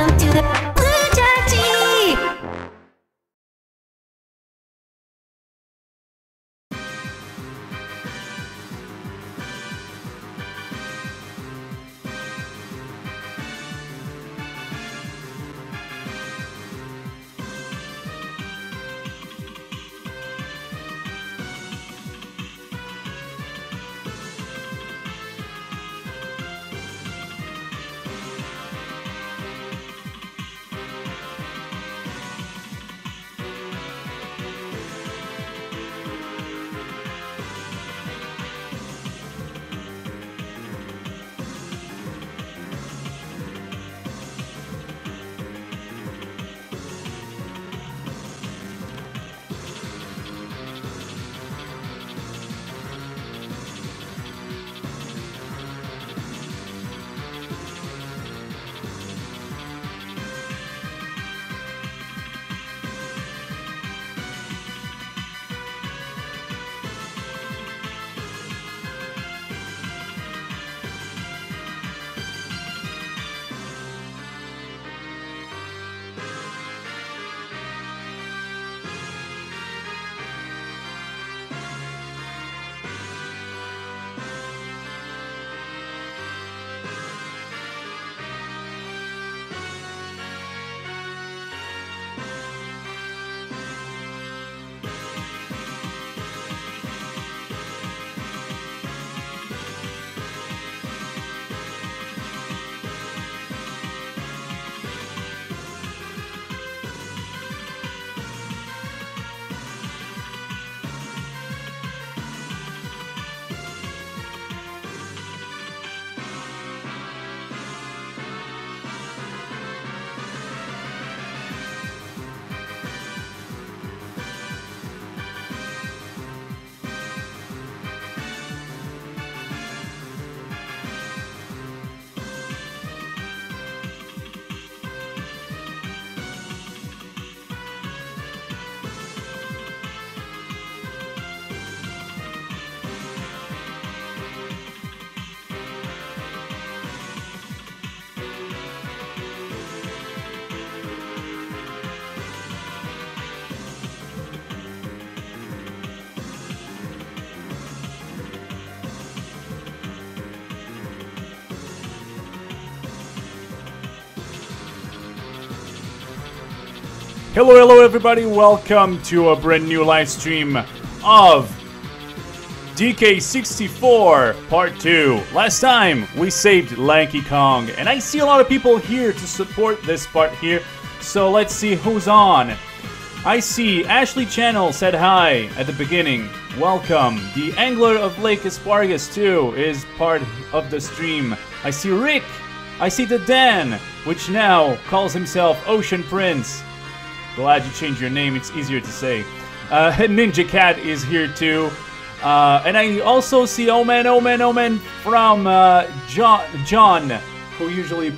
To the Hello, hello, everybody. Welcome to a brand new live stream of DK64 Part 2. Last time we saved Lanky Kong, and I see a lot of people here to support this part here. So let's see who's on. I see Ashley Channel said hi at the beginning. Welcome. The Angler of Lake Espargus too is part of the stream. I see Rick. I see the Dan, which now calls himself Ocean Prince. Glad you changed your name, it's easier to say. Uh, Ninja Cat is here too. Uh, and I also see Omen, Omen, Omen from uh, John, John, who usually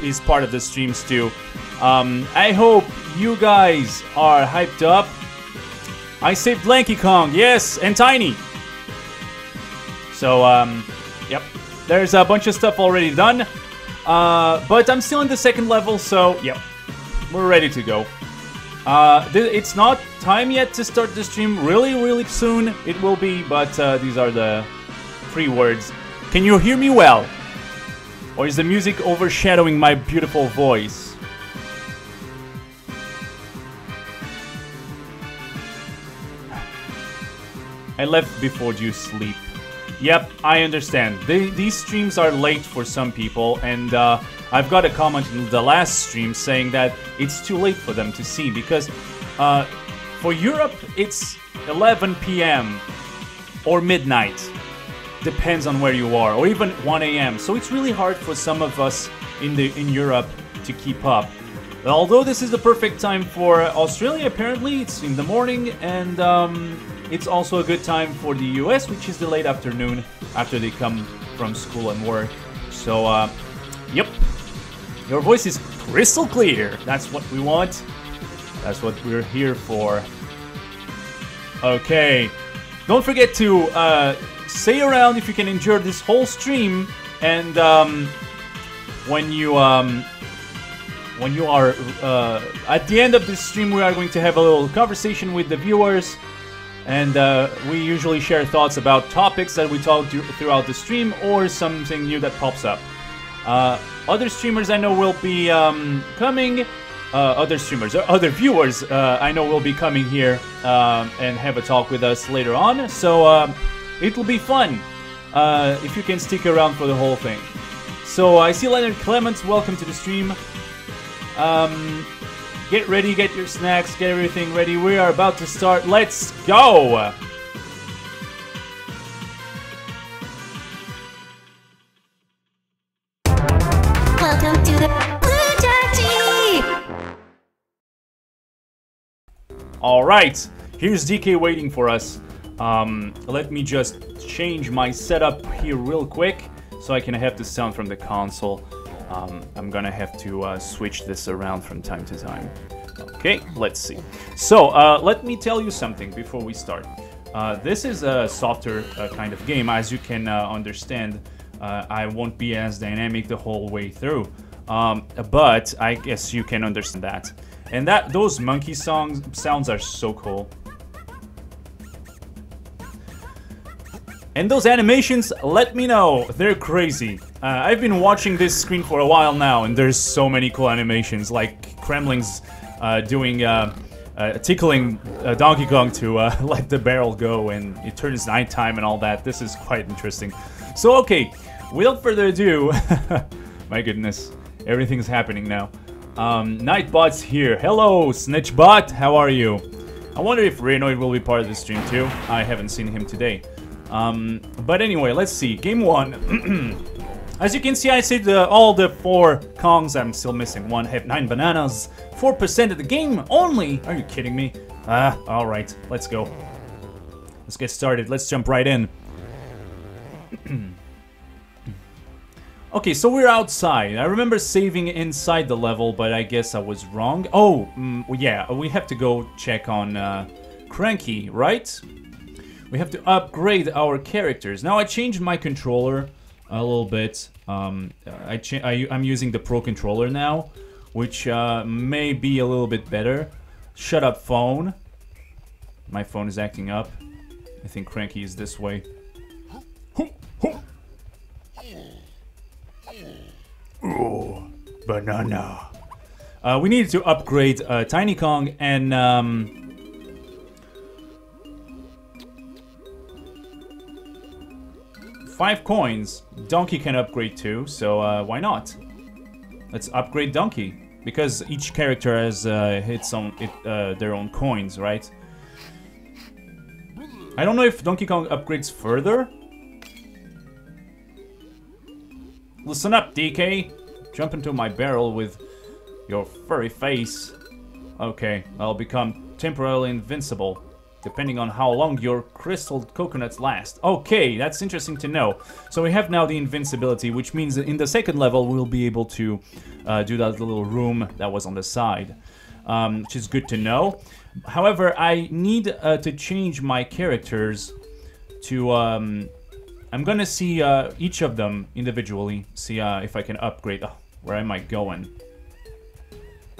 is part of the streams too. Um, I hope you guys are hyped up. I saved Lanky Kong, yes, and Tiny. So, um, yep. There's a bunch of stuff already done. Uh, but I'm still in the second level, so, yep. We're ready to go. Uh, it's not time yet to start the stream. Really, really soon it will be, but uh, these are the free words. Can you hear me well? Or is the music overshadowing my beautiful voice? I left before you sleep. Yep, I understand. These streams are late for some people, and uh, I've got a comment in the last stream saying that it's too late for them to see because uh, for Europe it's 11 p.m. or midnight, depends on where you are, or even 1 a.m. So it's really hard for some of us in the in Europe to keep up. Although this is the perfect time for Australia, apparently it's in the morning, and um, it's also a good time for the US, which is the late afternoon after they come from school and work. So, uh, yep, your voice is crystal clear. That's what we want. That's what we're here for. Okay, don't forget to uh, stay around if you can endure this whole stream, and um, when you um, when you are uh, at the end of the stream, we are going to have a little conversation with the viewers, and uh, we usually share thoughts about topics that we talk throughout the stream or something new that pops up. Uh, other streamers I know will be um, coming. Uh, other streamers, or other viewers, uh, I know will be coming here um, and have a talk with us later on. So um, it'll be fun uh, if you can stick around for the whole thing. So I see Leonard Clements. Welcome to the stream. Um, get ready, get your snacks, get everything ready. We are about to start. Let's go! All right, here's DK waiting for us. Um, let me just change my setup here real quick so I can have the sound from the console. Um, I'm gonna have to uh, switch this around from time to time. Okay, let's see. So, uh, let me tell you something before we start. Uh, this is a softer uh, kind of game, as you can uh, understand. Uh, I won't be as dynamic the whole way through, um, but I guess you can understand that. And that those monkey songs sounds are so cool. And those animations, let me know. They're crazy. Uh, I've been watching this screen for a while now, and there's so many cool animations, like Kremling's uh, doing uh, uh, tickling uh, Donkey Kong to uh, let the barrel go, and it turns nighttime and all that. This is quite interesting. So, okay, without further ado, my goodness, everything's happening now. Um, Nightbot's here. Hello, Snitchbot. How are you? I wonder if Renoid will be part of the stream too. I haven't seen him today. Um, but anyway, let's see. Game one. As you can see, I said uh, all the four Kongs. I'm still missing one. Have nine bananas. 4% of the game only. Are you kidding me? Ah, alright. Let's go. Let's get started. Let's jump right in. Okay, so we're outside. I remember saving inside the level, but I guess I was wrong. Oh, mm, yeah, we have to go check on uh, Cranky, right? We have to upgrade our characters. Now I changed my controller a little bit. Um, I I'm using the Pro controller now, which uh, may be a little bit better. Shut up, phone. My phone is acting up. I think Cranky is this way. Ooh, banana. Uh, we needed to upgrade uh, Tiny Kong and um, five coins. Donkey can upgrade too, so uh, why not? Let's upgrade Donkey because each character has uh, its own it, uh, their own coins, right? I don't know if Donkey Kong upgrades further. Listen up, DK. Jump into my barrel with your furry face. Okay, I'll become temporarily invincible, depending on how long your crystal coconuts last. Okay, that's interesting to know. So we have now the invincibility, which means that in the second level we'll be able to uh, do that little room that was on the side, um, which is good to know. However, I need uh, to change my characters to um, I'm gonna see uh, each of them individually, see uh, if I can upgrade. Oh, where am I going?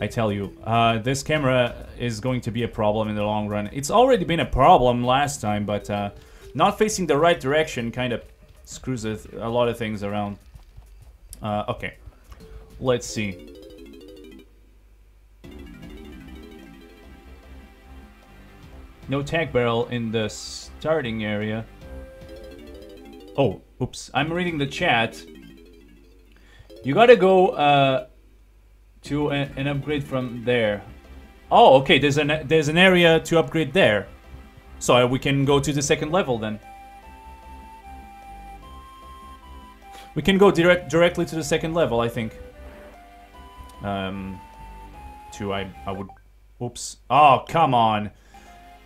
I tell you, uh, this camera is going to be a problem in the long run. It's already been a problem last time, but uh, not facing the right direction kind of screws a, a lot of things around. Uh, okay, let's see. No tank barrel in the starting area. Oh, oops. I'm reading the chat. You gotta go uh, to a, an upgrade from there. Oh, okay. There's an there's an area to upgrade there, so uh, we can go to the second level then. We can go direct directly to the second level, I think. Um, to I I would. Oops. Oh, come on.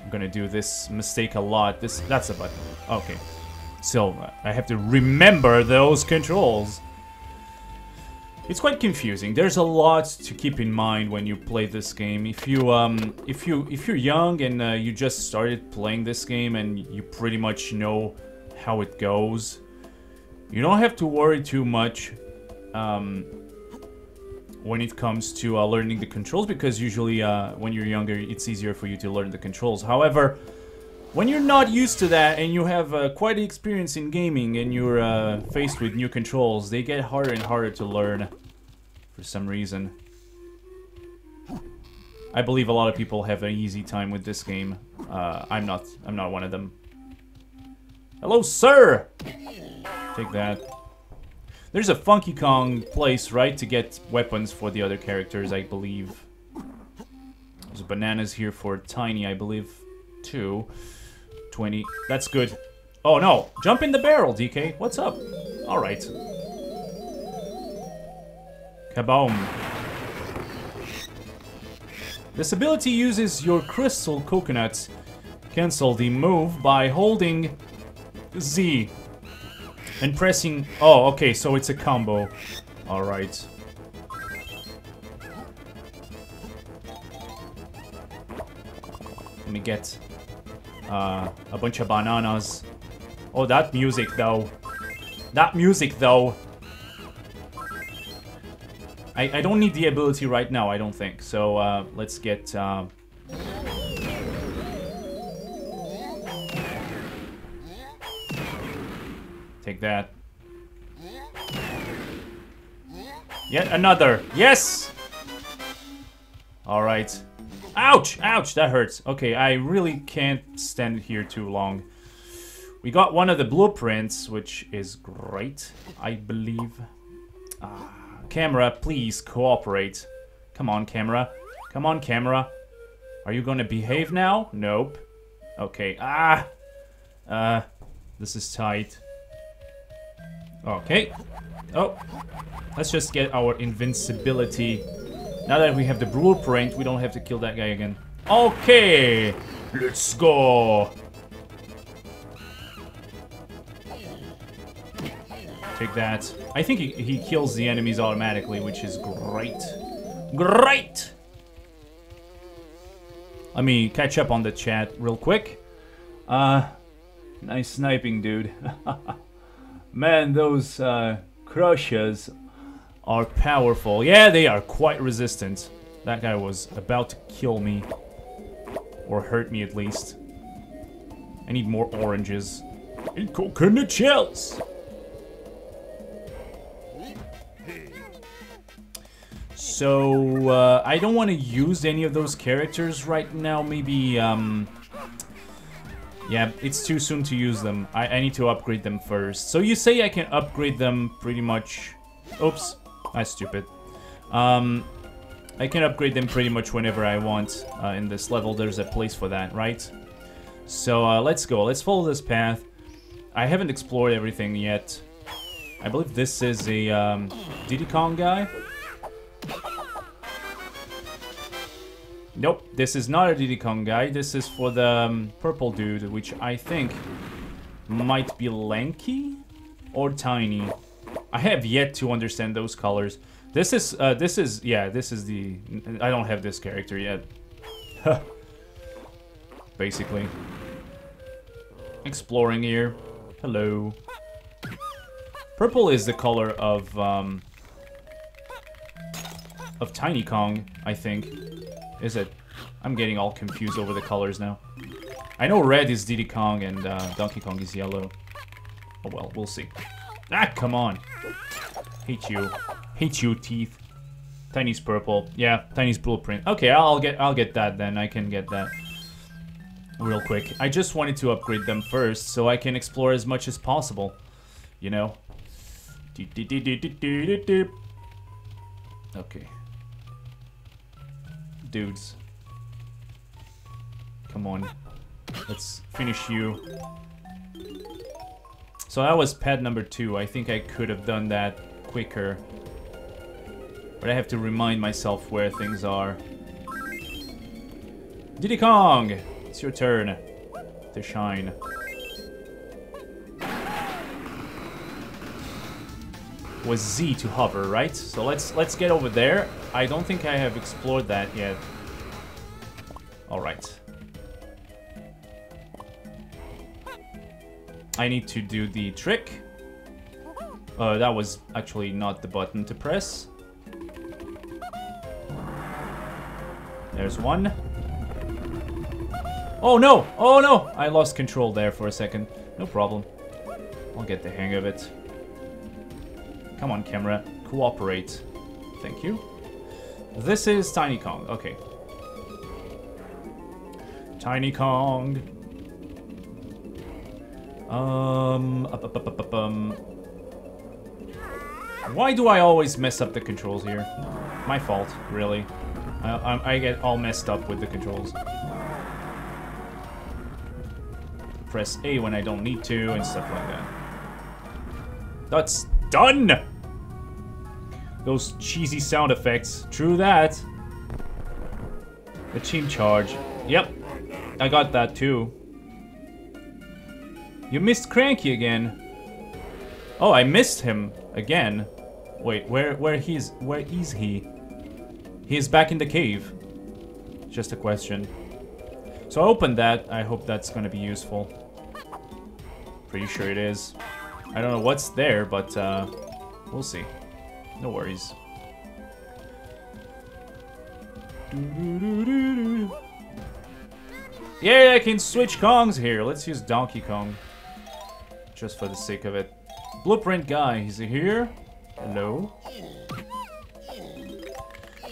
I'm gonna do this mistake a lot. This that's a button. Okay. So I have to remember those controls. It's quite confusing. There's a lot to keep in mind when you play this game. If you um if you if you're young and uh, you just started playing this game and you pretty much know how it goes, you don't have to worry too much um when it comes to uh, learning the controls because usually uh, when you're younger it's easier for you to learn the controls. However, when you're not used to that and you have uh, quite the experience in gaming and you're uh, faced with new controls, they get harder and harder to learn for some reason. I believe a lot of people have an easy time with this game. Uh, I'm not. I'm not one of them. Hello, sir! Take that. There's a Funky Kong place, right, to get weapons for the other characters, I believe. There's bananas here for Tiny, I believe, too. 20. That's good. Oh, no. Jump in the barrel, DK. What's up? Alright. Kaboom. This ability uses your crystal coconut. Cancel the move by holding Z and pressing... Oh, okay, so it's a combo. Alright. Let me get uh, a bunch of bananas. Oh, that music, though. That music, though. I, I don't need the ability right now, I don't think. So, uh, let's get... Uh, Take that. Yet another. Yes! Alright. Ouch! Ouch! That hurts. Okay, I really can't stand here too long. We got one of the blueprints, which is great, I believe. Ah, camera, please cooperate. Come on, camera. Come on, camera. Are you gonna behave now? Nope. Okay. Ah! Uh, this is tight. Okay. Oh. Let's just get our invincibility. Now that we have the blueprint, we don't have to kill that guy again. Okay. Let's go. Take that. I think he, he kills the enemies automatically, which is great. Great! Let me catch up on the chat real quick. Uh, nice sniping, dude. Man, those uh, crushers are powerful. Yeah, they are quite resistant. That guy was about to kill me. Or hurt me, at least. I need more oranges. And coconut shells! So, uh, I don't want to use any of those characters right now. Maybe, um... Yeah, it's too soon to use them. I, I need to upgrade them first. So you say I can upgrade them pretty much... Oops, that's stupid. Um, I can upgrade them pretty much whenever I want uh, in this level. There's a place for that, right? So uh, let's go. Let's follow this path. I haven't explored everything yet. I believe this is a um, Diddy Kong guy. Nope, this is not a Diddy Kong guy. This is for the um, purple dude, which I think might be Lanky or Tiny. I have yet to understand those colors. This is, uh, this is, yeah, this is the, I don't have this character yet. Basically. Exploring here. Hello. Purple is the color of, um, of Tiny Kong, I think. Is it? I'm getting all confused over the colors now. I know red is Diddy Kong and uh, Donkey Kong is yellow. Oh well, we'll see. Ah, come on. Hate you. Hate you, teeth. Tiny's purple. Yeah, Tiny's blueprint. Okay, I'll get I'll get that then. I can get that real quick. I just wanted to upgrade them first so I can explore as much as possible. You know? Okay dudes. Come on. Let's finish you. So that was pad number two. I think I could have done that quicker. But I have to remind myself where things are. Diddy Kong! It's your turn to shine. was Z to hover, right? So let's let's get over there. I don't think I have explored that yet. Alright. I need to do the trick. Uh, that was actually not the button to press. There's one. Oh no! Oh no! I lost control there for a second. No problem. I'll get the hang of it. Come on, camera. Cooperate. Thank you. This is Tiny Kong. Okay. Tiny Kong. Um, up, up, up, up, um. Why do I always mess up the controls here? My fault, really. I, I, I get all messed up with the controls. Press A when I don't need to and stuff like that. That's done! Those cheesy sound effects. True that. The team charge. Yep. I got that too. You missed Cranky again. Oh, I missed him again. Wait, where where he's where is he? He's back in the cave. Just a question. So I opened that. I hope that's gonna be useful. Pretty sure it is. I don't know what's there, but uh, we'll see. No worries. Yeah, I can switch Kongs here. Let's use Donkey Kong. Just for the sake of it. Blueprint guy, is he here? Hello?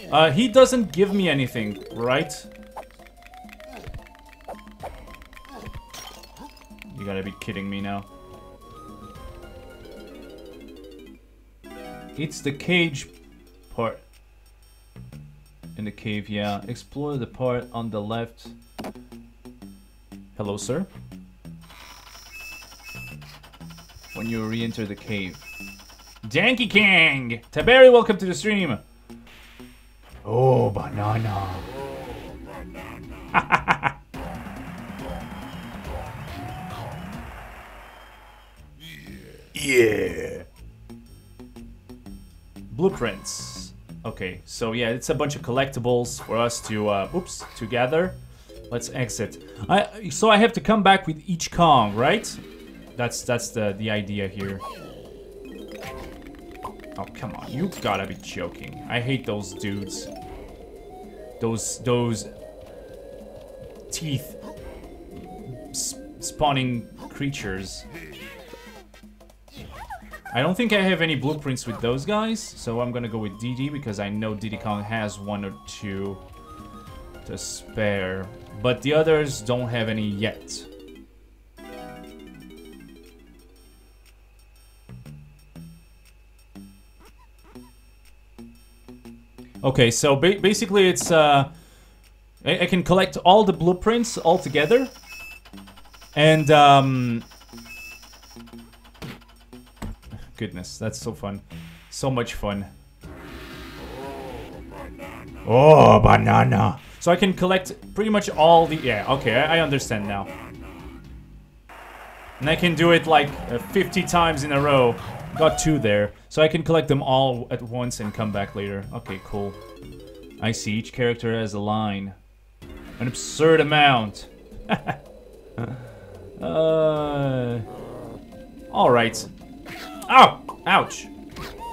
Uh, he doesn't give me anything, right? You gotta be kidding me now. It's the cage part. In the cave, yeah. Explore the part on the left. Hello, sir. When you re-enter the cave. Danky King! Taberi, welcome to the stream. Oh, banana. yeah. Blueprints. Okay, so yeah, it's a bunch of collectibles for us to, uh, oops, to gather. Let's exit. I so I have to come back with each Kong, right? That's that's the the idea here. Oh come on, you gotta be joking. I hate those dudes. Those those teeth spawning creatures. I don't think I have any blueprints with those guys, so I'm gonna go with Diddy because I know Diddy Kong has one or two to spare. But the others don't have any yet. Okay, so ba basically it's, uh, I, I, can collect all the blueprints all together. And, um, goodness, that's so fun. So much fun. Oh, banana. So I can collect pretty much all the... Yeah, okay, I, I understand now. And I can do it like uh, 50 times in a row. Got two there. So I can collect them all at once and come back later. Okay, cool. I see each character has a line. An absurd amount. uh, Alright. Ow! Ouch!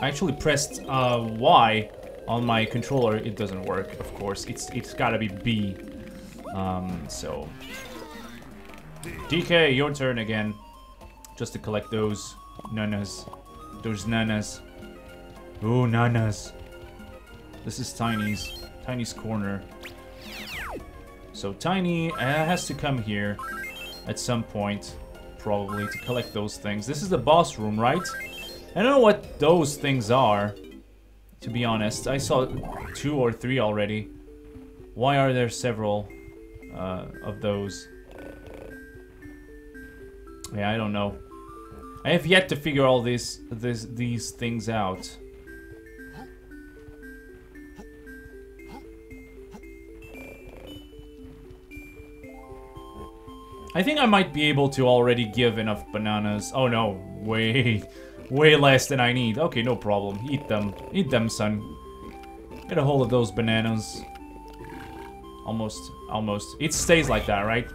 I actually pressed uh, Y on my controller. It doesn't work, of course. It's It's gotta be B. Um, so... DK, your turn again. Just to collect those nanas. Those nanas. Ooh, nanas. This is Tiny's. Tiny's corner. So Tiny uh, has to come here at some point, probably, to collect those things. This is the boss room, right? I don't know what those things are, to be honest. I saw two or three already. Why are there several uh, of those? Yeah, I don't know. I have yet to figure all these this, these things out. I think I might be able to already give enough bananas. Oh no, way, way less than I need. Okay, no problem. Eat them. Eat them, son. Get a hold of those bananas. Almost, almost. It stays like that, right?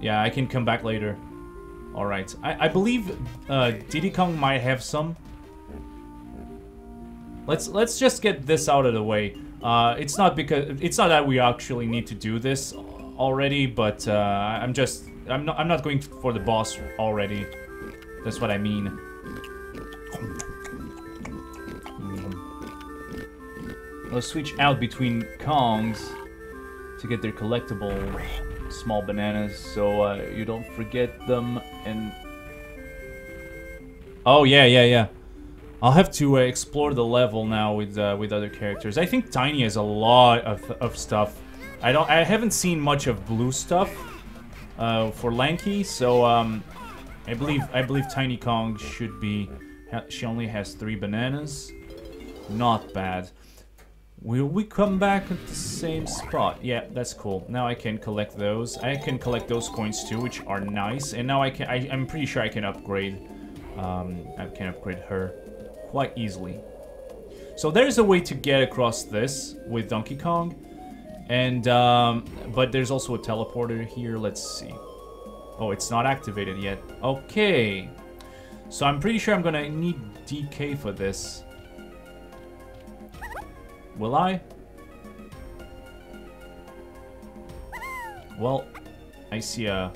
Yeah, I can come back later. Alright. I, I believe uh, Diddy Kong might have some. Let's let's just get this out of the way. Uh, it's not because it's not that we actually need to do this already, but uh, I'm just I'm not I'm not going for the boss already. That's what I mean. Let's switch out between Kongs to get their collectible small bananas, so uh, you don't forget them. And oh yeah, yeah, yeah. I'll have to uh, explore the level now with uh, with other characters. I think Tiny has a lot of, of stuff. I don't. I haven't seen much of blue stuff uh, for Lanky, so um, I believe I believe Tiny Kong should be. she only has three bananas. Not bad. Will we come back at the same spot? Yeah, that's cool. Now I can collect those. I can collect those coins too, which are nice. And now I can. I, I'm pretty sure I can upgrade. Um, I can upgrade her quite easily. So there's a way to get across this with Donkey Kong. And, um, but there's also a teleporter here. Let's see. Oh, it's not activated yet. Okay. So I'm pretty sure I'm gonna need DK for this. Will I? Well, I see a,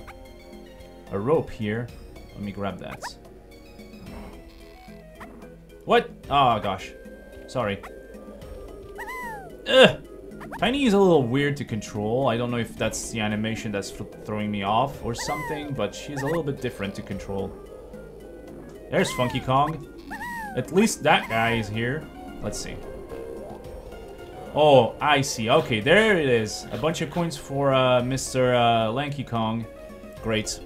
a rope here. Let me grab that. What? Oh, gosh. Sorry. Ugh! Tiny is a little weird to control. I don't know if that's the animation that's throwing me off or something, but she's a little bit different to control. There's Funky Kong. At least that guy is here. Let's see. Oh, I see. Okay, there it is. A bunch of coins for uh, Mr. Uh, Lanky Kong. Great.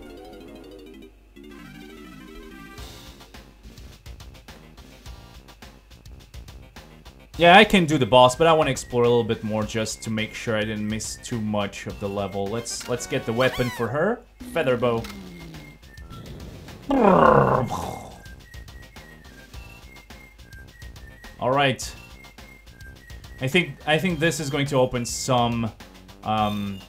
Yeah, I can do the boss, but I want to explore a little bit more just to make sure I didn't miss too much of the level. Let's let's get the weapon for her. Feather bow. All right. I think I think this is going to open some um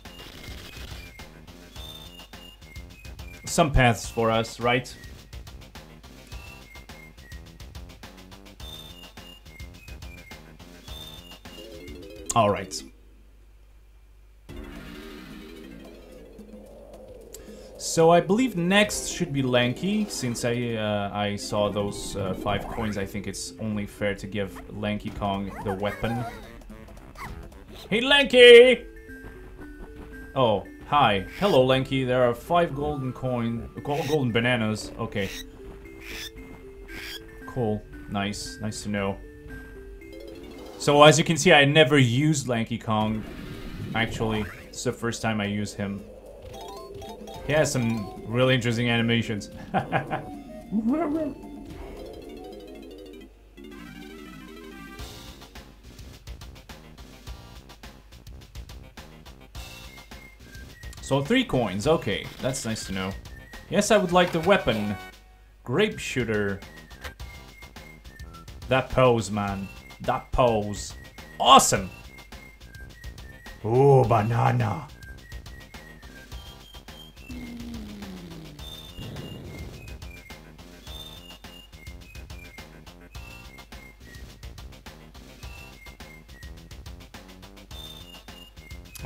some paths for us, right? All right. So I believe next should be Lanky, since I uh, I saw those uh, five coins. I think it's only fair to give Lanky Kong the weapon. Hey, Lanky! Oh, hi. Hello, Lanky. There are five golden coin, golden bananas. Okay. Cool. Nice. Nice to know. So as you can see, I never used Lanky Kong. Actually, it's the first time I use him. He has some really interesting animations. so three coins, okay, that's nice to know. Yes, I would like the weapon. Grape shooter. That pose, man. That pose. Awesome! Ooh, banana.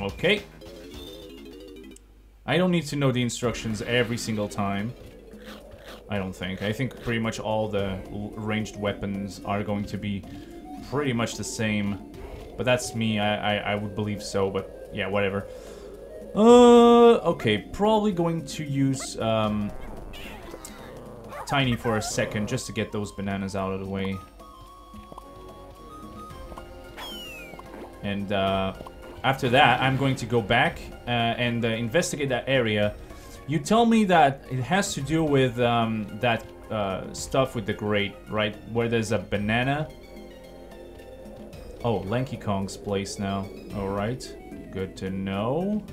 Okay. I don't need to know the instructions every single time. I don't think. I think pretty much all the ranged weapons are going to be pretty much the same. But that's me, I, I, I would believe so, but yeah, whatever. Uh, okay, probably going to use um, Tiny for a second just to get those bananas out of the way. And uh, after that, I'm going to go back uh, and uh, investigate that area. You tell me that it has to do with um, that uh, stuff with the grate, right? Where there's a banana Oh, Lanky Kong's place now. Alright. Good to know.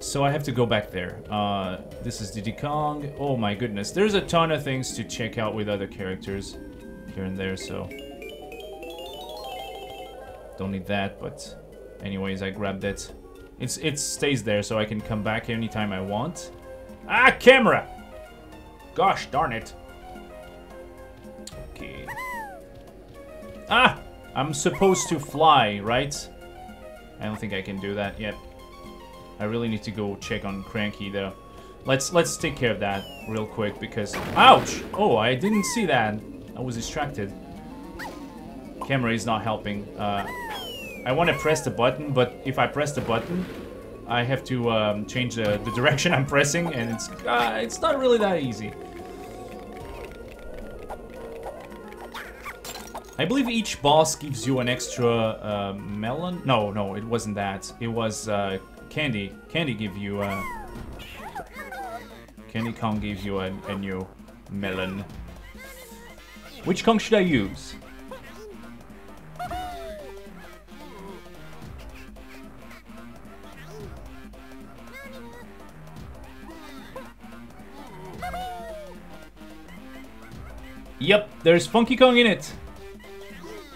So I have to go back there. Uh, this is Diddy Kong. Oh my goodness. There's a ton of things to check out with other characters here and there, so... Don't need that, but anyways, I grabbed it. It's It stays there, so I can come back anytime I want. Ah, camera! Gosh darn it. Okay. Ah! I'm supposed to fly, right? I don't think I can do that yet. I really need to go check on Cranky though. Let's let's take care of that real quick because ouch! Oh, I didn't see that. I was distracted. Camera is not helping. Uh, I want to press the button, but if I press the button, I have to um, change the, the direction I'm pressing, and it's uh, it's not really that easy. I believe each boss gives you an extra uh, melon. No, no, it wasn't that. It was uh, candy. Candy give you uh, Candy Kong gives you a, a new melon. Which Kong should I use? Yep, there's Funky Kong in it.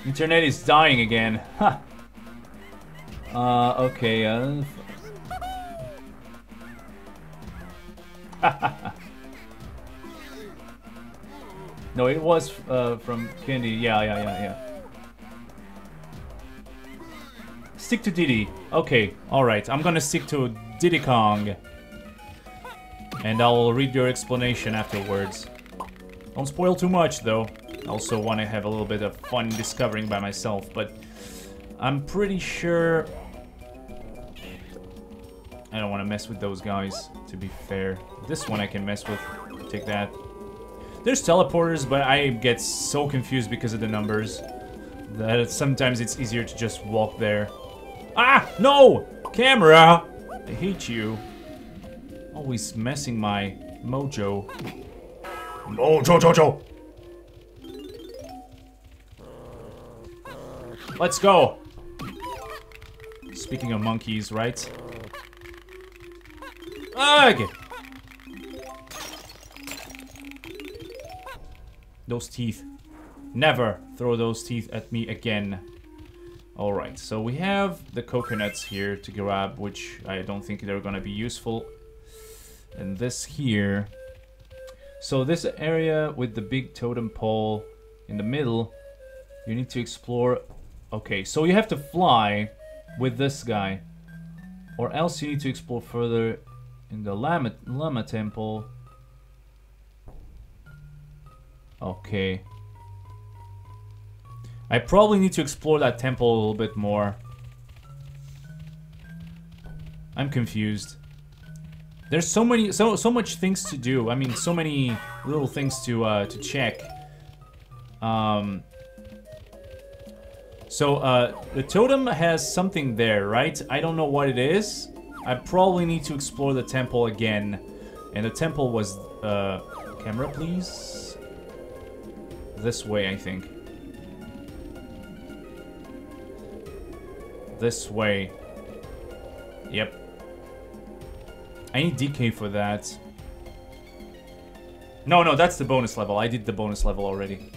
Internet is dying again. Ha. Uh, okay. Uh, no, it was uh, from Candy. Yeah, yeah, yeah, yeah. Stick to Diddy. Okay, alright. I'm gonna stick to Diddy Kong. And I'll read your explanation afterwards. Don't spoil too much, though. I also want to have a little bit of fun discovering by myself, but I'm pretty sure... I don't want to mess with those guys, to be fair. This one I can mess with. Take that. There's teleporters, but I get so confused because of the numbers that sometimes it's easier to just walk there. Ah! No! Camera! I hate you. Always messing my mojo. Mojo, Jojo! Let's go! Speaking of monkeys, right? Ugh! Those teeth. Never throw those teeth at me again. Alright, so we have the coconuts here to grab, which I don't think they're gonna be useful. And this here. So this area with the big totem pole in the middle, you need to explore. Okay, so you have to fly with this guy. Or else you need to explore further in the Lama, Llama Temple. Okay. I probably need to explore that temple a little bit more. I'm confused. There's so many, so so much things to do. I mean, so many little things to uh, to check. Um. So uh, the totem has something there, right? I don't know what it is. I probably need to explore the temple again. And the temple was uh, camera, please. This way, I think. This way. Yep. I need DK for that. No, no, that's the bonus level. I did the bonus level already.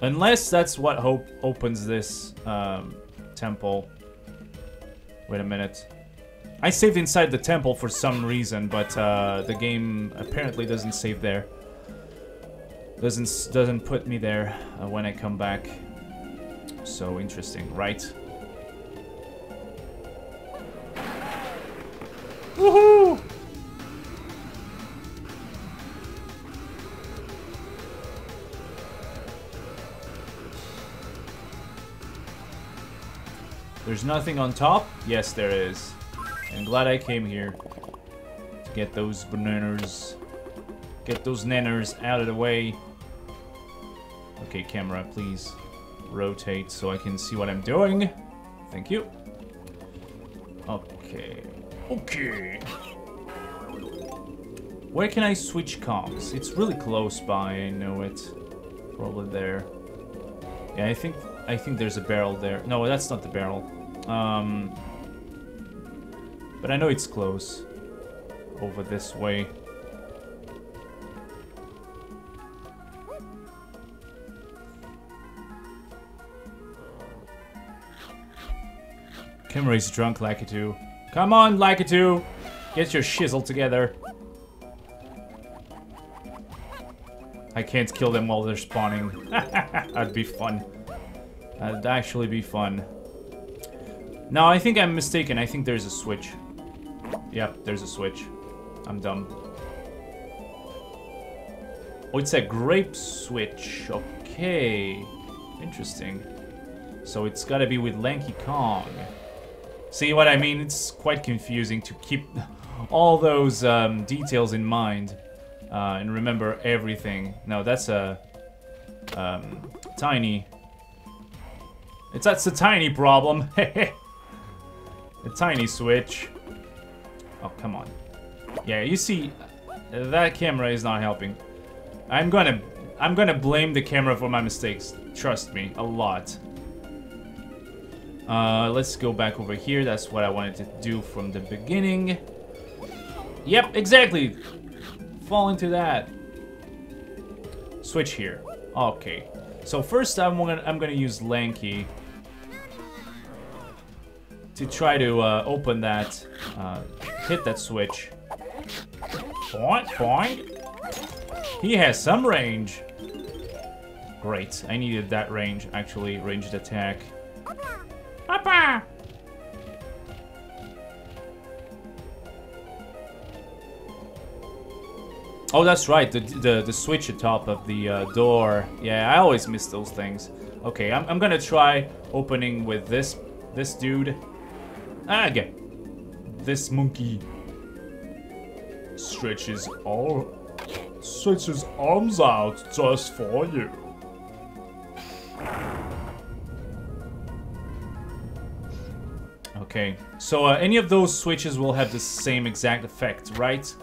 Unless that's what hope opens this um, temple. Wait a minute. I saved inside the temple for some reason, but uh, the game apparently doesn't save there. Doesn't doesn't put me there uh, when I come back. So interesting, right? Woohoo! There's nothing on top? Yes, there is. I'm glad I came here to get those bananas. Get those nanners out of the way. Okay, camera, please rotate so I can see what I'm doing. Thank you. Okay. Okay. Where can I switch Kongs? It's really close by, I know it. Probably there. Yeah, I think I think there's a barrel there. No, that's not the barrel. Um, but I know it's close. Over this way. Kimuri's drunk, Lakitu. Come on, Lakitu! Get your shizzle together. I can't kill them while they're spawning. That'd be fun. That'd actually be fun. No, I think I'm mistaken. I think there's a switch. Yep, there's a switch. I'm dumb. Oh, it's a grape switch. Okay. Interesting. So it's gotta be with Lanky Kong. See what I mean? It's quite confusing to keep all those um, details in mind uh, and remember everything. No, that's a um, tiny. It's that's a tiny problem. a tiny switch. Oh come on. Yeah, you see, that camera is not helping. I'm gonna, I'm gonna blame the camera for my mistakes. Trust me, a lot. Uh, let's go back over here. That's what I wanted to do from the beginning. Yep, exactly. Fall into that. Switch here. Okay. So first I'm gonna I'm gonna use Lanky to try to uh, open that, uh, hit that switch. Point, point. He has some range. Great. I needed that range, actually, ranged attack. Papa! Oh, that's right, the, the, the switch atop of the uh, door. Yeah, I always miss those things. Okay, I'm, I'm gonna try opening with this this dude. Ah, okay. This monkey stretches all stretches arms out just for you. Okay, so uh, any of those switches will have the same exact effect, right?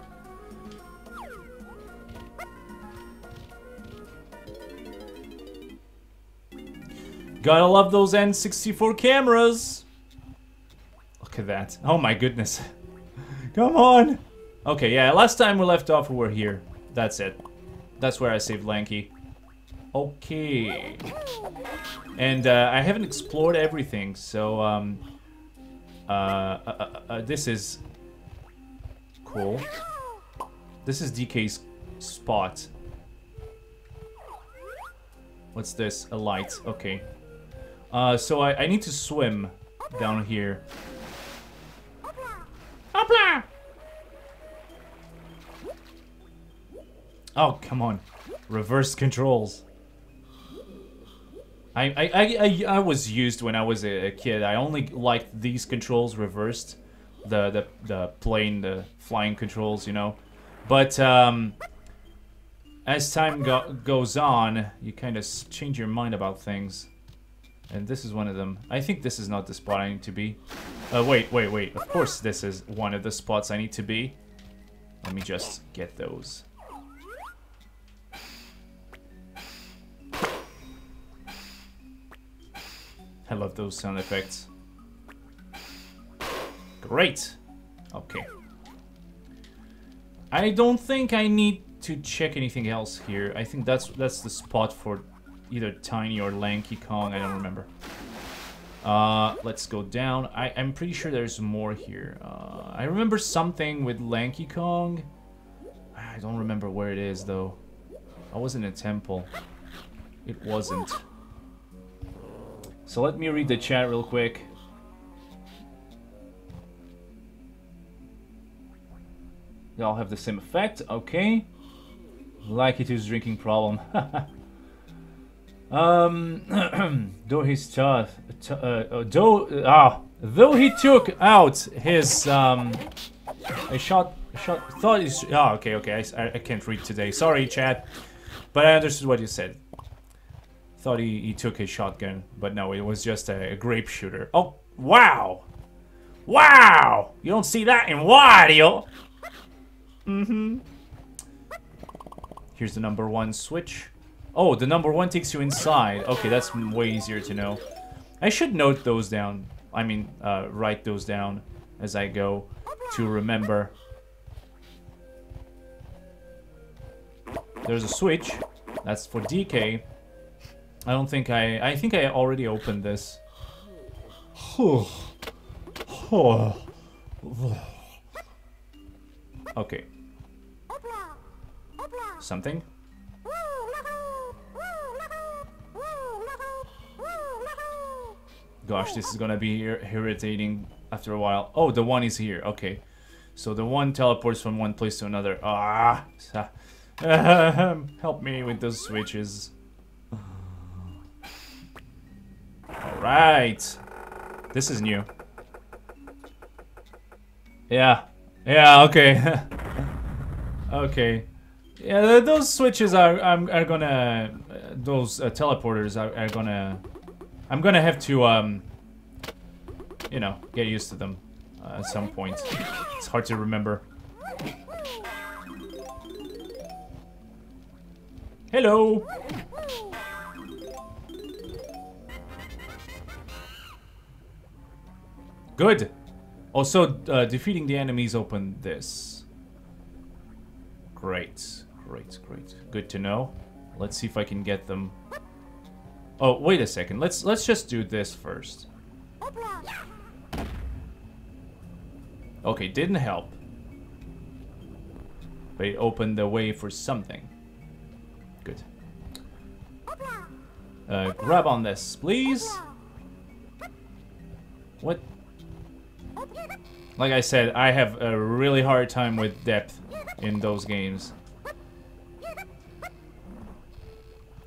Gotta love those N64 cameras! Look at that. Oh my goodness. Come on! Okay, yeah, last time we left off we were here. That's it. That's where I saved Lanky. Okay. And uh, I haven't explored everything, so um, uh, uh, uh, uh, this is cool. This is DK's spot. What's this? A light. Okay. Uh, so I, I need to swim down here. Hopla! Oh, come on. Reverse controls. I, I, I, I, was used when I was a, a kid. I only liked these controls reversed. The, the, the plane, the flying controls, you know. But, um, as time go goes on, you kind of change your mind about things. And this is one of them. I think this is not the spot I need to be. Uh, wait, wait, wait. Of course this is one of the spots I need to be. Let me just get those. I love those sound effects. Great. Okay. I don't think I need to check anything else here. I think that's that's the spot for either Tiny or Lanky Kong. I don't remember. Uh, let's go down. I, I'm pretty sure there's more here. Uh, I remember something with Lanky Kong. I don't remember where it is, though. I was in a temple. It wasn't. So let me read the chat real quick. They all have the same effect. Okay. Like it is drinking problem. um, though his tough, uh, uh, though ah, though he took out his um, a shot, a shot. Thought he's oh, okay, okay. I, I can't read today. Sorry, chat, but I understood what you said. Thought he, he took his shotgun, but no, it was just a, a grape shooter. Oh, wow! Wow! You don't see that in Wario! Mm-hmm. Here's the number one switch. Oh, the number one takes you inside. Okay, that's way easier to know. I should note those down. I mean, uh, write those down as I go to remember. There's a switch. That's for DK. I don't think I... I think I already opened this. Okay. Something? gosh, this is gonna be ir- irritating after a while. Oh, the one is here. Okay. So the one teleports from one place to another. Ah! Help me with those switches. Alright. This is new. Yeah. Yeah, okay. okay. Yeah, those switches are I'm are gonna uh, those uh, teleporters are, are gonna I'm gonna have to um you know get used to them uh, at some point. It's hard to remember. Hello. Good. Also, uh, defeating the enemies open this. Great, great, great. Good to know. Let's see if I can get them. Oh, wait a second. Let's let's just do this first. Okay, didn't help. But it opened the way for something. Good. Uh, grab on this, please. What? Like I said, I have a really hard time with depth in those games.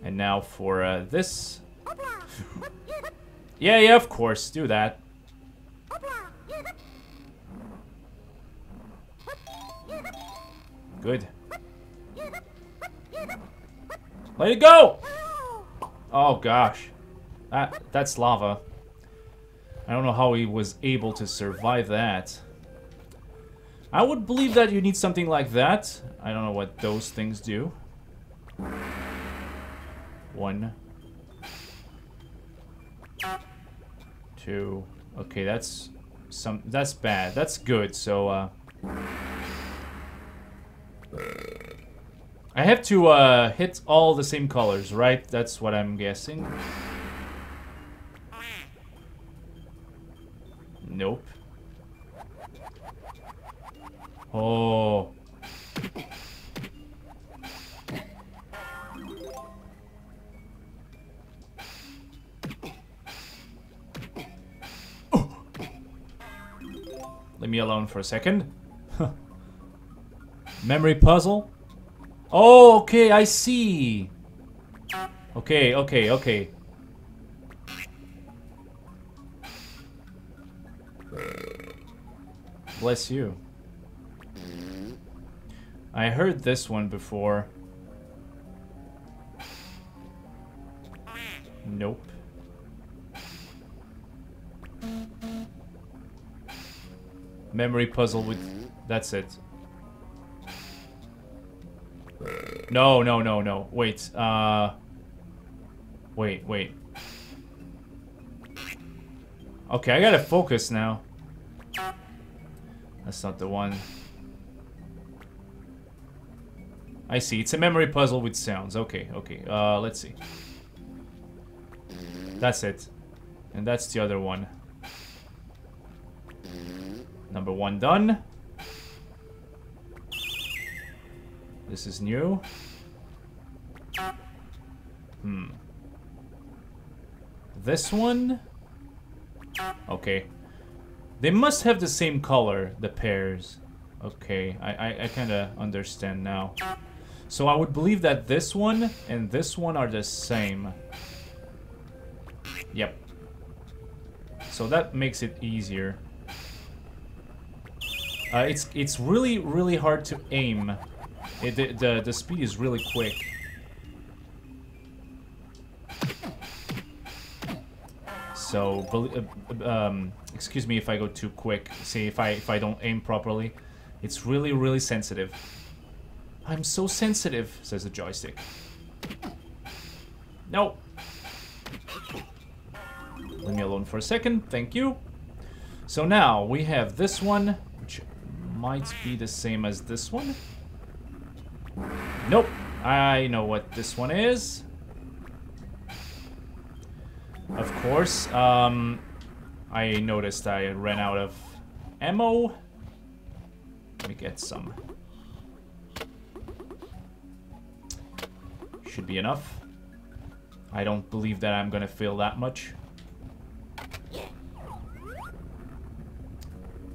And now for uh, this. Yeah, yeah, of course, do that. Good. Let it go! Oh gosh. That that's lava. I don't know how he was able to survive that. I would believe that you need something like that. I don't know what those things do. One. Two. Okay, that's some that's bad. That's good. So uh I have to uh hit all the same colors, right? That's what I'm guessing. Nope. Oh. Leave me alone for a second. Memory puzzle? Oh, okay, I see. Okay, okay, okay. Bless you. I heard this one before. Nope. Memory puzzle with... That's it. No, no, no, no. Wait, uh... Wait, wait. Okay, I gotta focus now. That's not the one. I see. It's a memory puzzle with sounds. Okay, okay. Uh, let's see. That's it. And that's the other one. Number one done. This is new. Hmm. This one? Okay. They must have the same color, the pairs. Okay, I, I, I kind of understand now. So I would believe that this one and this one are the same. Yep. So that makes it easier. Uh, it's it's really really hard to aim. It, the, the the speed is really quick. So, uh, um, excuse me if I go too quick. See if I if I don't aim properly. It's really really sensitive. I'm so sensitive, says the joystick. No. Leave me alone for a second. Thank you. So now we have this one, which might be the same as this one. Nope. I know what this one is. Of course. Um, I noticed I ran out of ammo. Let me get some. Should be enough. I don't believe that I'm gonna fail that much.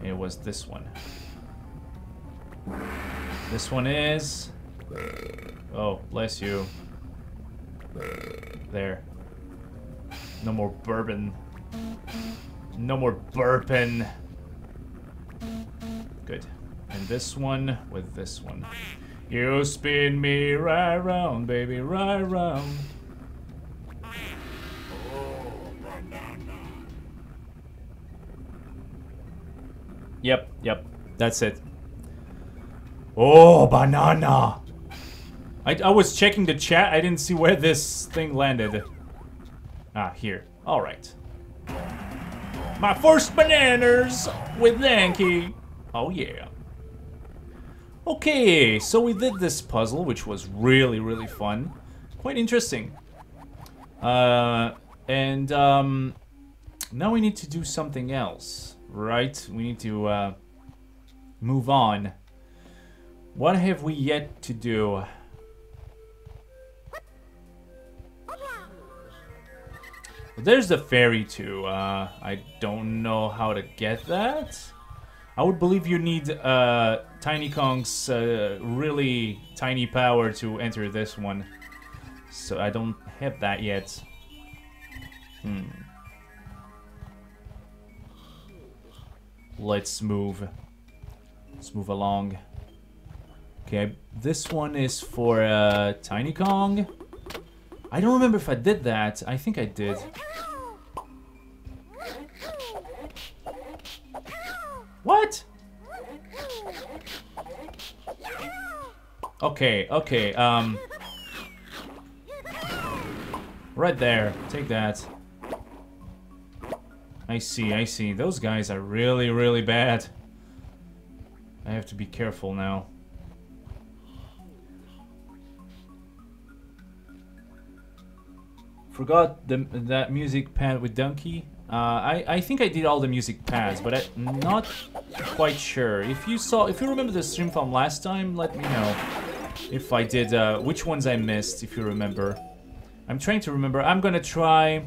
It was this one. This one is... Oh, bless you. There. No more bourbon. No more burping. Good. And this one with this one. You spin me right round, baby, right round. Yep, yep. That's it. Oh, banana! I, I was checking the chat. I didn't see where this thing landed. Ah, here. Alright. My first bananas with Lanky. Oh, yeah. Okay, so we did this puzzle, which was really, really fun. Quite interesting. Uh, and, um, now we need to do something else, right? We need to, uh, move on. What have we yet to do? There's the ferry too. Uh, I don't know how to get that. I would believe you need uh, Tiny Kong's uh, really tiny power to enter this one. So I don't have that yet. Hmm. Let's move. Let's move along. Okay, this one is for uh, Tiny Kong. I don't remember if I did that. I think I did. What? Okay, okay, um... Right there. Take that. I see, I see. Those guys are really, really bad. I have to be careful now. Forgot the that music pad with Donkey. Uh, I I think I did all the music pads, but I'm not quite sure. If you saw, if you remember the stream from last time, let me know if I did. Uh, which ones I missed, if you remember. I'm trying to remember. I'm gonna try.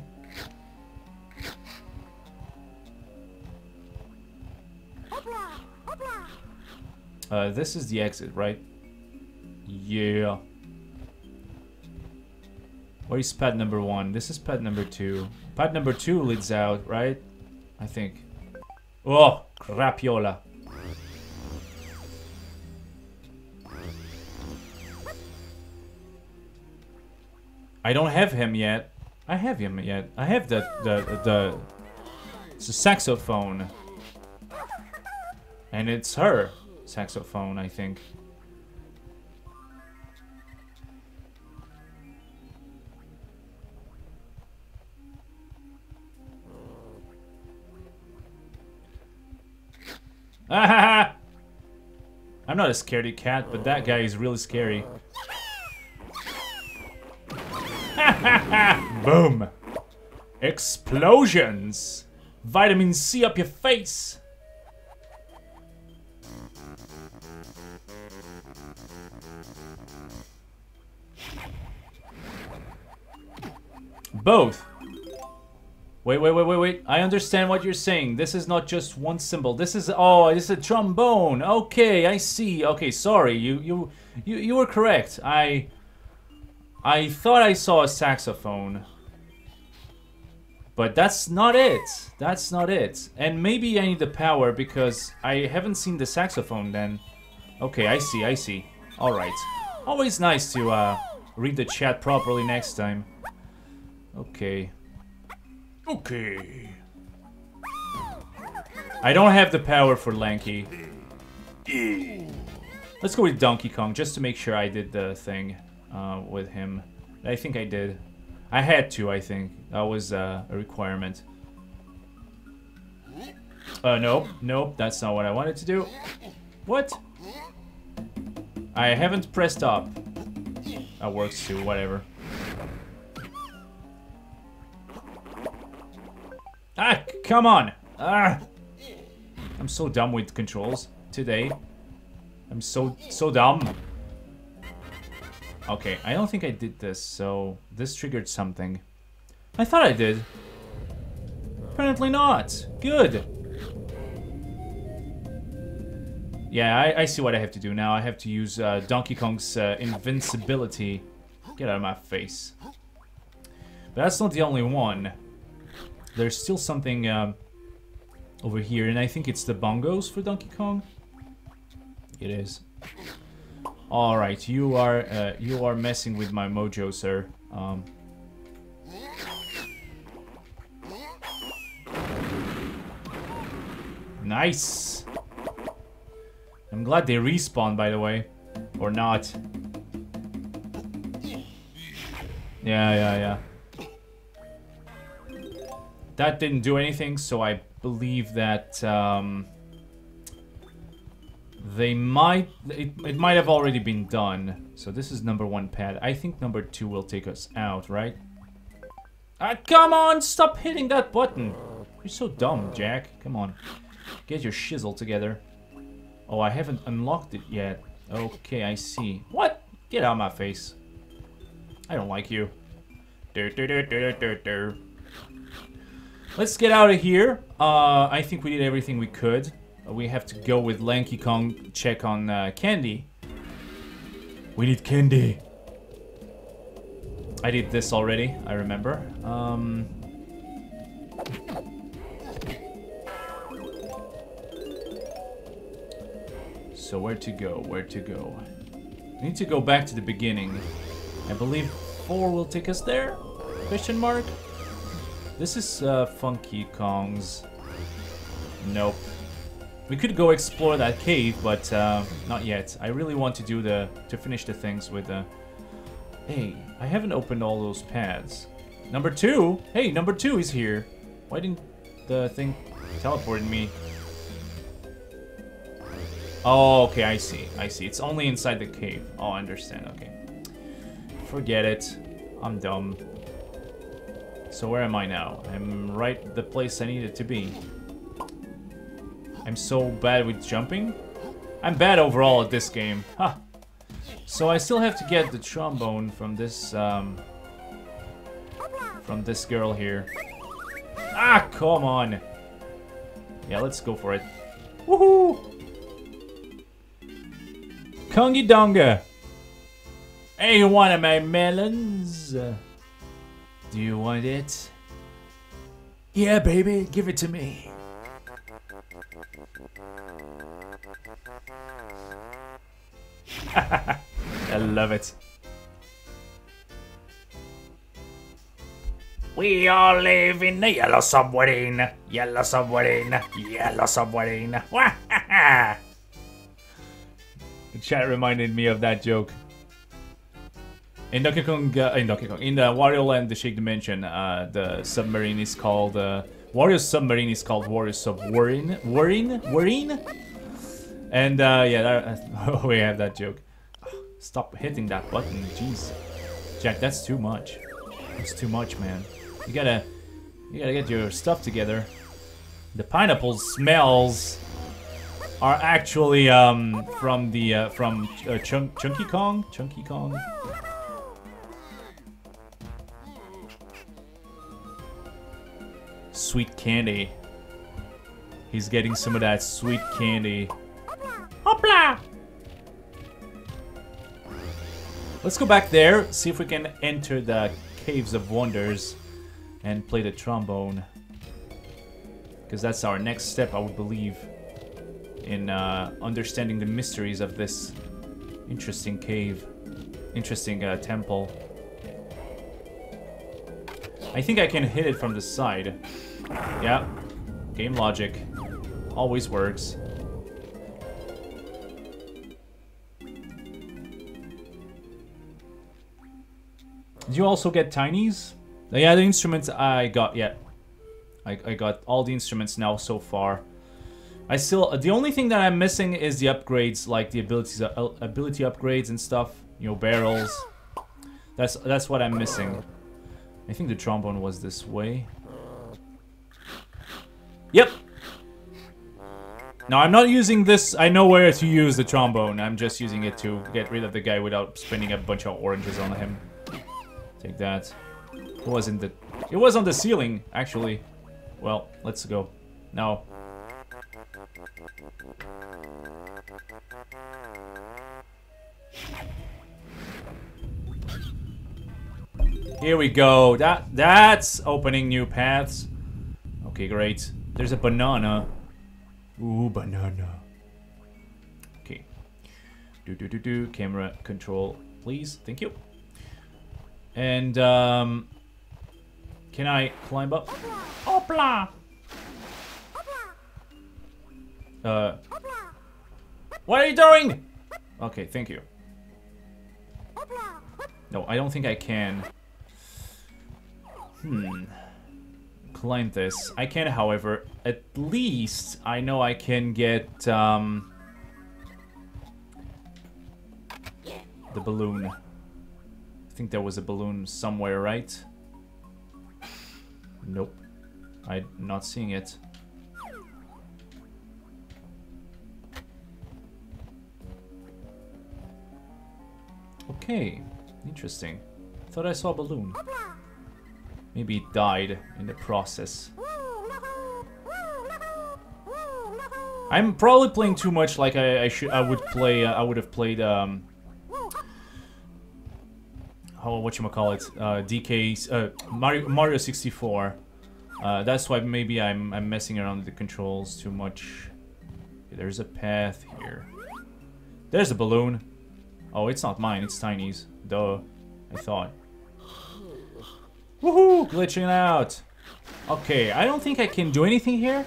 Uh, this is the exit, right? Yeah. Where is pad number one? This is pad number two. Pad number two leads out, right? I think. Oh, crapiola. I don't have him yet. I have him yet. I have the the the. It's a saxophone. And it's her saxophone, I think. I'm not a scaredy cat, but that guy is really scary. Boom! Explosions! Vitamin C up your face! Both. Wait, wait, wait, wait, wait. I understand what you're saying. This is not just one symbol. This is oh, this is a trombone. Okay, I see. Okay, sorry. You you you you were correct. I I thought I saw a saxophone. But that's not it. That's not it. And maybe I need the power because I haven't seen the saxophone then. Okay, I see, I see. Alright. Always nice to uh, read the chat properly next time. Okay. Okay. I don't have the power for Lanky. Let's go with Donkey Kong just to make sure I did the thing uh, with him. I think I did. I had to, I think. That was uh, a requirement. Uh, nope. Nope, that's not what I wanted to do. What? I haven't pressed up. That works too, whatever. Ah, come on! Ah! I'm so dumb with controls today. I'm so, so dumb. Okay, I don't think I did this, so this triggered something. I thought I did. Apparently not. Good. Yeah, I, I see what I have to do now. I have to use uh, Donkey Kong's uh, invincibility. Get out of my face. But that's not the only one. There's still something um, over here, and I think it's the bongos for Donkey Kong. It is. All right, you are uh, you are messing with my mojo, sir. Um, nice. I'm glad they respawn, by the way, or not. Yeah, yeah, yeah. That didn't do anything, so I believe that um, they might... It, it might have already been done. So this is number one pad. I think number two will take us out, right? Ah, come on! Stop hitting that button! You're so dumb, Jack. Come on. Get your shizzle together. Oh, I haven't unlocked it yet. Okay, I see. What? Get out of my face. I don't like you. Let's get out of here. Uh, I think we did everything we could. We have to go with Lanky Kong, check on uh, Candy. We need Candy. I did this already, I remember. Um, so where to go, where to go? We need to go back to the beginning. I believe 4 will take us there? Question mark? This is uh, Funky Kong's. Nope. We could go explore that cave, but uh, not yet. I really want to do the to finish the things with the. Hey, I haven't opened all those pads. Number two. Hey, number two is here. Why didn't the thing teleport me? Oh, okay, I see. I see. It's only inside the cave. Oh, I understand. Okay. Forget it. I'm dumb. So where am I now? I'm right the place I needed to be. I'm so bad with jumping. I'm bad overall at this game. Huh. So I still have to get the trombone from this, um... From this girl here. Ah, come on! Yeah, let's go for it. Woohoo! Kongi Donga! Hey, you want my melons? Do you want it? Yeah, baby, give it to me. I love it. We all live in the yellow submarine, yellow submarine, yellow submarine. the chat reminded me of that joke. In Donkey Kong, uh, in Donkey Kong, in the Wario Land, the Shake Dimension, uh, the submarine is called, uh, Wario Submarine is called Wario Submarine, Warine, Warine? And, uh, yeah, that, we have that joke. Stop hitting that button, jeez. Jack, that's too much. That's too much, man. You gotta, you gotta get your stuff together. The pineapple smells are actually um, from the uh, from uh, Chunk Chunky Kong, Chunky Kong. Sweet candy. He's getting some of that sweet candy. Hopla! Let's go back there, see if we can enter the Caves of Wonders and play the trombone. Because that's our next step, I would believe, in uh, understanding the mysteries of this interesting cave, interesting uh, temple. I think I can hit it from the side. Yeah, game logic. Always works. Did you also get tinies? Yeah, the instruments I got, yeah. I, I got all the instruments now so far. I still, the only thing that I'm missing is the upgrades, like the abilities, uh, ability upgrades and stuff. You know, barrels. That's that's what I'm missing. I think the trombone was this way. Uh, yep. Now, I'm not using this. I know where to use the trombone. I'm just using it to get rid of the guy without spinning a bunch of oranges on him. Take that. It wasn't the... It was on the ceiling, actually. Well, let's go. No. Here we go. That that's opening new paths. Okay, great. There's a banana. Ooh, banana. Okay. Do do do do. Camera control, please. Thank you. And um, can I climb up? Hopla! Uh, what are you doing? Okay, thank you. No, I don't think I can. Hmm. Climb this. I can, however, at least I know I can get, um... The balloon. I think there was a balloon somewhere, right? Nope. I'm not seeing it. Okay, interesting. Thought I saw a balloon. Maybe died in the process. I'm probably playing too much like I, I should I would play uh, I would have played um how what you call it uh DK uh Mario Mario 64 uh that's why maybe I'm I'm messing around with the controls too much. There's a path here. There's a balloon. Oh it's not mine it's Tiny's. Duh I thought Woohoo! Glitching out. Okay, I don't think I can do anything here.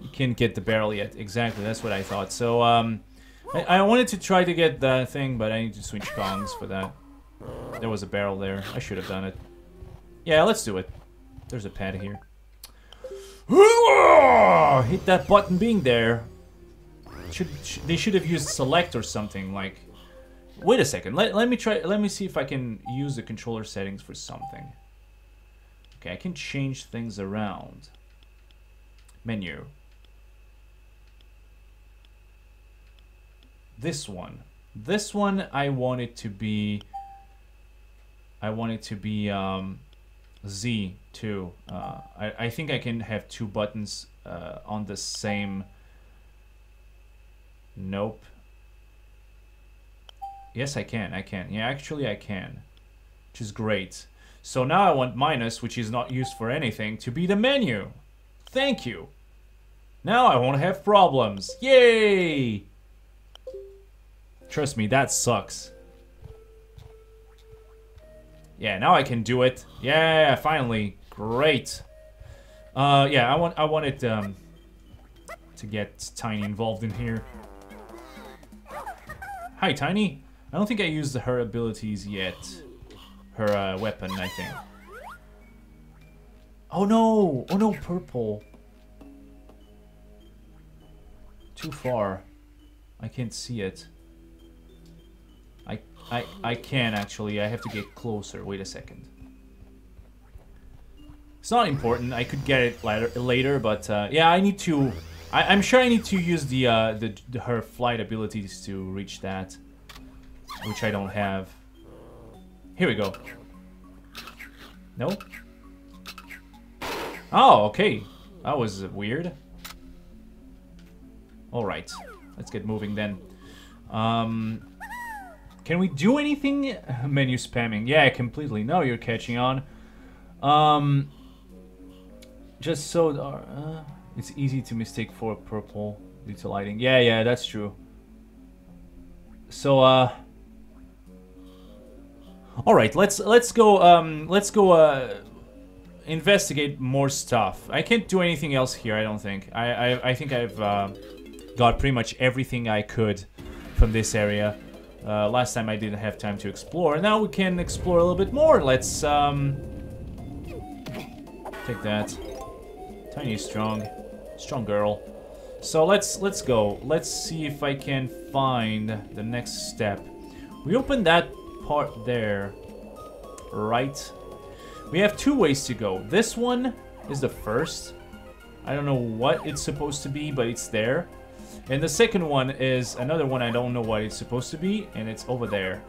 You can't get the barrel yet. Exactly, that's what I thought. So, um, I, I wanted to try to get the thing, but I need to switch Kongs for that. There was a barrel there. I should have done it. Yeah, let's do it. There's a pad here. Hit that button being there. Should, sh they should have used select or something like Wait a second. Let, let me try. Let me see if I can use the controller settings for something. Okay, I can change things around. Menu. This one. This one I want it to be. I want it to be um, Z too. Uh, I I think I can have two buttons uh, on the same. Nope. Yes, I can. I can. Yeah, actually I can. Which is great. So now I want minus, which is not used for anything, to be the menu. Thank you. Now I won't have problems. Yay! Trust me, that sucks. Yeah, now I can do it. Yeah, finally. Great. Uh, yeah, I want I wanted um, to get Tiny involved in here. Hi, Tiny. I don't think I used her abilities yet. Her uh, weapon, I think. Oh no! Oh no, purple. Too far. I can't see it. I, I, I can actually. I have to get closer. Wait a second. It's not important. I could get it later, later but uh, yeah, I need to... I, am sure I need to use the, uh, the, the her flight abilities to reach that which I don't have. Here we go. No? Oh, okay. That was weird. Alright. Let's get moving then. Um, can we do anything? Menu spamming. Yeah, completely. No, you're catching on. Um, just so... Uh, it's easy to mistake for purple due to lighting. Yeah, yeah, that's true. So, uh... All right, let's let's go. Um, let's go. Uh, investigate more stuff. I can't do anything else here. I don't think. I I, I think I've uh, got pretty much everything I could from this area. Uh, last time I didn't have time to explore. Now we can explore a little bit more. Let's um, take that. Tiny, strong, strong girl. So let's let's go. Let's see if I can find the next step. We opened that part there, right? We have two ways to go. This one is the first. I don't know what it's supposed to be, but it's there. And the second one is another one I don't know what it's supposed to be, and it's over there.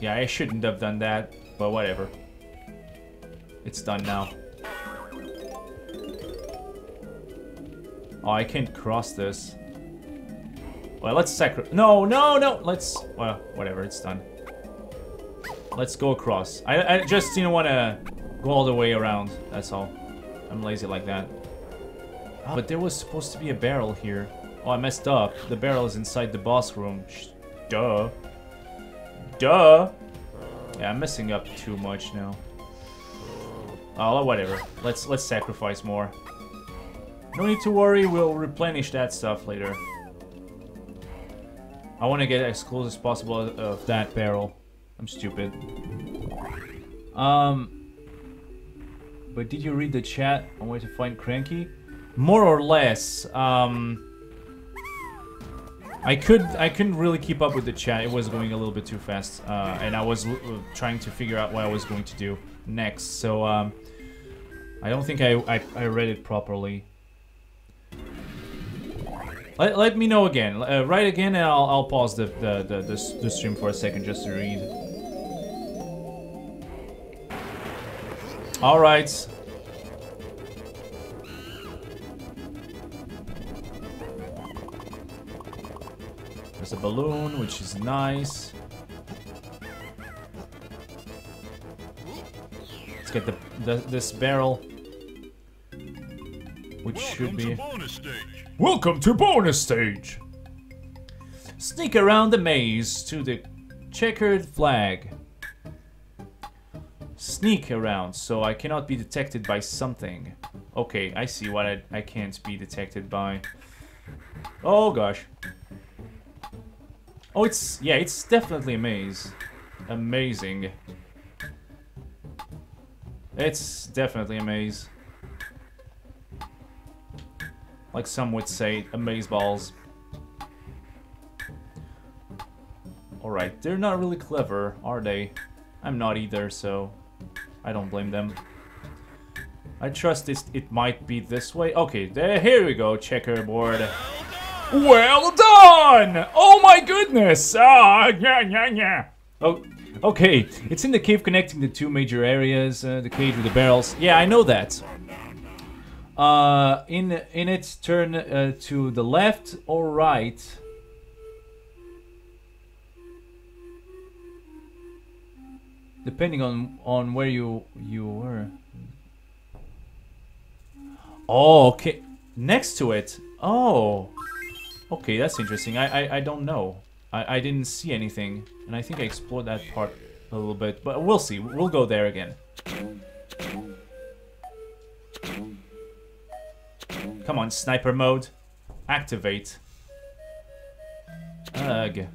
Yeah, I shouldn't have done that, but whatever. It's done now. Oh, I can't cross this. Well, let's sacri- No, no, no! Let's... Well, whatever, it's done. Let's go across. I, I just you know, want to go all the way around, that's all. I'm lazy like that. But there was supposed to be a barrel here. Oh, I messed up. The barrel is inside the boss room. Sh duh. Duh! Yeah, I'm messing up too much now. Oh, whatever. Let's let's sacrifice more. No need to worry, we'll replenish that stuff later. I want to get as close as possible of that barrel. I'm stupid. Um, but did you read the chat on where to find Cranky? More or less. Um, I could I couldn't really keep up with the chat. It was going a little bit too fast, uh, and I was trying to figure out what I was going to do next. So um, I don't think I, I, I read it properly. Let, let me know again. Uh, write again, and I'll, I'll pause the, the, the, the, the stream for a second just to read. All right. There's a balloon, which is nice. Let's get the, the this barrel, which should be. Welcome to bonus stage. Sneak around the maze to the checkered flag. Sneak around so I cannot be detected by something. Okay, I see what I, I can't be detected by. Oh gosh. Oh, it's... Yeah, it's definitely a maze. Amazing. It's definitely a maze. Like some would say, amaze balls. Alright, they're not really clever, are they? I'm not either, so I don't blame them. I trust this. it might be this way. Okay, there, here we go, checkerboard. Well done! Oh my goodness! Ah, yeah, yeah, yeah. Oh, okay. It's in the cave connecting the two major areas. Uh, the cage with the barrels. Yeah, I know that. Uh, in in its turn uh, to the left or right. Depending on on where you you were. Oh, okay. Next to it. Oh. Okay, that's interesting. I, I, I don't know. I, I didn't see anything. And I think I explored that part a little bit. But we'll see. We'll go there again. Come on, sniper mode. Activate. Ugh.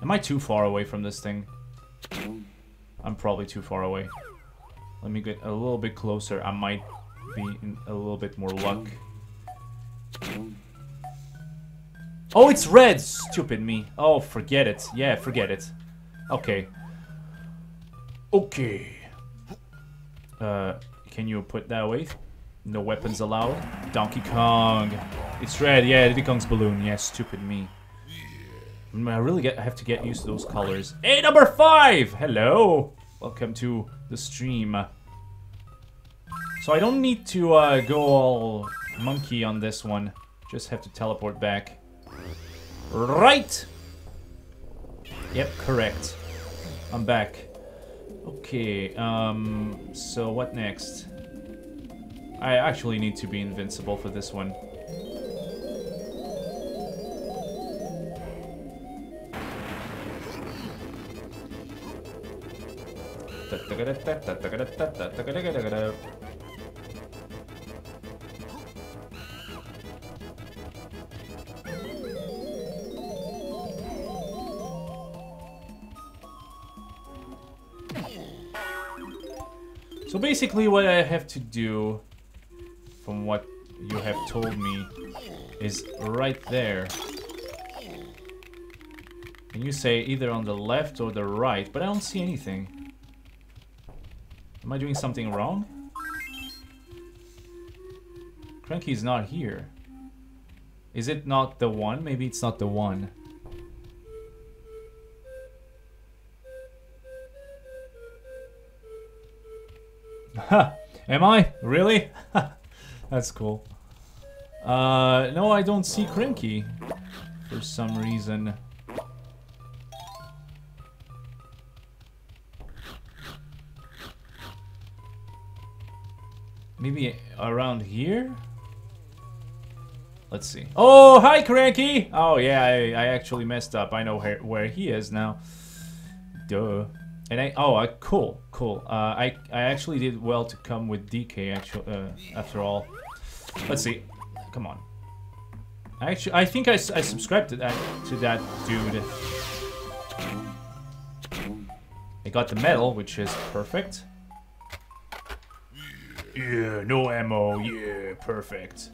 Am I too far away from this thing? I'm probably too far away. Let me get a little bit closer. I might be in a little bit more luck. Oh, it's red! Stupid me. Oh, forget it. Yeah, forget it. Okay. Okay. Uh, can you put that away? No weapons allowed. Donkey Kong. It's red. Yeah, Diddy Kong's balloon. Yeah, stupid me. Mm, I really get, I have to get used to those colors. Hey, number five! Hello! Welcome to the stream. So I don't need to uh, go all monkey on this one. Just have to teleport back. Right! Yep, correct. I'm back. Okay, um, so what next? I actually need to be invincible for this one. So basically what I have to do, from what you have told me, is right there. And you say either on the left or the right, but I don't see anything. Am I doing something wrong? Cranky's not here. Is it not the one? Maybe it's not the one. Ha! Am I? Really? That's cool. Uh, no, I don't see Cranky. For some reason. Maybe around here? Let's see. Oh, hi, Cranky! Oh, yeah, I, I actually messed up. I know where, where he is now. Duh. And I, oh, I, cool, cool. Uh, I, I actually did well to come with DK, actually, uh, after all. Let's see. Come on. I actually, I think I, I subscribed to that, to that dude. I got the medal, which is perfect. Yeah, no ammo. Yeah, perfect.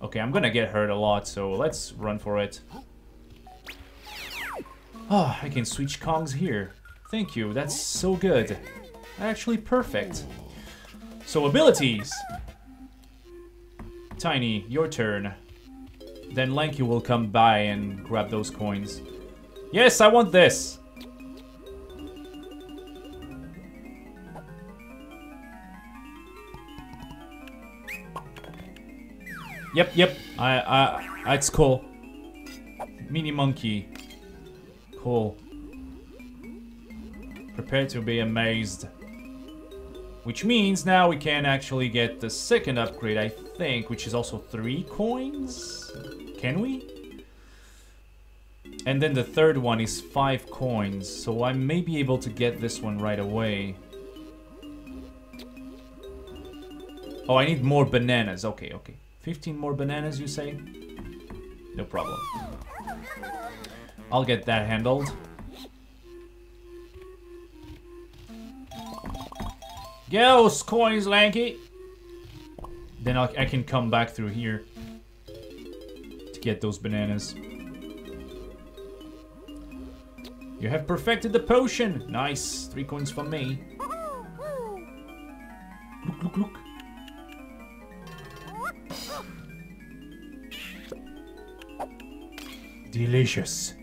Okay, I'm gonna get hurt a lot, so let's run for it. Oh, I can switch Kongs here. Thank you, that's so good. Actually perfect. So abilities. Tiny, your turn. Then Lanky will come by and grab those coins. Yes, I want this. Yep, yep. I, I, it's cool. Mini monkey. Cool. Prepare to be amazed. Which means now we can actually get the second upgrade, I think, which is also three coins? Can we? And then the third one is five coins, so I may be able to get this one right away. Oh, I need more bananas. Okay, okay. 15 more bananas, you say? No problem. I'll get that handled. Ghost coins, Lanky! Then I'll, I can come back through here to get those bananas. You have perfected the potion! Nice! Three coins for me. Look, look, look. Delicious.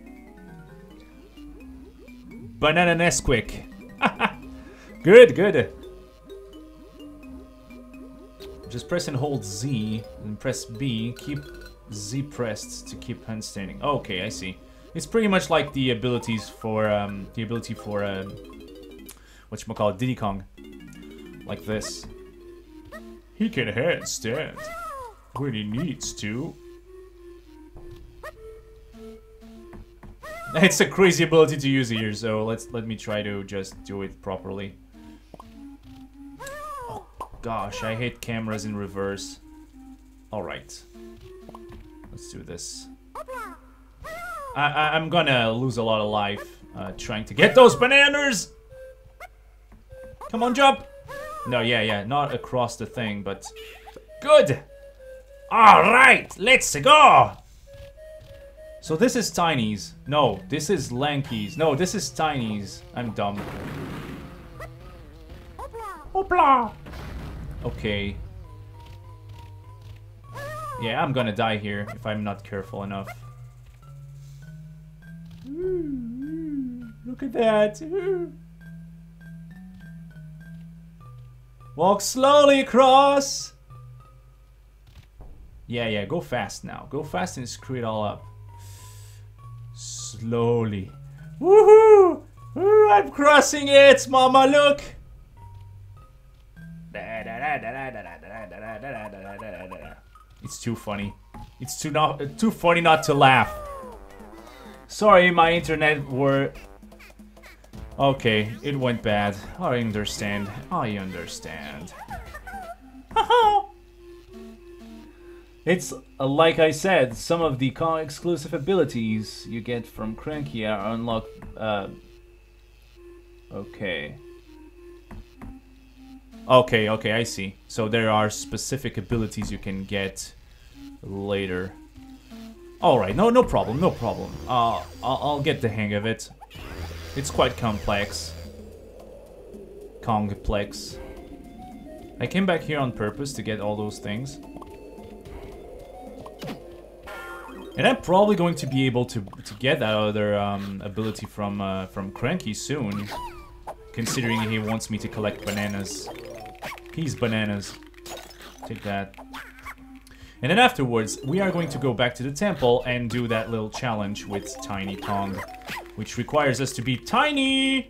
Banana Nesquik. good, good. Just press and hold Z and press B. Keep Z pressed to keep hand standing. Okay, I see. It's pretty much like the abilities for um, the ability for um, what you call it, Diddy Kong, like this. He can handstand when he needs to. It's a crazy ability to use here, so let's let me try to just do it properly. Gosh, I hate cameras in reverse. Alright. Let's do this. I, I'm gonna lose a lot of life uh, trying to get those bananas! Come on, jump! No, yeah, yeah, not across the thing, but... Good! Alright, let's go! So this is Tiny's. No, this is Lanky's. No, this is Tiny's. I'm dumb. Hoopla! Okay. Yeah, I'm gonna die here if I'm not careful enough. Look at that. Walk slowly across. Yeah, yeah, go fast now. Go fast and screw it all up. Slowly. Woohoo! Woo, I'm crossing it, mama, look! It's too funny. It's too not too funny not to laugh. Sorry, my internet were Okay, it went bad. I understand. I understand. It's uh, like I said, some of the exclusive abilities you get from Cranky are unlocked. Uh, okay. Okay, okay, I see. So there are specific abilities you can get later. Alright, no, no problem, no problem. Uh, I'll, I'll get the hang of it. It's quite complex. Complex. I came back here on purpose to get all those things. And I'm probably going to be able to to get that other um, ability from uh, from Cranky soon, considering he wants me to collect bananas. Peas, bananas. Take that. And then afterwards, we are going to go back to the temple and do that little challenge with Tiny Kong, which requires us to be tiny!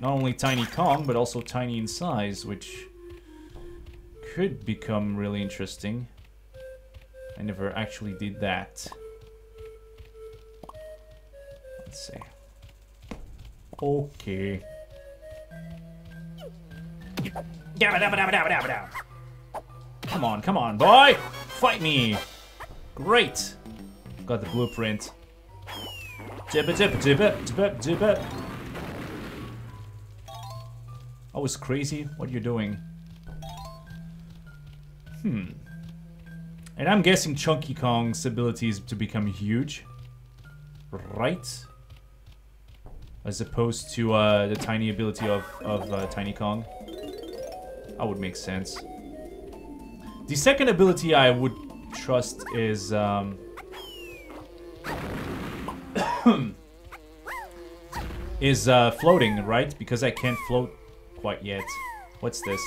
Not only Tiny Kong, but also tiny in size, which could become really interesting. I never actually did that. Let's see. Okay. Come on, come on, boy! Fight me! Great! Got the blueprint. Jibba jibba. Oh, crazy. What are you doing? Hmm. And I'm guessing Chunky Kong's ability is to become huge. Right? As opposed to uh, the tiny ability of, of uh, Tiny Kong. That would make sense. The second ability I would trust is... Um, is uh, floating, right? Because I can't float quite yet. What's this?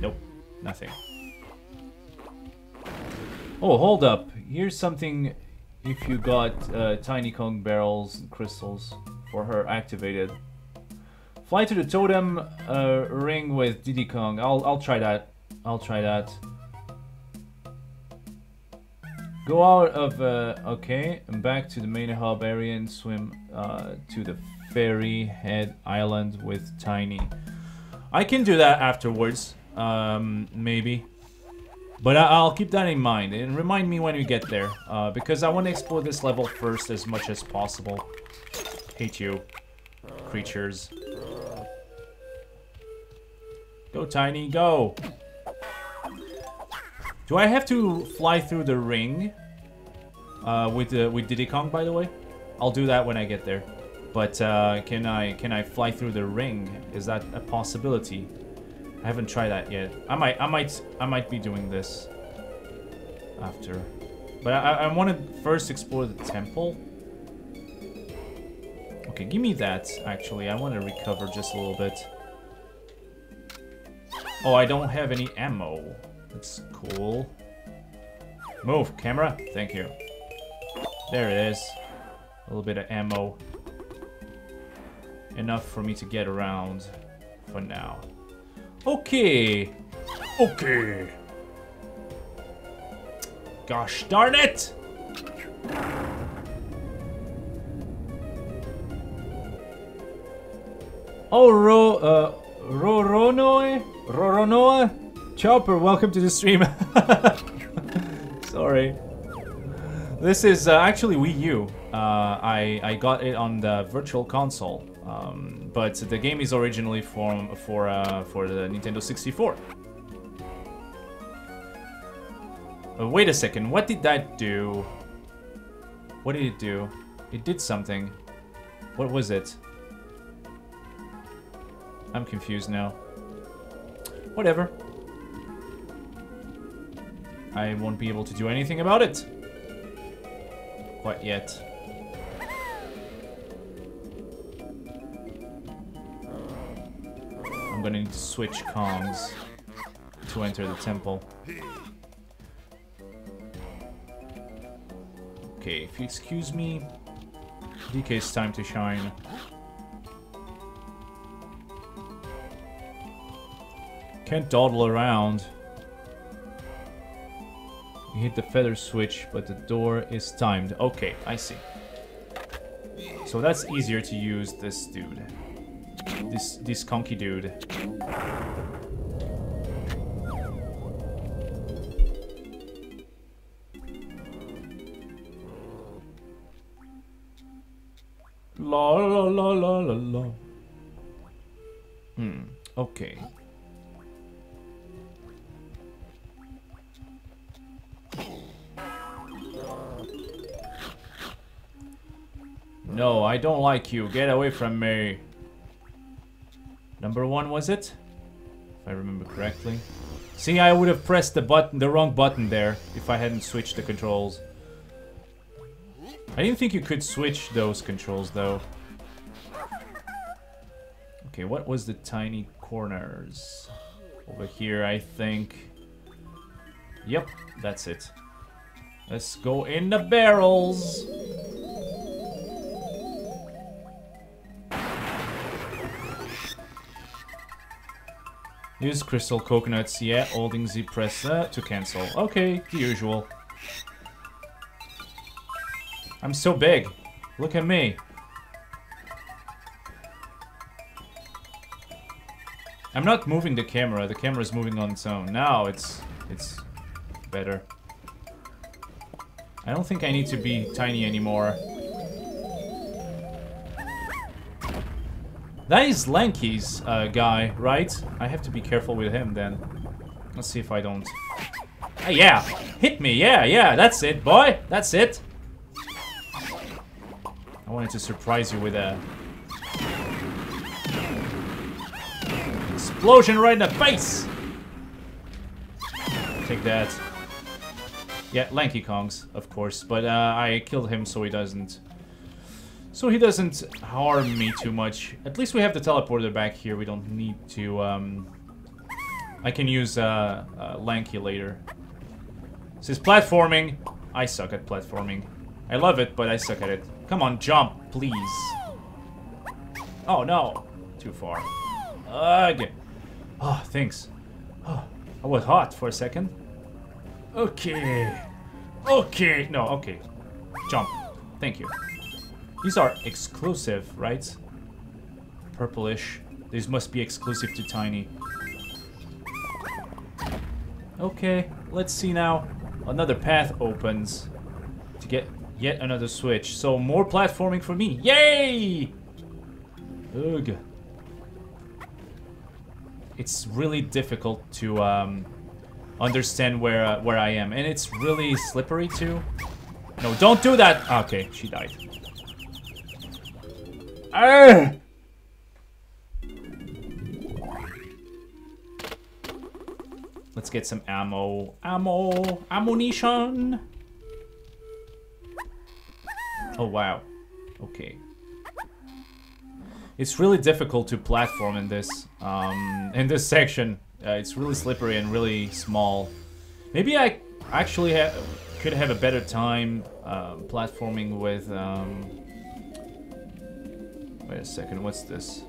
Nope, nothing. Oh, hold up. Here's something if you got uh, Tiny Kong barrels and crystals for her activated. Fly to the totem uh, ring with Diddy Kong. I'll, I'll try that. I'll try that. Go out of, uh, okay, and back to the main hub area and swim uh, to the ferry head island with Tiny. I can do that afterwards, um, maybe. But I will keep that in mind, and remind me when we get there, uh, because I want to explore this level first as much as possible. Hate you, creatures. Go, Tiny, go! Do I have to fly through the ring? Uh, with uh, with Diddy Kong, by the way? I'll do that when I get there. But uh, can I can I fly through the ring? Is that a possibility? I haven't tried that yet. I might I might I might be doing this after. But I, I want to first explore the temple. Okay, give me that, actually. I want to recover just a little bit. Oh, I don't have any ammo. That's cool. Move, camera. Thank you. There it is. A little bit of ammo. Enough for me to get around for now. Okay. Okay. Gosh darn it! Oh, Ro, uh, Roronoe? Roronoa? Chopper, welcome to the stream. Sorry. This is uh, actually Wii U. Uh, I, I got it on the Virtual Console, um, but the game is originally from for uh, for the Nintendo 64. Uh, wait a second, what did that do? What did it do? It did something. What was it? I'm confused now. Whatever. I won't be able to do anything about it. Quite yet. I'm gonna need to switch Kongs to enter the temple. Okay, if you excuse me, DK's time to shine. Can't dawdle around. You hit the feather switch, but the door is timed. Okay, I see. So that's easier to use this dude. This this conky dude. La la la la la la. Hmm. Okay. No, I don't like you. Get away from me. Number one, was it? If I remember correctly. See, I would have pressed the button, the wrong button there if I hadn't switched the controls. I didn't think you could switch those controls, though. Okay, what was the tiny corners? Over here, I think. Yep, that's it. Let's go in the barrels. Use crystal coconuts, yeah, holding Z press uh, to cancel. Okay, the usual. I'm so big. Look at me. I'm not moving the camera, the camera is moving on its own. Now it's it's better. I don't think I need to be tiny anymore. That is Lanky's uh, guy, right? I have to be careful with him then. Let's see if I don't. Ah, yeah, hit me, yeah, yeah, that's it, boy, that's it. I wanted to surprise you with a explosion right in the face. Take that. Yeah, Lanky Kongs, of course, but uh, I killed him so he doesn't so he doesn't harm me too much. At least we have the teleporter back here. We don't need to, um... I can use, uh, uh Lanky later. This is platforming. I suck at platforming. I love it, but I suck at it. Come on, jump, please. Oh, no. Too far. Ugh. Oh, thanks. Oh, I was hot for a second. Okay. Okay. No, okay. Jump. Thank you. These are exclusive, right? Purplish. These must be exclusive to Tiny. Okay, let's see now. Another path opens to get yet another switch. So more platforming for me. Yay! Ugh. It's really difficult to um, understand where uh, where I am, and it's really slippery too. No, don't do that. Okay, she died. Arr! Let's get some ammo. Ammo! Ammunition! Oh, wow. Okay. It's really difficult to platform in this, um, in this section. Uh, it's really slippery and really small. Maybe I actually ha could have a better time uh, platforming with, um, Wait a second, what's this?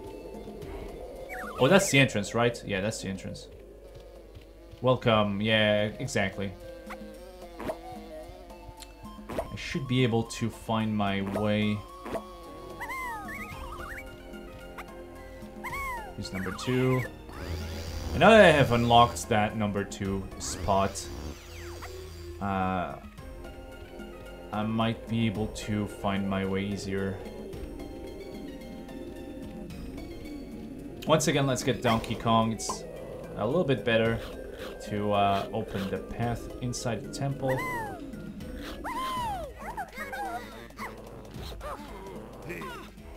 Oh, that's the entrance, right? Yeah, that's the entrance. Welcome, yeah, exactly. I should be able to find my way. Here's number two. And now that I have unlocked that number two spot, uh, I might be able to find my way easier. Once again, let's get Donkey Kong. It's a little bit better to uh, open the path inside the temple.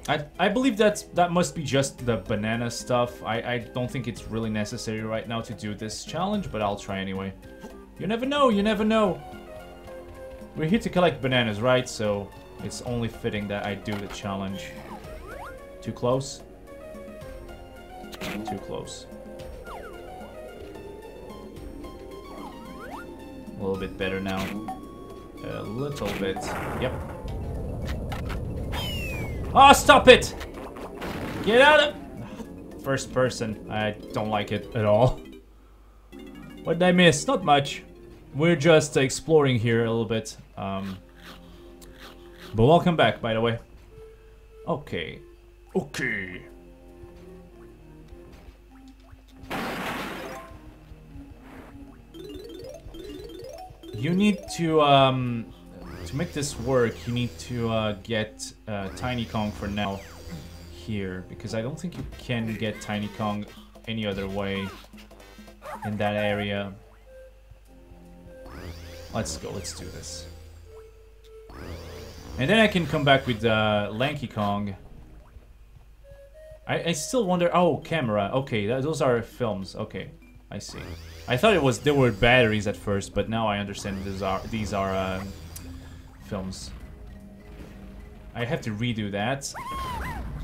I, I believe that that must be just the banana stuff. I, I don't think it's really necessary right now to do this challenge, but I'll try anyway. You never know, you never know. We're here to collect bananas, right? So it's only fitting that I do the challenge. Too close? Too close. A little bit better now. A little bit. Yep. Oh, stop it! Get out of... First person. I don't like it at all. What did I miss? Not much. We're just exploring here a little bit. Um, but welcome back, by the way. Okay. Okay. You need to, um, to make this work, you need to uh, get uh, Tiny Kong for now here, because I don't think you can get Tiny Kong any other way in that area. Let's go, let's do this. And then I can come back with uh, Lanky Kong. I, I still wonder... Oh, camera. Okay, that, those are films. Okay, I see. I thought it was there were batteries at first, but now I understand these are these are uh, films. I have to redo that.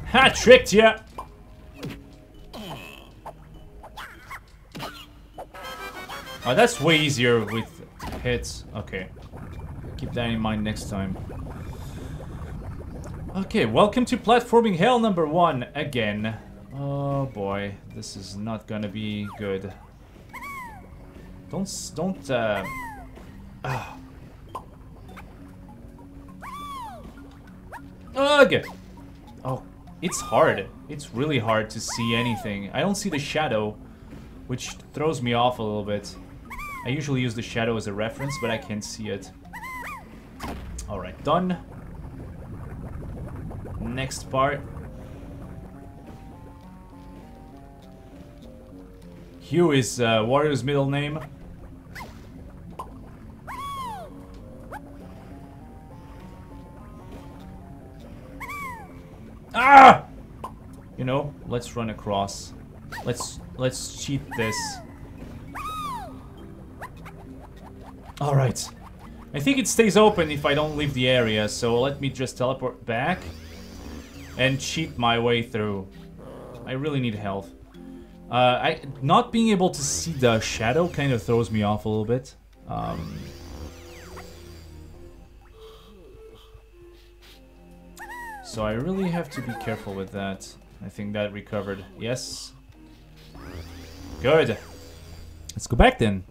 Ha! Tricked ya! Oh, that's way easier with hits. Okay. Keep that in mind next time. Okay, welcome to platforming hell number one again. Oh boy, this is not gonna be good. Don't, don't, uh... ah. Ugh! Oh, it's hard. It's really hard to see anything. I don't see the shadow, which throws me off a little bit. I usually use the shadow as a reference, but I can't see it. Alright, done. Next part. Hugh is uh, Warrior's middle name. Ah! You know, let's run across. Let's let's cheat this. All right. I think it stays open if I don't leave the area, so let me just teleport back and cheat my way through. I really need health. Uh, I not being able to see the shadow kind of throws me off a little bit. Um, so I really have to be careful with that. I think that recovered. Yes. Good. Let's go back then.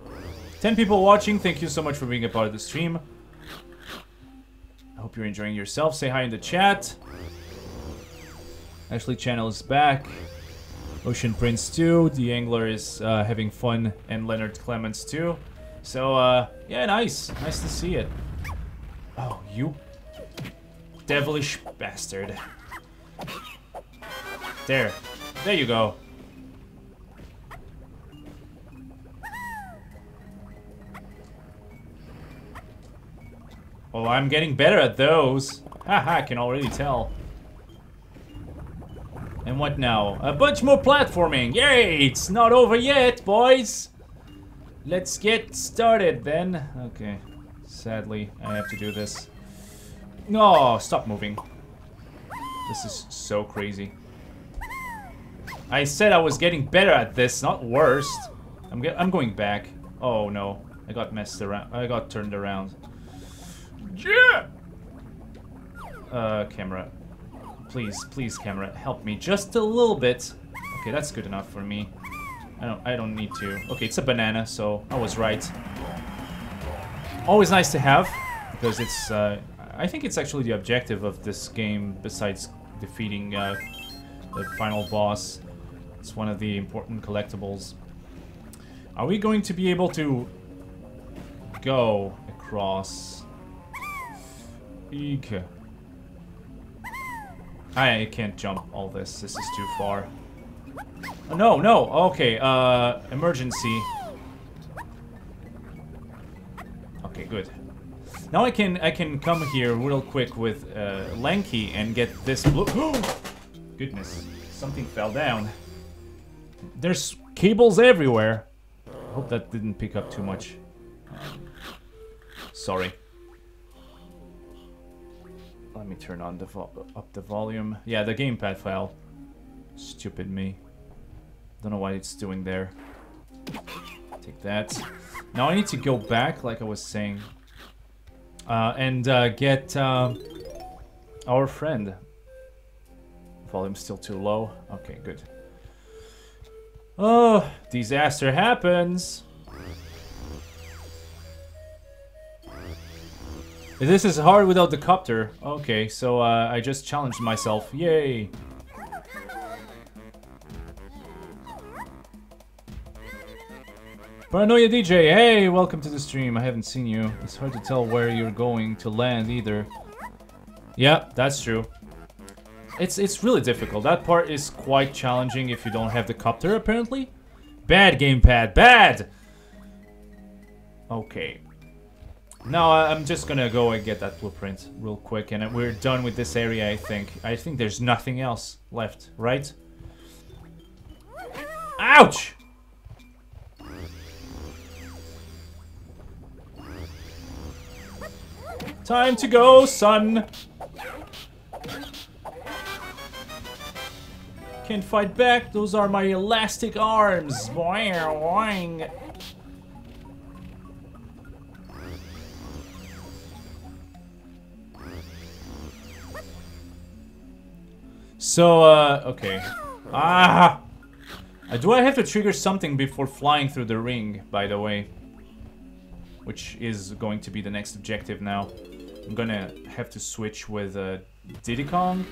10 people watching, thank you so much for being a part of the stream. I hope you're enjoying yourself. Say hi in the chat. Ashley Channel is back. Ocean Prince too. The Angler is uh, having fun, and Leonard Clements too. So, uh, yeah, nice. Nice to see it. Oh, you devilish bastard. There. There you go. Oh, I'm getting better at those. Haha, I can already tell. And what now? A bunch more platforming. Yay! It's not over yet, boys. Let's get started then. Okay. Sadly, I have to do this. No, stop moving. This is so crazy. I said I was getting better at this, not worse. I'm get I'm going back. Oh no, I got messed around. I got turned around. Yeah. Uh, camera. Please, please, camera, help me just a little bit. Okay, that's good enough for me. I don't, I don't need to. Okay, it's a banana, so I was right. Always nice to have, because it's, uh, I think it's actually the objective of this game, besides defeating uh, the final boss. It's one of the important collectibles. Are we going to be able to go across? Eek. I can't jump all this. This is too far. Oh, no, no. Okay, uh, emergency. Okay, good. Now I can I can come here real quick with uh, Lanky and get this blue. Goodness, something fell down. There's cables everywhere. I Hope that didn't pick up too much. Sorry. Let me turn on the up the volume. Yeah, the gamepad fell. Stupid me. Don't know what it's doing there. Take that. Now I need to go back, like I was saying, uh, and uh, get uh, our friend. Volume's still too low. Okay, good. Oh, disaster happens. This is hard without the copter. Okay, so uh, I just challenged myself. Yay! Paranoia DJ, hey, welcome to the stream. I haven't seen you. It's hard to tell where you're going to land either. Yeah, that's true. It's it's really difficult. That part is quite challenging if you don't have the copter, apparently. Bad gamepad, bad! Okay. Now I'm just gonna go and get that blueprint real quick, and we're done with this area, I think. I think there's nothing else left, right? Ouch! Time to go, son! Can't fight back, those are my elastic arms! Boing, So, uh, okay. Ah! Uh, do I have to trigger something before flying through the ring, by the way? Which is going to be the next objective now. I'm gonna have to switch with uh, Diddy Kong.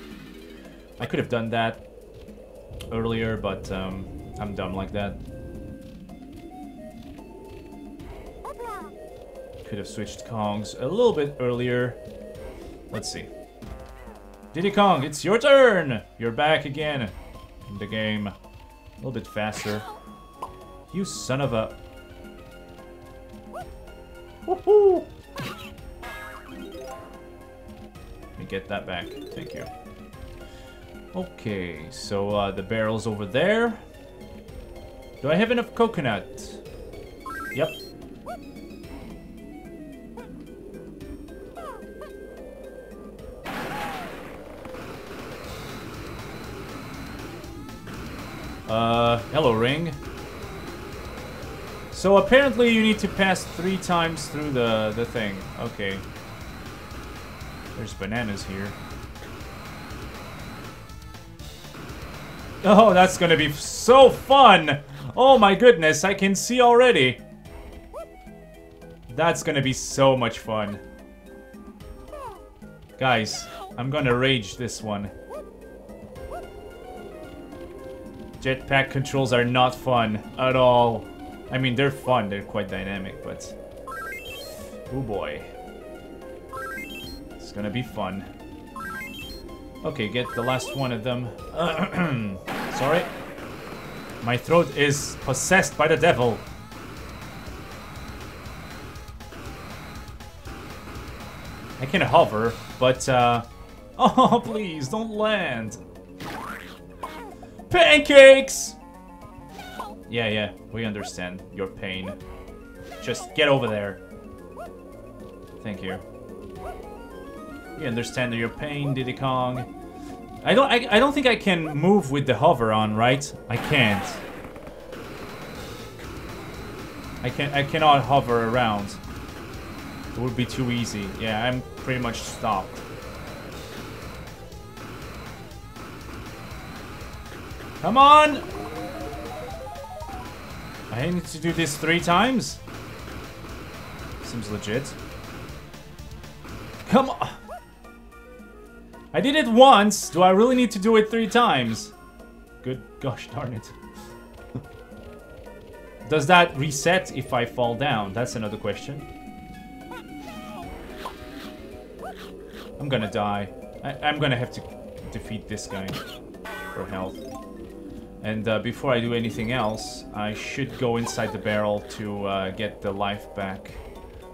I could have done that earlier, but um, I'm dumb like that. Could have switched Kongs a little bit earlier. Let's see. Diddy Kong, it's your turn! You're back again in the game. A little bit faster. You son of a... Woohoo! Me get that back. Thank you. Okay, so uh, the barrel's over there. Do I have enough coconut? Yep. Uh, hello, ring. So apparently you need to pass three times through the, the thing. Okay. There's bananas here. Oh, that's gonna be so fun! Oh my goodness, I can see already. That's gonna be so much fun. Guys, I'm gonna rage this one. Jetpack controls are not fun at all. I mean, they're fun, they're quite dynamic, but... Oh boy. It's gonna be fun. Okay, get the last one of them. Sorry. My throat is possessed by the devil. I can hover, but, uh... Oh, please, don't land. Pancakes! Yeah, yeah, we understand your pain. Just get over there. Thank you. We understand your pain, Diddy Kong. I don't I, I don't think I can move with the hover on, right? I can't. I can I cannot hover around. It would be too easy. Yeah, I'm pretty much stopped. Come on! I need to do this three times? Seems legit. Come on! I did it once. Do I really need to do it three times? Good gosh darn it. Does that reset if I fall down? That's another question. I'm gonna die. I am gonna have to defeat this guy for health. And uh, before I do anything else, I should go inside the barrel to uh, get the life back.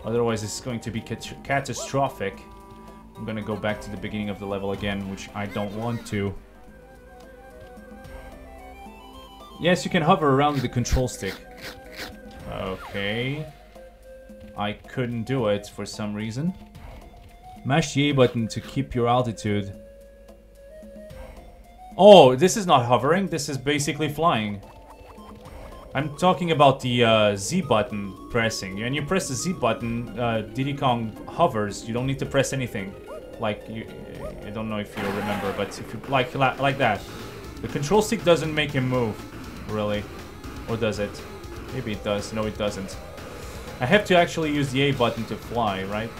Otherwise, it's going to be cat catastrophic. I'm gonna go back to the beginning of the level again, which I don't want to. Yes, you can hover around the control stick. Okay. I couldn't do it for some reason. Mash the A button to keep your altitude. Oh, this is not hovering. This is basically flying. I'm talking about the uh, Z button pressing. And you press the Z button, uh, Diddy Kong hovers. You don't need to press anything like you I don't know if you remember but if you like like that. The control stick doesn't make him move really. Or does it? Maybe it does. No it doesn't. I have to actually use the A button to fly right?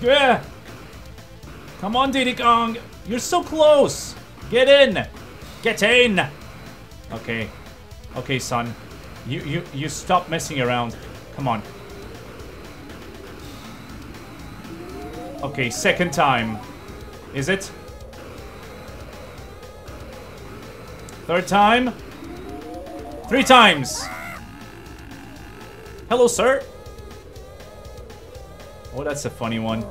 Yeah! Come on Diddy Kong! You're so close! Get in! Get in! Okay Okay, son. You, you, you stop messing around. Come on. Okay, second time. Is it? Third time? Three times! Hello, sir! Oh, that's a funny one.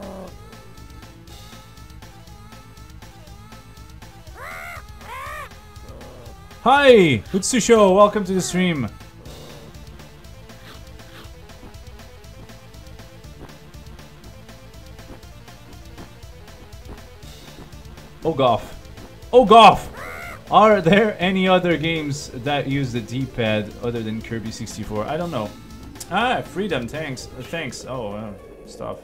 Hi! Utsusho, welcome to the stream. Oh golf. Oh Ogoff! Are there any other games that use the D-pad other than Kirby 64? I don't know. Ah, freedom, thanks. Uh, thanks. Oh, uh, stuff.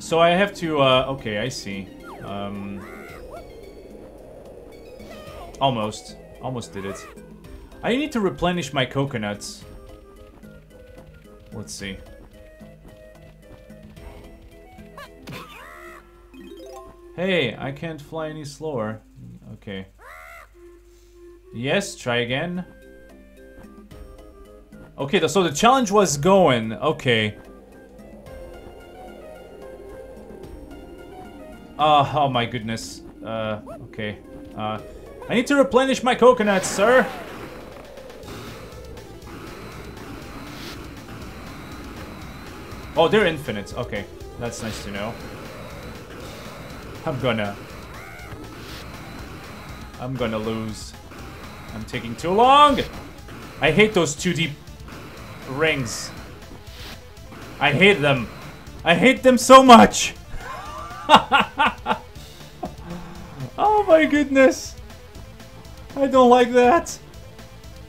So I have to, uh, okay, I see. Um, almost. Almost did it. I need to replenish my coconuts. Let's see. Hey, I can't fly any slower. Okay. Yes, try again. Okay, so the challenge was going. Okay. Uh, oh my goodness. Uh, okay. Uh, I need to replenish my coconuts, sir. Oh, they're infinite. Okay, that's nice to know. I'm gonna... I'm gonna lose. I'm taking too long! I hate those 2D rings. I hate them. I hate them so much! oh my goodness! I don't like that!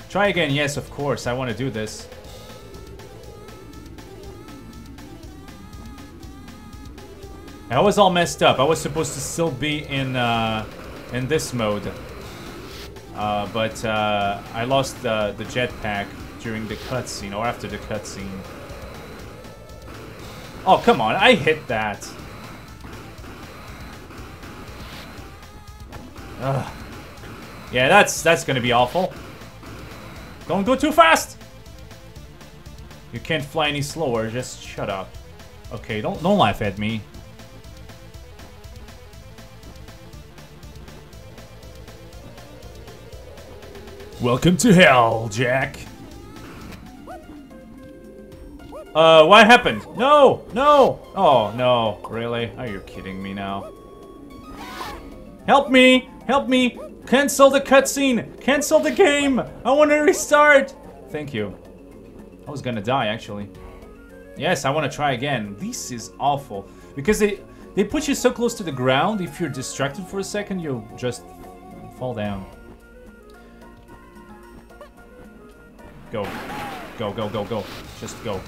Try again, yes, of course, I want to do this. I was all messed up. I was supposed to still be in uh, in this mode. Uh, but uh, I lost the, the jetpack during the cutscene, or after the cutscene. Oh, come on, I hit that. Ugh. Yeah, that's that's gonna be awful. Don't go too fast! You can't fly any slower, just shut up. Okay, don't don't laugh at me. Welcome to hell, Jack. Uh, what happened? No! No! Oh, no. Really? Are you kidding me now? Help me! Help me! Cancel the cutscene! Cancel the game! I want to restart! Thank you. I was gonna die, actually. Yes, I want to try again. This is awful. Because they, they put you so close to the ground, if you're distracted for a second, you'll just fall down. Go. Go, go, go, go. Just go.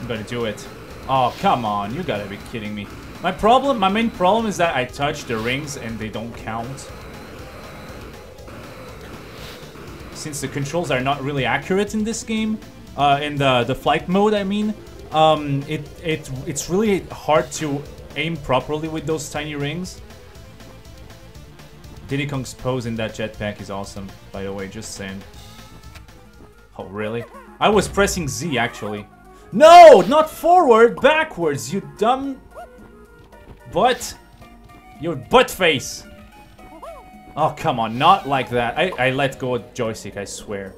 I'm gonna do it. Oh, come on. You gotta be kidding me. My problem, my main problem is that I touch the rings and they don't count. Since the controls are not really accurate in this game, uh, in the, the flight mode, I mean, um, it, it, it's really hard to aim properly with those tiny rings. Diddy Kong's pose in that jetpack is awesome, by the way, just saying. Oh, really? I was pressing Z, actually. No! Not forward! Backwards, you dumb... Butt. Your butt face! Oh, come on, not like that. I, I let go of joystick, I swear.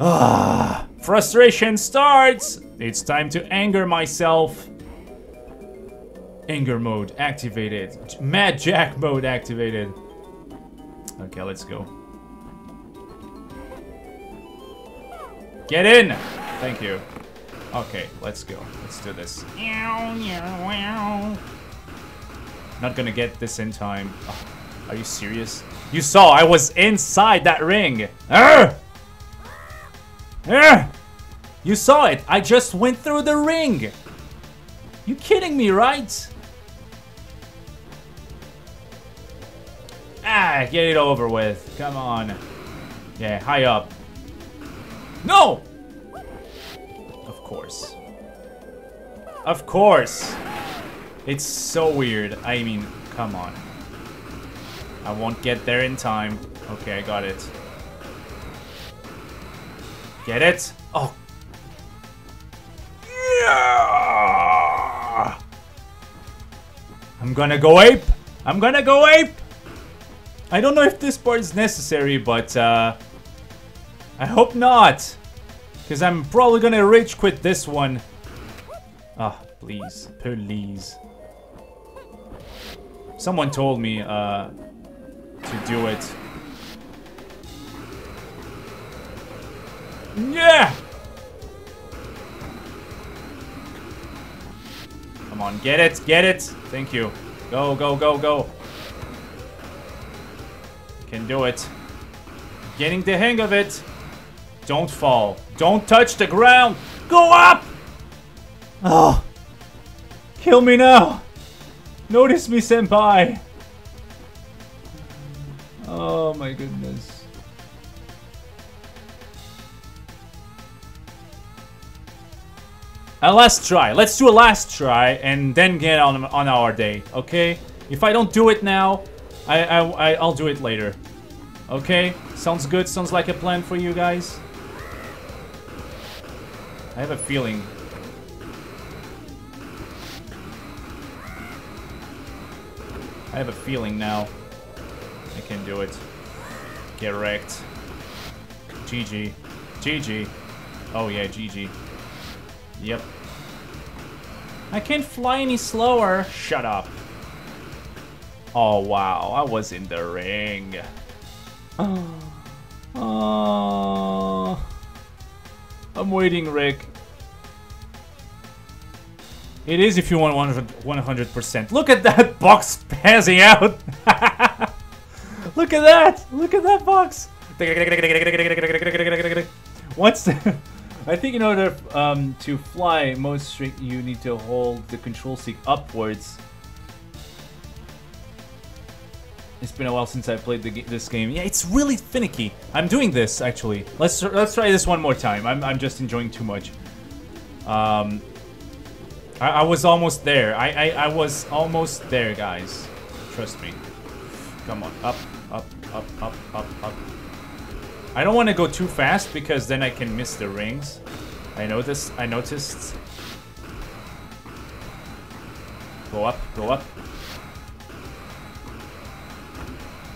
Ah, frustration starts! It's time to anger myself. Anger mode activated. Mad Jack mode activated. Okay, let's go. Get in! Thank you. Okay, let's go. Let's do this. Not gonna get this in time. Oh, are you serious? You saw I was inside that ring! Arr! Arr! You saw it! I just went through the ring! You kidding me, right? Ah, get it over with. Come on. Yeah, high up. No! Course. Of course. It's so weird. I mean, come on. I won't get there in time. Okay, I got it. Get it? Oh. Yeah! I'm gonna go ape. I'm gonna go ape. I don't know if this part is necessary, but uh, I hope not. Because I'm probably gonna rage quit this one. Ah, oh, please. Please. Someone told me uh, to do it. Yeah! Come on, get it, get it. Thank you. Go, go, go, go. Can do it. Getting the hang of it. Don't fall. Don't touch the ground. Go up! Oh. Kill me now. Notice me, senpai. Oh my goodness. A last try. Let's do a last try and then get on on our day, okay? If I don't do it now, I, I, I I'll do it later. Okay? Sounds good. Sounds like a plan for you guys. I have a feeling. I have a feeling now. I can do it. Get wrecked. GG. GG. Oh yeah, GG. Yep. I can't fly any slower. Shut up. Oh wow, I was in the ring. Oh. oh. I'm waiting, Rick. It is if you want 100%. Look at that box passing out. Look at that. Look at that box. What's I think in order um, to fly most straight, you need to hold the control stick upwards. It's been a while since I played the, this game. Yeah, it's really finicky. I'm doing this actually. Let's let's try this one more time. I'm I'm just enjoying too much. Um, I, I was almost there. I, I I was almost there, guys. Trust me. Come on, up, up, up, up, up, up. I don't want to go too fast because then I can miss the rings. I noticed. I noticed. Go up, go up.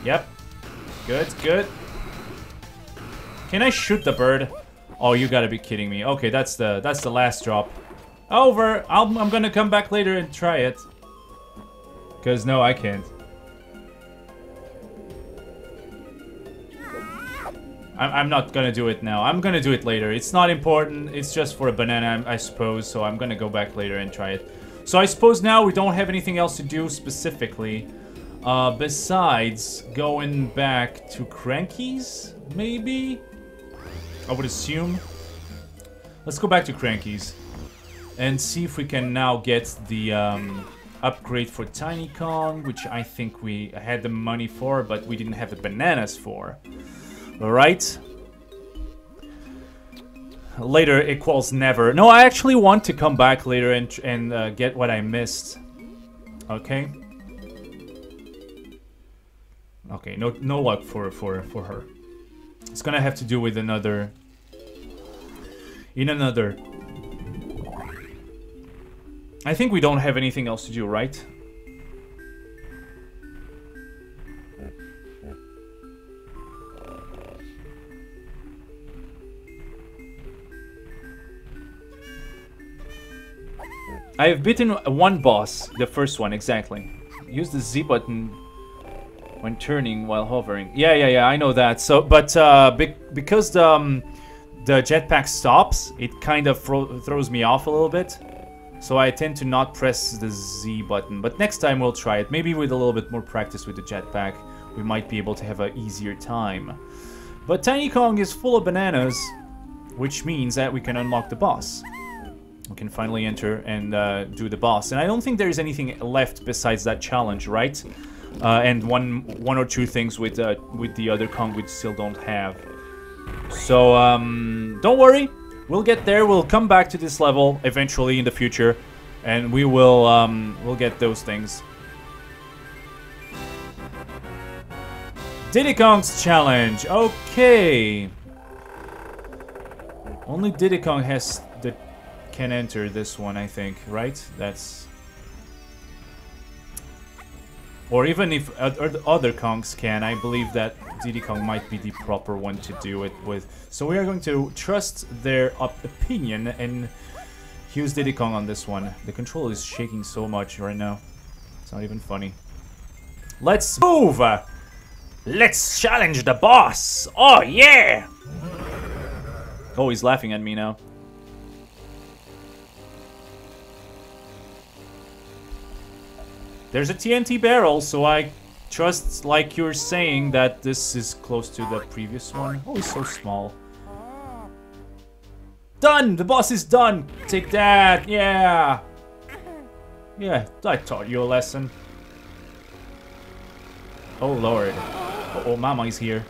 Yep. Good, good. Can I shoot the bird? Oh, you gotta be kidding me. Okay, that's the that's the last drop. Over. i am gonna come back later and try it. Cause no, I can't. I'm, I'm not gonna do it now. I'm gonna do it later. It's not important. It's just for a banana, I suppose. So I'm gonna go back later and try it. So I suppose now we don't have anything else to do specifically. Uh, besides going back to Cranky's, maybe? I would assume. Let's go back to Cranky's and see if we can now get the um, upgrade for Tiny Kong, which I think we had the money for, but we didn't have the bananas for. Alright. Later equals never. No, I actually want to come back later and, and uh, get what I missed. Okay. Okay, no no luck for for for her. It's gonna have to do with another. In another. I think we don't have anything else to do, right? I have beaten one boss, the first one, exactly. Use the Z button when turning while hovering. Yeah, yeah, yeah, I know that. So, but uh, be because the, um, the jetpack stops, it kind of throws me off a little bit. So I tend to not press the Z button. But next time we'll try it. Maybe with a little bit more practice with the jetpack, we might be able to have an easier time. But Tiny Kong is full of bananas, which means that we can unlock the boss we can finally enter and uh, do the boss. And I don't think there is anything left besides that challenge, right? Uh, and one one or two things with uh, with the other Kong we still don't have. So um, don't worry, we'll get there. We'll come back to this level eventually in the future, and we will um, we'll get those things. Diddy Kong's challenge. Okay. Only Diddy Kong has the can enter this one, I think, right? That's... Or even if other Kongs can, I believe that Diddy Kong might be the proper one to do it with. So we are going to trust their opinion and use Diddy Kong on this one. The control is shaking so much right now. It's not even funny. Let's move! Let's challenge the boss! Oh, yeah! Oh, he's laughing at me now. There's a TNT barrel, so I trust, like you're saying, that this is close to the previous one. Oh, he's so small. Done! The boss is done! Take that! Yeah! Yeah, I taught you a lesson. Oh lord. Uh oh, Mama is here.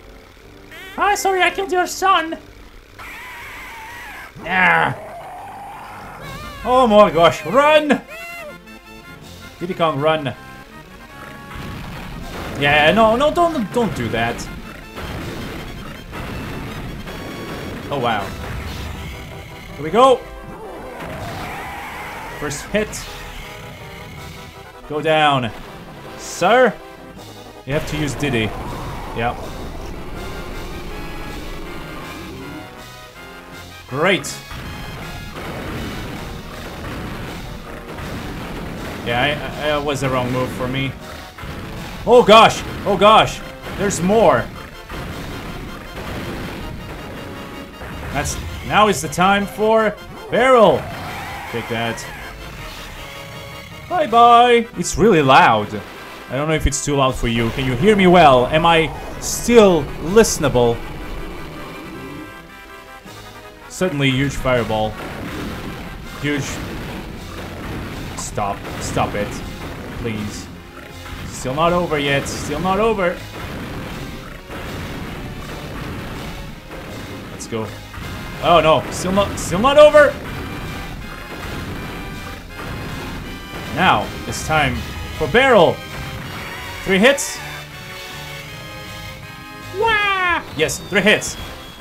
Ah, sorry, I killed your son! Ah! Oh my gosh, run! Diddy Kong, run! Yeah, no, no, don't, don't do that. Oh wow. Here we go. First hit. Go down. Sir? You have to use Diddy. Yep. Great. Yeah, it was the wrong move for me. Oh gosh! Oh gosh! There's more! That's... Now is the time for... Barrel! Take that. Bye-bye! It's really loud. I don't know if it's too loud for you. Can you hear me well? Am I still listenable? Suddenly, huge fireball. Huge... Stop. Stop it. Please. Still not over yet. Still not over. Let's go. Oh no, still not still not over. Now, it's time for barrel. Three hits. Wah! Yes, three hits.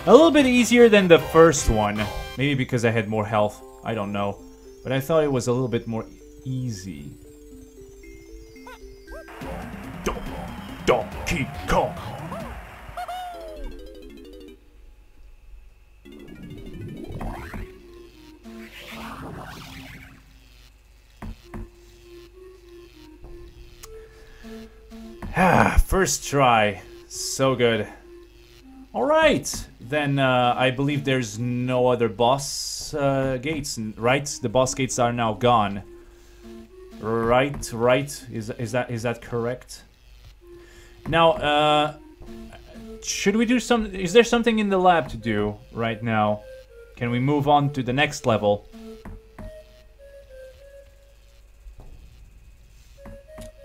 A little bit easier than the first one. Maybe because I had more health. I don't know. But I thought it was a little bit more easy. Donkey Kong. Ah, first try. So good. Alright, then uh, I believe there's no other boss uh, gates, right? The boss gates are now gone. Right, right. Is is that is that correct? Now, uh, should we do some? Is there something in the lab to do right now? Can we move on to the next level?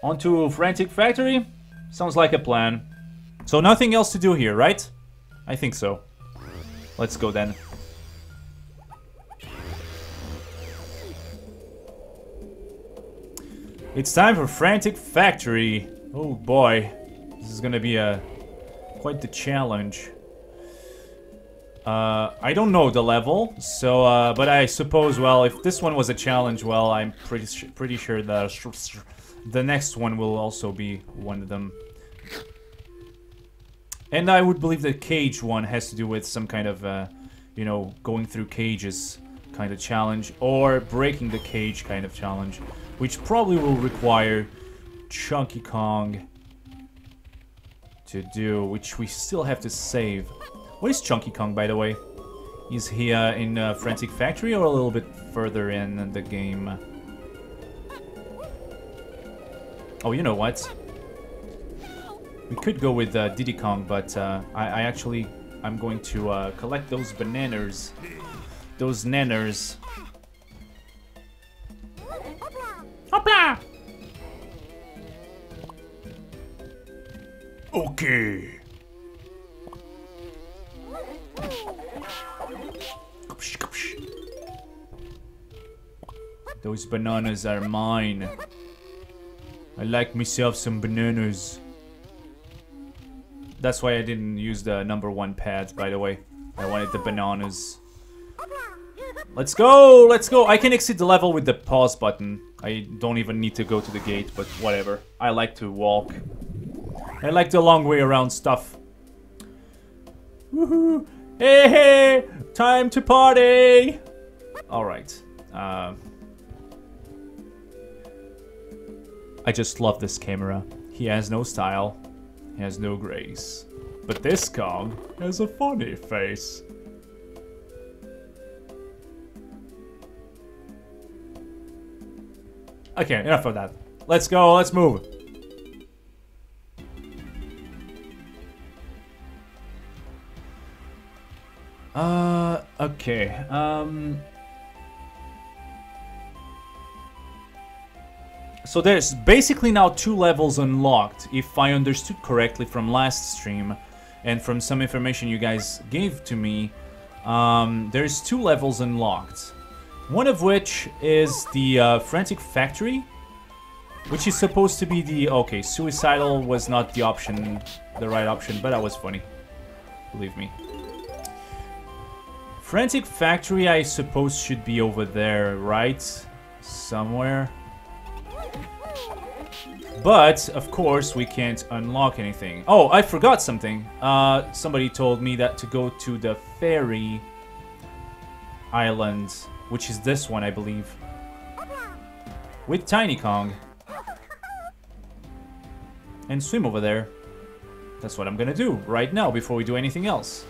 On to Frantic Factory? Sounds like a plan. So nothing else to do here, right? I think so. Let's go then. It's time for Frantic Factory. Oh boy, this is gonna be a quite the challenge. Uh, I don't know the level, so uh, but I suppose well, if this one was a challenge, well, I'm pretty pretty sure that the next one will also be one of them. And I would believe the cage one has to do with some kind of, uh, you know, going through cages kind of challenge, or breaking the cage kind of challenge which probably will require Chunky Kong to do, which we still have to save. What is Chunky Kong, by the way? Is he uh, in uh, Frantic Factory or a little bit further in the game? Oh, you know what? We could go with uh, Diddy Kong, but uh, I, I, actually... I'm going to uh, collect those bananas. Those nanners. Hopla! Okay. Those bananas are mine. I like myself some bananas. That's why I didn't use the number one pads, by the way. I wanted the bananas. Let's go! Let's go! I can exit the level with the pause button. I don't even need to go to the gate, but whatever. I like to walk. I like the long way around stuff. Woohoo! Hey, hey! Time to party! Alright. Uh, I just love this camera. He has no style. He has no grace. But this Kong has a funny face. Okay, enough of that. Let's go. Let's move. Uh, okay. Um. So there's basically now two levels unlocked, if I understood correctly from last stream, and from some information you guys gave to me. Um, there's two levels unlocked. One of which is the uh, Frantic Factory, which is supposed to be the... Okay, suicidal was not the option, the right option, but that was funny. Believe me. Frantic Factory, I suppose, should be over there, right? Somewhere. But, of course, we can't unlock anything. Oh, I forgot something. Uh, somebody told me that to go to the ferry island, which is this one, I believe. With Tiny Kong. And swim over there. That's what I'm gonna do right now before we do anything else.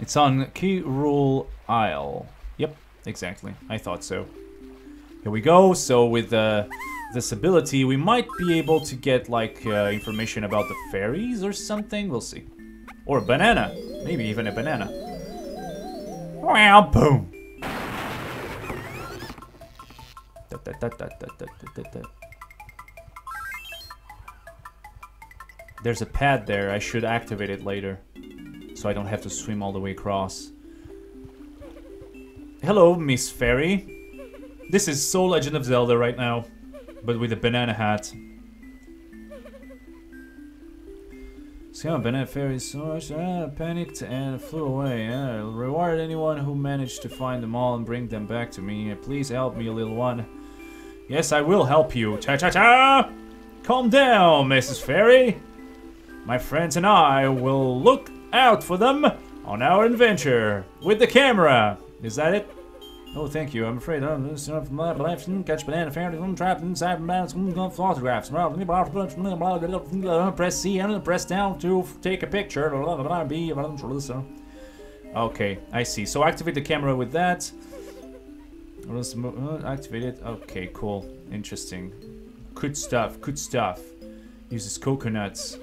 It's on K. Rool Isle. Yep, exactly. I thought so. Here we go. So with uh, this ability, we might be able to get like uh, information about the fairies or something. We'll see. Or a banana. Maybe even a banana. Wow, boom. There's a pad there. I should activate it later. So I don't have to swim all the way across. Hello, Miss Fairy. This is so Legend of Zelda right now. But with a banana hat. How banana fairy so much uh, panicked and flew away. Uh, reward anyone who managed to find them all and bring them back to me. Uh, please help me, little one. Yes, I will help you. Cha cha cha! Calm down, Mrs. Fairy. My friends and I will look out for them on our adventure with the camera. Is that it? Oh, thank you. I'm afraid I'm enough from my life. Catch banana fairies. I'm trapped inside banana photographs. Press C and press down to take a picture. Okay, I see. So activate the camera with that. Uh, activate it. Okay, cool. Interesting. Good stuff. Good stuff. Uses coconuts.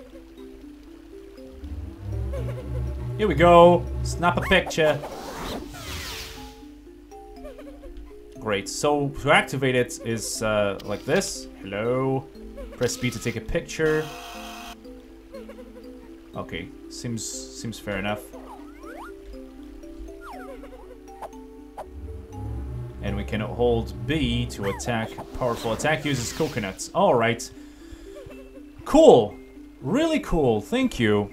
Here we go. Snap a picture. Great. So to activate it is uh, like this. Hello. Press B to take a picture. Okay. Seems seems fair enough. And we can hold B to attack. Powerful attack uses coconuts. Alright. Cool. Really cool. Thank you.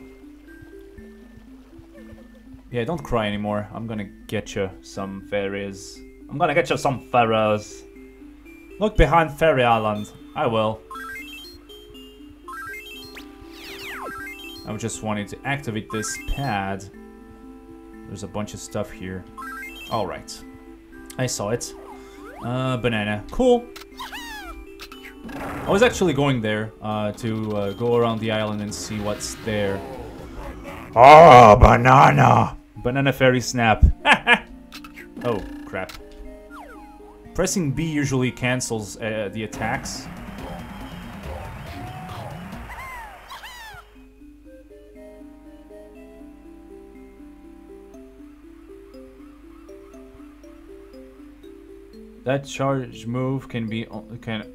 Yeah, don't cry anymore. I'm gonna get you some fairies. I'm gonna get you some fairies. Look behind Fairy Island. I will. I just wanted to activate this pad. There's a bunch of stuff here. Alright. I saw it. Uh, banana. Cool. I was actually going there uh, to uh, go around the island and see what's there. Oh, banana! Banana fairy snap. oh, crap. Pressing B usually cancels uh, the attacks. That charge move can be can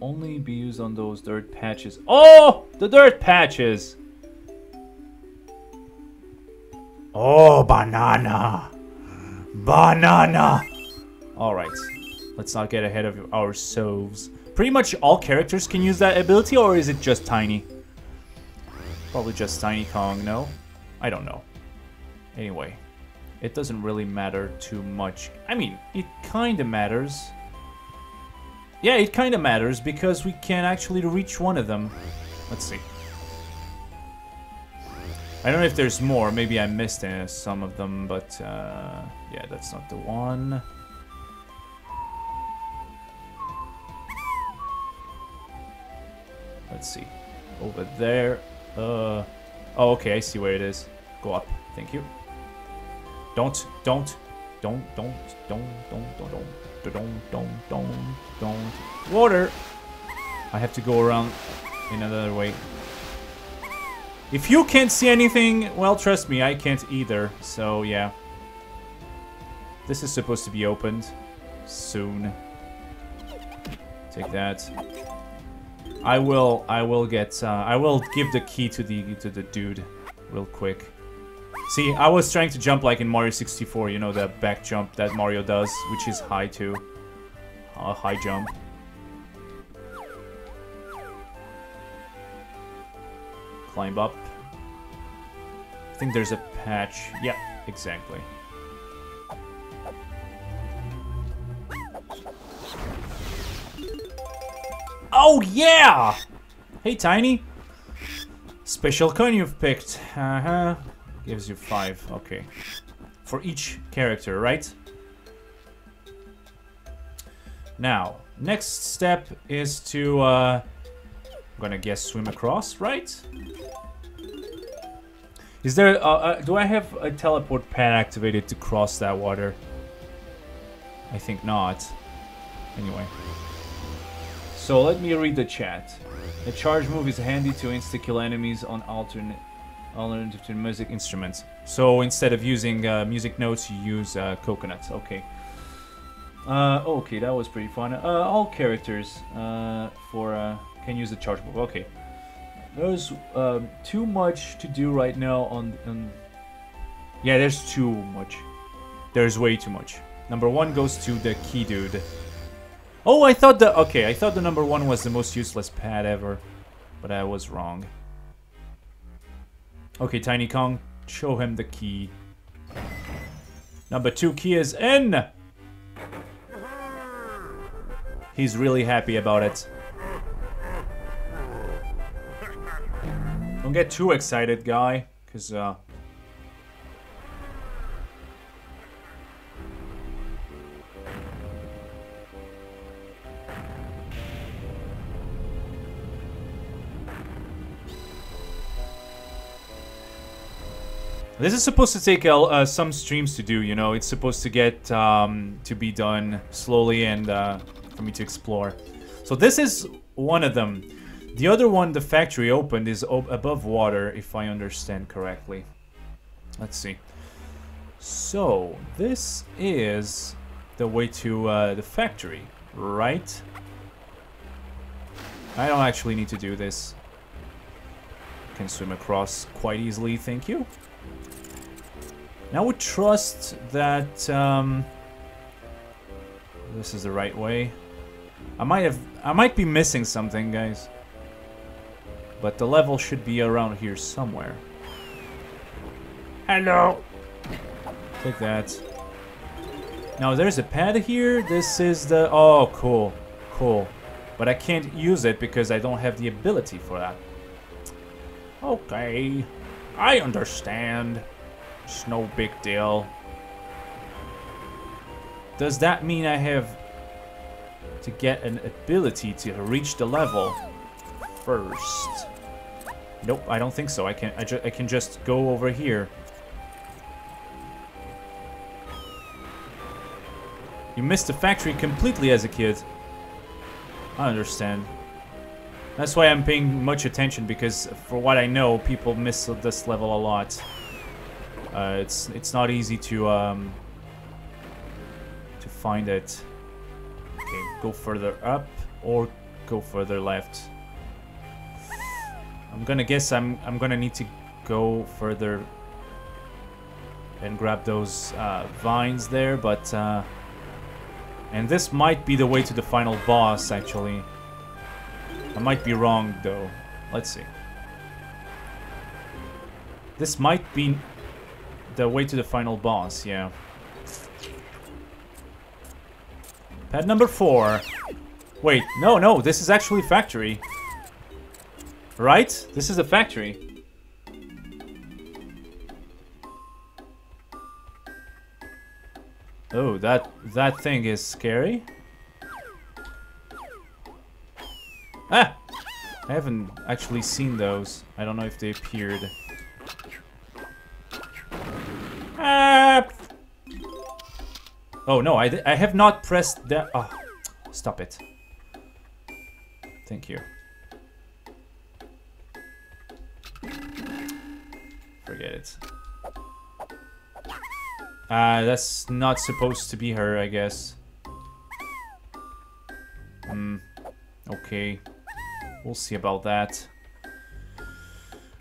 only be used on those dirt patches. Oh, the dirt patches. Oh, banana. Banana. All right. Let's not get ahead of ourselves. Pretty much all characters can use that ability, or is it just Tiny? Probably just Tiny Kong, no? I don't know. Anyway, it doesn't really matter too much. I mean, it kind of matters. Yeah, it kind of matters because we can actually reach one of them. Let's see. I don't know if there's more. Maybe I missed uh, some of them, but uh, yeah, that's not the one. Let's see. Over there. Uh, oh, okay, I see where it is. Go up. Thank you. Don't, don't, don't, don't, don't, don't, don't, don't, don't, don't, don't, don't. Water! I have to go around in another way. If you can't see anything, well, trust me, I can't either. So, yeah. This is supposed to be opened soon. Take that. I will, I will get, uh, I will give the key to the, to the dude real quick. See, I was trying to jump like in Mario 64, you know, the back jump that Mario does, which is high too. A high jump. Climb up. I think there's a patch. Yeah, exactly. Oh, yeah! Hey, Tiny. Special coin you've picked. Uh-huh. Gives you five. Okay. For each character, right? Now, next step is to, uh... I'm gonna guess swim across, right? Is there, uh, uh, do I have a teleport pad activated to cross that water? I think not. Anyway. So let me read the chat. The charge move is handy to insta-kill enemies on alternate alternative music instruments. So instead of using uh, music notes, you use uh, coconuts. Okay. Uh, okay, that was pretty fun. Uh, all characters uh, for uh, can use the charge move. Okay. There's um, too much to do right now on, on... Yeah, there's too much. There's way too much. Number one goes to the key dude. Oh, I thought the... Okay, I thought the number one was the most useless pad ever. But I was wrong. Okay, Tiny Kong, show him the key. Number two key is in! He's really happy about it. Don't get too excited, guy, because, uh... This is supposed to take uh, some streams to do, you know. It's supposed to get um, to be done slowly and uh, for me to explore. So this is one of them. The other one, the factory opened, is above water, if I understand correctly. Let's see. So this is the way to uh, the factory, right? I don't actually need to do this. Can swim across quite easily, thank you. Now we trust that um, this is the right way. I might have, I might be missing something, guys. But the level should be around here somewhere. Hello. Take that. Now there's a pad here. This is the, oh, cool, cool. But I can't use it because I don't have the ability for that. Okay, I understand. It's no big deal. Does that mean I have to get an ability to reach the level first? Nope, I don't think so. I can I, I can just go over here. You missed the factory completely as a kid. I understand. That's why I'm paying much attention because for what I know, people miss this level a lot. Uh, it's it's not easy to um, to find it. Okay, go further up or go further left. I'm gonna guess I'm I'm gonna need to go further and grab those uh, vines there, but uh, and this might be the way to the final boss actually. I might be wrong though. Let's see. This might be the way to the final boss, yeah. Pad number four. Wait, no, no, this is actually factory. Right? This is a factory. Oh, that that thing is scary. Ah! I haven't actually seen those. I don't know if they appeared. Ah, Oh no, I, I have not pressed that. Oh, stop it. Thank you. Forget it. Uh, that's not supposed to be her, I guess. Hmm. Okay. We'll see about that.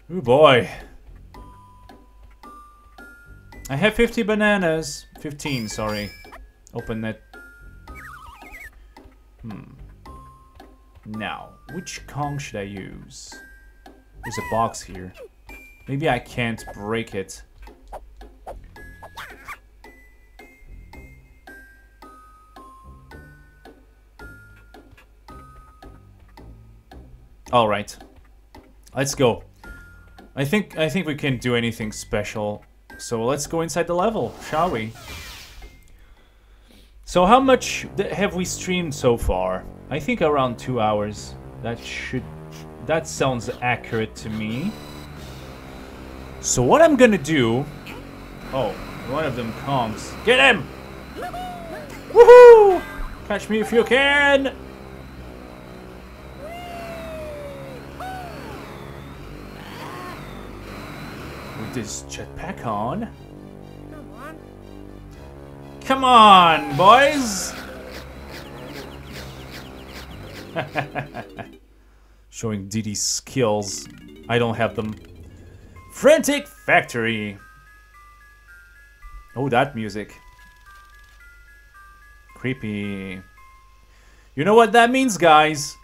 Oh boy. I have 50 bananas. 15, sorry. Open it. Hmm. Now, which Kong should I use? There's a box here. Maybe I can't break it. All right. Let's go. I think I think we can do anything special. So let's go inside the level, shall we? So how much have we streamed so far? I think around 2 hours. That should that sounds accurate to me. So what I'm gonna do... Oh, one of them comes. Get him! Woohoo! Catch me if you can! This jetpack on. Come on, boys! Showing Diddy's skills. I don't have them. Frantic Factory. Oh, that music. Creepy. You know what that means, guys?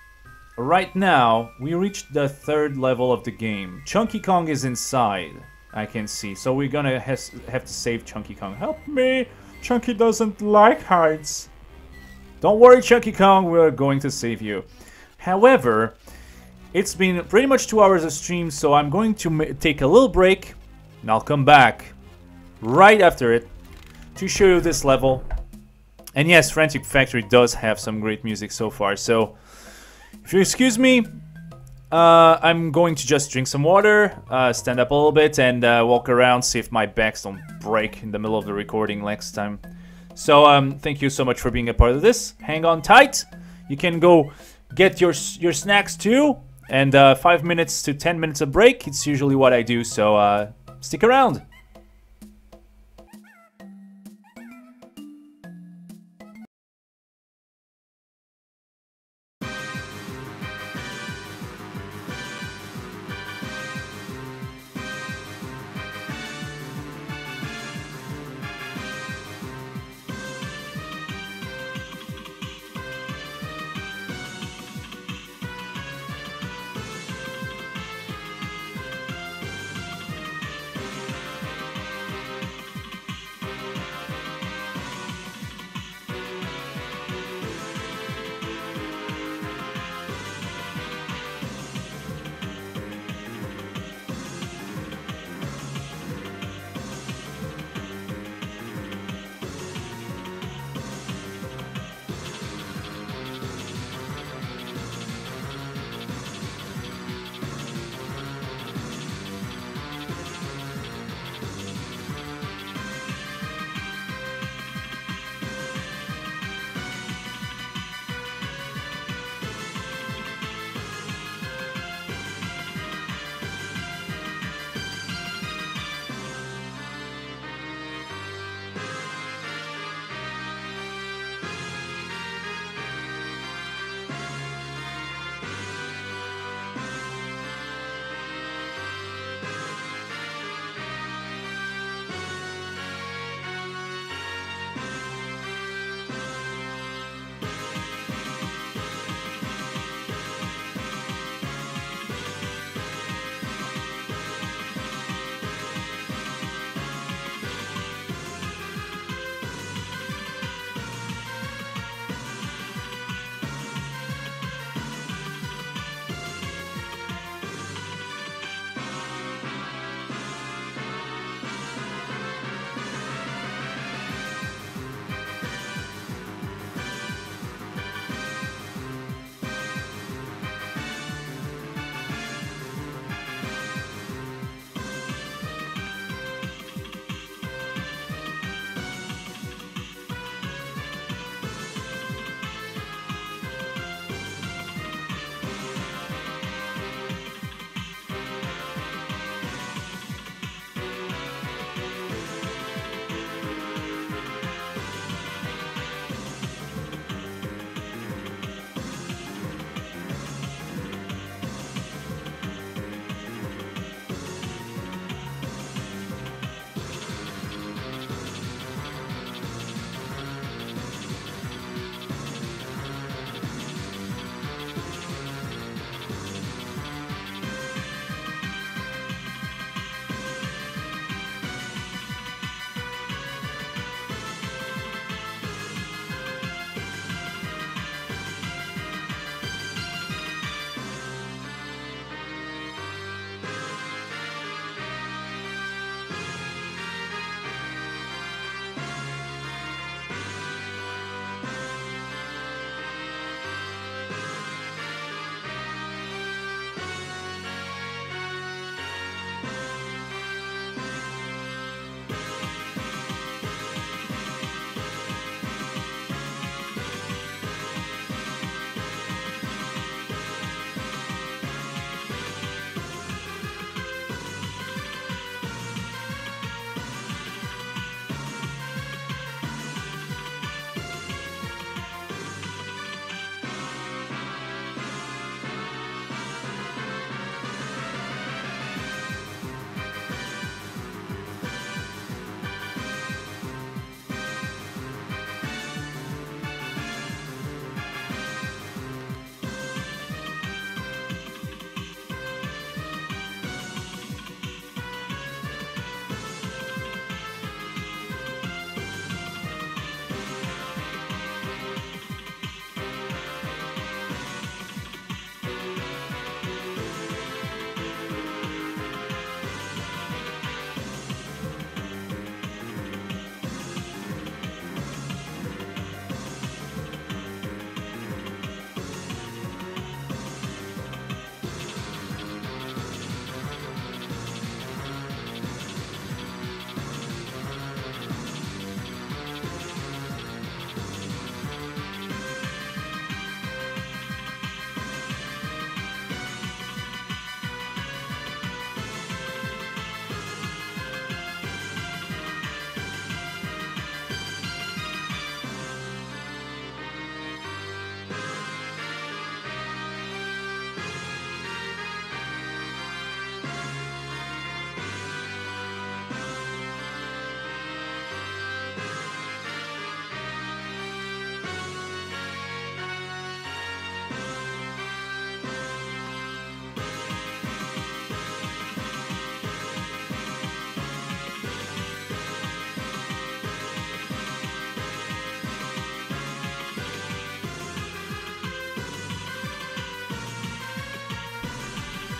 Right now, we reached the third level of the game. Chunky Kong is inside, I can see. So we're gonna has, have to save Chunky Kong. Help me! Chunky doesn't like heights. Don't worry, Chunky Kong, we're going to save you. However, it's been pretty much two hours of stream, so I'm going to take a little break, and I'll come back right after it to show you this level. And yes, Frantic Factory does have some great music so far, so if you excuse me, uh, I'm going to just drink some water, uh, stand up a little bit, and uh, walk around, see if my backs don't break in the middle of the recording next time. So um, thank you so much for being a part of this. Hang on tight. You can go get your your snacks too. And uh, five minutes to ten minutes of break. It's usually what I do. So uh, stick around.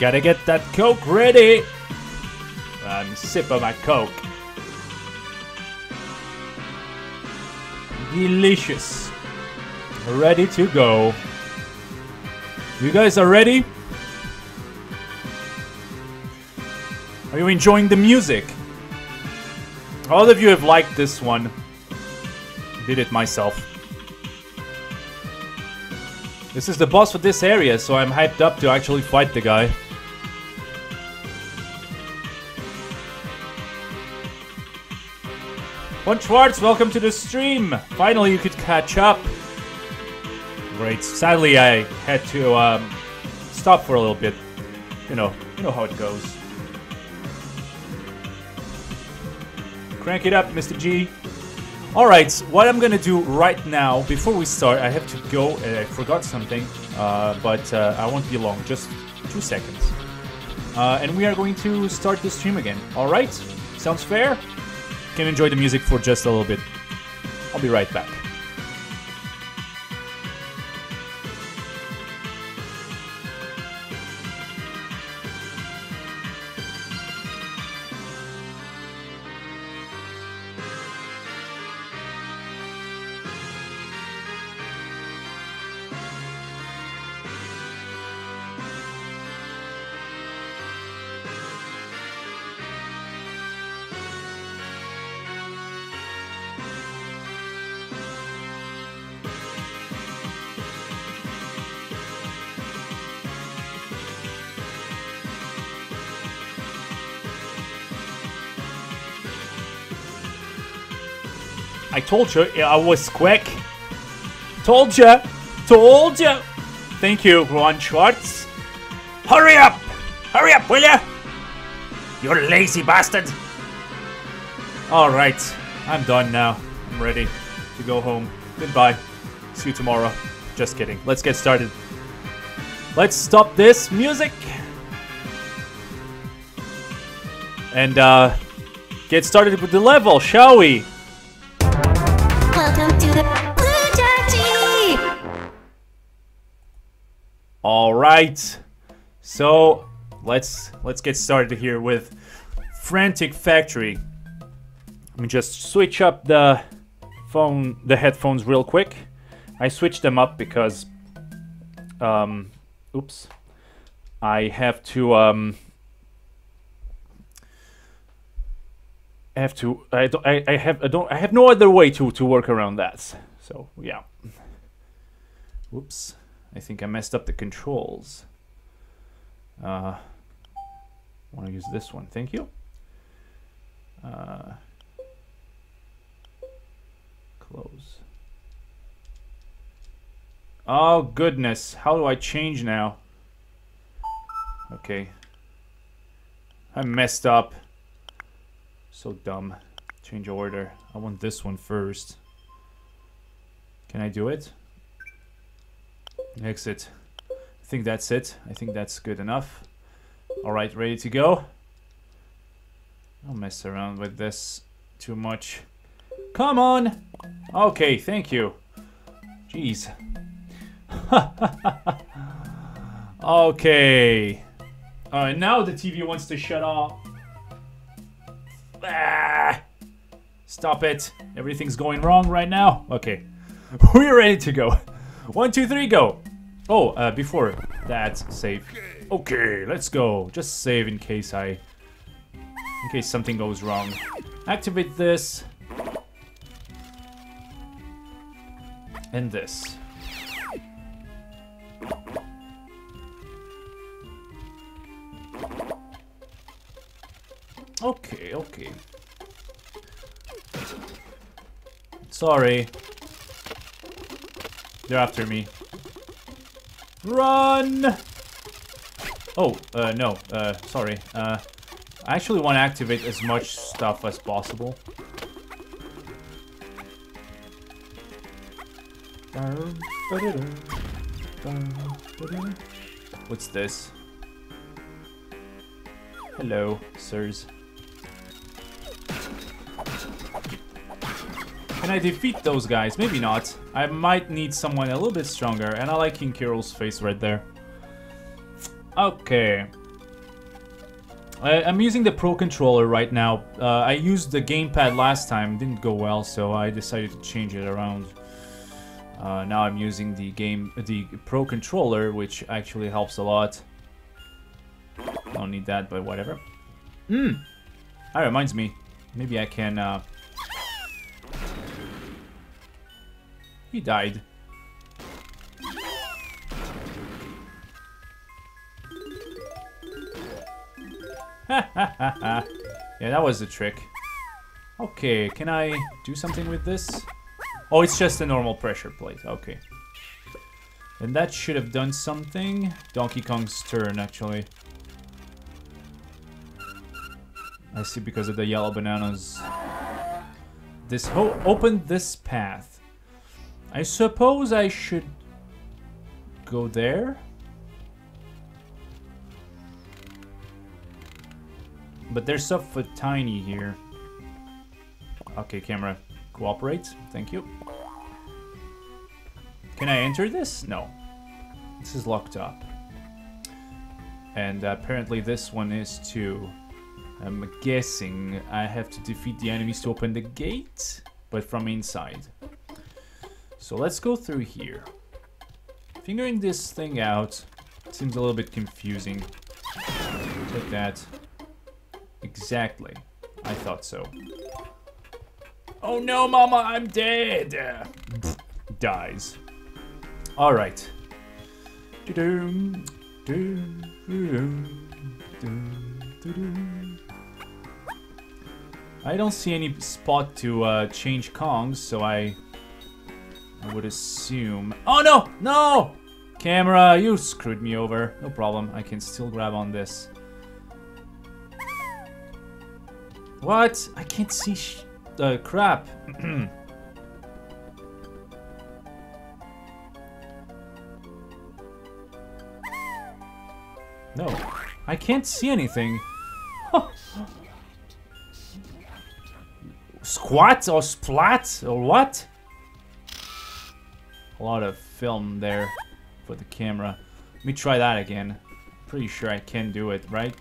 Gotta get that Coke ready. Um, I'm sipping my Coke. Delicious. Ready to go. You guys are ready? Are you enjoying the music? All of you have liked this one. Did it myself. This is the boss for this area, so I'm hyped up to actually fight the guy. Von Schwartz, welcome to the stream! Finally, you could catch up. Great. Sadly, I had to um, stop for a little bit. You know, you know how it goes. Crank it up, Mr. G. Alright, what I'm gonna do right now, before we start, I have to go, and I forgot something, uh, but uh, I won't be long, just two seconds. Uh, and we are going to start the stream again, alright? Sounds fair? Can enjoy the music for just a little bit. I'll be right back. Told you I was quick. Told you. Told you. Thank you, Ron Schwartz. Hurry up! Hurry up, will ya? You lazy bastard! Alright, I'm done now. I'm ready to go home. Goodbye. See you tomorrow. Just kidding. Let's get started. Let's stop this music. And uh, get started with the level, shall we? Right. So let's let's get started here with Frantic Factory. Let me just switch up the phone, the headphones real quick. I switched them up because, um, oops, I have to um, I have to I don't I, I have I don't I have no other way to to work around that. So yeah. Whoops. I think I messed up the controls. Uh, want to use this one. Thank you. Uh, close. Oh goodness, how do I change now? Okay. I messed up. So dumb. Change order. I want this one first. Can I do it? Exit. I think that's it. I think that's good enough. Alright, ready to go? Don't mess around with this too much. Come on! Okay, thank you. Jeez. okay. Alright, now the TV wants to shut off. Ah! Stop it. Everything's going wrong right now. Okay. We're ready to go. One, two, three, go. Oh, uh, before that, save. Okay, let's go. Just save in case I... In case something goes wrong. Activate this. And this. Okay, okay. Sorry. They're after me. Run! Oh, uh, no, uh, sorry. Uh, I actually want to activate as much stuff as possible. What's this? Hello, sirs. Can I defeat those guys? Maybe not. I might need someone a little bit stronger, and I like King K. Rool's face right there. Okay. I, I'm using the Pro Controller right now. Uh, I used the gamepad last time, didn't go well, so I decided to change it around. Uh, now I'm using the game, the Pro Controller, which actually helps a lot. Don't need that, but whatever. Hmm. That reminds me. Maybe I can. Uh... He died. yeah, that was the trick. Okay, can I do something with this? Oh, it's just a normal pressure plate. Okay. And that should have done something. Donkey Kong's turn, actually. I see because of the yellow bananas. This ho opened this path. I suppose I should go there. But there's stuff for tiny here. Okay, camera, cooperate. Thank you. Can I enter this? No. This is locked up. And apparently this one is too. I'm guessing I have to defeat the enemies to open the gate, but from inside. So let's go through here. Figuring this thing out seems a little bit confusing. Take that. Exactly. I thought so. Oh no, mama, I'm dead! Dies. Alright. I don't see any spot to uh, change Kongs, so I would assume... Oh no! No! Camera, you screwed me over. No problem, I can still grab on this. What? I can't see sh uh, crap. no. I can't see anything. Squat or splat or what? A lot of film there for the camera. Let me try that again. Pretty sure I can do it, right?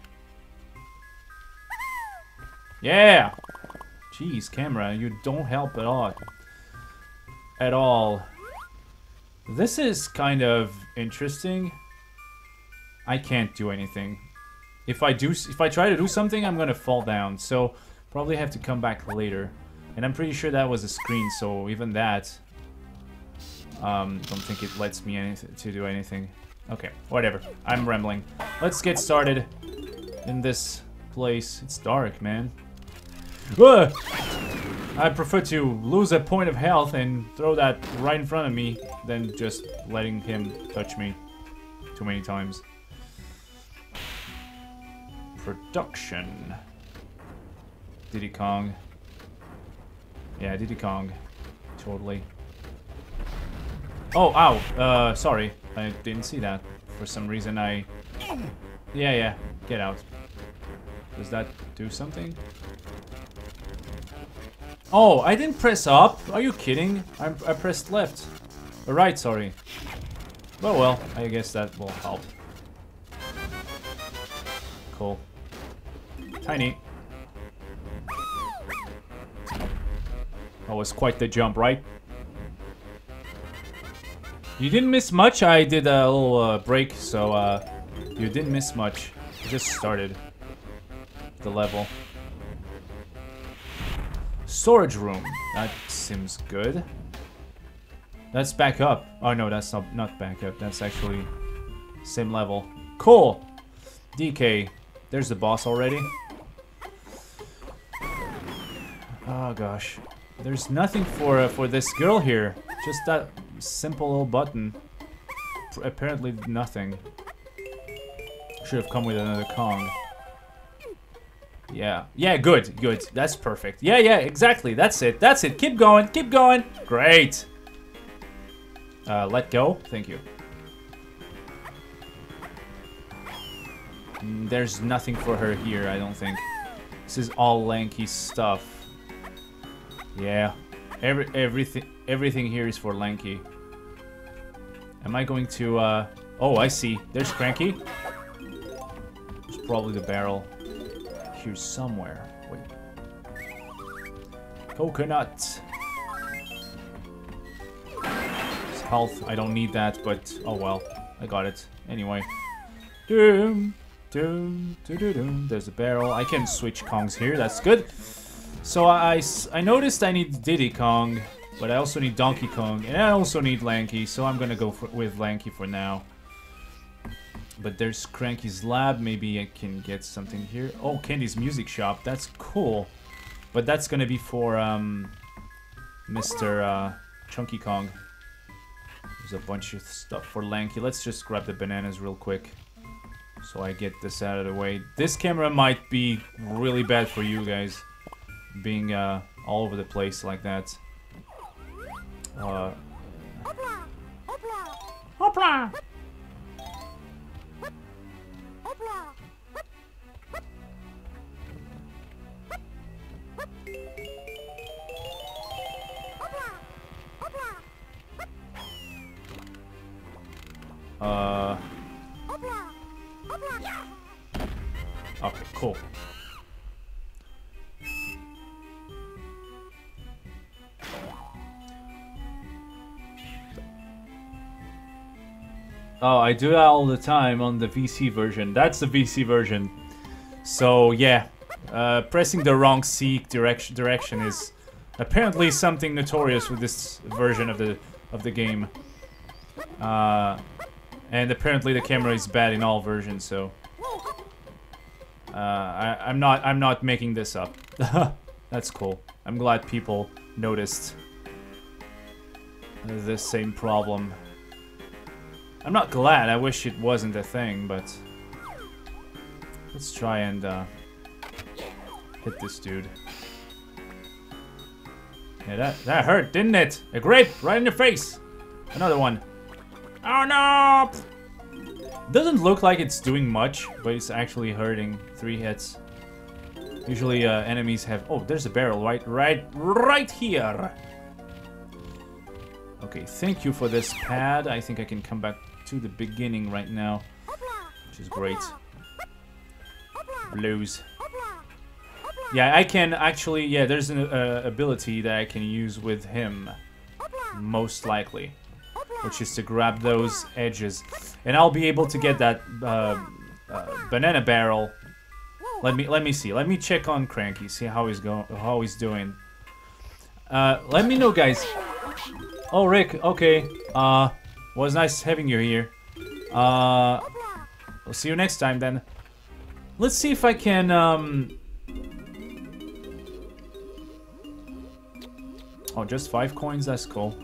Yeah! Jeez, camera, you don't help at all. At all. This is kind of interesting. I can't do anything. If I do, if I try to do something, I'm gonna fall down. So probably have to come back later. And I'm pretty sure that was a screen, so even that, um, don't think it lets me to do anything. Okay, whatever. I'm rambling. Let's get started in this place. It's dark, man. Ugh! I prefer to lose a point of health and throw that right in front of me than just letting him touch me too many times. Production. Diddy Kong. Yeah, Diddy Kong. Totally. Oh, ow. Uh, sorry. I didn't see that. For some reason I... Yeah, yeah. Get out. Does that do something? Oh, I didn't press up. Are you kidding? I, I pressed left. Uh, right, sorry. Well, well, I guess that will help. Cool. Tiny. That was quite the jump, right? You didn't miss much. I did a little uh, break, so uh, you didn't miss much. Just started the level. Storage room. That seems good. Let's back up. Oh no, that's not not back up. That's actually same level. Cool. DK. There's the boss already. Oh gosh. There's nothing for uh, for this girl here. Just that simple little button. Apparently nothing. Should have come with another Kong. Yeah. Yeah, good, good. That's perfect. Yeah, yeah, exactly. That's it. That's it. Keep going. Keep going. Great. Uh, let go. Thank you. Mm, there's nothing for her here, I don't think. This is all lanky stuff. Yeah. Every everything everything here is for lanky. Am I going to uh Oh, I see. There's Cranky. It's probably the barrel. here somewhere. Wait. Coconut. Health, I don't need that, but oh well. I got it. Anyway. Doom, doom, doom, doom, doom. There's a barrel. I can switch Kongs here, that's good. So I, I noticed I need Diddy Kong, but I also need Donkey Kong, and I also need Lanky, so I'm gonna go for, with Lanky for now. But there's Cranky's lab, maybe I can get something here. Oh, Candy's music shop, that's cool. But that's gonna be for, um, Mr. Uh, Chunky Kong. There's a bunch of stuff for Lanky. Let's just grab the bananas real quick. So I get this out of the way. This camera might be really bad for you guys. Being uh, all over the place like that. Uh, Hopla! uh, okay, cool. Oh, I do that all the time on the VC version. That's the VC version. So yeah, uh, pressing the wrong C direction direction is apparently something notorious with this version of the of the game. Uh, and apparently the camera is bad in all versions, so uh, I, I'm not I'm not making this up. That's cool. I'm glad people noticed the same problem. I'm not glad. I wish it wasn't a thing, but let's try and uh, hit this dude. Yeah, that that hurt, didn't it? A grape right in your face. Another one. Oh no! Doesn't look like it's doing much, but it's actually hurting. Three hits. Usually uh, enemies have... Oh, there's a barrel right, right, right here. Okay, thank you for this pad. I think I can come back to the beginning right now, which is great. Blues. Yeah, I can actually... Yeah, there's an uh, ability that I can use with him, most likely which is to grab those edges. And I'll be able to get that uh, uh, banana barrel. Let me let me see. Let me check on Cranky, see how he's going, how he's doing. Uh, let me know, guys. Oh, Rick. Okay. Uh, was nice having you here. Uh, we'll see you next time then. Let's see if I can um. Oh, just five coins. That's cool.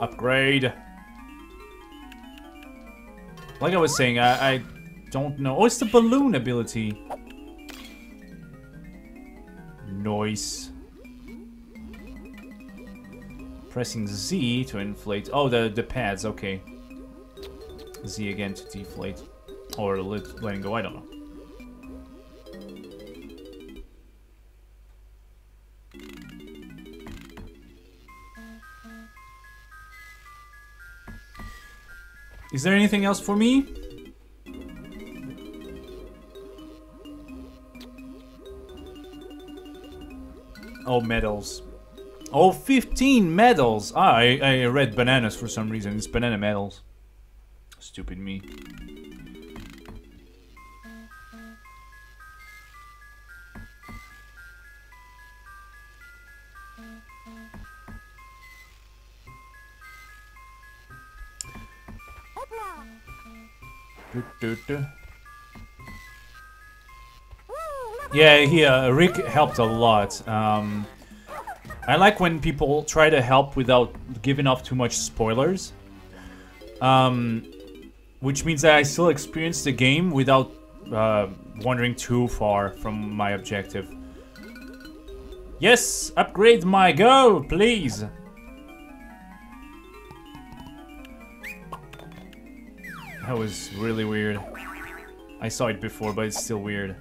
Upgrade. Like I was saying, I, I don't know. Oh, it's the balloon ability. Noise. Pressing Z to inflate. Oh, the, the pads, okay. Z again to deflate. Or let, letting go, I don't know. Is there anything else for me? Oh, medals. Oh, 15 medals! Ah, I, I read bananas for some reason. It's banana medals. Stupid me. Yeah, he, uh, Rick helped a lot. Um, I like when people try to help without giving off too much spoilers. Um, which means that I still experience the game without uh, wandering too far from my objective. Yes, upgrade my go, please. That was really weird. I saw it before, but it's still weird.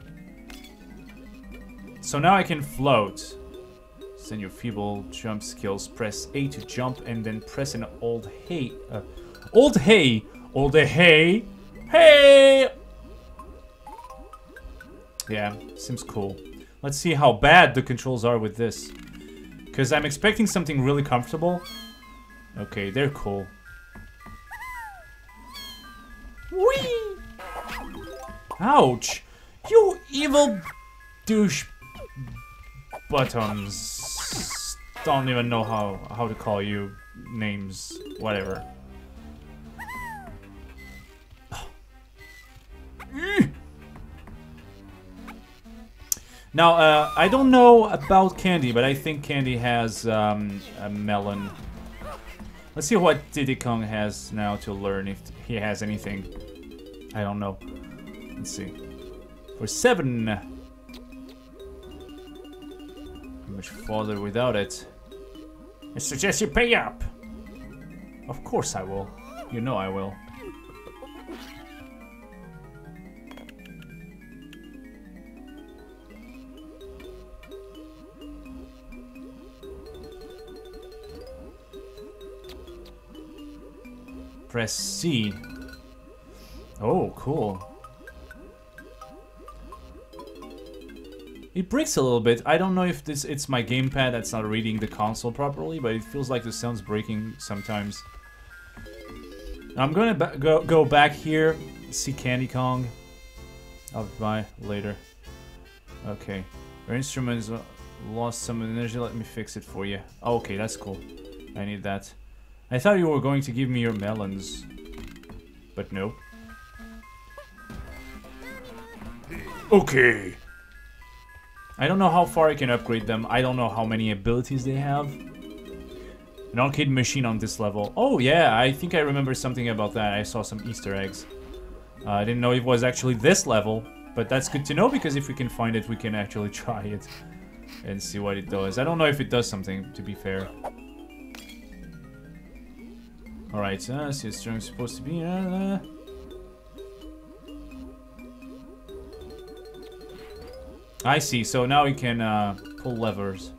So now I can float. Send your feeble jump skills. Press A to jump and then press an old hey. Uh, old hey! Old hey! Hey! Yeah, seems cool. Let's see how bad the controls are with this. Because I'm expecting something really comfortable. Okay, they're cool. Whee! Ouch! You evil douche buttons. Don't even know how, how to call you names. Whatever. Now, uh, I don't know about Candy, but I think Candy has um, a melon. Let's see what Diddy Kong has now to learn, if he has anything. I don't know. Let's see. For seven. Much farther without it. I suggest you pay up. Of course I will. You know I will. Press C. Oh, cool. It breaks a little bit. I don't know if this it's my gamepad that's not reading the console properly, but it feels like the sound's breaking sometimes. I'm gonna go go back here, see Candy Kong. I'll buy later. Okay, your instruments uh, lost some energy. Let me fix it for you. Oh, okay, that's cool. I need that. I thought you were going to give me your melons, but no. Okay. I don't know how far I can upgrade them. I don't know how many abilities they have. An arcade machine on this level. Oh yeah, I think I remember something about that. I saw some Easter eggs. Uh, I didn't know it was actually this level, but that's good to know because if we can find it, we can actually try it and see what it does. I don't know if it does something, to be fair. Alright, uh, see, strong supposed to be. Uh, I see, so now we can uh, pull levers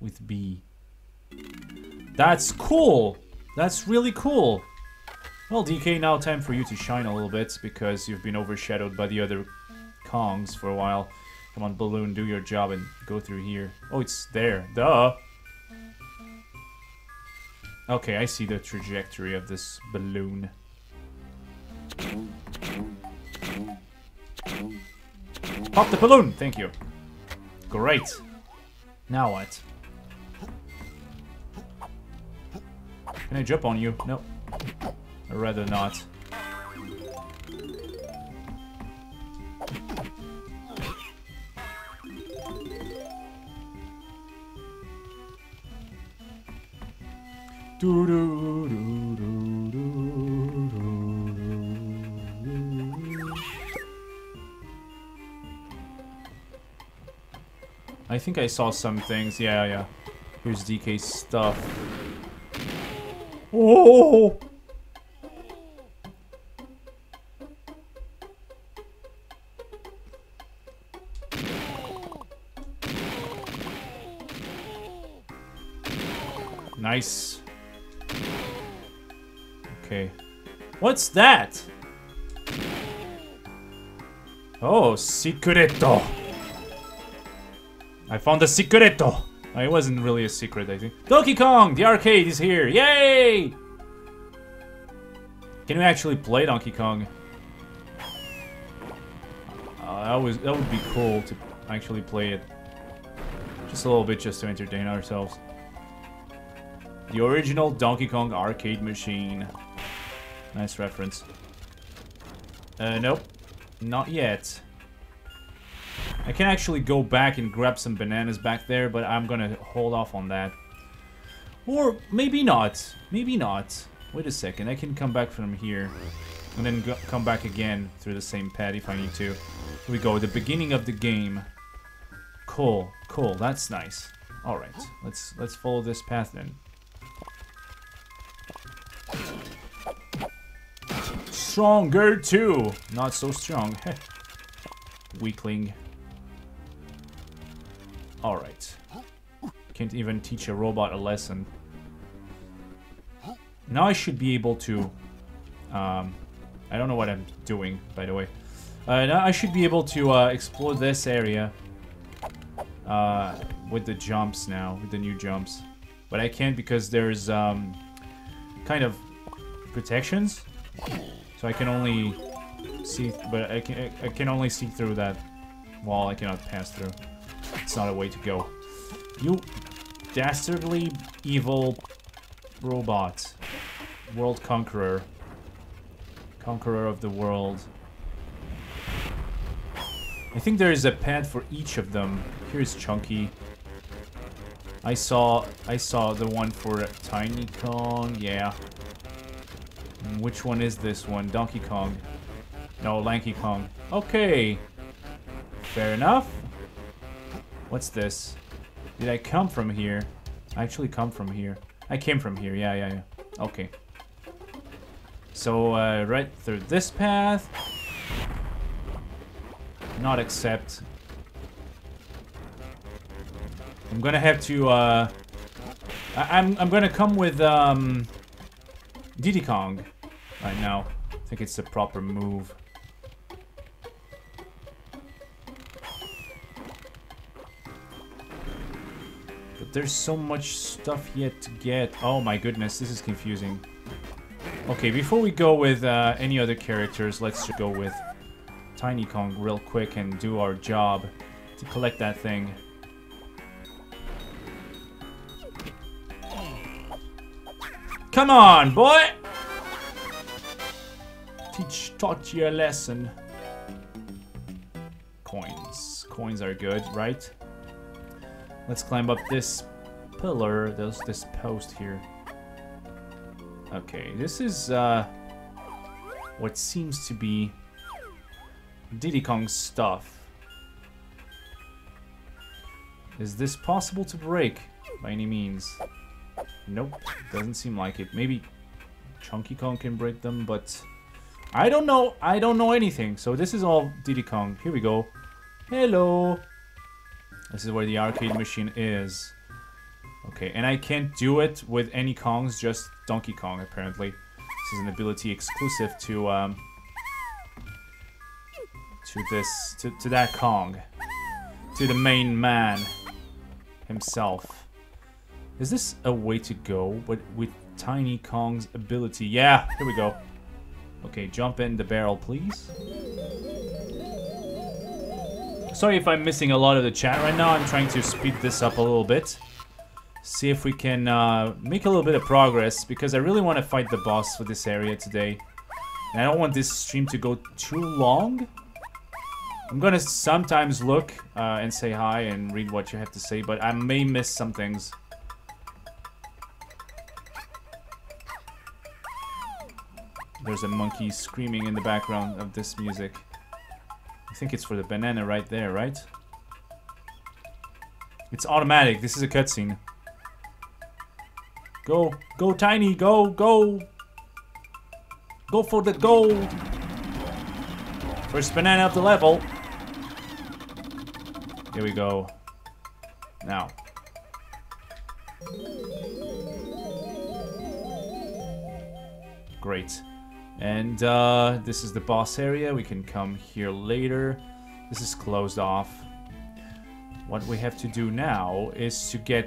with B. That's cool! That's really cool! Well, DK, now time for you to shine a little bit because you've been overshadowed by the other Kongs for a while. Come on, Balloon, do your job and go through here. Oh, it's there. Duh! Okay, I see the trajectory of this balloon. Pop the balloon! Thank you. Great. Now what? Can I jump on you? No. I'd rather not. Do do do do I think I saw some things. Yeah, yeah. Here's DK's stuff. Oh! Nice. Okay. What's that? Oh, secreto. I found a secreto. It wasn't really a secret, I think. Donkey Kong, the arcade is here. Yay! Can we actually play Donkey Kong? Uh, that was that would be cool to actually play it. Just a little bit, just to entertain ourselves. The original Donkey Kong arcade machine. Nice reference. Uh, nope. Not yet. I can actually go back and grab some bananas back there, but I'm gonna hold off on that. Or maybe not. Maybe not. Wait a second, I can come back from here. And then go come back again through the same pad if I need to. Here we go, the beginning of the game. Cool, cool, that's nice. Alright, let's let's follow this path then. Stronger too! Not so strong. Weakling. Alright. Can't even teach a robot a lesson. Now I should be able to... Um, I don't know what I'm doing, by the way. Uh, now I should be able to uh, explore this area uh, with the jumps now, with the new jumps. But I can't because there's um, kind of protections. So I can only see, but I can, I can only see through that wall. I cannot pass through. It's not a way to go. You dastardly evil robot. World conqueror. Conqueror of the world. I think there is a pad for each of them. Here's Chunky. I saw I saw the one for Tiny Kong, yeah. Which one is this one? Donkey Kong. No, Lanky Kong. Okay. Fair enough. What's this? Did I come from here? I actually come from here. I came from here, yeah, yeah, yeah. Okay. So, uh, right through this path. Not accept. I'm gonna have to, uh... I I'm, I'm gonna come with, um... Diddy Kong right now. I think it's the proper move. But there's so much stuff yet to get. Oh my goodness, this is confusing. Okay, before we go with uh, any other characters, let's just go with Tiny Kong real quick and do our job to collect that thing. Come on, boy! Teach, taught you a lesson. Coins. Coins are good, right? Let's climb up this pillar. There's this post here. Okay, this is uh, what seems to be Diddy Kong's stuff. Is this possible to break by any means? Nope, doesn't seem like it. Maybe Chunky Kong can break them, but I don't know. I don't know anything. So this is all Diddy Kong. Here we go. Hello. This is where the arcade machine is. Okay, and I can't do it with any Kongs, just Donkey Kong, apparently. This is an ability exclusive to, um... To this... To, to that Kong. To the main man. Himself. Is this a way to go, but with Tiny Kong's ability? Yeah, here we go. Okay, jump in the barrel, please. Sorry if I'm missing a lot of the chat right now. I'm trying to speed this up a little bit. See if we can uh, make a little bit of progress, because I really want to fight the boss for this area today. And I don't want this stream to go too long. I'm gonna sometimes look uh, and say hi and read what you have to say, but I may miss some things. There's a monkey screaming in the background of this music. Think it's for the banana right there, right? It's automatic. This is a cutscene. Go, go, Tiny, go, go. Go for the gold. First banana of the level. Here we go. Now. Great. And uh, this is the boss area. We can come here later. This is closed off. What we have to do now is to get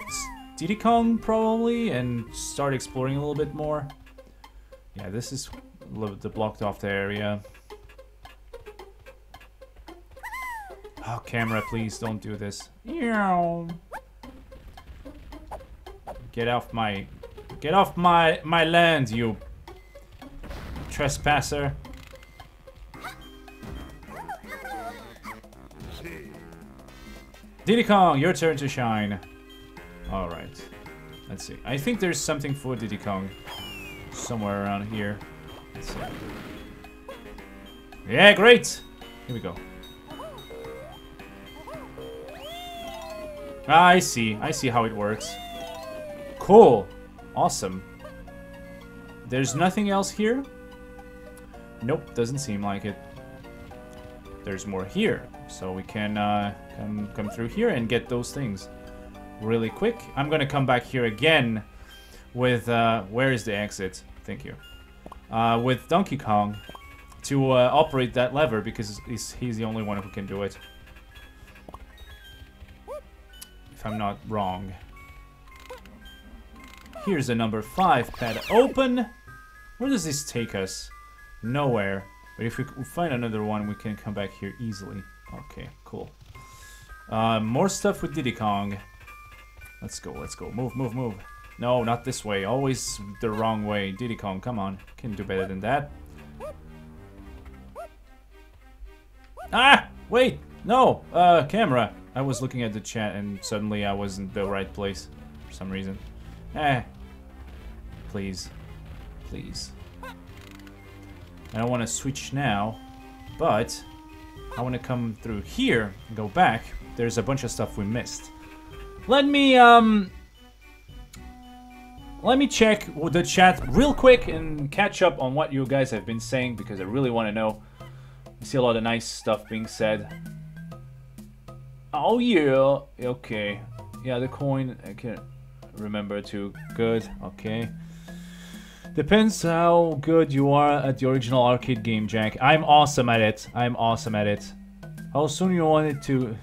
Diddy Kong probably and start exploring a little bit more. Yeah, this is the blocked off area. Oh, camera, please don't do this. Get off my, get off my my land, you trespasser. Diddy Kong, your turn to shine. Alright. Let's see. I think there's something for Diddy Kong. Somewhere around here. Yeah, great! Here we go. I see. I see how it works. Cool. Awesome. There's nothing else here? Nope, doesn't seem like it. There's more here, so we can uh, come, come through here and get those things really quick. I'm gonna come back here again with, uh, where is the exit? Thank you. Uh, with Donkey Kong to uh, operate that lever because he's, he's the only one who can do it. If I'm not wrong. Here's the number 5 pad open. Where does this take us? Nowhere. But if we find another one, we can come back here easily. Okay, cool. Uh, more stuff with Diddy Kong. Let's go, let's go. Move, move, move. No, not this way. Always the wrong way. Diddy Kong, come on. Can do better than that. Ah! Wait! No! Uh, camera. I was looking at the chat and suddenly I was in the right place for some reason. Eh. Please. Please. I don't want to switch now, but I want to come through here and go back. There's a bunch of stuff we missed. Let me, um... Let me check the chat real quick and catch up on what you guys have been saying because I really want to know. I see a lot of nice stuff being said. Oh yeah, okay. Yeah, the coin, I can't remember too. Good, okay. Depends how good you are at the original arcade game, Jack. I'm awesome at it. I'm awesome at it. How soon you wanted to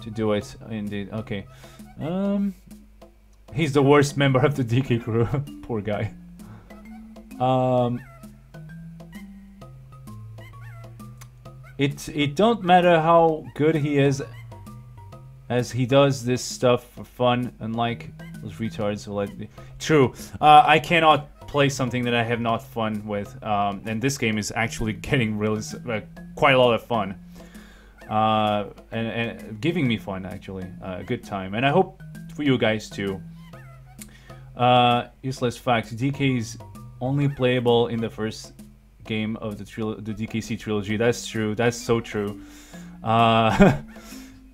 to do it? Indeed. Okay. Um, he's the worst member of the DK crew. Poor guy. Um, it it don't matter how good he is, as he does this stuff for fun, unlike those retards who like. True. Uh, I cannot play something that I have not fun with, um, and this game is actually getting really uh, quite a lot of fun. Uh, and, and, giving me fun actually, uh, a good time, and I hope for you guys too. Uh, useless fact: DK is only playable in the first game of the the DKC trilogy. That's true. That's so true.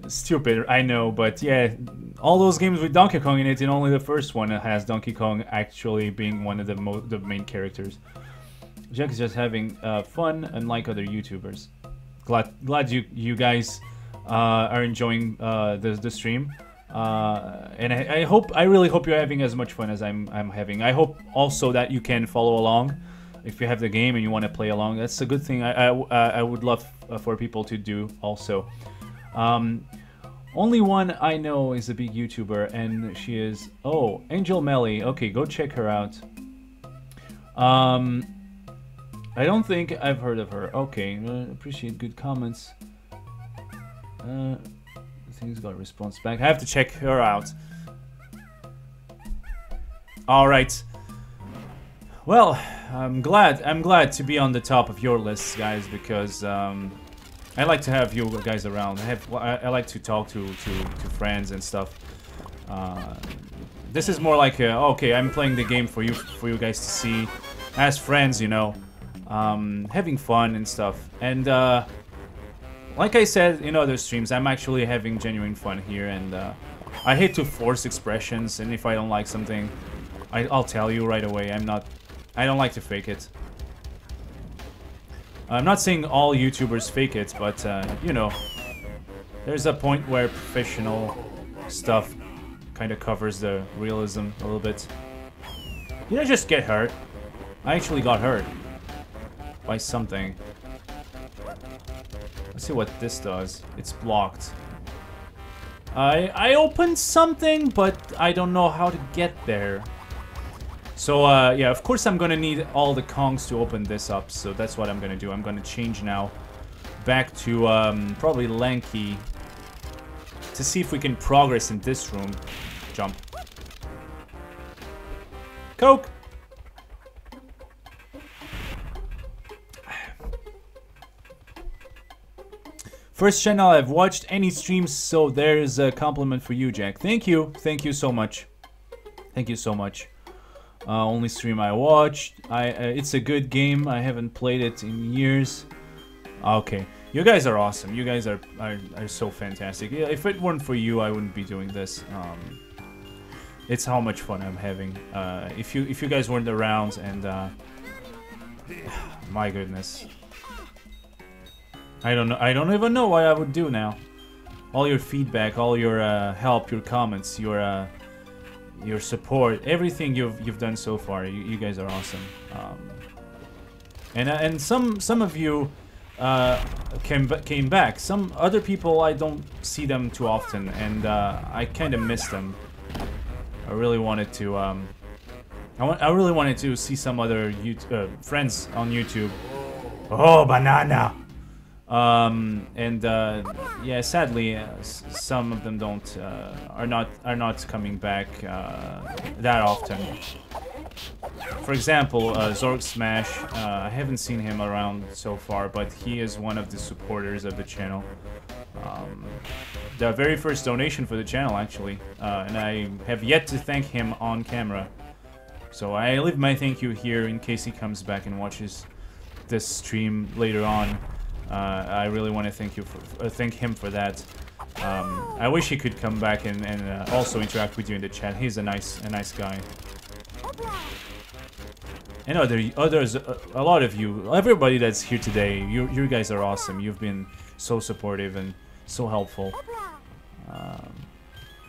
Stupid, I know, but yeah, all those games with Donkey Kong in it, and only the first one has Donkey Kong actually being one of the the main characters. Jack is just having uh, fun, unlike other YouTubers. Glad glad you you guys uh, are enjoying uh, the the stream. Uh, and I, I, hope I really hope you're having as much fun as I'm I'm having. I hope also that you can follow along if you have the game and you want to play along. That's a good thing. I I, I would love uh, for people to do also. Um, only one I know is a big YouTuber, and she is... Oh, Angel Melly. Okay, go check her out. Um, I don't think I've heard of her. Okay, uh, appreciate good comments. Uh, things got a response back. I have to check her out. All right. Well, I'm glad. I'm glad to be on the top of your list, guys, because um, I like to have you guys around. I have I, like to talk to, to, to friends and stuff. Uh, this is more like a, okay, I'm playing the game for you for you guys to see as friends, you know, um, having fun and stuff. And uh, like I said in other streams, I'm actually having genuine fun here, and uh, I hate to force expressions. And if I don't like something, I, I'll tell you right away. I'm not, I don't like to fake it. I'm not saying all YouTubers fake it, but, uh, you know, there's a point where professional stuff kind of covers the realism a little bit. Did I just get hurt? I actually got hurt. By something. Let's see what this does. It's blocked. I, I opened something, but I don't know how to get there. So, uh, yeah, of course I'm gonna need all the Kongs to open this up, so that's what I'm gonna do. I'm gonna change now back to, um, probably Lanky to see if we can progress in this room. Jump. Coke! First channel I've watched any streams, so there's a compliment for you, Jack. Thank you. Thank you so much. Thank you so much. Uh, only stream I watched. I uh, it's a good game. I haven't played it in years. Okay, you guys are awesome. You guys are are, are so fantastic. If it weren't for you, I wouldn't be doing this. Um, it's how much fun I'm having. Uh, if you if you guys weren't around and uh, my goodness, I don't know. I don't even know what I would do now. All your feedback, all your uh, help, your comments, your uh, your support, everything you've you've done so far. You, you guys are awesome. Um, And uh, and some some of you uh, came came back. Some other people I don't see them too often, and uh, I kind of miss them. I really wanted to. Um, I, want, I really wanted to see some other YouTube, uh, friends on YouTube. Oh, banana! Um, and uh, yeah, sadly, uh, some of them don't uh, are not are not coming back uh, that often. For example, uh, Zorg Smash. Uh, I haven't seen him around so far, but he is one of the supporters of the channel. Um, the very first donation for the channel, actually, and I have yet to thank him on camera. So I leave my thank you here in case he comes back and watches this stream later on. Uh, I really want to thank you for uh, thank him for that. Um, I wish he could come back and, and uh, also interact with you in the chat. He's a nice a nice guy. And other others, a, a lot of you, everybody that's here today, you you guys are awesome. You've been so supportive and so helpful. Um,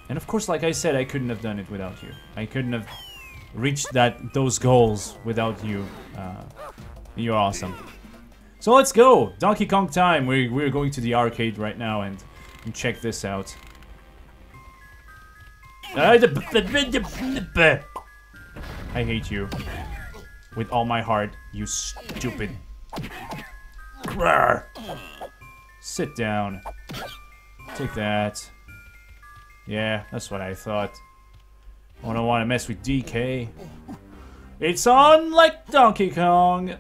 and of course, like I said, I couldn't have done it without you. I couldn't have reached that those goals without you. Uh, you're awesome. So let's go! Donkey Kong time! We're, we're going to the arcade right now and, and check this out. Ah, I hate you. With all my heart, you stupid. Sit down. Take that. Yeah, that's what I thought. Oh, I don't want to mess with DK. It's on like Donkey Kong.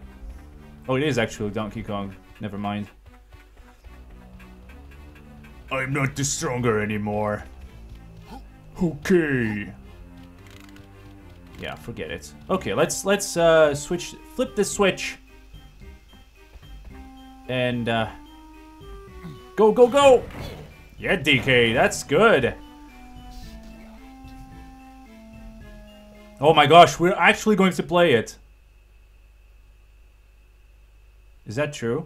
Oh, it is actually Donkey Kong. Never mind. I'm not the stronger anymore. Okay. Yeah, forget it. Okay, let's let's uh, switch, flip the switch, and uh, go go go. Yeah, DK, that's good. Oh my gosh, we're actually going to play it. Is that true?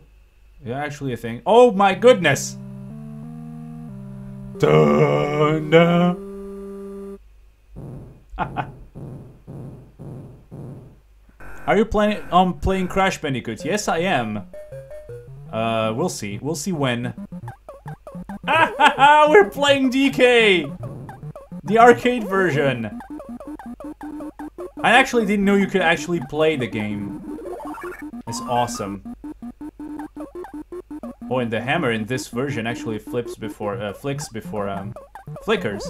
Is that actually a thing? Oh my goodness! Are you playing um playing Crash Bandicoot? Yes, I am. Uh, we'll see. We'll see when. We're playing DK, the arcade version. I actually didn't know you could actually play the game. It's awesome. Oh, and the hammer in this version actually flips before, uh, flicks before, um, flickers.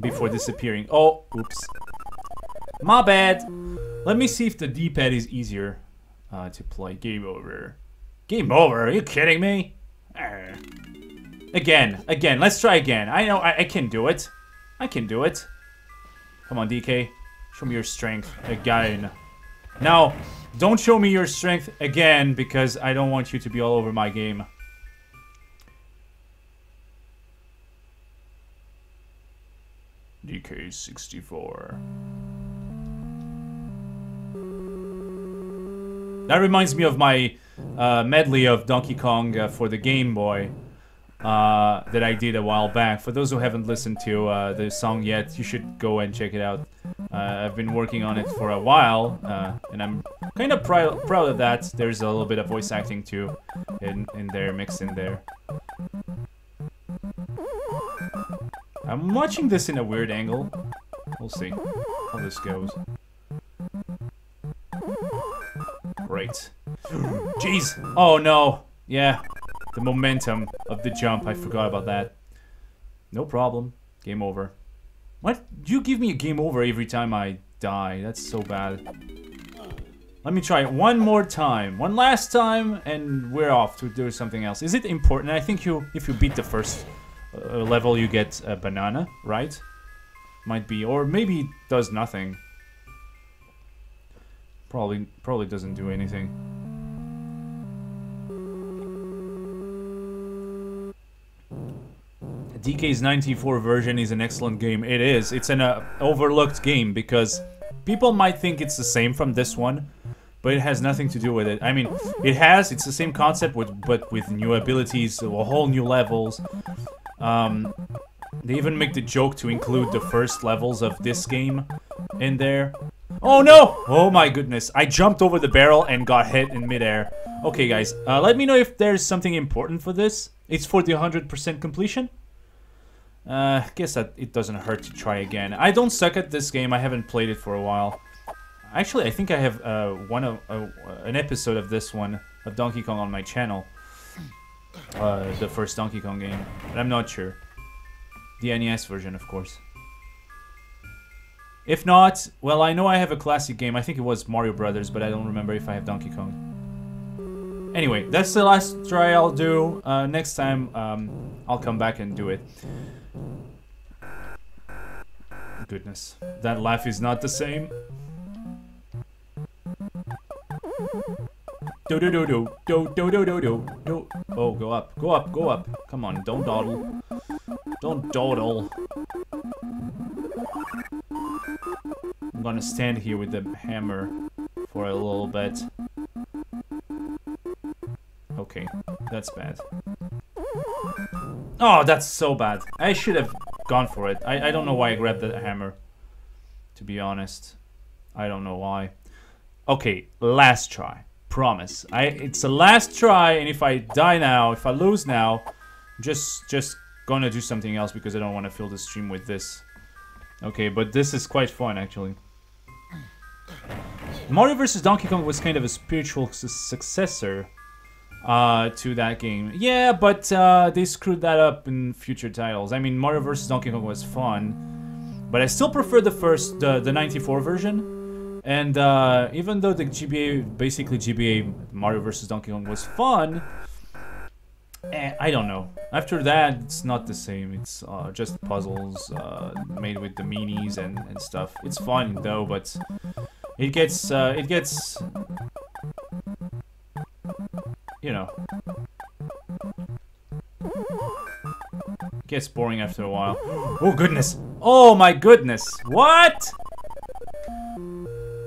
Before disappearing. Oh, oops. My bad. Let me see if the D-pad is easier uh, to play. Game over. Game over? Are you kidding me? Arr. Again, again. Let's try again. I know I, I can do it. I can do it. Come on, DK. Show me your strength again. Now, don't show me your strength again because I don't want you to be all over my game. DK64. That reminds me of my uh, medley of Donkey Kong uh, for the Game Boy uh, that I did a while back. For those who haven't listened to uh, the song yet, you should go and check it out. Uh, I've been working on it for a while, uh, and I'm kind of proud proud of that. There's a little bit of voice acting too, in in there, mixed in there. I'm watching this in a weird angle. We'll see how this goes. Great. Jeez. Oh no. Yeah. The momentum of the jump. I forgot about that. No problem. Game over. What? You give me a game over every time I die. That's so bad. Let me try it one more time. One last time, and we're off to do something else. Is it important? I think you, if you beat the first uh, level, you get a banana, right? Might be, or maybe it does nothing. Probably, probably doesn't do anything. DK's 94 version is an excellent game. It is. It's an uh, overlooked game because people might think it's the same from this one, but it has nothing to do with it. I mean, it has. It's the same concept, with, but with new abilities, a whole new levels. Um, they even make the joke to include the first levels of this game in there. Oh no! Oh my goodness. I jumped over the barrel and got hit in midair. Okay, guys. Uh, let me know if there's something important for this. It's for the 100% completion. Uh, guess that it doesn't hurt to try again. I don't suck at this game. I haven't played it for a while. Actually, I think I have uh, one of uh, an episode of this one of Donkey Kong on my channel. Uh, the first Donkey Kong game, but I'm not sure. The NES version, of course. If not, well, I know I have a classic game. I think it was Mario Brothers, but I don't remember if I have Donkey Kong. Anyway, that's the last try I'll do. Uh, next time, um, I'll come back and do it. Goodness, that laugh is not the same. Do do do do do do do do do do. Oh, go up, go up, go up. Come on, don't dawdle. Don't dawdle. I'm gonna stand here with the hammer for a little bit. Okay, that's bad. Oh, that's so bad. I should have gone for it. I, I don't know why I grabbed the hammer. To be honest. I don't know why. Okay, last try. Promise. I it's the last try, and if I die now, if I lose now, just just gonna do something else because I don't want to fill the stream with this. Okay, but this is quite fun actually. Mario vs. Donkey Kong was kind of a spiritual su successor uh, to that game. Yeah, but uh, they screwed that up in future titles. I mean, Mario vs. Donkey Kong was fun, but I still prefer the first, the, the 94 version. And uh, even though the GBA, basically GBA Mario vs. Donkey Kong was fun, eh, I don't know. After that, it's not the same. It's uh, just puzzles uh, made with the minis and, and stuff. It's fun though, but it gets uh, it gets you know gets boring after a while. Oh goodness! Oh my goodness! What?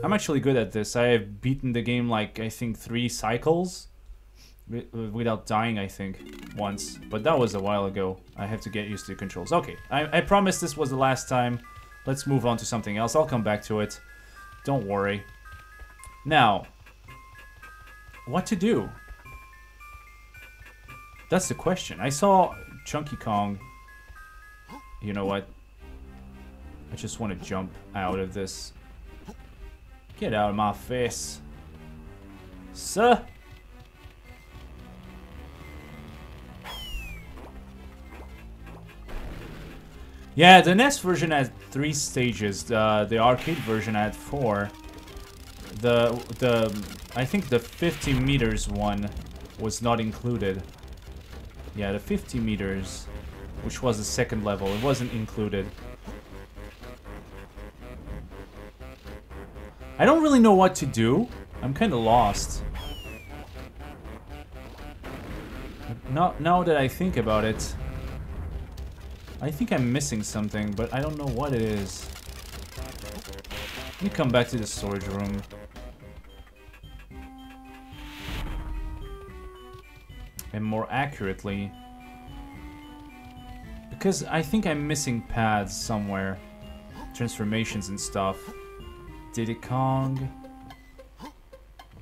I'm actually good at this. I have beaten the game like I think three cycles without dying. I think once, but that was a while ago. I have to get used to the controls. Okay, I, I promise this was the last time. Let's move on to something else. I'll come back to it. Don't worry. Now, what to do? That's the question. I saw Chunky Kong. You know what? I just want to jump out of this. Get out of my face. Sir? Yeah, the NES version had three stages. Uh, the arcade version had four. The the I think the 50 meters one was not included. Yeah, the 50 meters, which was the second level, it wasn't included. I don't really know what to do. I'm kind of lost. Now, now that I think about it, I think I'm missing something, but I don't know what it is. Let me come back to the storage room. And more accurately, because I think I'm missing pads somewhere. Transformations and stuff. Diddy Kong.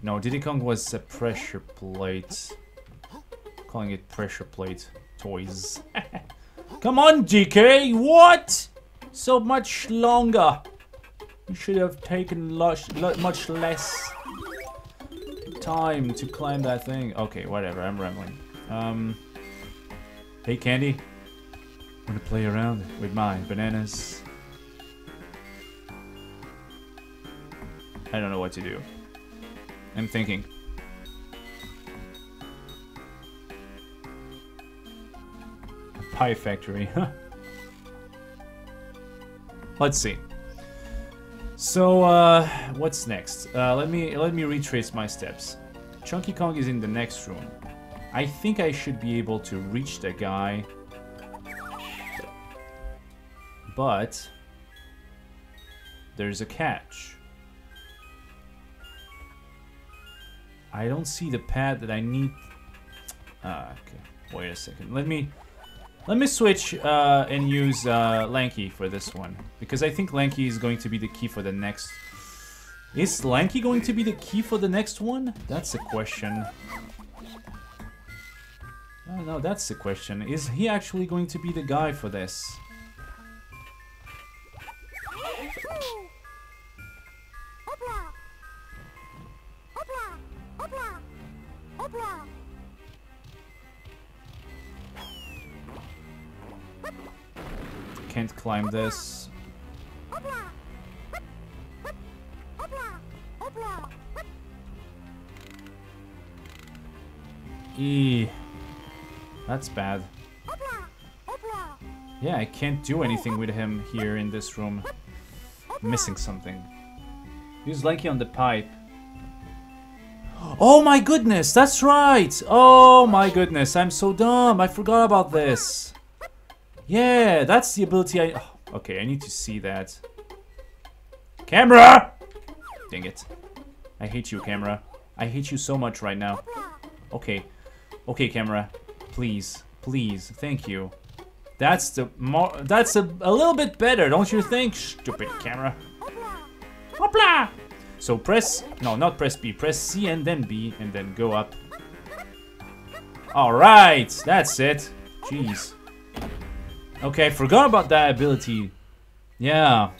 No, Diddy Kong was a pressure plate. Calling it pressure plate toys. Come on, DK! What? So much longer. You should have taken much less time to climb that thing. Okay, whatever. I'm rambling. Um. Hey, Candy. Wanna play around with my bananas? I don't know what to do. I'm thinking. A pie factory, huh? Let's see. So, uh, what's next? Uh, let me let me retrace my steps. Chunky Kong is in the next room. I think I should be able to reach the guy. But there's a catch. I don't see the pad that I need. Ah, okay. Wait a second. Let me let me switch uh, and use uh, Lanky for this one because I think Lanky is going to be the key for the next Is Lanky going to be the key for the next one? That's a question. Oh, no, no, that's the question. Is he actually going to be the guy for this? Can't climb this. Eee. That's bad. Yeah, I can't do anything with him here in this room. missing something. Use Lanky on the pipe. Oh my goodness, that's right! Oh my goodness, I'm so dumb. I forgot about this. Yeah, that's the ability I... oh, okay, I need to see that. Camera! Dang it. I hate you, camera. I hate you so much right now. Okay. Okay, camera. Please. Please. Thank you. That's the more... That's a, a little bit better, don't you think? Stupid camera. Hopla! So press... No, not press B. Press C and then B and then go up. Alright! That's it. Jeez. Okay, forgot about that ability. Yeah.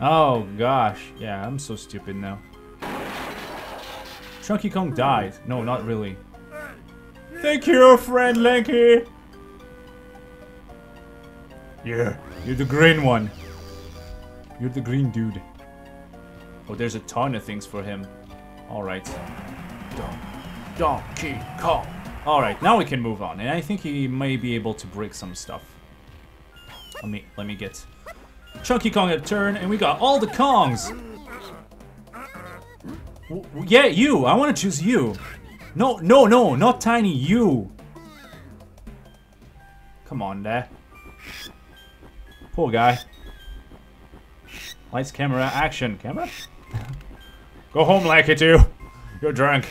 Oh, gosh. Yeah, I'm so stupid now. Chunky Kong died. No, not really. Thank you, friend Lanky! Yeah, you're the green one. You're the green dude. Oh, there's a ton of things for him. Alright. Don Donkey Kong. Alright, now we can move on. And I think he may be able to break some stuff. Let me let me get Chunky Kong a turn, and we got all the Kongs. W yeah, you. I want to choose you. No, no, no, not Tiny. You. Come on, there. Poor guy. Lights, camera, action. Camera? Go home, Lakitu. You're drunk.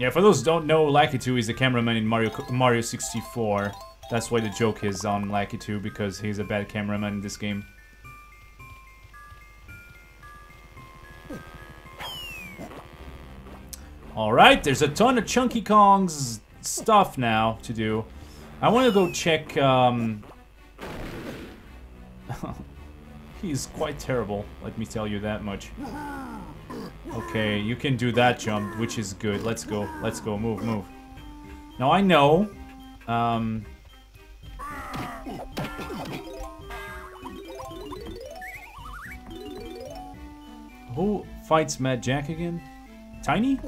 Yeah, for those who don't know, Lakitu is the cameraman in Mario Mario 64. That's why the joke is on Lakitu, because he's a bad cameraman in this game. Alright, there's a ton of Chunky Kong's stuff now to do. I want to go check, um... He's quite terrible, let me tell you that much. Okay, you can do that jump, which is good. Let's go, let's go, move, move. Now I know, um... Who fights Mad Jack again? Tiny?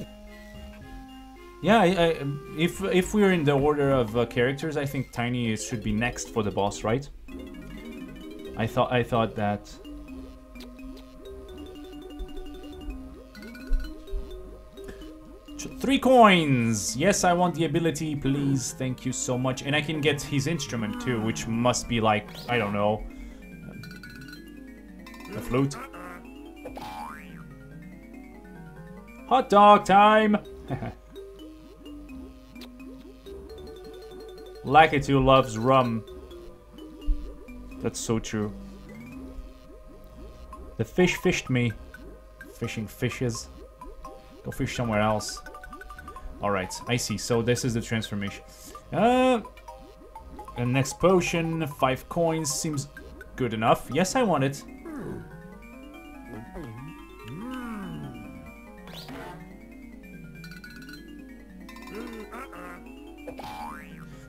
Yeah, I, I, if if we're in the order of uh, characters, I think Tiny should be next for the boss, right? I thought I thought that. Three coins! Yes, I want the ability, please. Thank you so much. And I can get his instrument too, which must be like, I don't know. A flute? Hot dog time! Lakitu loves rum. That's so true. The fish fished me. Fishing fishes. Go fish somewhere else. Alright, I see. So this is the transformation. Uh, the next potion, five coins, seems good enough. Yes, I want it.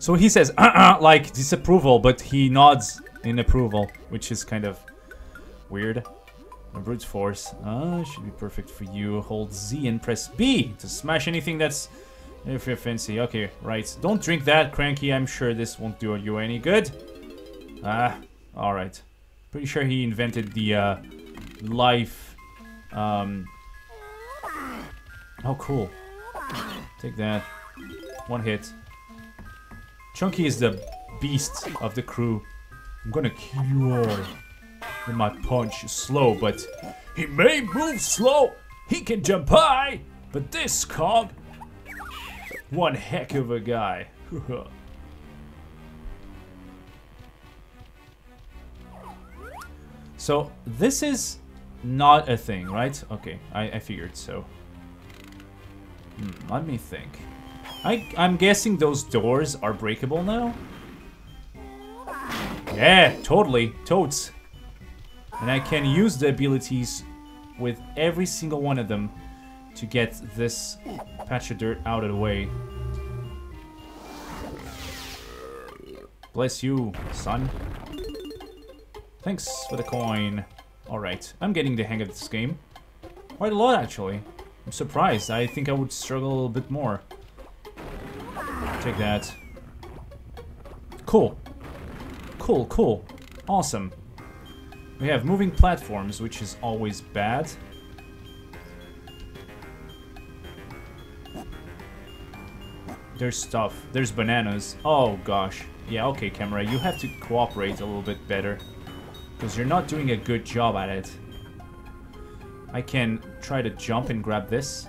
So he says, uh-uh, like disapproval, but he nods in approval, which is kind of weird. Brute force. Uh, should be perfect for you. Hold Z and press B to smash anything that's if you're fancy. Okay, right. Don't drink that, Cranky. I'm sure this won't do you any good. Ah, alright. Pretty sure he invented the uh, life. Um, oh, cool. Take that. One hit. Chunky is the beast of the crew. I'm gonna kill you all. with my punch slow, but he may move slow. He can jump high, but this Kong, one heck of a guy. So this is not a thing, right? Okay, I, I figured so. Hmm, let me think. I, I'm guessing those doors are breakable now? Yeah, totally. Totes. And I can use the abilities with every single one of them to get this patch of dirt out of the way. Bless you, son. Thanks for the coin. Alright, I'm getting the hang of this game. Quite a lot, actually. I'm surprised. I think I would struggle a little bit more. Take that. Cool. Cool, cool. Awesome. We have moving platforms, which is always bad. There's stuff. There's bananas. Oh, gosh. Yeah, okay, camera. You have to cooperate a little bit better. Because you're not doing a good job at it. I can try to jump and grab this.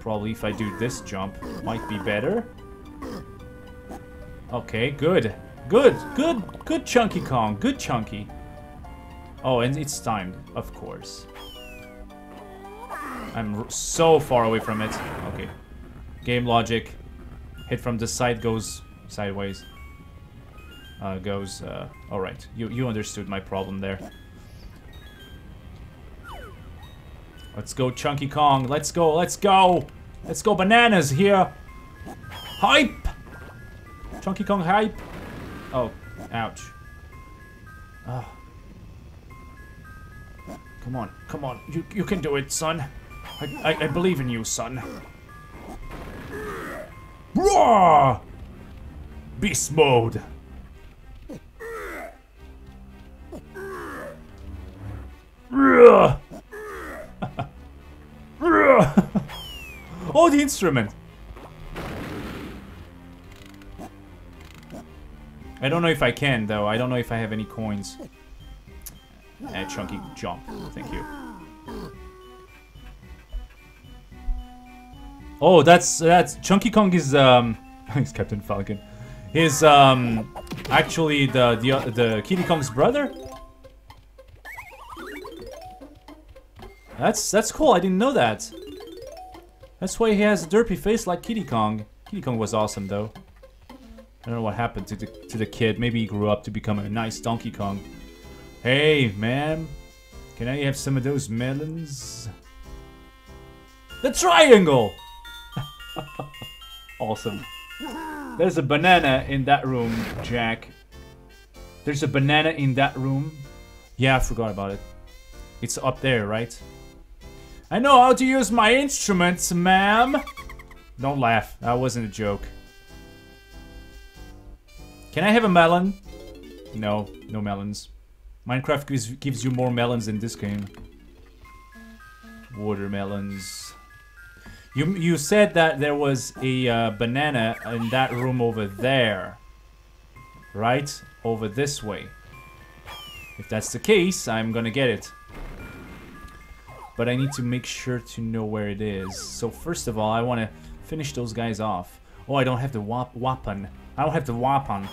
Probably if I do this jump, might be better. Okay, good. Good, good, good Chunky Kong. Good Chunky. Oh, and it's timed, of course. I'm so far away from it. Okay. Game logic. Hit from the side goes sideways. Uh, goes, uh, alright. You, you understood my problem there. Let's go, Chunky Kong. Let's go, let's go. Let's go, bananas here. Hype! Chunky Kong hype. Oh, ouch. Oh. Come on, come on. You, you can do it, son. I, I, I believe in you, son. Roar! Beast mode. Oh, the instrument. I don't know if I can, though. I don't know if I have any coins. A chunky jump. Thank you. Oh, that's that's Chunky Kong is um he's Captain Falcon. He's um actually the the the Kiddy Kong's brother. That's that's cool. I didn't know that. That's why he has a derpy face like Kiddy Kong. Kiddy Kong was awesome though. I don't know what happened to the to the kid. Maybe he grew up to become a nice Donkey Kong. Hey, man. Can I have some of those melons? The triangle! awesome. There's a banana in that room, Jack. There's a banana in that room. Yeah, I forgot about it. It's up there, right? I know how to use my instruments, ma'am. Don't laugh. That wasn't a joke. Can I have a melon? No, no melons. Minecraft gives, gives you more melons in this game. Watermelons. You, you said that there was a uh, banana in that room over there. Right? Over this way. If that's the case, I'm gonna get it. But I need to make sure to know where it is. So first of all, I want to finish those guys off. Oh, I don't have the wap weapon. I don't have the weapon.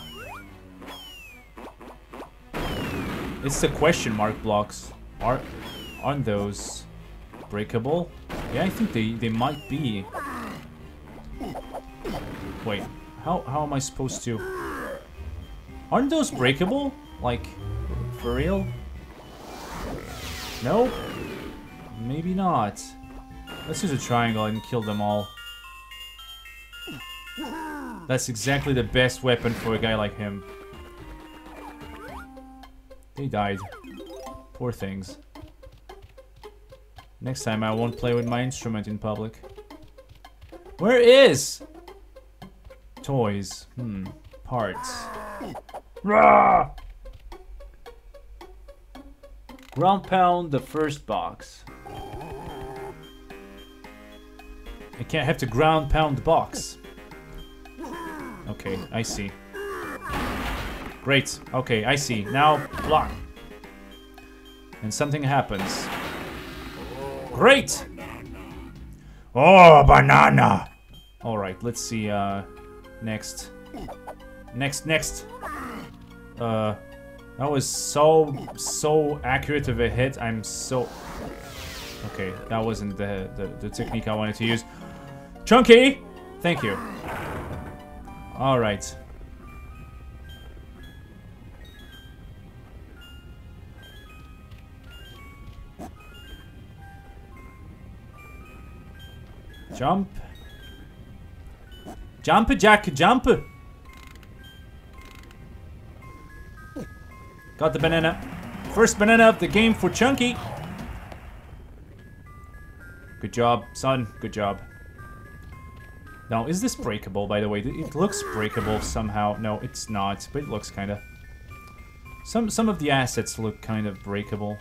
It's the question mark blocks. Are aren't those breakable? Yeah, I think they they might be. Wait, how how am I supposed to? Aren't those breakable? Like, for real? No? Maybe not. Let's use a triangle and kill them all. That's exactly the best weapon for a guy like him. They died. Poor things. Next time I won't play with my instrument in public. Where is? Toys. Hmm. Parts. Rah! Ground pound the first box. I can't have to ground pound the box. Okay, I see. Great. Okay, I see. Now, block. And something happens. Great! Oh, banana! Alright, let's see, uh, next. Next, next. Uh, That was so, so accurate of a hit. I'm so... Okay, that wasn't the, the, the technique I wanted to use. Chunky! Thank you. Alright. Jump. Jump, Jack, jump! Got the banana. First banana of the game for Chunky. Good job, son. Good job. Now, is this breakable, by the way? It looks breakable somehow. No, it's not, but it looks kind of... Some, some of the assets look kind of breakable.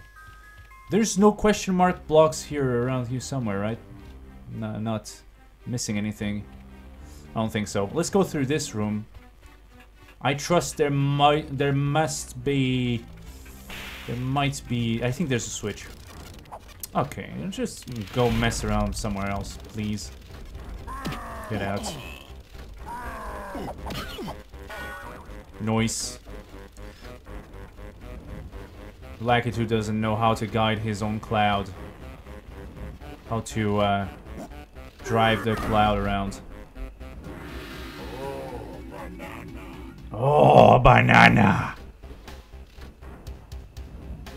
There's no question mark blocks here around here somewhere, right? No, not missing anything. I don't think so. Let's go through this room. I trust there might, there must be, there might be, I think there's a switch. Okay, just go mess around somewhere else, please. Get out. Noise. Lakitu doesn't know how to guide his own cloud. How to uh, drive the cloud around. Oh, banana.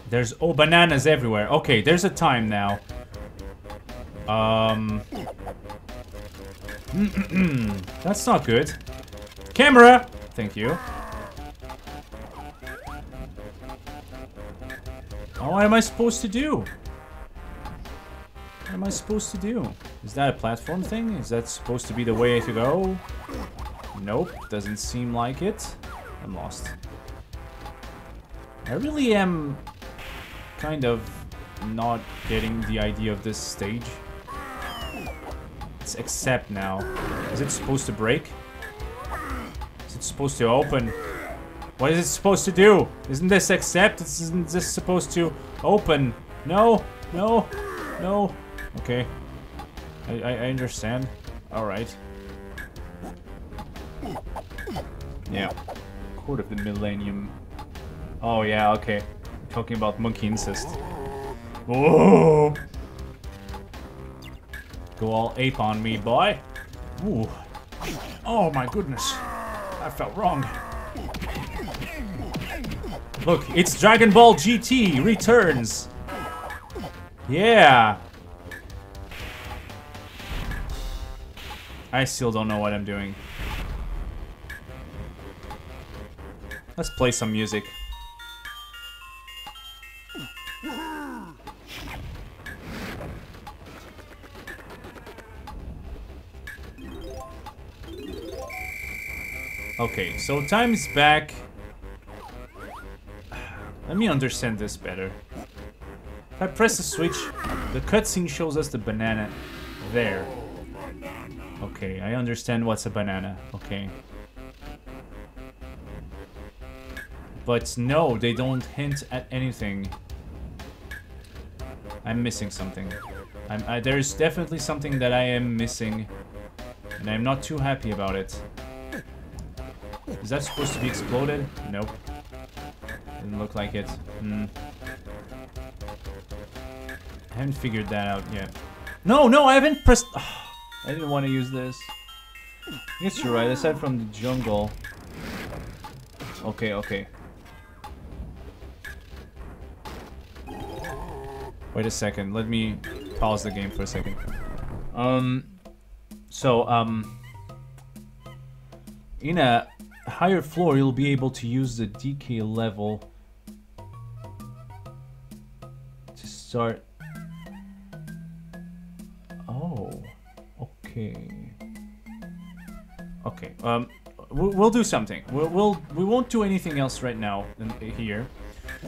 There's oh bananas everywhere. Okay, there's a time now. Um That's not good. Camera! Thank you. What am I supposed to do? What am I supposed to do? Is that a platform thing? Is that supposed to be the way to go? Nope, doesn't seem like it. I'm lost. I really am kind of not getting the idea of this stage. It's accept now. Is it supposed to break? Is it supposed to open? What is it supposed to do? Isn't this accept? Isn't this supposed to open? No, no, no. Okay. I, I, I understand. Alright. Yeah. Court of the Millennium. Oh yeah, okay. talking about monkey incest. Oh! Go all ape on me, boy. Ooh. Oh my goodness. I felt wrong. Look, it's Dragon Ball GT returns. Yeah. I still don't know what I'm doing. Let's play some music. Okay, so time is back. Let me understand this better. If I press the switch, the cutscene shows us the banana there. Okay, I understand what's a banana. Okay. But no, they don't hint at anything. I'm missing something. I'm, I, there's definitely something that I am missing. And I'm not too happy about it. Is that supposed to be exploded? Nope. Didn't look like it. Hmm. I haven't figured that out yet. No, no, I haven't pressed... Oh, I didn't want to use this. I guess you're right, aside from the jungle. Okay, okay. Wait a second, let me pause the game for a second. Um, so, um, in a higher floor, you'll be able to use the DK level to start. Oh, okay. Okay, um, we'll, do something. We'll, we'll, we won't do anything else right now in, here.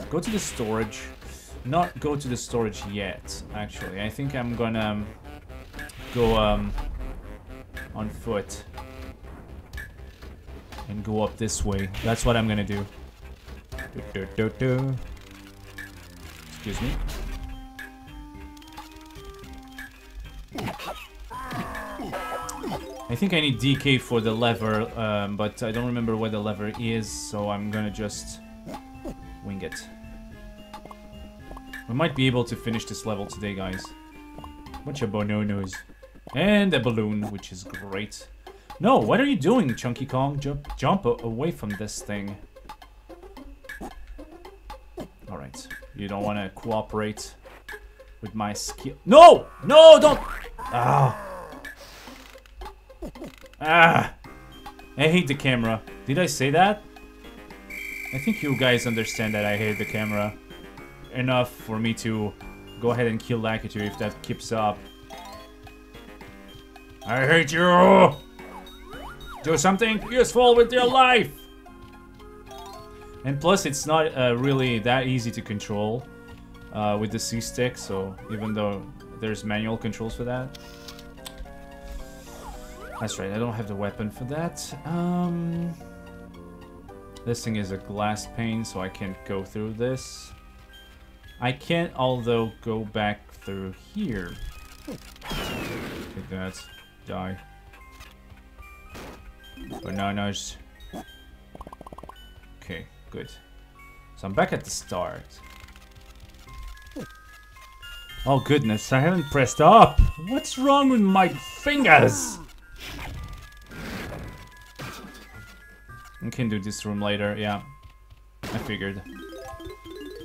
Go to the storage not go to the storage yet, actually. I think I'm gonna um, go um, on foot and go up this way. That's what I'm gonna do. Excuse me. I think I need DK for the lever, um, but I don't remember where the lever is, so I'm gonna just wing it. We might be able to finish this level today, guys. Bunch of bananas. And a balloon, which is great. No, what are you doing, Chunky Kong? Jump, jump away from this thing. Alright. You don't want to cooperate with my skill. No! No, don't! Ah. Ah. I hate the camera. Did I say that? I think you guys understand that I hate the camera enough for me to go ahead and kill Lakitu if that keeps up. I hate you! Do something useful with your life! And plus, it's not uh, really that easy to control uh, with the C-stick, so even though there's manual controls for that. That's right, I don't have the weapon for that. Um, this thing is a glass pane, so I can't go through this. I can't, although, go back through here. Take that. Die. Bananas. Okay, good. So I'm back at the start. Oh goodness, I haven't pressed up! What's wrong with my fingers? I can do this room later, yeah. I figured.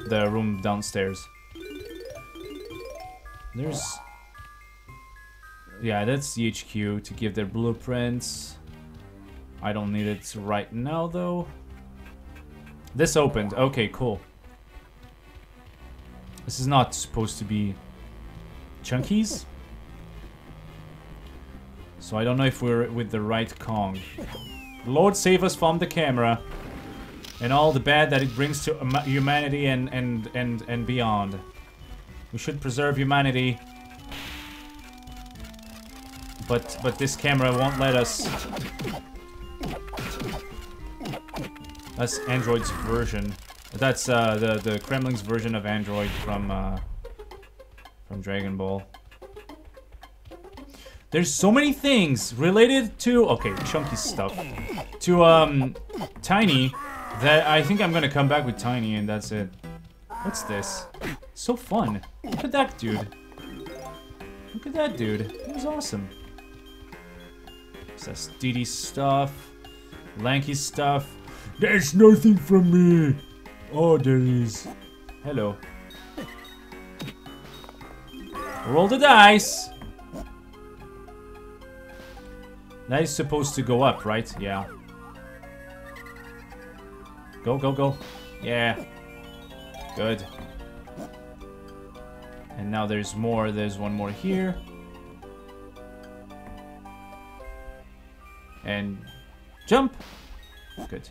The room downstairs. There's... Yeah, that's the HQ to give their blueprints. I don't need it right now, though. This opened. Okay, cool. This is not supposed to be chunkies. So I don't know if we're with the right Kong. Lord save us from the camera and all the bad that it brings to humanity and and and and beyond. We should preserve humanity. But but this camera won't let us. That's Android's version. That's uh, the the Kremling's version of Android from uh, from Dragon Ball. There's so many things related to okay, chunky stuff to um Tiny that I think I'm gonna come back with Tiny and that's it. What's this? So fun. Look at that dude. Look at that dude. He was awesome. Says Diddy stuff. Lanky stuff. There's nothing from me. Oh, there is. Hello. Roll the dice. That is supposed to go up, right? Yeah. Go, go, go. Yeah. Good. And now there's more. There's one more here. And jump. Good.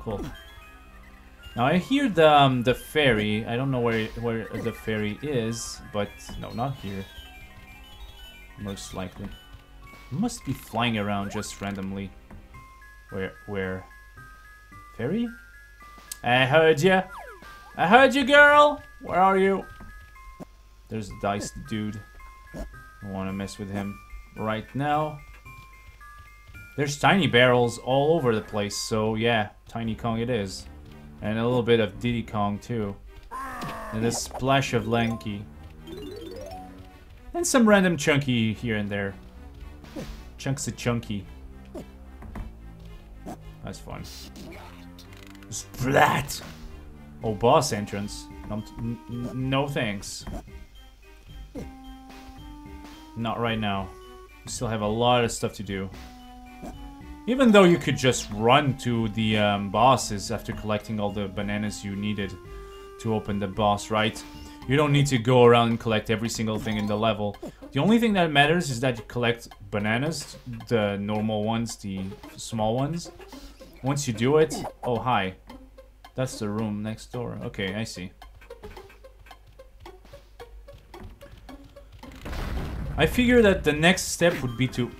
Cool. Now I hear the um, the fairy. I don't know where where the fairy is, but no, not here. Most likely. Must be flying around just randomly. Where where? Fairy? I heard you. I heard you, girl. Where are you? There's a dice dude. I want to mess with him right now. There's tiny barrels all over the place, so yeah, Tiny Kong it is. And a little bit of Diddy Kong too. And a splash of Lanky. And some random Chunky here and there. Chunks of Chunky. That's fun. Splat! Oh, boss entrance. No, no thanks. Not right now. We still have a lot of stuff to do. Even though you could just run to the um, bosses after collecting all the bananas you needed to open the boss, right? You don't need to go around and collect every single thing in the level. The only thing that matters is that you collect bananas, the normal ones, the small ones. Once you do it... Oh, hi. That's the room next door. Okay, I see. I figure that the next step would be to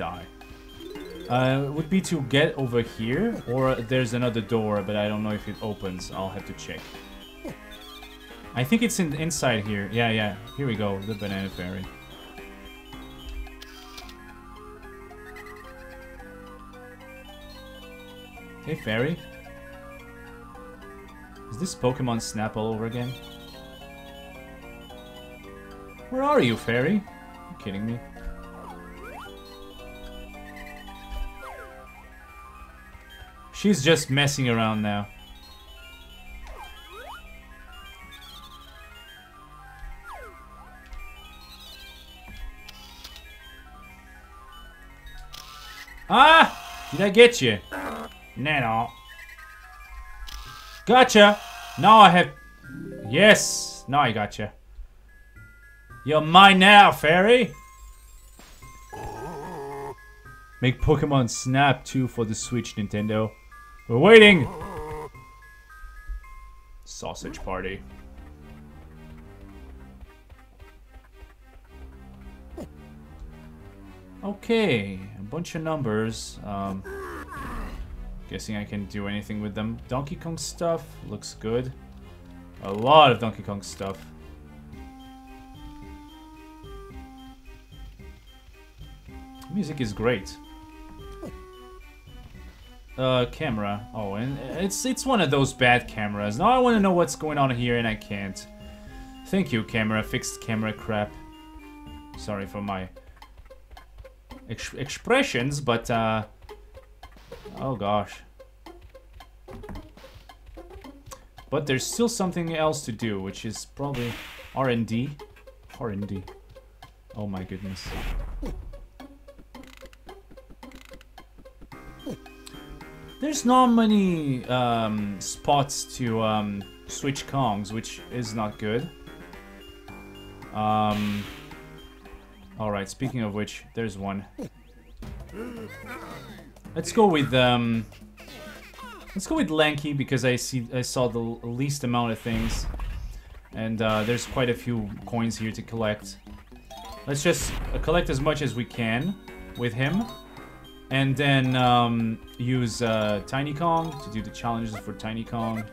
die. Uh, would be to get over here, or there's another door, but I don't know if it opens. I'll have to check. I think it's in inside here. Yeah, yeah. Here we go, the banana fairy. Hey, fairy. Is this Pokemon Snap all over again? Where are you, fairy? you kidding me? She's just messing around now. Ah! Did I get you? Nah, no. Gotcha! Now I have... Yes! Now I gotcha. You're mine now, fairy! Make Pokemon Snap 2 for the Switch, Nintendo. We're waiting! Sausage Party. Okay, a bunch of numbers. Um, guessing I can do anything with them. Donkey Kong stuff looks good. A lot of Donkey Kong stuff. Music is great. Uh, camera. Oh, and it's it's one of those bad cameras. Now I want to know what's going on here and I can't. Thank you, camera. Fixed camera crap. Sorry for my ex expressions, but uh, oh gosh. But there's still something else to do, which is probably R&D. R&D. Oh my goodness. There's not many um, spots to um, switch Kongs, which is not good. Um, Alright, speaking of which, there's one. Let's go with um Let's go with Lanky because I see I saw the least amount of things. And uh, there's quite a few coins here to collect. Let's just uh, collect as much as we can with him. And then um, use uh, Tiny Kong to do the challenges for Tiny Kong.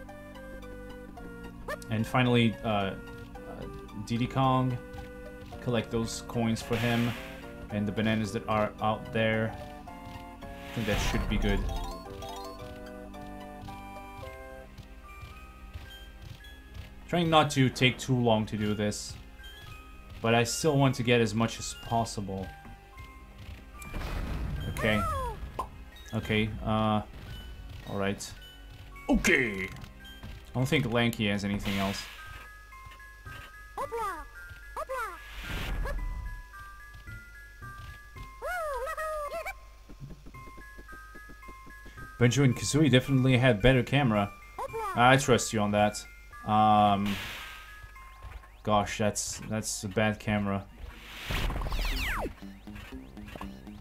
And finally, uh, uh, Diddy Kong. Collect those coins for him. And the bananas that are out there. I think that should be good. Trying not to take too long to do this. But I still want to get as much as possible. Okay. Okay, uh... Alright. Okay! I don't think Lanky has anything else. Banjo and Kazooie definitely had better camera. I trust you on that. Um, gosh, that's that's a bad camera.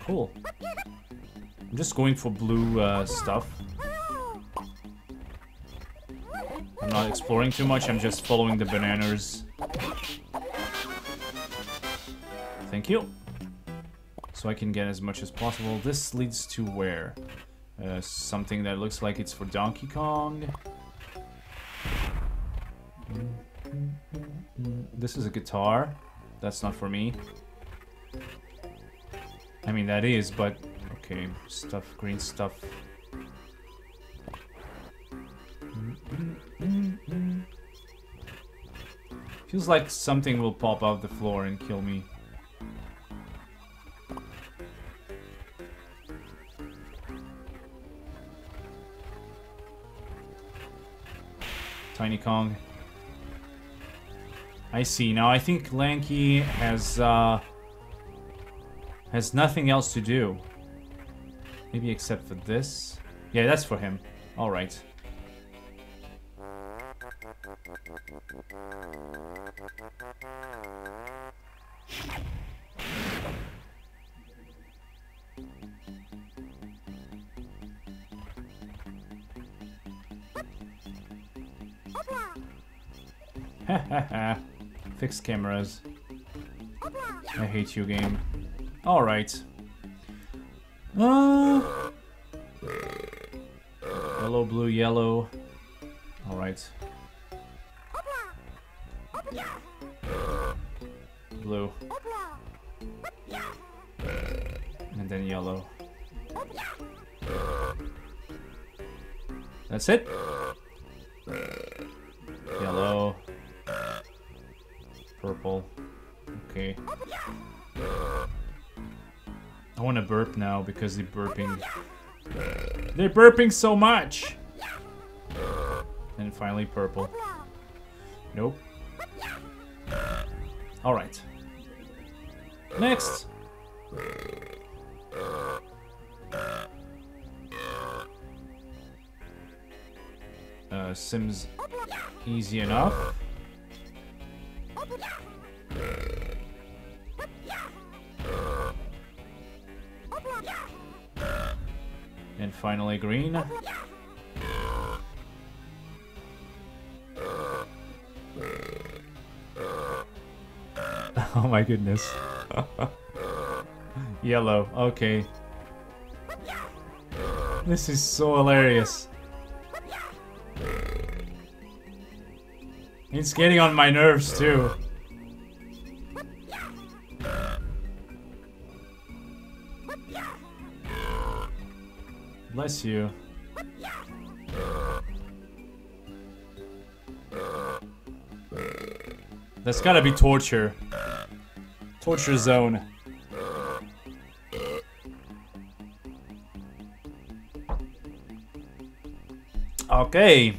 Cool. I'm just going for blue uh, stuff. I'm not exploring too much, I'm just following the bananas. Thank you. So I can get as much as possible. This leads to where? Uh, something that looks like it's for Donkey Kong. This is a guitar. That's not for me. I mean, that is, but... Okay, stuff, green stuff. Feels like something will pop out the floor and kill me. Tiny Kong. I see. Now I think Lanky has uh, has nothing else to do. Maybe except for this. Yeah, that's for him. All right. Fix cameras. I hate you, game. Alright. Uh, yellow, blue, yellow. Alright. Blue. And then yellow. That's it? Because they're burping. They're burping so much! And finally purple. Nope. Alright. Next! Uh, Sims easy enough. My goodness. Yellow, okay. This is so hilarious. It's getting on my nerves too. Bless you. That's gotta be torture. Torture zone. Okay.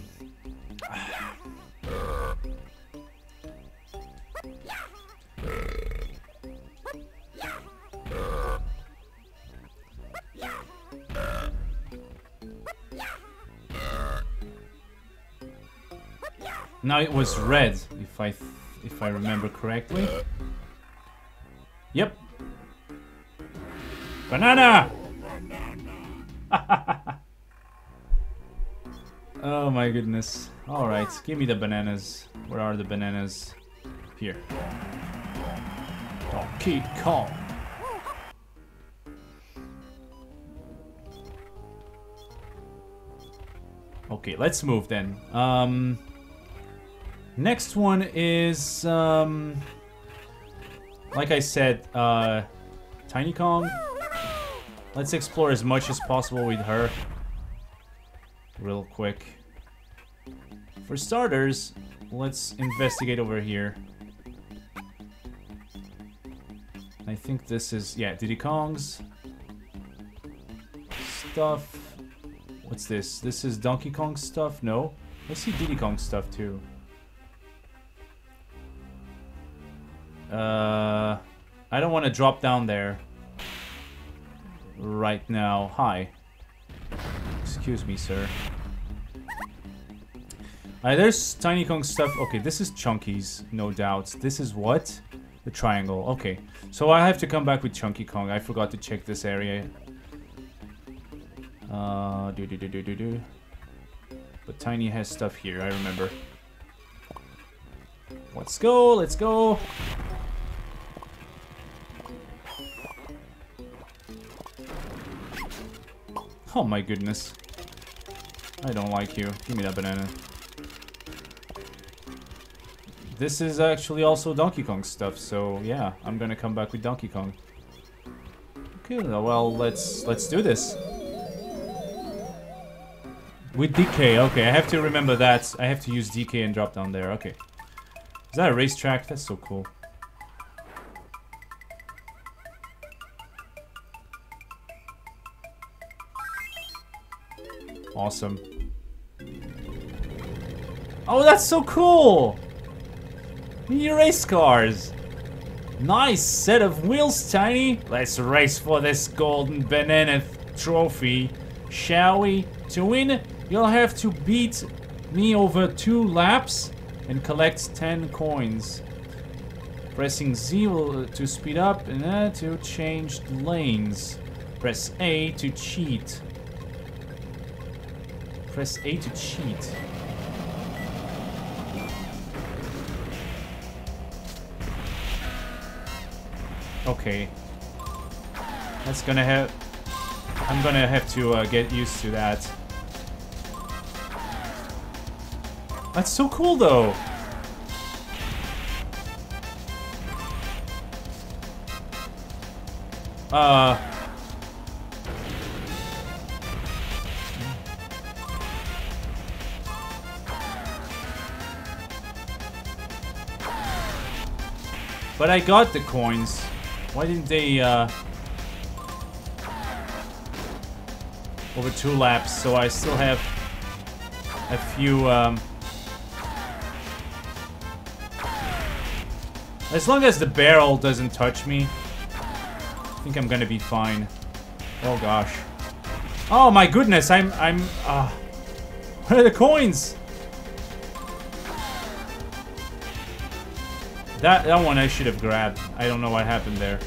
Now it was red, if I if I remember correctly. Banana! oh my goodness. Alright, give me the bananas. Where are the bananas? Here. Donkey Kong. Okay, let's move then. Um, next one is, um, like I said, uh, Tiny Kong. Let's explore as much as possible with her. Real quick. For starters, let's investigate over here. I think this is, yeah, Diddy Kong's stuff. What's this? This is Donkey Kong stuff? No. I see Diddy Kong stuff too. Uh, I don't want to drop down there right now. Hi. Excuse me, sir. Alright, there's Tiny Kong stuff. Okay, this is Chunky's, no doubt. This is what? The triangle. Okay, so I have to come back with Chunky Kong. I forgot to check this area. Uh, do do do do do do. But Tiny has stuff here, I remember. Let's go, let's go. Oh my goodness. I don't like you. Give me that banana. This is actually also Donkey Kong stuff, so yeah, I'm gonna come back with Donkey Kong. Okay, well, let's let's do this. With DK, okay, I have to remember that. I have to use DK and drop down there, okay. Is that a racetrack? That's so cool. Awesome. Oh, that's so cool! Mini race cars! Nice set of wheels, Tiny! Let's race for this golden banana trophy, shall we? To win, you'll have to beat me over two laps and collect 10 coins. Pressing Z will, to speed up and uh, to change lanes. Press A to cheat. Press A to cheat. Okay. That's gonna have... I'm gonna have to uh, get used to that. That's so cool, though. Uh... But I got the coins. Why didn't they, uh... Over two laps, so I still have a few, um... As long as the barrel doesn't touch me, I think I'm gonna be fine. Oh gosh. Oh my goodness, I'm, I'm, uh... Where are the coins? That, that one I should have grabbed. I don't know what happened there.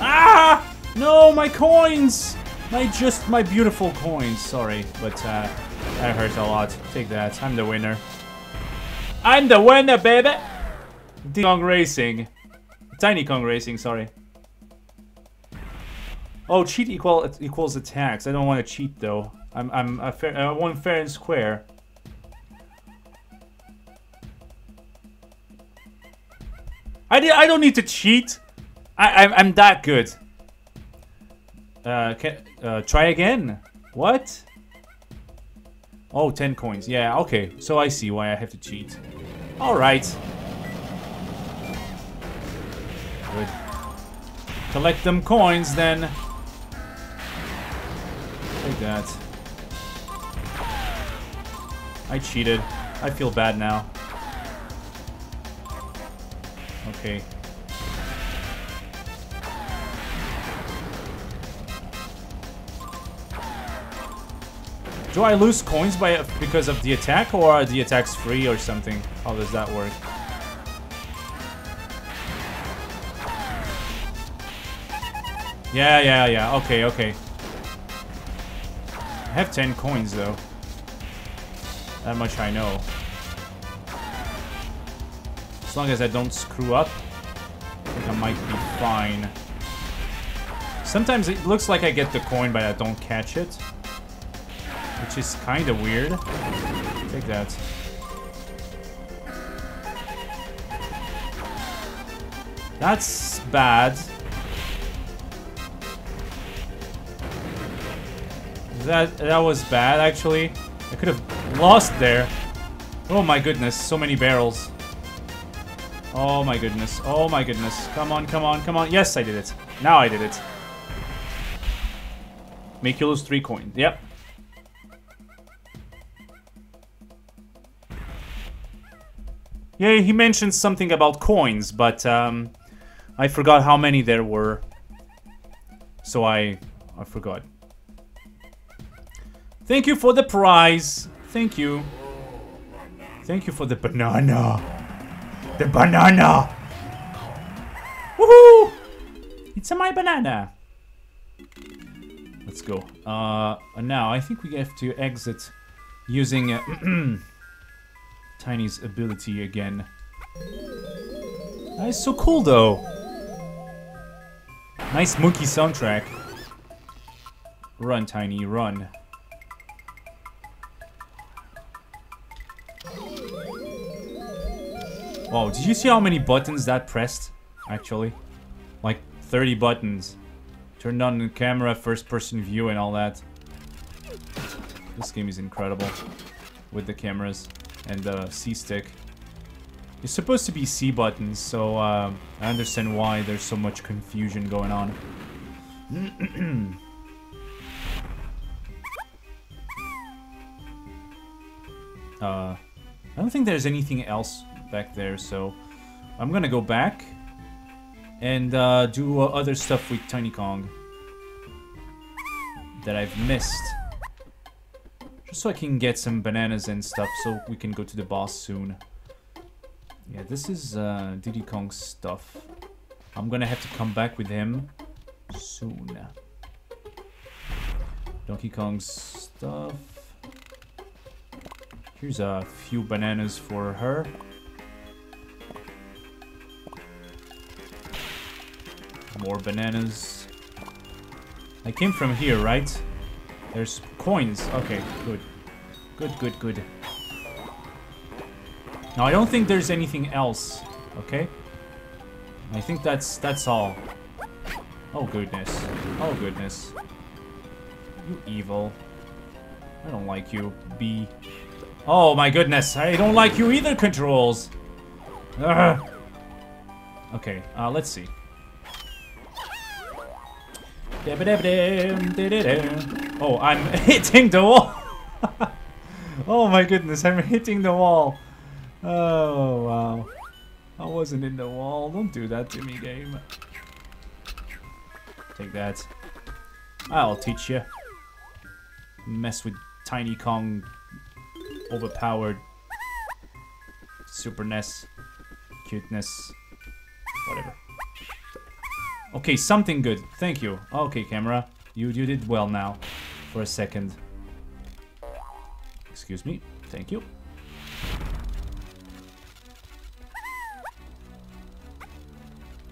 Ah! No, my coins! My just, my beautiful coins. Sorry, but uh, that hurt a lot. Take that. I'm the winner. I'm the winner, baby! Diddy Kong Racing. Tiny Kong Racing, sorry. Oh, cheat equal equals attacks. I don't want to cheat though. I'm I'm a fair, I want fair and square. I di I don't need to cheat. I I'm, I'm that good. Uh, can, uh, try again. What? Oh, 10 coins. Yeah, okay. So I see why I have to cheat. Alright. Good. Collect them coins then. Take that. I cheated. I feel bad now. Okay. Do I lose coins by because of the attack or are the attacks free or something? How does that work? Yeah, yeah, yeah. Okay, okay. I have 10 coins though. That much I know. As long as I don't screw up, I think I might be fine. Sometimes it looks like I get the coin, but I don't catch it. Which is kind of weird. Take that. That's bad. That that was bad, actually. I could have lost there. Oh my goodness, so many barrels. Oh my goodness, oh my goodness. Come on, come on, come on. Yes, I did it. Now I did it. Make you lose three coins. Yep. Yeah, he mentioned something about coins, but um, I forgot how many there were. So I, I forgot. Thank you for the prize. Thank you. Thank you for the banana. The banana. Woohoo! It's a my banana. Let's go. Uh, now I think we have to exit using uh, Tiny's ability again. That is so cool though. Nice monkey soundtrack. Run, Tiny, run. Wow, did you see how many buttons that pressed? Actually. Like 30 buttons. Turned on the camera, first person view and all that. This game is incredible. With the cameras and the C-stick. It's supposed to be C buttons, so uh, I understand why there's so much confusion going on. uh, I don't think there's anything else back there, so I'm gonna go back and uh, do uh, other stuff with Tiny Kong that I've missed. Just so I can get some bananas and stuff so we can go to the boss soon. Yeah, this is uh, Diddy Kong's stuff. I'm gonna have to come back with him soon. Donkey Kong's stuff. Here's a few bananas for her. More bananas. I came from here, right? There's coins. Okay, good. Good, good, good. Now, I don't think there's anything else, okay? I think that's that's all. Oh, goodness. Oh, goodness. You evil. I don't like you, B. Oh my goodness, I don't like you either, controls. Ugh. Okay, uh, let's see. Oh, I'm hitting the wall. oh my goodness, I'm hitting the wall. Oh, wow. I wasn't in the wall. Don't do that to me, game. Take that. I'll teach you. Mess with Tiny Kong overpowered superness, cuteness, whatever. Okay, something good. Thank you. Okay, camera. You, you did well now. For a second. Excuse me. Thank you.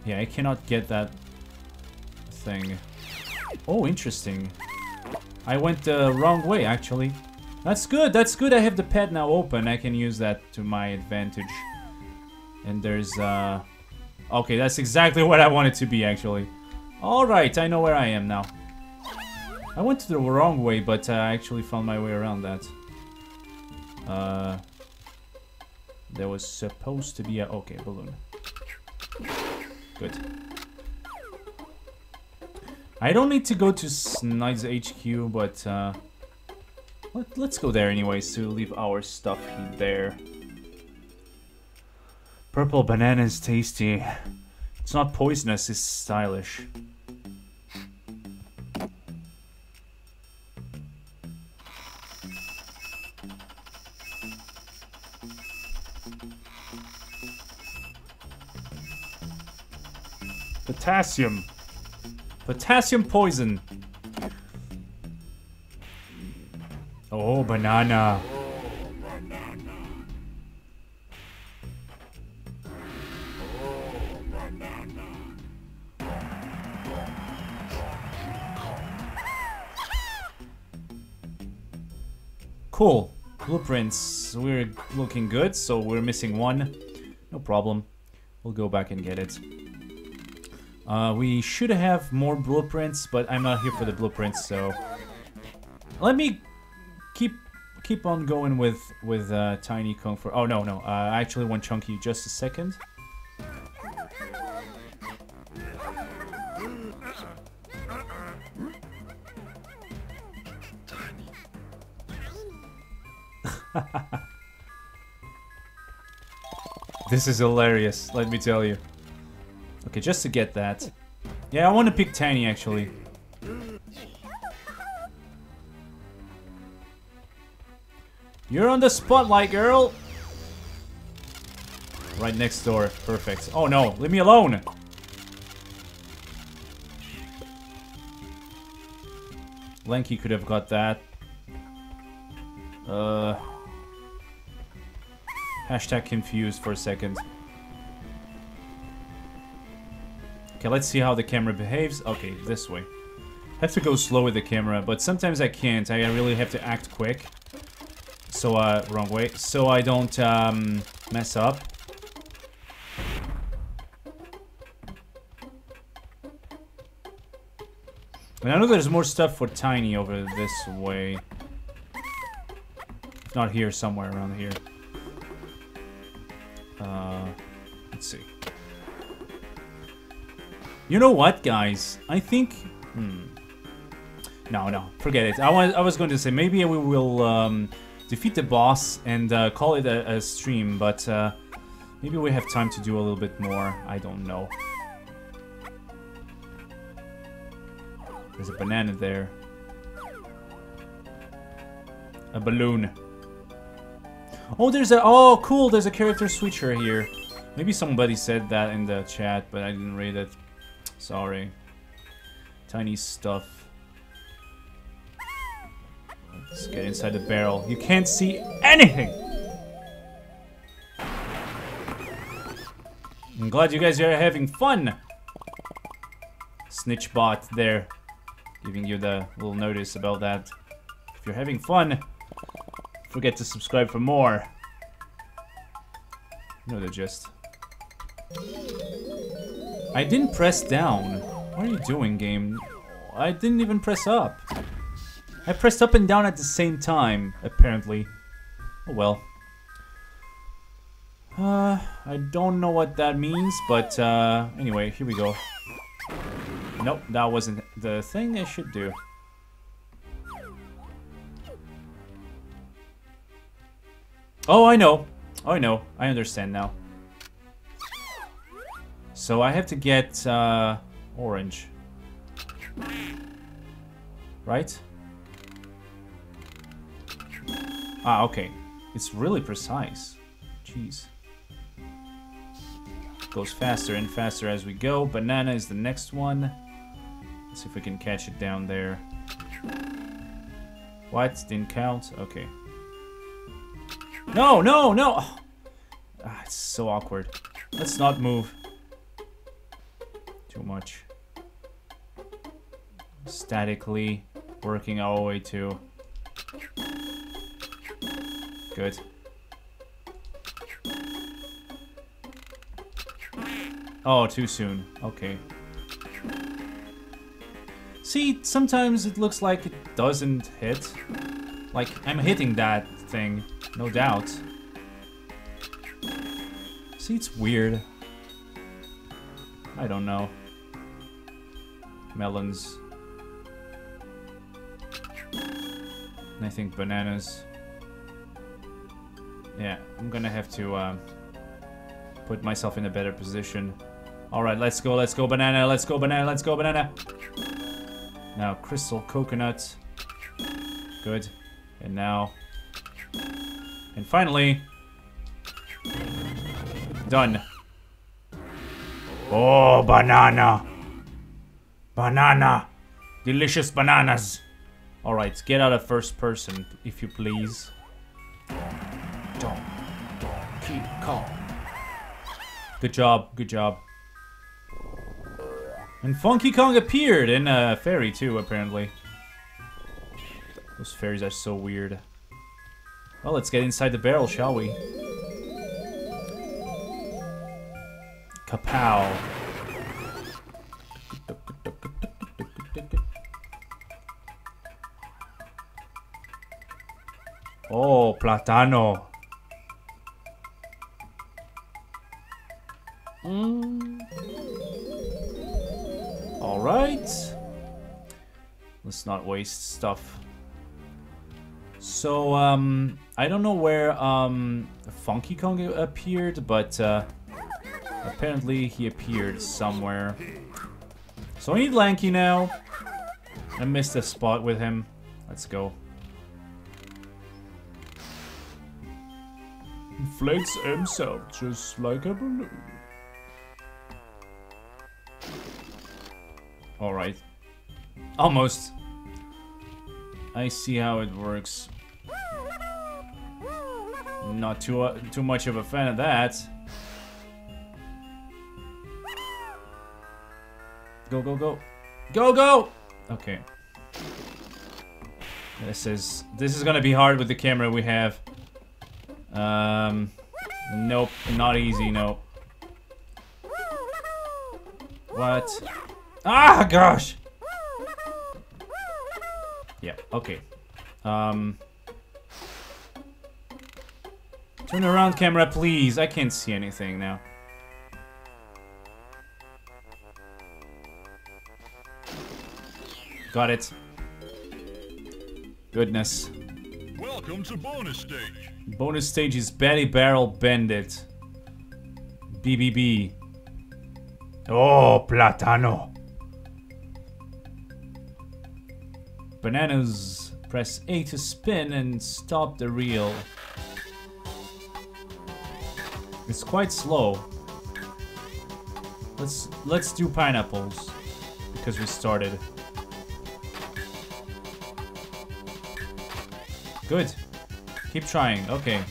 Yeah, I cannot get that thing. Oh, interesting. I went the wrong way, actually. That's good, that's good. I have the pad now open. I can use that to my advantage. And there's, uh... Okay, that's exactly what I want it to be, actually. Alright, I know where I am now. I went the wrong way, but uh, I actually found my way around that. Uh... There was supposed to be a... Okay, balloon. Good. I don't need to go to Snide's HQ, but uh, let, let's go there anyways to leave our stuff there. Purple banana is tasty. It's not poisonous, it's stylish. Potassium. Potassium poison. Oh, banana. Cool. Blueprints. We're looking good, so we're missing one. No problem. We'll go back and get it. Uh, we should have more blueprints, but I'm not here for the blueprints, so... Let me keep keep on going with with uh, Tiny Kong for... Oh, no, no. Uh, I actually want Chunky just a second. this is hilarious, let me tell you. Okay, just to get that. Yeah, I want to pick Tiny, actually. You're on the spotlight, girl! Right next door. Perfect. Oh no, leave me alone! Lanky could have got that. Uh... Hashtag confused for a second. Okay, let's see how the camera behaves. Okay, this way. I have to go slow with the camera, but sometimes I can't. I really have to act quick. So, uh, wrong way. So I don't, um, mess up. And I know there's more stuff for Tiny over this way. If not here, somewhere around here. Uh, let's see. You know what, guys? I think... Hmm. No, no, forget it. I was, I was going to say, maybe we will um, defeat the boss and uh, call it a, a stream, but uh, maybe we have time to do a little bit more. I don't know. There's a banana there. A balloon. Oh, there's a... Oh, cool, there's a character switcher here. Maybe somebody said that in the chat, but I didn't read it. Sorry. Tiny stuff. Let's get inside the barrel. You can't see anything! I'm glad you guys are having fun! Snitchbot there. Giving you the little notice about that. If you're having fun, forget to subscribe for more. You know the gist. I didn't press down. What are you doing, game? I didn't even press up. I pressed up and down at the same time, apparently. Oh well. Uh, I don't know what that means, but uh, anyway, here we go. Nope, that wasn't the thing I should do. Oh, I know. Oh, I know. I understand now. So I have to get uh, orange. Right? Ah, okay. It's really precise. Jeez. Goes faster and faster as we go. Banana is the next one. Let's see if we can catch it down there. What? Didn't count? Okay. No, no, no! Ah, it's so awkward. Let's not move. Too much. Statically working our way to... Good. Oh, too soon. Okay. See, sometimes it looks like it doesn't hit. Like, I'm hitting that thing, no doubt. See, it's weird. I don't know. Melons. And I think bananas. Yeah, I'm gonna have to um, put myself in a better position. Alright, let's go, let's go banana, let's go banana, let's go banana. Now, crystal coconut. Good. And now... And finally... Done. Oh, banana. Banana. Delicious bananas. Alright, get out of first person, if you please. Don't, don't keep calm. Good job, good job. And Funky Kong appeared in a fairy too, apparently. Those fairies are so weird. Well, let's get inside the barrel, shall we? Kapow. Oh, platano. Mm. All right. Let's not waste stuff. So, um, I don't know where, um, Funky Kong appeared, but, uh, apparently he appeared somewhere. So I need Lanky now. I missed a spot with him. Let's go. Inflates himself just like a balloon. Alright. Almost. I see how it works. Not too uh, too much of a fan of that. Go, go, go. Go, go! Okay. This is this is gonna be hard with the camera we have. Um, nope, not easy, nope. What? Ah, gosh! Yeah, okay. Um... Turn around, camera, please. I can't see anything now. Got it. Goodness. Welcome to bonus stage. Bonus stage is Batty Barrel Bandit. BBB. Oh, Platano. Bananas. Press A to spin and stop the reel. It's quite slow. Let's let's do pineapples because we started. Good. Keep trying. Okay.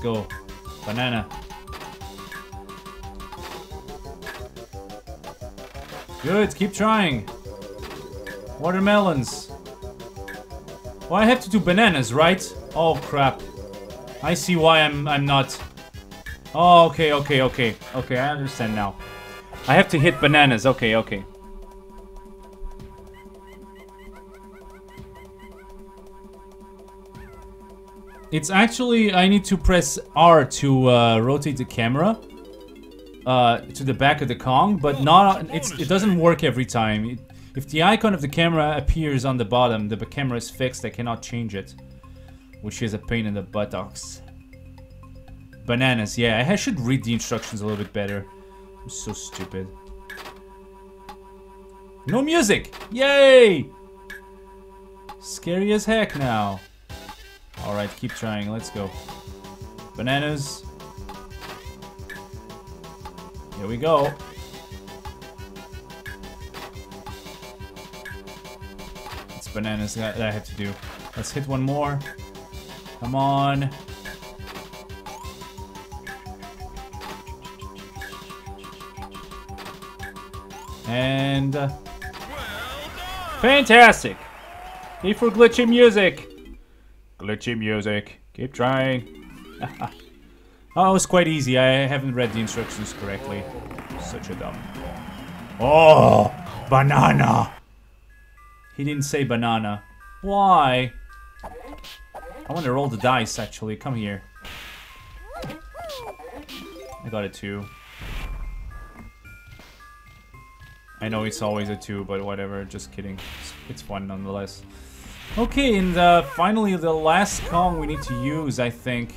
Go. Banana. Good, keep trying. Watermelons. Well, I have to do bananas, right? Oh crap. I see why I'm I'm not. Oh, okay, okay, okay. Okay, I understand now. I have to hit bananas. Okay, okay. It's actually, I need to press R to uh, rotate the camera uh, to the back of the Kong, but not, it's, it doesn't work every time. It, if the icon of the camera appears on the bottom, the camera is fixed, I cannot change it. Which is a pain in the buttocks. Bananas, yeah, I should read the instructions a little bit better. I'm so stupid. No music! Yay! Scary as heck now. Alright, keep trying, let's go. Bananas. Here we go. It's bananas that that I have to do. Let's hit one more. Come on. And... uh, fantastic! Need for glitchy music. Glitchy music. Keep trying. oh, it was quite easy. I haven't read the instructions correctly. Such a dumb. Oh, banana. He didn't say banana. Why? I want to roll the dice, actually. Come here. I got a two. I know it's always a two, but whatever. Just kidding. It's, it's fun nonetheless. Okay, and uh, finally the last Kong we need to use, I think.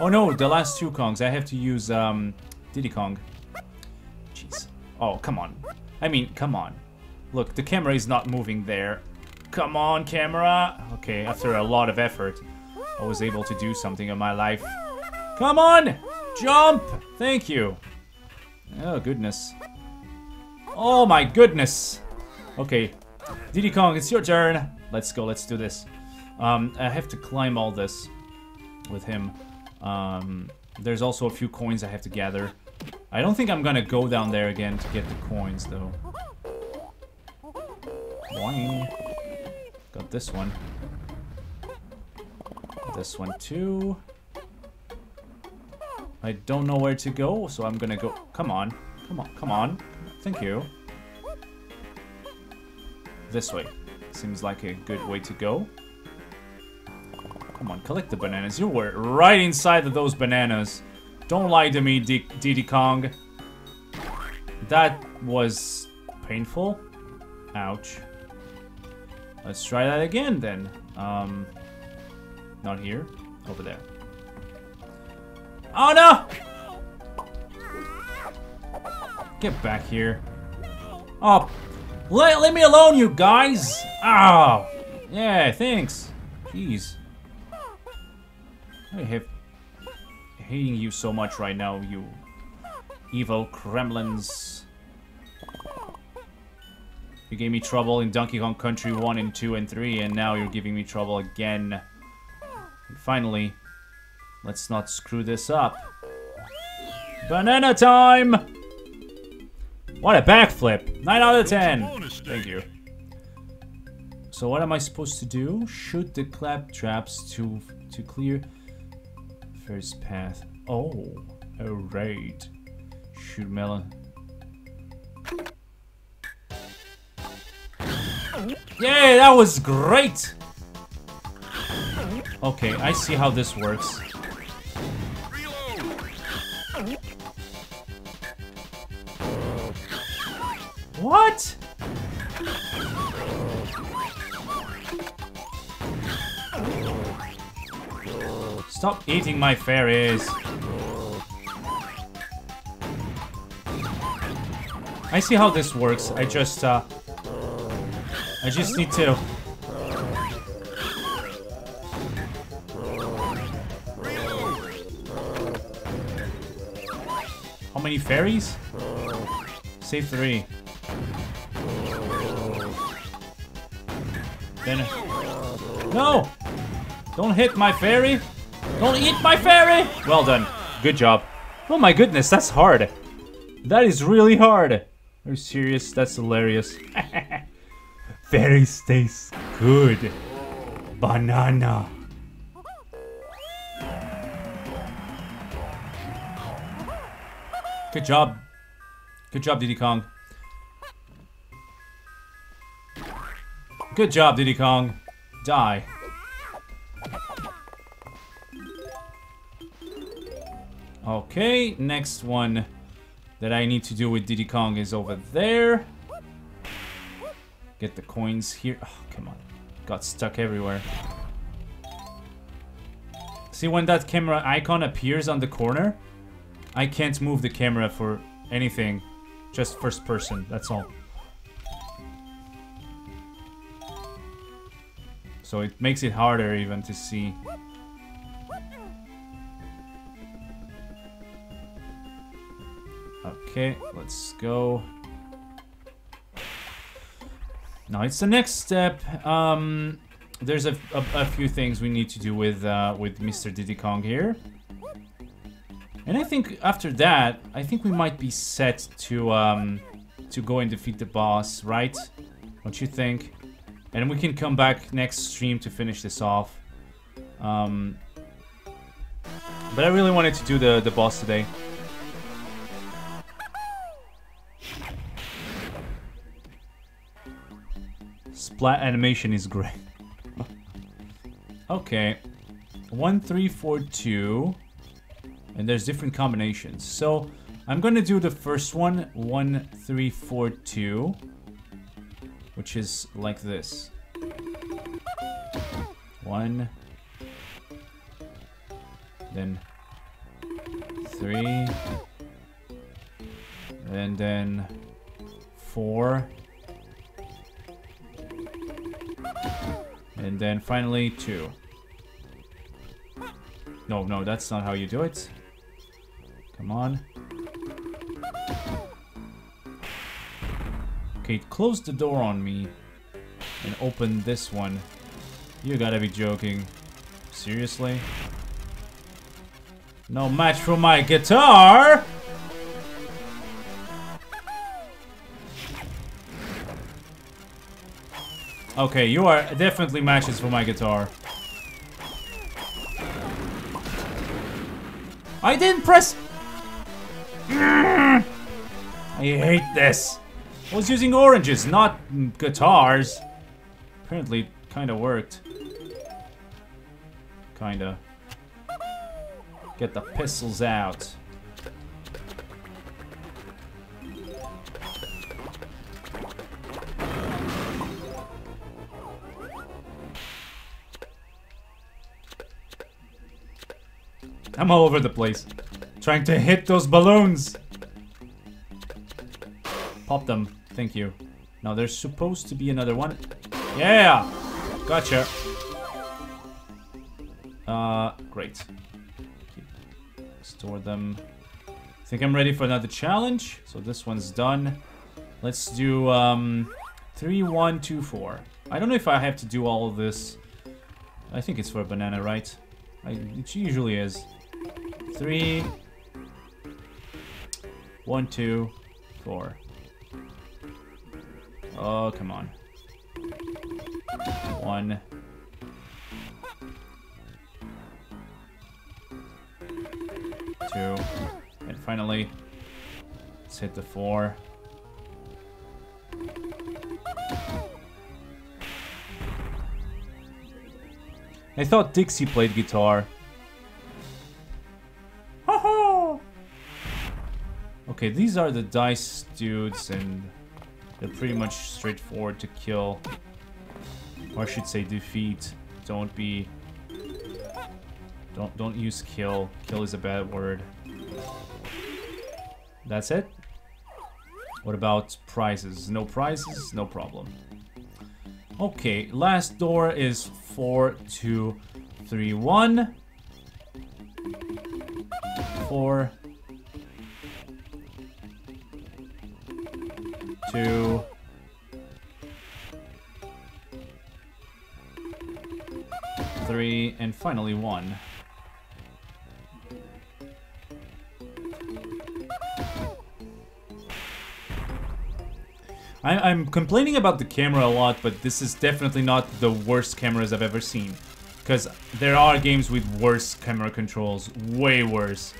Oh no, the last two Kongs. I have to use um, Diddy Kong. Jeez. Oh, come on. I mean, come on. Look, the camera is not moving there. Come on, camera. Okay, after a lot of effort, I was able to do something in my life. Come on! Jump! Thank you. Oh, goodness. Oh my goodness. Okay. Diddy Kong, it's your turn. Let's go, let's do this. Um, I have to climb all this with him. Um, there's also a few coins I have to gather. I don't think I'm gonna go down there again to get the coins, though. Boing. Got this one. This one, too. I don't know where to go, so I'm gonna go... Come on. Come on, come on. Thank you. This way. Seems like a good way to go. Come on, collect the bananas. You were right inside of those bananas. Don't lie to me, D Diddy Kong. That was painful. Ouch. Let's try that again then. Um, not here. Over there. Oh no! Get back here. Oh, let, let me alone, you guys! Oh, yeah, thanks. Jeez. I have hating you so much right now, you evil Kremlings. You gave me trouble in Donkey Kong Country 1 and 2 and 3, and now you're giving me trouble again. And finally, let's not screw this up. Banana time! What a backflip! 9 out of 10! Thank you. So what am I supposed to do? Shoot the Klaptraps to to clear first path. Oh, alright. Shoot melon. Yay, that was great! Okay, I see how this works. What? Stop eating my fairies. I see how this works. I just, uh... I just need to... How many fairies? Save three. Then... No! Don't hit my fairy! Don't eat my fairy! Well done. Good job. Oh my goodness, that's hard. That is really hard. Are you serious? That's hilarious. Fairies taste good. Banana. Good job. Good job, Diddy Kong. Good job, Diddy Kong. Die. Okay, next one that I need to do with Diddy Kong is over there. Get the coins here. Oh, come on. Got stuck everywhere. See when that camera icon appears on the corner? I can't move the camera for anything. Just first person, that's all. So it makes it harder even to see. Okay, let's go. Now it's the next step. Um, there's a, a, a few things we need to do with uh, with Mr. Diddy Kong here. And I think after that, I think we might be set to um, to go and defeat the boss, right? Don't you think? And we can come back next stream to finish this off. Um, but I really wanted to do the, the boss today. Splat animation is great. okay. One, three, four, two. And there's different combinations. So I'm gonna do the first one. one, three, four, two. Which is like this. One. Then three. And then four. And then finally two. No, no, that's not how you do it. Come on. Okay, close the door on me. And open this one. You gotta be joking. Seriously? No match for my guitar! Okay, you are definitely matches for my guitar. I didn't press... Mm. I hate this. I was using oranges, not guitars. Apparently, kinda worked. Kinda. Get the pistols out. I'm all over the place. Trying to hit those balloons. Pop them. Thank you. Now there's supposed to be another one. Yeah! Gotcha. Uh, great. Store them. I think I'm ready for another challenge. So this one's done. Let's do, um, three, one, two, four. I don't know if I have to do all of this. I think it's for a banana, right? I, it usually is. Three, one, two, four. Oh, come on. One. Two. And finally, let's hit the four. I thought Dixie played guitar. Okay, these are the dice dudes, and they're pretty much straightforward to kill. Or I should say defeat. Don't be... Don't, don't use kill. Kill is a bad word. That's it? What about prizes? No prizes? No problem. Okay, last door is 4, 2, 3, 1. 4, two. Three, and finally one. I, I'm complaining about the camera a lot, but this is definitely not the worst cameras I've ever seen. Because there are games with worse camera controls. Way worse.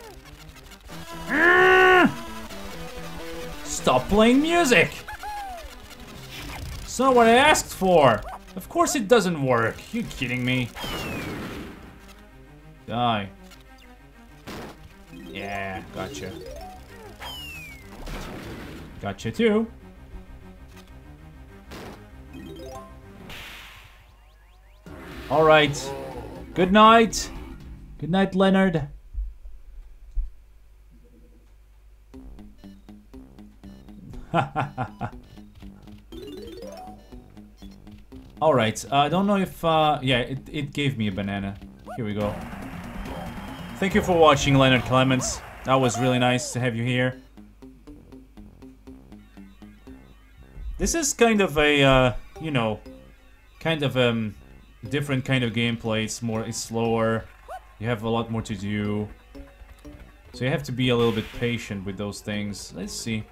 Stop playing music! It's not what I asked for! Of course it doesn't work. You kidding me? Die. Yeah, gotcha. Gotcha too. Alright. Good night. Good night, Leonard. Alright, uh, I don't know if, uh, yeah, it, it gave me a banana. Here we go. Thank you for watching, Leonard Clements. That was really nice to have you here. This is kind of a, uh, you know, kind of um, different kind of gameplay. It's more, it's slower. You have a lot more to do. So you have to be a little bit patient with those things. Let's see.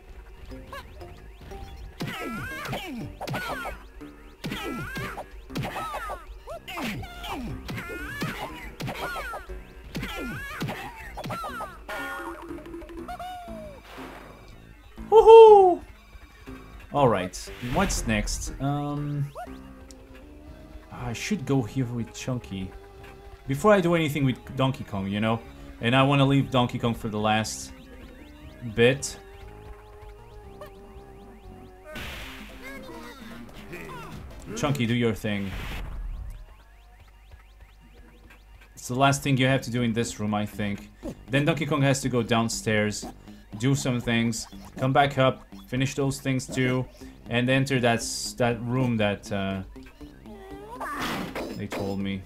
Woohoo! Alright, what's next? Um, I should go here with Chunky. Before I do anything with Donkey Kong, you know? And I want to leave Donkey Kong for the last bit. Chunky, do your thing. It's the last thing you have to do in this room, I think. Then Donkey Kong has to go downstairs, do some things, come back up, finish those things too, and enter that that room that uh, they told me.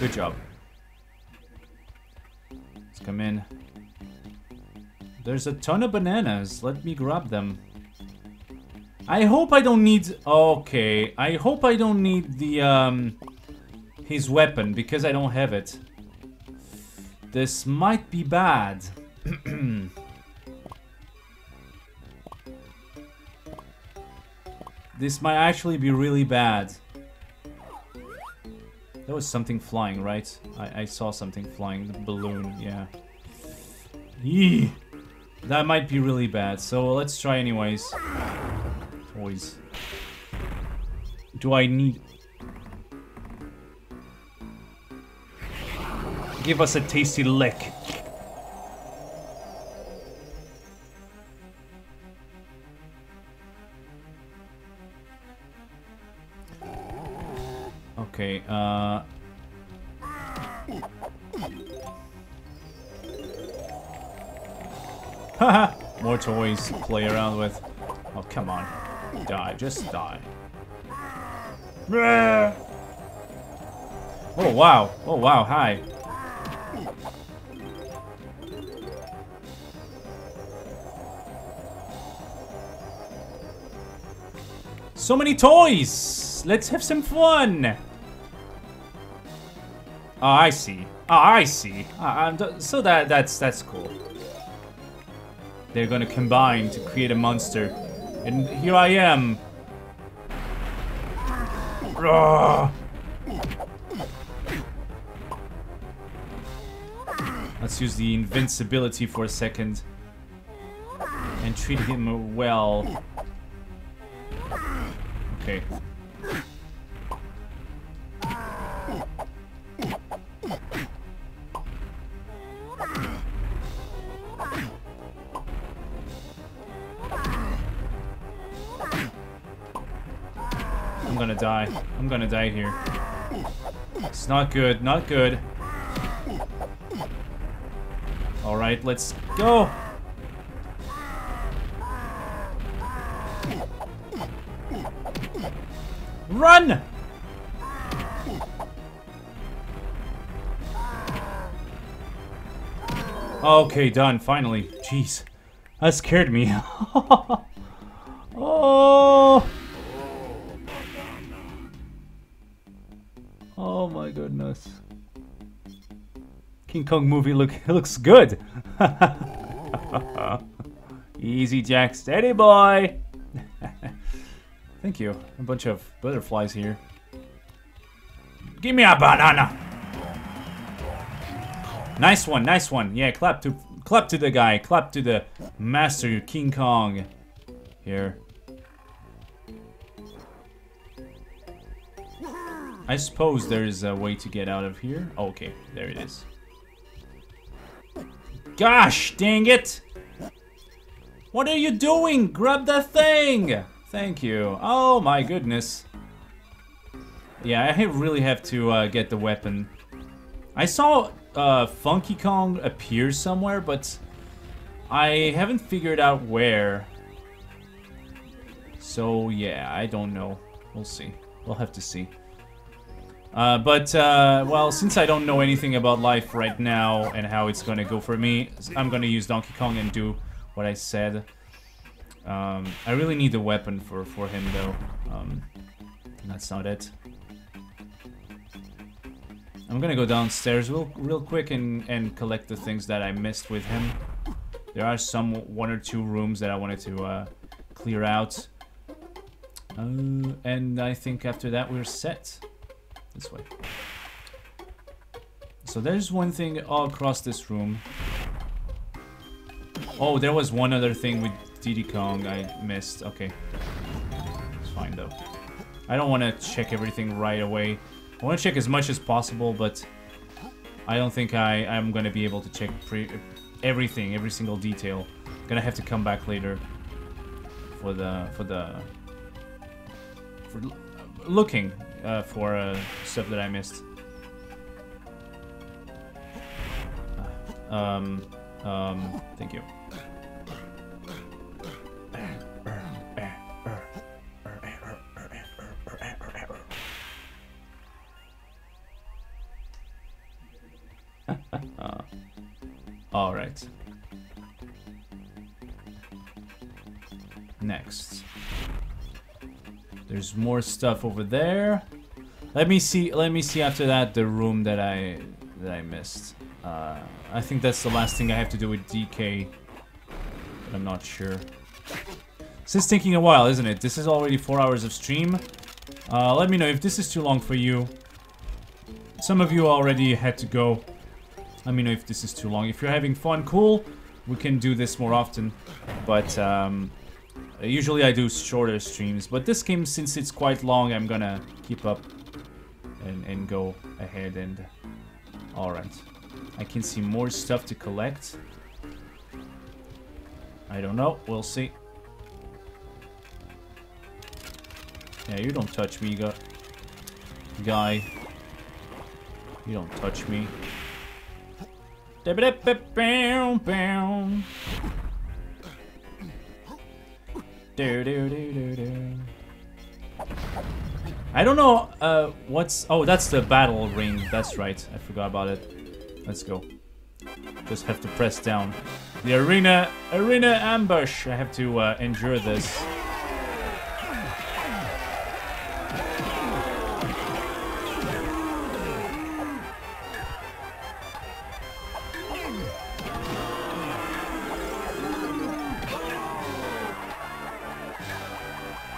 Good job. Come in. There's a ton of bananas. Let me grab them. I hope I don't need... Okay. I hope I don't need the, um... His weapon, because I don't have it. This might be bad. this might actually be really bad. There was something flying, right? I, I saw something flying. The balloon, yeah. Yee. That might be really bad, so let's try anyways. Toys. Do I need... Give us a tasty lick. Okay, uh... Haha! More toys to play around with. Oh, come on. Die, just die. Oh, wow. Oh, wow, hi. So many toys! Let's have some fun! Oh, I see. Oh, I see. Uh, uh, so that that's that's cool. They're gonna combine to create a monster, and here I am. Let's use the invincibility for a second and treat him well. Okay. Gonna die. I'm gonna die here. It's not good. Not good. Alright, let's go. Run! Okay, done. Finally. Jeez. That scared me. oh! Oh my goodness. King Kong movie look looks good. Easy Jack, steady boy. Thank you. A bunch of butterflies here. Give me a banana. Nice one, nice one. Yeah, clap to clap to the guy. Clap to the master King Kong. Here. I suppose there is a way to get out of here. Okay, there it is. Gosh, dang it! What are you doing? Grab that thing! Thank you. Oh my goodness. Yeah, I really have to uh, get the weapon. I saw uh, Funky Kong appear somewhere, but I haven't figured out where. So yeah, I don't know. We'll see. We'll have to see. Uh, but, uh, well, since I don't know anything about life right now and how it's gonna go for me, I'm gonna use Donkey Kong and do what I said. Um, I really need a weapon for, for him, though. Um, that's not it. I'm gonna go downstairs real, real quick and, and collect the things that I missed with him. There are some one or two rooms that I wanted to uh, clear out. Uh, and I think after that we're set. This way. So there's one thing all across this room. Oh, there was one other thing with Diddy Kong I missed. Okay. It's fine though. I don't want to check everything right away. I want to check as much as possible, but I don't think I, I'm going to be able to check everything, every single detail. Gonna have to come back later for the for the for looking uh, for uh, stuff that I missed. Um, um, thank you. All right. Next. There's more stuff over there. Let me see. Let me see after that the room that I that I missed. Uh, I think that's the last thing I have to do with DK. But I'm not sure. This is taking a while, isn't it? This is already four hours of stream. Uh, let me know if this is too long for you. Some of you already had to go. Let me know if this is too long. If you're having fun, cool. We can do this more often. But um, Uh, usually I do shorter streams. But this game, since it's quite long, I'm gonna keep up and, and go ahead and... Alright. I can see more stuff to collect. I don't know. We'll see. Yeah, you don't touch me, guy. You don't touch me. Do, do, do, do, do. I don't know uh, what's... Oh, that's the battle ring. That's right. I forgot about it. Let's go. Just have to press down. The arena... Arena ambush. I have to uh, endure this.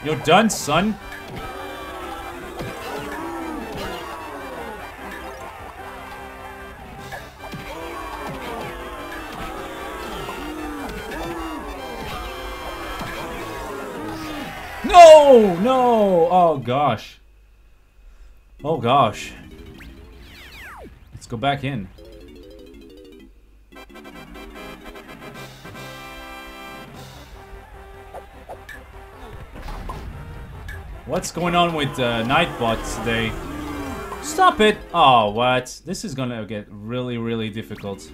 You're done, son. No, no. Oh gosh. Oh gosh. Let's go back in. What's going on with uh, Nightbot today? Stop it! Oh, what? This is gonna get really, really difficult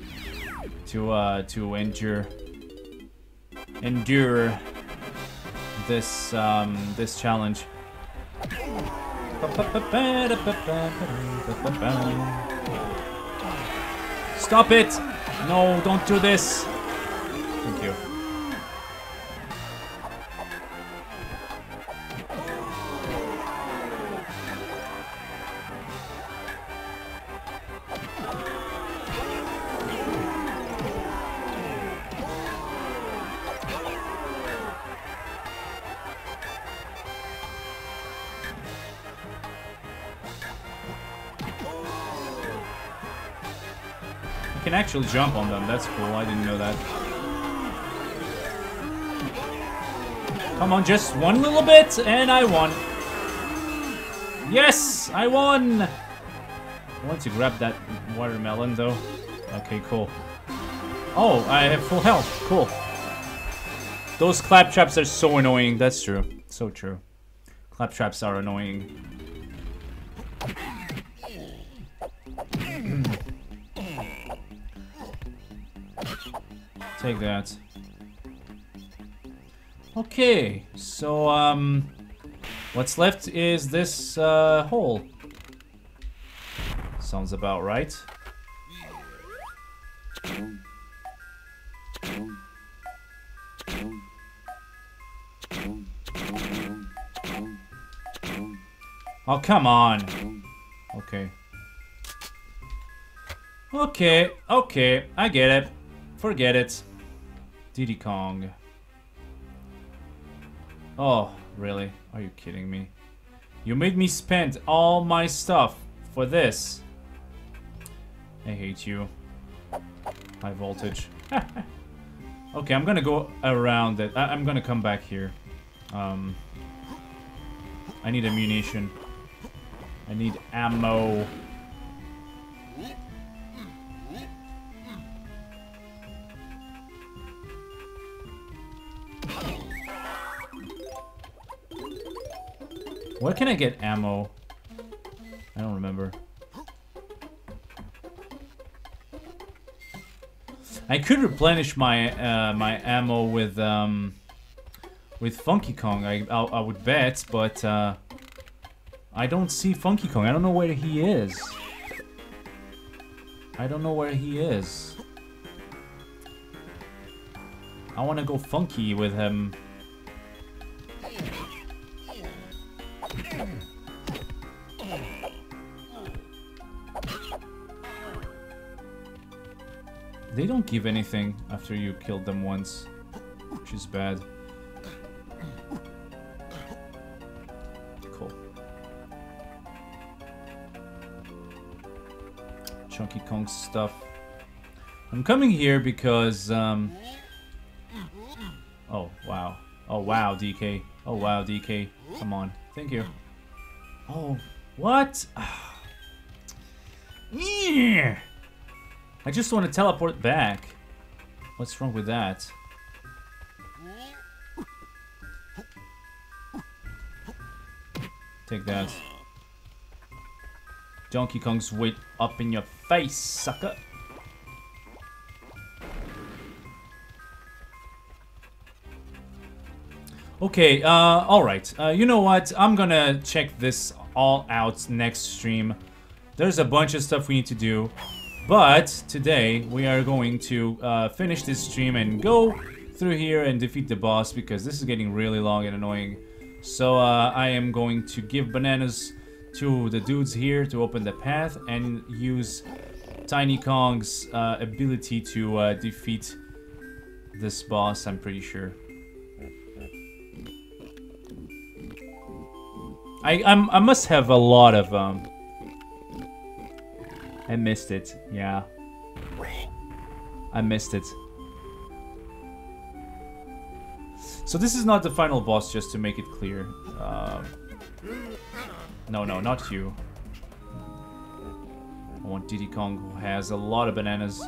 to uh, to endure endure this um, this challenge. Stop it! No, don't do this. Can actually jump on them. That's cool. I didn't know that. Come on, just one little bit, and I won. Yes, I won. I want to grab that watermelon, though. Okay, cool. Oh, I have full health. Cool. Those Klaptraps are so annoying. That's true. So true. Klaptraps are annoying. Take that. Okay, so um, what's left is this uh, hole. Sounds about right. Oh, come on. Okay. Okay, okay, I get it. Forget it. Diddy Kong. Oh, really? Are you kidding me? You made me spend all my stuff for this. I hate you. High voltage. okay, I'm gonna go around it. I am gonna come back here. Um, I need ammunition. I need ammo. Where can I get ammo? I don't remember. I could replenish my uh, my ammo with um, with Funky Kong. I I, I would bet, but uh, I don't see Funky Kong. I don't know where he is. I don't know where he is. I want to go funky with him. They don't give anything after you killed them once, which is bad. Cool. Chunky Kong stuff. I'm coming here because, um... Oh, wow. Oh, wow, DK. Oh, wow, DK. Come on. Thank you. Oh, what? Yeah. I just want to teleport back. What's wrong with that? Take that. Donkey Kong's weight up in your face, sucker. Okay, uh, alright. Uh, you know what? I'm gonna check this all out next stream. There's a bunch of stuff we need to do. But today we are going to uh, finish this stream and go through here and defeat the boss because this is getting really long and annoying. So uh, I am going to give bananas to the dudes here to open the path and use Tiny Kong's uh, ability to uh, defeat this boss, I'm pretty sure. I I'm, I must have a lot of um. I missed it. Yeah. I missed it. So this is not the final boss, just to make it clear. Uh, no, no, not you. I want Diddy Kong, who has a lot of bananas.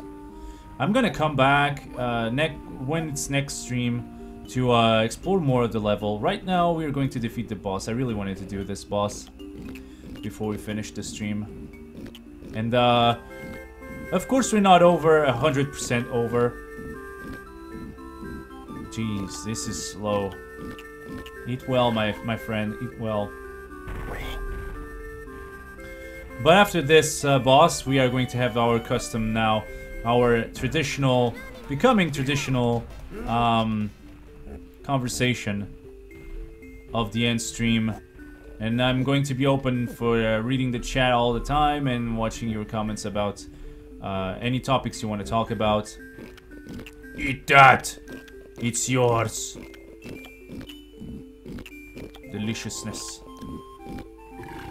I'm gonna come back uh, when it's next stream to uh, explore more of the level. Right now, we're going to defeat the boss. I really wanted to do this boss before we finish the stream. And, uh, of course, we're not over 100% over. Jeez, this is slow. Eat well, my, my friend. Eat well. But after this uh, boss, we are going to have our custom now. Our traditional, becoming traditional, um, conversation of the end stream. And I'm going to be open for uh, reading the chat all the time and watching your comments about uh, any topics you want to talk about. Eat that! It's yours. Deliciousness.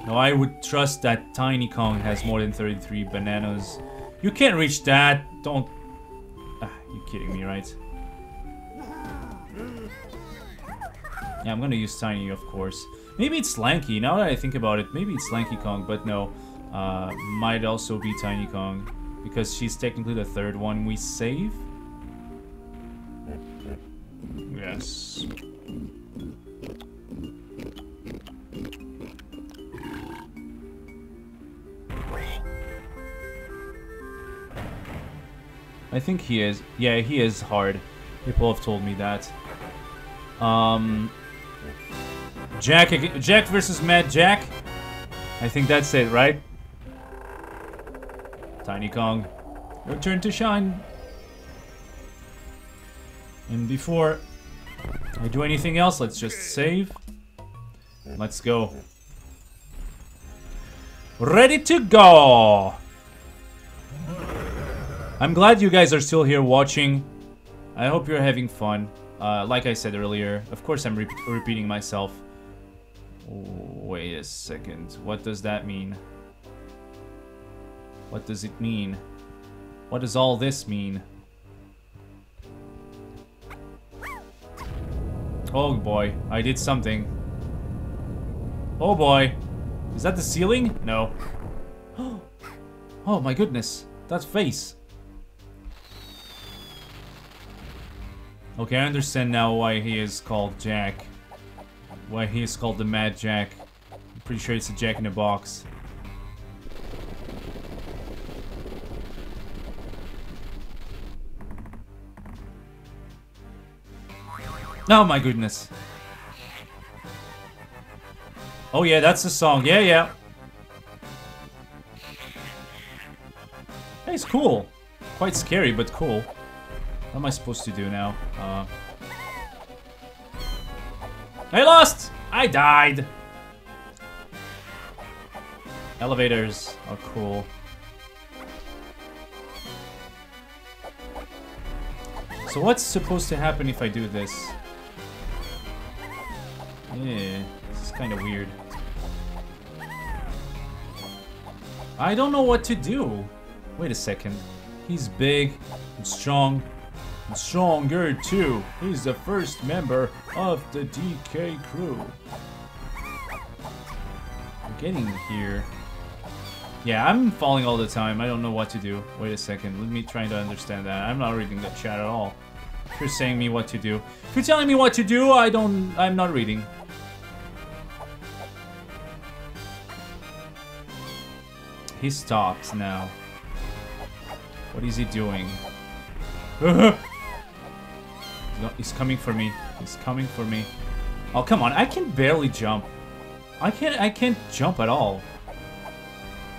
Now I would trust that Tiny Kong has more than 33 bananas. You can't reach that. don't... Ah, you kidding me, right? Yeah, I'm gonna use Tiny, of course. Maybe it's Lanky, now that I think about it, maybe it's Lanky Kong, but no. Uh, might also be Tiny Kong, because she's technically the third one we save. Yes. I think he is. Yeah, he is hard. People have told me that. Um, Jack, Jack versus Mad Jack. I think that's it, right? Tiny Kong, your turn to shine. And before I do anything else, let's just save. Let's go. Ready to go! I'm glad you guys are still here watching. I hope you're having fun. Uh, like I said earlier, of course I'm re repeating myself. Wait a second. What does that mean? What does it mean? What does all this mean? Oh boy, I did something. Oh boy. Is that the ceiling? No. Oh my goodness. That face. Okay, I understand now why he is called Jack. Why he is called the Mad Jack. I'm pretty sure it's a Jack in the Box. Oh my goodness. Oh yeah, that's the song. Yeah, yeah. It's cool. Quite scary, but cool. What am I supposed to do now? Uh, I lost! I died! Elevators are cool. So what's supposed to happen if I do this? This is kind of weird. I don't know what to do. Wait a second. He's big and strong stronger too. He's the first member of the DK crew. I'm getting here. Yeah, I'm falling all the time. I don't know what to do. Wait a second. Let me try to understand that. I'm not reading the chat at all. If you're saying me what to do. If you're telling me what to do, I don't... I'm not reading. He stopped now. What is he doing? No, he's coming for me. He's coming for me. Oh, come on. I can barely jump. I can't I can't jump at all.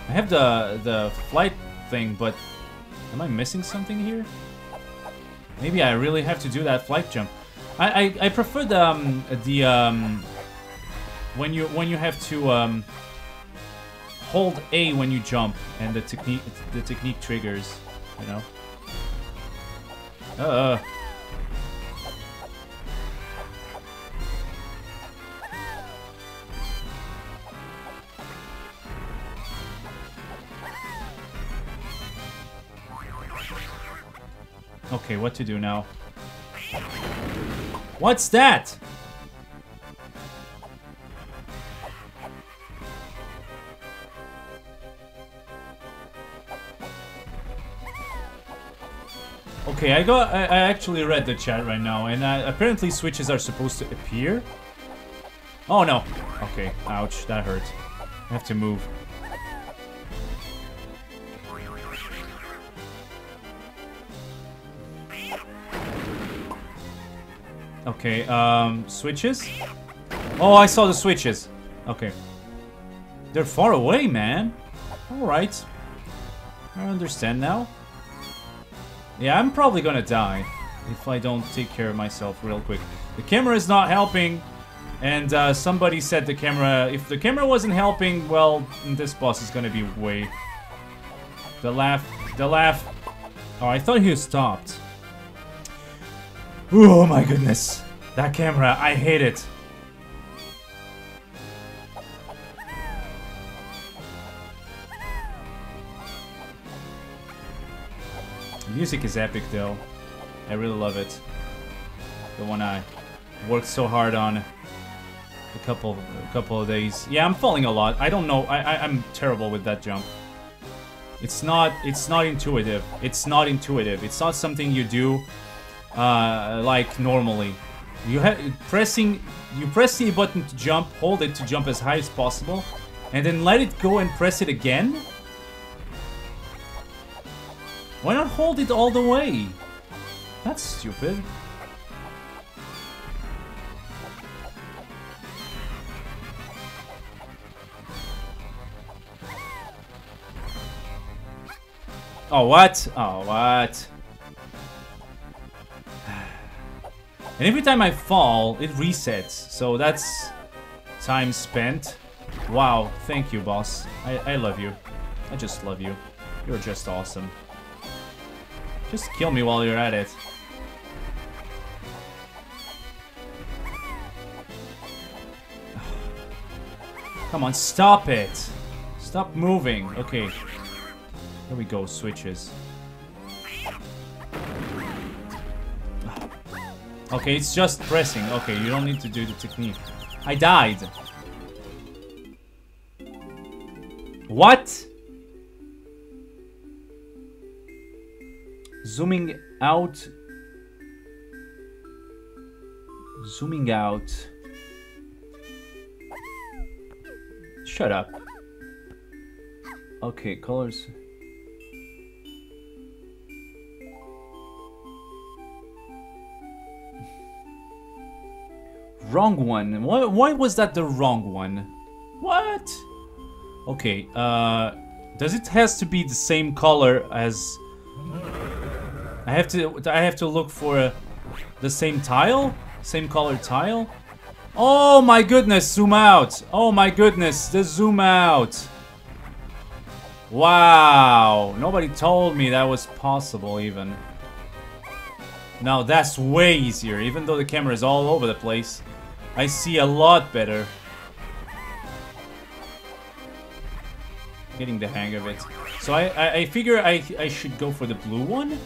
I have the the flight thing, but am I missing something here? Maybe I really have to do that flight jump. I I, I prefer the um, the um when you when you have to um hold A when you jump and the technique the technique triggers, you know. Uh. Okay, what to do now? What's that? Okay, I got. I, I actually read the chat right now, and uh, apparently switches are supposed to appear. Oh no. Okay. Ouch. That hurt. I have to move. Okay. Um. Switches. Oh, I saw the switches. Okay. They're far away, man. All right. I understand now. Yeah, I'm probably gonna die if I don't take care of myself real quick. The camera is not helping, and uh, somebody said the camera... If the camera wasn't helping, well, this boss is gonna be way... The laugh... The laugh... Oh, I thought he stopped. Oh my goodness. That camera, I hate it. Music is epic though. I really love it. The one I worked so hard on a couple a couple of days. Yeah, I'm falling a lot. I don't know. I, I I'm terrible with that jump. It's not it's not intuitive. It's not intuitive. It's not something you do uh, like normally. You have pressing you press the button to jump, hold it to jump as high as possible, and then let it go and press it again. Why not hold it all the way? That's stupid. Oh, what? Oh, what? And every time I fall, it resets. So that's time spent. Wow, thank you, boss. I, I love you. I just love you. You're just awesome. Just kill me while you're at it. Come on, stop it! Stop moving. Okay. Here we go, switches. Okay, it's just pressing. Okay, you don't need to do the technique. I died. What? Zooming out. Zooming out. Shut up. Okay, colors. Wrong one. Why, why was that the wrong one? What? Okay, uh... Does it has to be the same color as... I have to I have to look for uh, the same tile? Same color tile? Oh my goodness, zoom out! Oh my goodness, the zoom out! Wow, nobody told me that was possible even. Now that's way easier, even though the camera is all over the place. I see a lot better. Getting the hang of it. So I, I, I figure I, I should go for the blue one.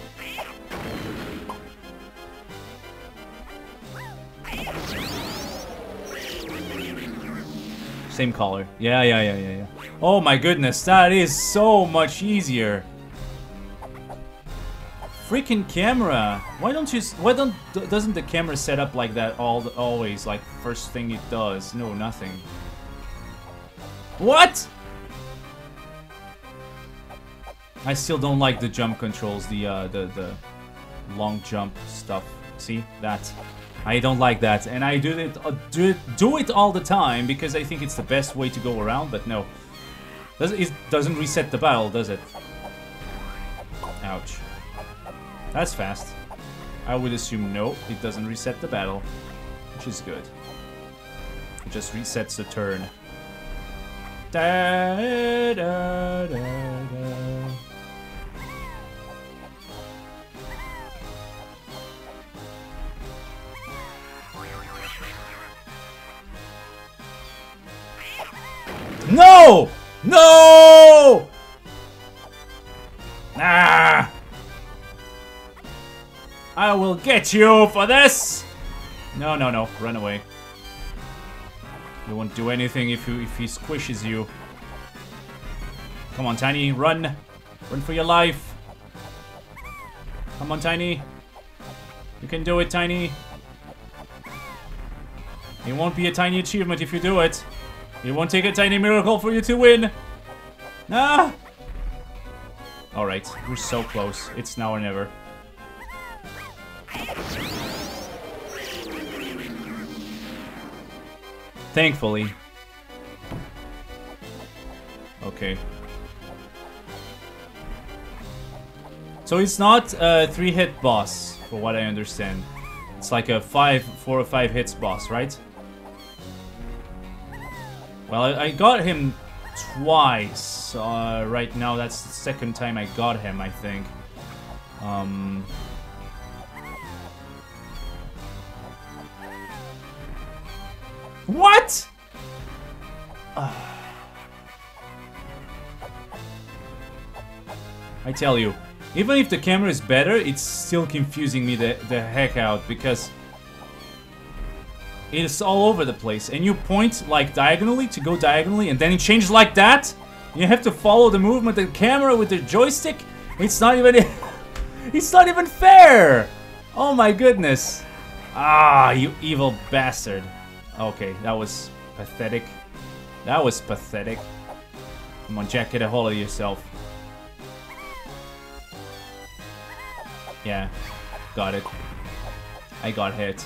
Same color. Yeah, yeah, yeah, yeah, yeah. Oh my goodness, that is so much easier. Freaking camera! Why don't you? Why don't? Doesn't the camera set up like that all always? Like first thing it does? No, nothing. What? I still don't like the jump controls. The uh, the the long jump stuff. See that? I don't like that, and I do it uh, do it do it all the time because I think it's the best way to go around. But no, does it doesn't reset the battle, does it? Ouch. That's fast. I would assume no, it doesn't reset the battle, which is good. It just resets the turn. Da, da, da, No! No! Ah! I will get you for this! No, no, no. Run away. You won't do anything if you if he squishes you. Come on, Tiny. Run. Run for your life. Come on, Tiny. You can do it, Tiny. It won't be a tiny achievement if you do it. It won't take a tiny miracle for you to win. Ah! Alright, we're so close. It's now or never. Thankfully. Okay. So it's not a three-hit boss, for what I understand. It's like a five, four or five hits boss, right? Well, I, I got him twice. Uh, right now, that's the second time I got him, I think. Um... What? I tell you, Even if the camera is better, it's still confusing me the, the heck out because it's all over the place. And you point like diagonally to go diagonally and then it changes like that. You have to follow the movement of the camera with the joystick. It's not even It's not even fair. Oh my goodness. Ah, you evil bastard. Okay, that was pathetic. That was pathetic. Come on, Jack, get a hold of yourself. Yeah, got it. I got hit.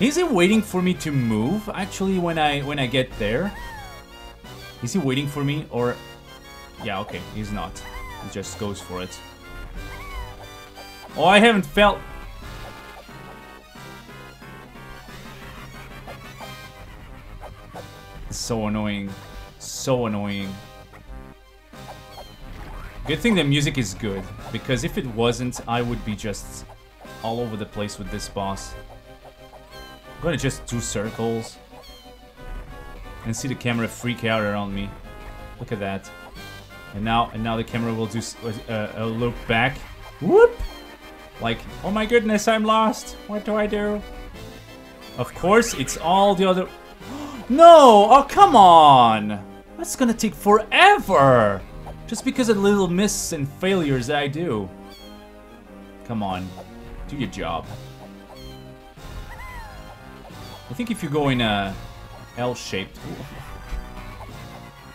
Is he waiting for me to move actually when I when I get there? Is he waiting for me or Yeah, okay, he's not. He just goes for it. Oh, I haven't felt So annoying. So annoying. Good thing the music is good, because if it wasn't, I would be just all over the place with this boss. I'm gonna just do circles and see the camera freak out around me. Look at that. And now, and now the camera will do uh, a look back. Whoop! Like, oh my goodness, I'm lost. What do I do? Of course, it's all the other. No! Oh, come on! That's gonna take forever! Just because of little misses and failures that I do. Come on. Do your job. I think if you go in a L-shaped...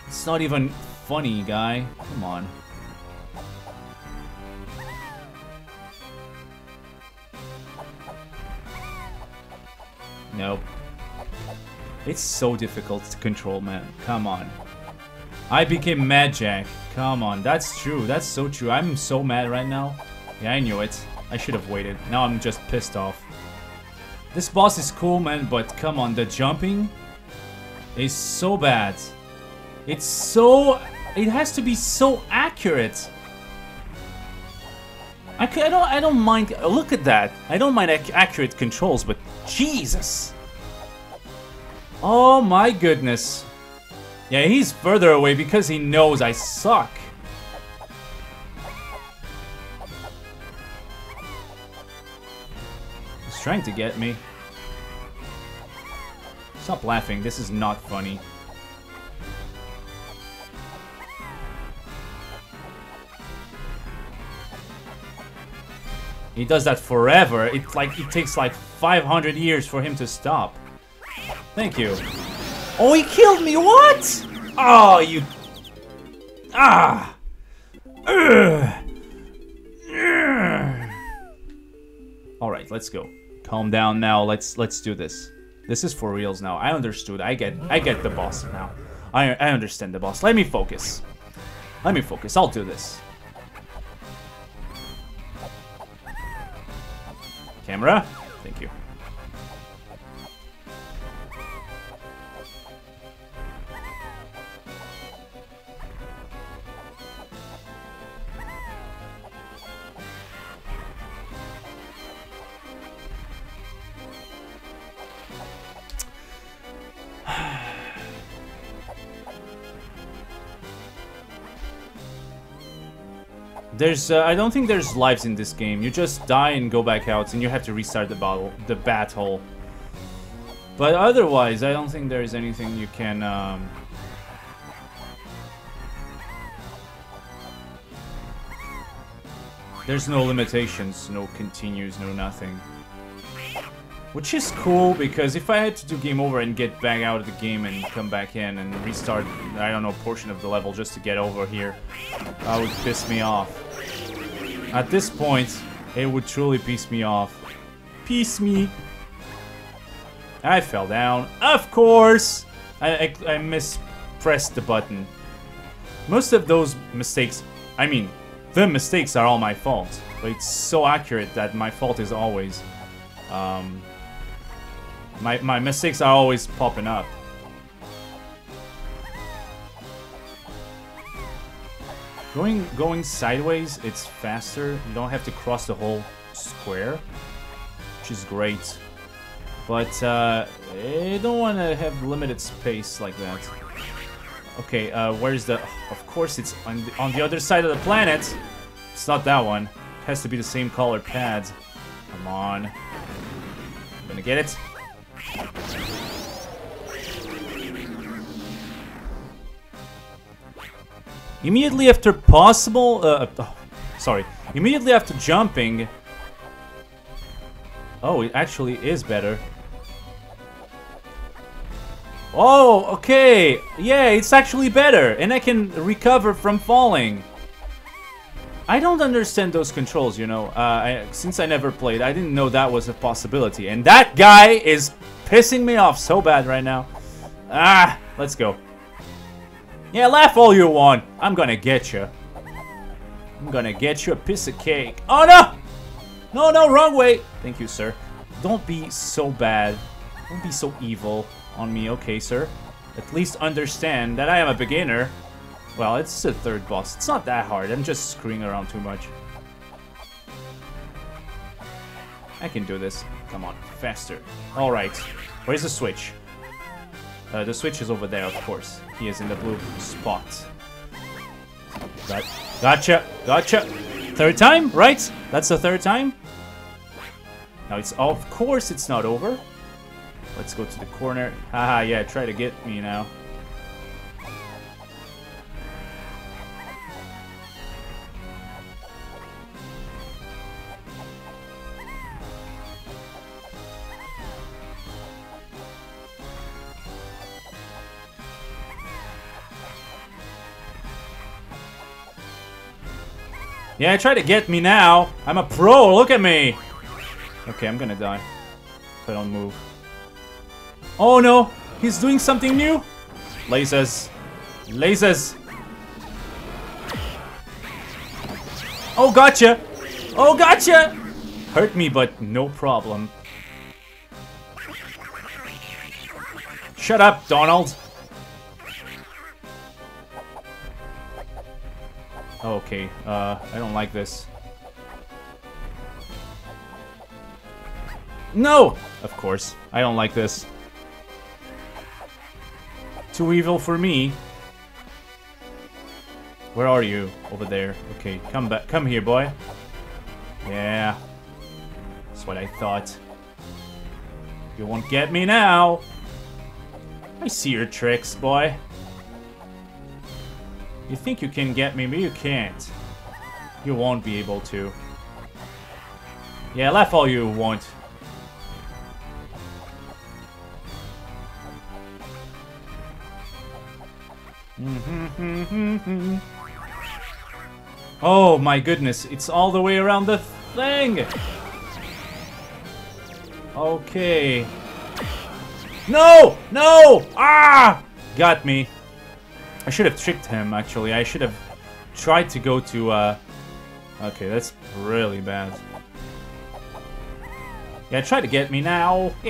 It's not even funny, guy. Come on. Nope. It's so difficult to control, man. Come on. I became mad, Jack. Come on, that's true. That's so true. I'm so mad right now. Yeah, I knew it. I should have waited. Now I'm just pissed off. This boss is cool, man, but come on, the jumping is so bad. It's so... It has to be so accurate. I, I don't I don't mind. Look at that. I don't mind ac accurate controls, but Jesus. Oh my goodness. Yeah, he's further away because he knows I suck. He's trying to get me. Stop laughing. This is not funny. He does that forever. It like it takes like 500 years for him to stop. Thank you. Oh, he killed me. What? Oh, you. Ah. All right, let's go. Calm down now. Let's let's do this. This is for reals now. I understood. I get I get the boss now. I I understand the boss. Let me focus. Let me focus. I'll do this. Camera? Thank you. There's, uh, I don't think there's lives in this game. You just die and go back out, and you have to restart the battle, the battle. But otherwise, I don't think there is anything you can. Um... There's no limitations, no continues, no nothing. Which is cool, because if I had to do game over and get back out of the game and come back in and restart, I don't know, portion of the level just to get over here, that would piss me off. At this point, it would truly piss me off. Piss me. I fell down. Of course! I, I, I mispressed the button. Most of those mistakes, I mean, the mistakes are all my fault. But it's so accurate that my fault is always... Um, my, my mistakes are always popping up. Going going sideways, it's faster. You don't have to cross the whole square, which is great. But uh, I don't want to have limited space like that. Okay, uh, where's the... Of course it's on the, on the other side of the planet. It's not that one. It has to be the same colored pads. Come on. I'm Gonna get it. Immediately after possible, uh, oh, sorry. Immediately after jumping. Oh, it actually is better. Oh, okay. Yeah, it's actually better, and I can recover from falling. I don't understand those controls, you know. Uh, I, since I never played, I didn't know that was a possibility. And that guy is pissing me off so bad right now. Ah, let's go. Yeah, laugh all you want. I'm gonna get you. I'm gonna get you a piece of cake. Oh, no! No, no, wrong way. Thank you, sir. Don't be so bad. Don't be so evil on me, okay, sir? At least understand that I am a beginner. Well, it's the third boss. It's not that hard. I'm just screwing around too much. I can do this. Come on, faster. Alright. Where's the switch? Uh, the switch is over there, of course. He is in the blue spot. Got, gotcha, gotcha. Third time, right? That's the third time? Now it's, of course it's not over. Let's go to the corner. Haha, yeah, try to get me now. Yeah, try to get me now. I'm a pro, look at me. Okay, I'm gonna die. If I don't move. Oh no, he's doing something new. Lasers. Lasers. Oh, gotcha. Oh, gotcha. Hurt me, but no problem. Shut up, Donald. Okay, uh, I don't like this. No! Of course, I don't like this. Too evil for me. Where are you? Over there. Okay, come back. Come here, boy. Yeah. That's what I thought. You won't get me now. I see your tricks, boy. You think you can get me, but you can't. You won't be able to. Yeah, laugh all you want. oh my goodness, it's all the way around the thing! Okay. No! No! Ah! Got me. I should have tricked him, actually. I should have tried to go to, uh... Okay, that's really bad. Yeah, try to get me now.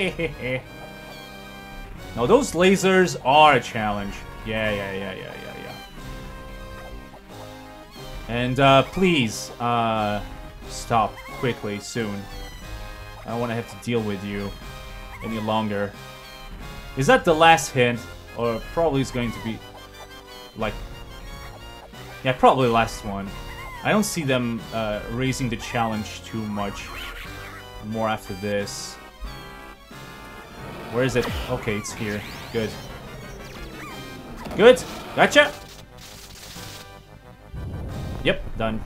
no, those lasers are a challenge. Yeah, yeah, yeah, yeah, yeah, yeah. And, uh, please, uh, stop quickly, soon. I don't want to have to deal with you any longer. Is that the last hint? Or probably is going to be like yeah probably last one. I don't see them uh, raising the challenge too much more after this. Where is it? Okay it's here. Good. Good! Gotcha! Yep done.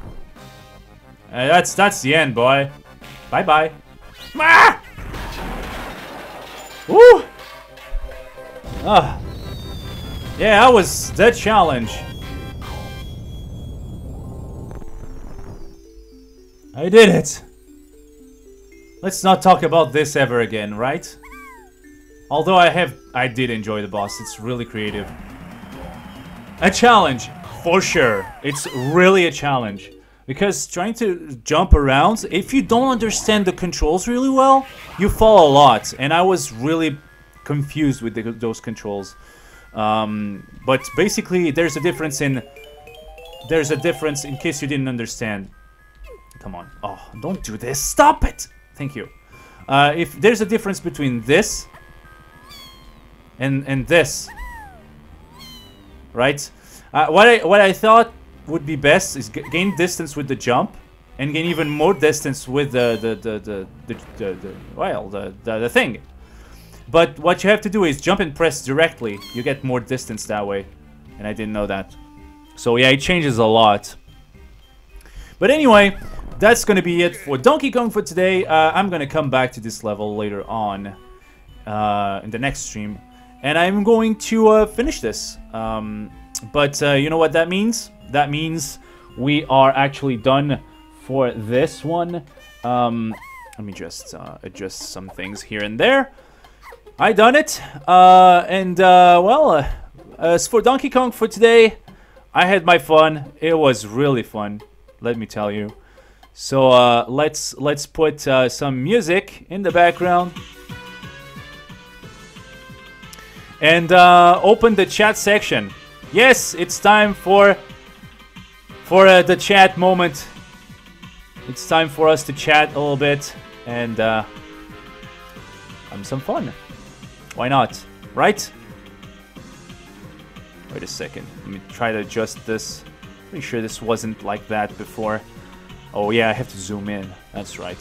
Uh, that's that's the end boy. Bye bye ah! Woo! Ah yeah, that was the challenge. I did it. Let's not talk about this ever again, right? Although I have, I did enjoy the boss. It's really creative. A challenge, for sure. It's really a challenge. Because trying to jump around, if you don't understand the controls really well, you fall a lot. And I was really confused with the, those controls. Um, but basically, there's a difference in... There's a difference, in case you didn't understand. Come on. Oh, don't do this. Stop it! Thank you. Uh, if there's a difference between this and and this, right? Uh, what I what I thought would be best is gain distance with the jump, and gain even more distance with the the the the, the, the, the well the, the the thing. But what you have to do is jump and press directly. You get more distance that way, and I didn't know that. So yeah, it changes a lot. But anyway, that's gonna be it for Donkey Kong for today. Uh, I'm gonna come back to this level later on uh, in the next stream, and I'm going to uh, finish this. Um, but uh, you know what that means? That means we are actually done for this one. Um, let me just uh, adjust some things here and there. I done it, uh, and uh, well, uh, as for Donkey Kong for today, I had my fun. It was really fun, let me tell you. So uh, let's let's put uh, some music in the background and uh, open the chat section. Yes, it's time for for the chat moment. It's time for us to chat a little bit and have some fun. Why not? Right? Wait a second. Let me try to adjust this. Pretty sure this wasn't like that before. Oh yeah, I have to zoom in. That's right.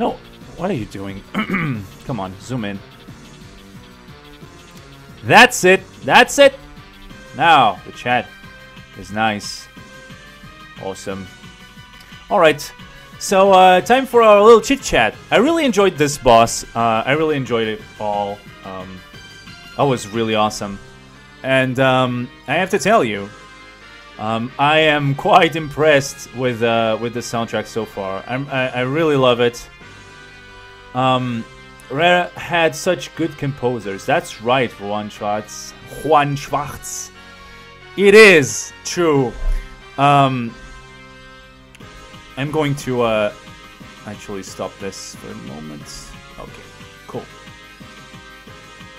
No, what are you doing? Come on, zoom in. That's it. That's it. Now, the chat is nice. Awesome. Alright, so uh, time for our little chit chat. I really enjoyed this boss. Uh, I really enjoyed it all. Um, that was really awesome. And um, I have to tell you, um, I am quite impressed with uh, with the soundtrack so far. I'm, I, I really love it. Um, Rare had such good composers. That's right, Juan Schwartz. Juan Schwartz. It is true. Um, I'm going to uh, actually stop this for a moment. Okay, cool.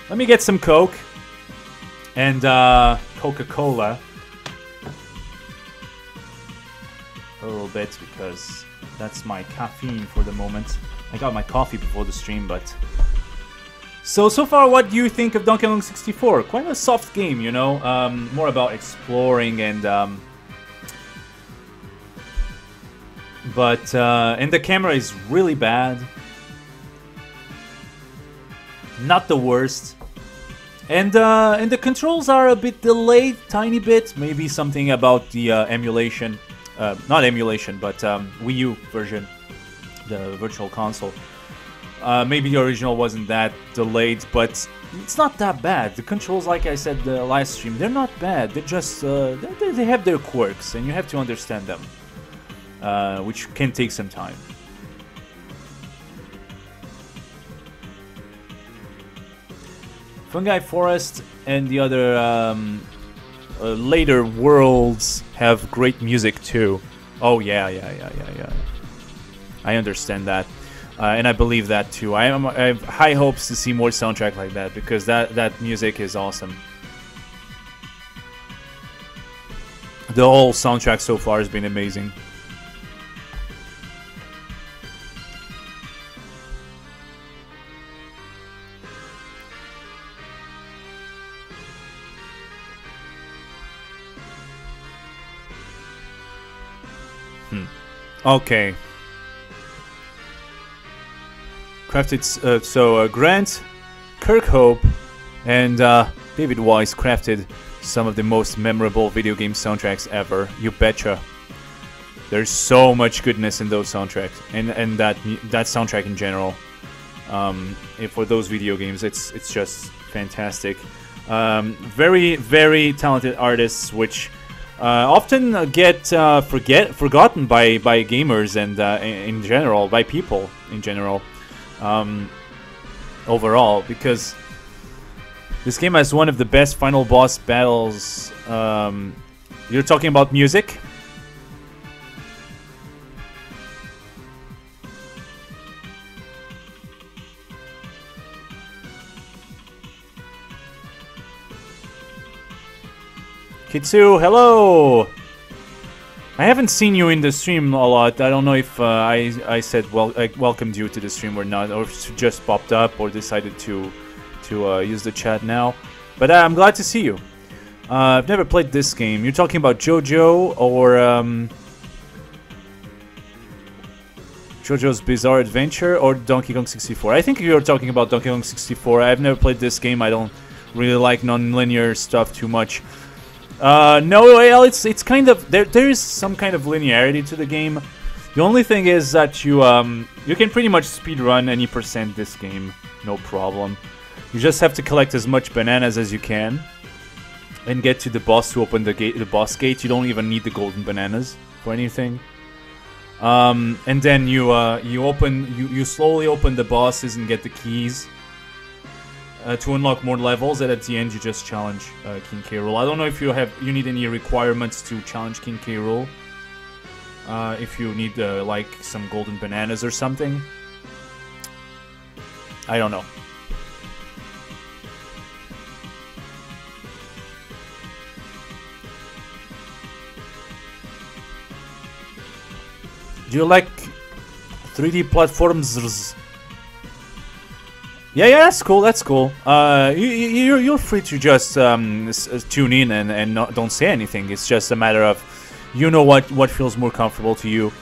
Let me get some Coke and uh, Coca-Cola. A little bit because that's my caffeine for the moment. I got my coffee before the stream, but so so far, what do you think of Donkey Kong 64? Quite a soft game, you know. Um, more about exploring and um, but uh, and the camera is really bad. Not the worst. And uh, and the controls are a bit delayed, tiny bit. Maybe something about the uh, emulation, uh, not emulation, but um, Wii U version, the Virtual Console. Uh, maybe the original wasn't that delayed, but it's not that bad. The controls, like I said the last stream, they're not bad. They're just uh, they, they have their quirks, and you have to understand them, uh, which can take some time. Fungi Forest and the other um, uh, later worlds have great music too. Oh yeah, yeah, yeah, yeah, yeah. I understand that, uh, and I believe that too. I, am, I have high hopes to see more soundtrack like that because that that music is awesome. The whole soundtrack so far has been amazing. Okay. Crafted, uh, so uh, Grant, Kirkhope, and uh, David Wise crafted some of the most memorable video game soundtracks ever. You betcha. There's so much goodness in those soundtracks, and and that that soundtrack in general. Um, for those video games, it's it's just fantastic. Um, very very talented artists, which uh, often uh, get uh, forget forgotten by by gamers and uh, in in general by people in general um, overall because this game has one of the best final boss battles. Um, you're talking about music. Kitsu, hello! I haven't seen you in the stream a lot. I don't know if uh, I I said well I welcomed you to the stream or not, or just popped up or decided to to uh, use the chat now. But uh, I'm glad to see you. Uh, I've never played this game. You're talking about JoJo or um, JoJo's Bizarre Adventure or Donkey Kong 64. I think you're talking about Donkey Kong 64. I've never played this game. I don't really like non-linear stuff too much. Uh, no, well, it's it's kind of there. There is some kind of linearity to the game. The only thing is that you um you can pretty much speed run any percent this game, no problem. You just have to collect as much bananas as you can and get to the boss to open the gate. The boss gate. You don't even need the golden bananas for anything. Um, and then you uh, you open you, you slowly open the bosses and get the keys uh, to unlock more levels. And at the end, you just challenge uh, King K. Rool. I don't know if you have you need any requirements to challenge King K. Rool. Uh, if you need uh, like some golden bananas or something. I don't know. Do you like 3D platforms? Yeah, yeah, that's cool. That's cool. Uh, you, you, you're, free to just um, uh, tune in and, and not, don't say anything. It's just a matter of you know what, what feels more comfortable to you.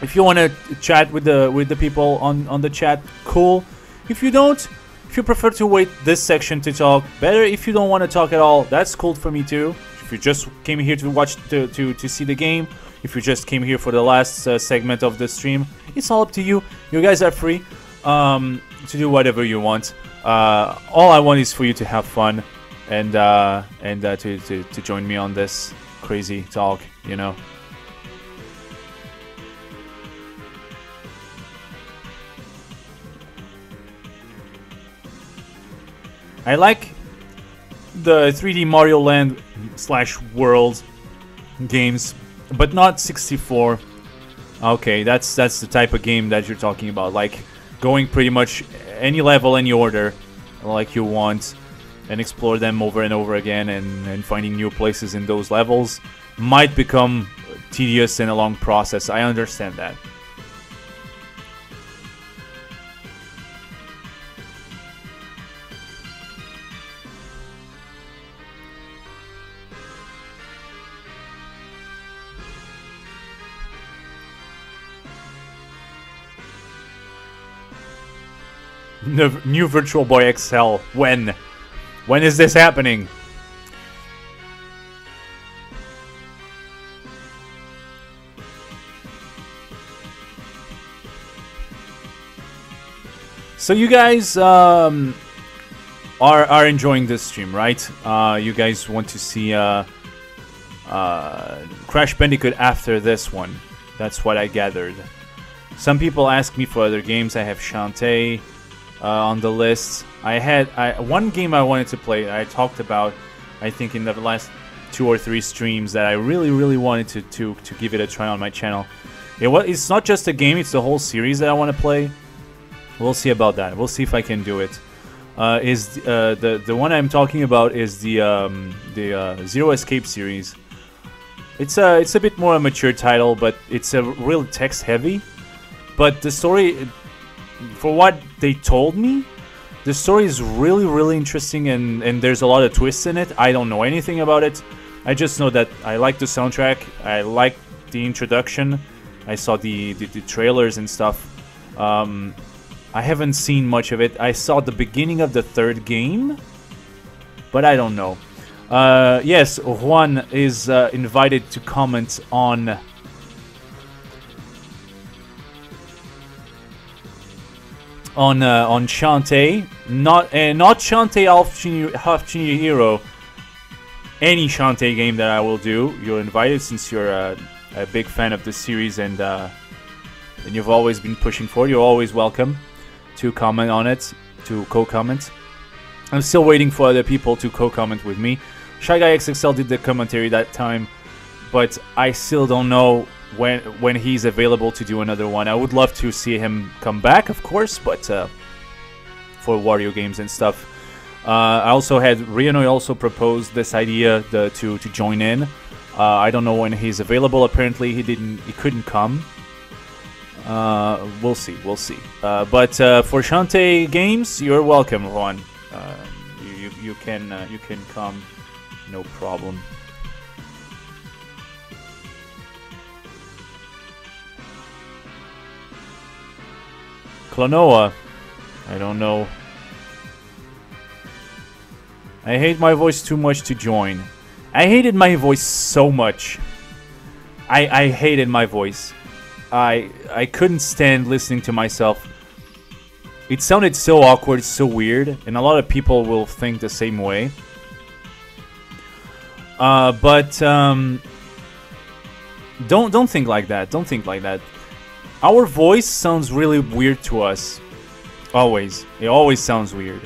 If you want to chat with the with the people on, on the chat, cool. If you don't, if you prefer to wait this section to talk, better. If you don't want to talk at all, that's cool for me too. If you just came here to watch to, to, to see the game, if you just came here for the last uh, segment of the stream, it's all up to you. You guys are free um, to do whatever you want. Uh, all I want is for you to have fun and uh, and uh, to, to to join me on this crazy talk. You know. I like the 3D Mario Land slash World games, but not 64. Okay, that's that's the type of game that you're talking about, like going pretty much any level, any order, like you want, and explore them over and over again, and, and finding new places in those levels might become tedious and a long process. I understand that. New Virtual Boy XL. When? When is this happening? So you guys um, are are enjoying this stream, right? Uh, you guys want to see uh, uh, Crash Bandicoot after this one. That's what I gathered. Some people ask me for other games. I have Shantae uh, on the list. I had I, one game I wanted to play. I talked about, I think, in the last two or three streams that I really, really wanted to to, to give it a try on my channel. It was, it's not just a game; it's the whole series that I want to play. We'll see about that. We'll see if I can do it. Uh, is uh, the the one I'm talking about is the um, the uh, Zero Escape series. It's a it's a bit more a mature title, but it's a real text heavy. But the story, for what they told me, the story is really really interesting and and there's a lot of twists in it. I don't know anything about it. I just know that I like the soundtrack. I like the introduction. I saw the the, the trailers and stuff. Um, I haven't seen much of it. I saw the beginning of the third game, but I don't know. Uh, yes, Juan is uh, invited to comment on. On uh, on Shantae, not uh, not Shantae Half Genie, Half Hero. Any Shantae game that I will do, you're invited since you're a, a big fan of the series and uh, and you've always been pushing for. it. You're always welcome to comment on it, to co-comment. I'm still waiting for other people to co-comment with me. Shy Guy XXL did the commentary that time, but I still don't know when when he's available to do another one. I would love to see him come back, of course, but uh, for Wario games and stuff. Uh, I also had Riano also proposed this idea the, to to join in. Uh, I don't know when he's available. Apparently, he didn't. He couldn't come. Uh, we'll see. We'll see. Uh, but uh, for Shantae Games, you're welcome, Juan. You, you you can you can come No problem. Klonoa. I don't know. I hate my voice too much to join. I hated my voice so much. I I hated my voice. I I couldn't stand listening to myself. It sounded so awkward, so weird, and a lot of people will think the same way. Uh, but um, don't don't think like that. Don't think like that. Our voice sounds really weird to us. Always. It always sounds weird.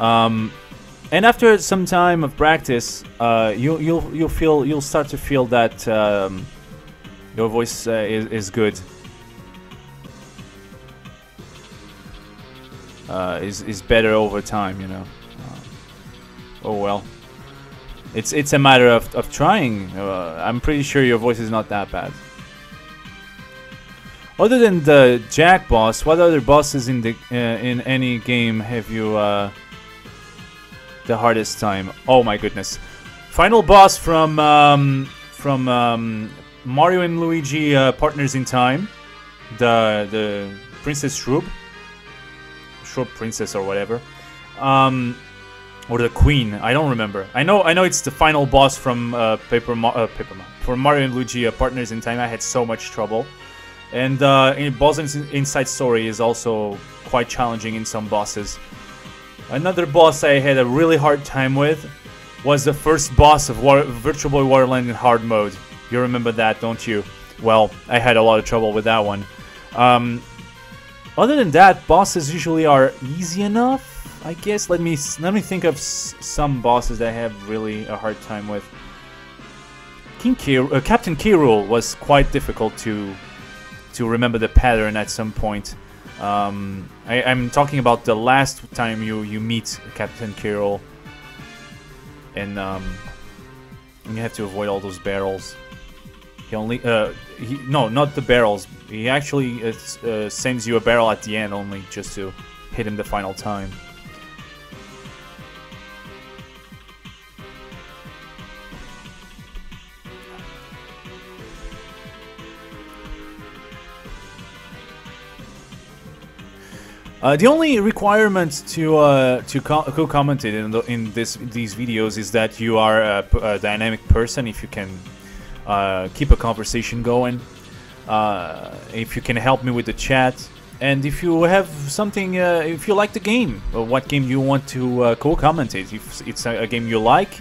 Um, and after some time of practice, uh, you you'll you'll feel you'll start to feel that um, your voice uh, is is good. Uh, is is better over time, you know. Uh, oh well. It's it's a matter of of trying. Uh, I'm pretty sure your voice is not that bad. Other than the Jack boss, what other bosses in the uh, in any game have you uh, the hardest time? Oh my goodness! Final boss from um, from um, Mario and Luigi uh, Partners in Time, the the Princess Shroob, Shroob Princess or whatever, um, or the Queen. I don't remember. I know I know it's the final boss from uh, Paper Ma- uh, Paper Ma- from Mario and Luigi uh, Partners in Time. I had so much trouble. And uh, in Inside Story is also quite challenging in some bosses. Another boss I had a really hard time with was the first boss of War- Virtual Boy Wario Land in hard mode. You remember that, don't you? Well, I had a lot of trouble with that one. Um, other than that, bosses usually are easy enough. I guess. Let me let me think of some bosses that I have really a hard time with. King K- uh, Captain K. Was quite difficult to to remember the pattern at some point. Um, I, I'm talking about the last time you, you meet Captain K. Rool, and um, you have to avoid all those barrels. He only uh, he, no, not the barrels. He actually uh, uh, sends you a barrel at the end only just to hit him the final time. Uh, the only requirement to uh, to co- who commented in, the, in this these videos is that you are a, dynamic person. If you can uh, keep a conversation going, uh, if you can help me with the chat, and if you have something, uh, if you like the game, or what game you want to uh, co-commentate, if it's a, a game you like,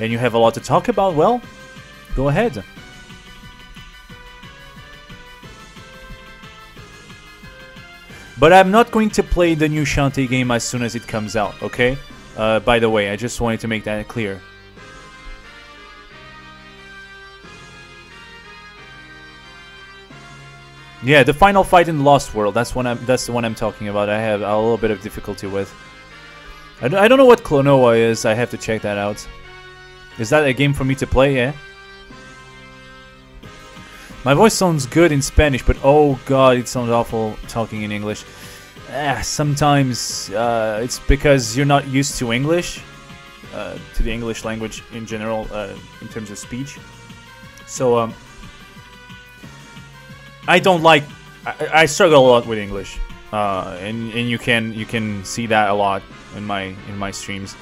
and you have a lot to talk about, well, go ahead. But I'm not going to play the new Shantae game as soon as it comes out, okay? Uh, by the way, I just wanted to make that clear. Yeah, the final fight in Lost World. That's. I'm, that's the one I'm talking about. I have a little bit of difficulty with. I don't, I don't know what Klonoa is. I have to check that out. Is that a game for me to play? Yeah. My voice sounds good in Spanish, but oh god, it sounds awful talking in English. Ah, sometimes uh, it's because you're not used to English, uh, to the English language in general, uh, in terms of speech. So um, I don't like. I, I struggle a lot with English, uh, and and you can you can see that a lot in my in my streams.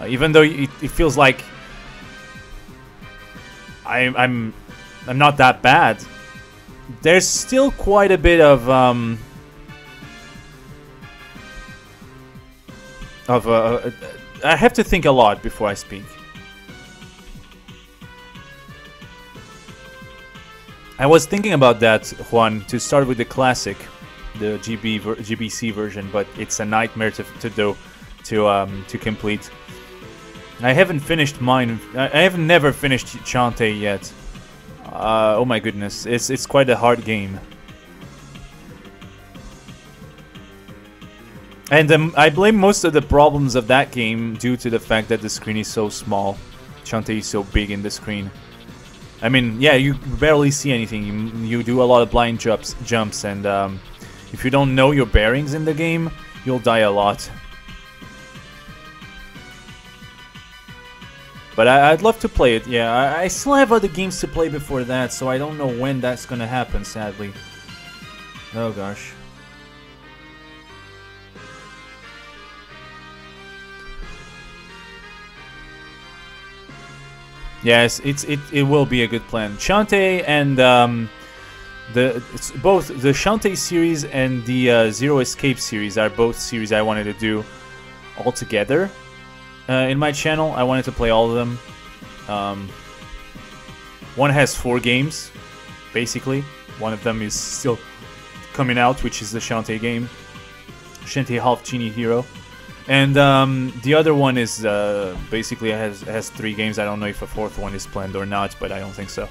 Uh, even though it, it feels like I, I'm I'm not that bad. There's still quite a bit of um of uh, I have to think a lot before I speak. I was thinking about that, Juan, to start with the classic, the GB ver- GBC version, but it's a nightmare to, to do, to um, to complete. I haven't finished mine. I I have never finished Shantae yet. Uh, oh my goodness, it's it's quite a hard game. And um, I blame most of the problems of that game due to the fact that the screen is so small. Shantae is so big in the screen. I mean, yeah, you barely see anything. You, you do a lot of blind jumps, jumps, and um, if you don't know your bearings in the game, you'll die a lot. But I, I'd love to play it. Yeah, I, I still have other games to play before that, so I don't know when that's gonna happen. Sadly. Oh gosh. Yes, it's it, it will be a good plan. Shantae and um, the both the Shantae series and the uh, Zero Escape series are both series I wanted to do all together uh, in my channel. I wanted to play all of them. Um, one has four games, basically. One of them is still coming out, which is the Shantae game, Shantae Half Genie Hero. And um, the other one is uh, basically has has three games. I don't know if a fourth one is planned or not, but I don't think so.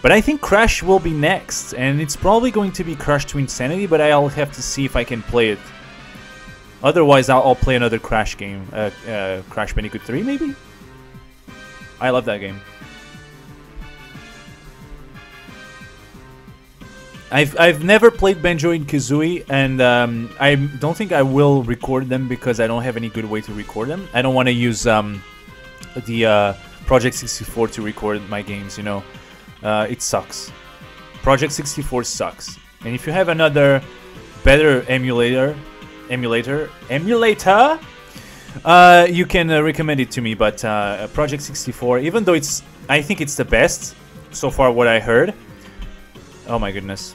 But I think Crash will be next, and it's probably going to be Crash to Insanity. But I'll have to see if I can play it. Otherwise, I'll, I'll play another Crash game, uh, uh, Crash Bandicoot 3 maybe. I love that game. I've I've never played Banjo and Kazooie, and um, I don't think I will record them because I don't have any good way to record them. I don't want to use um, the uh, Project 64 to record my games. You know, uh, it sucks. Project 64 sucks. And if you have another better emulator, emulator, emulator, uh, you can uh, recommend it to me. But uh, Project 64, even though it's, I think it's the best so far. What I heard. Oh my goodness.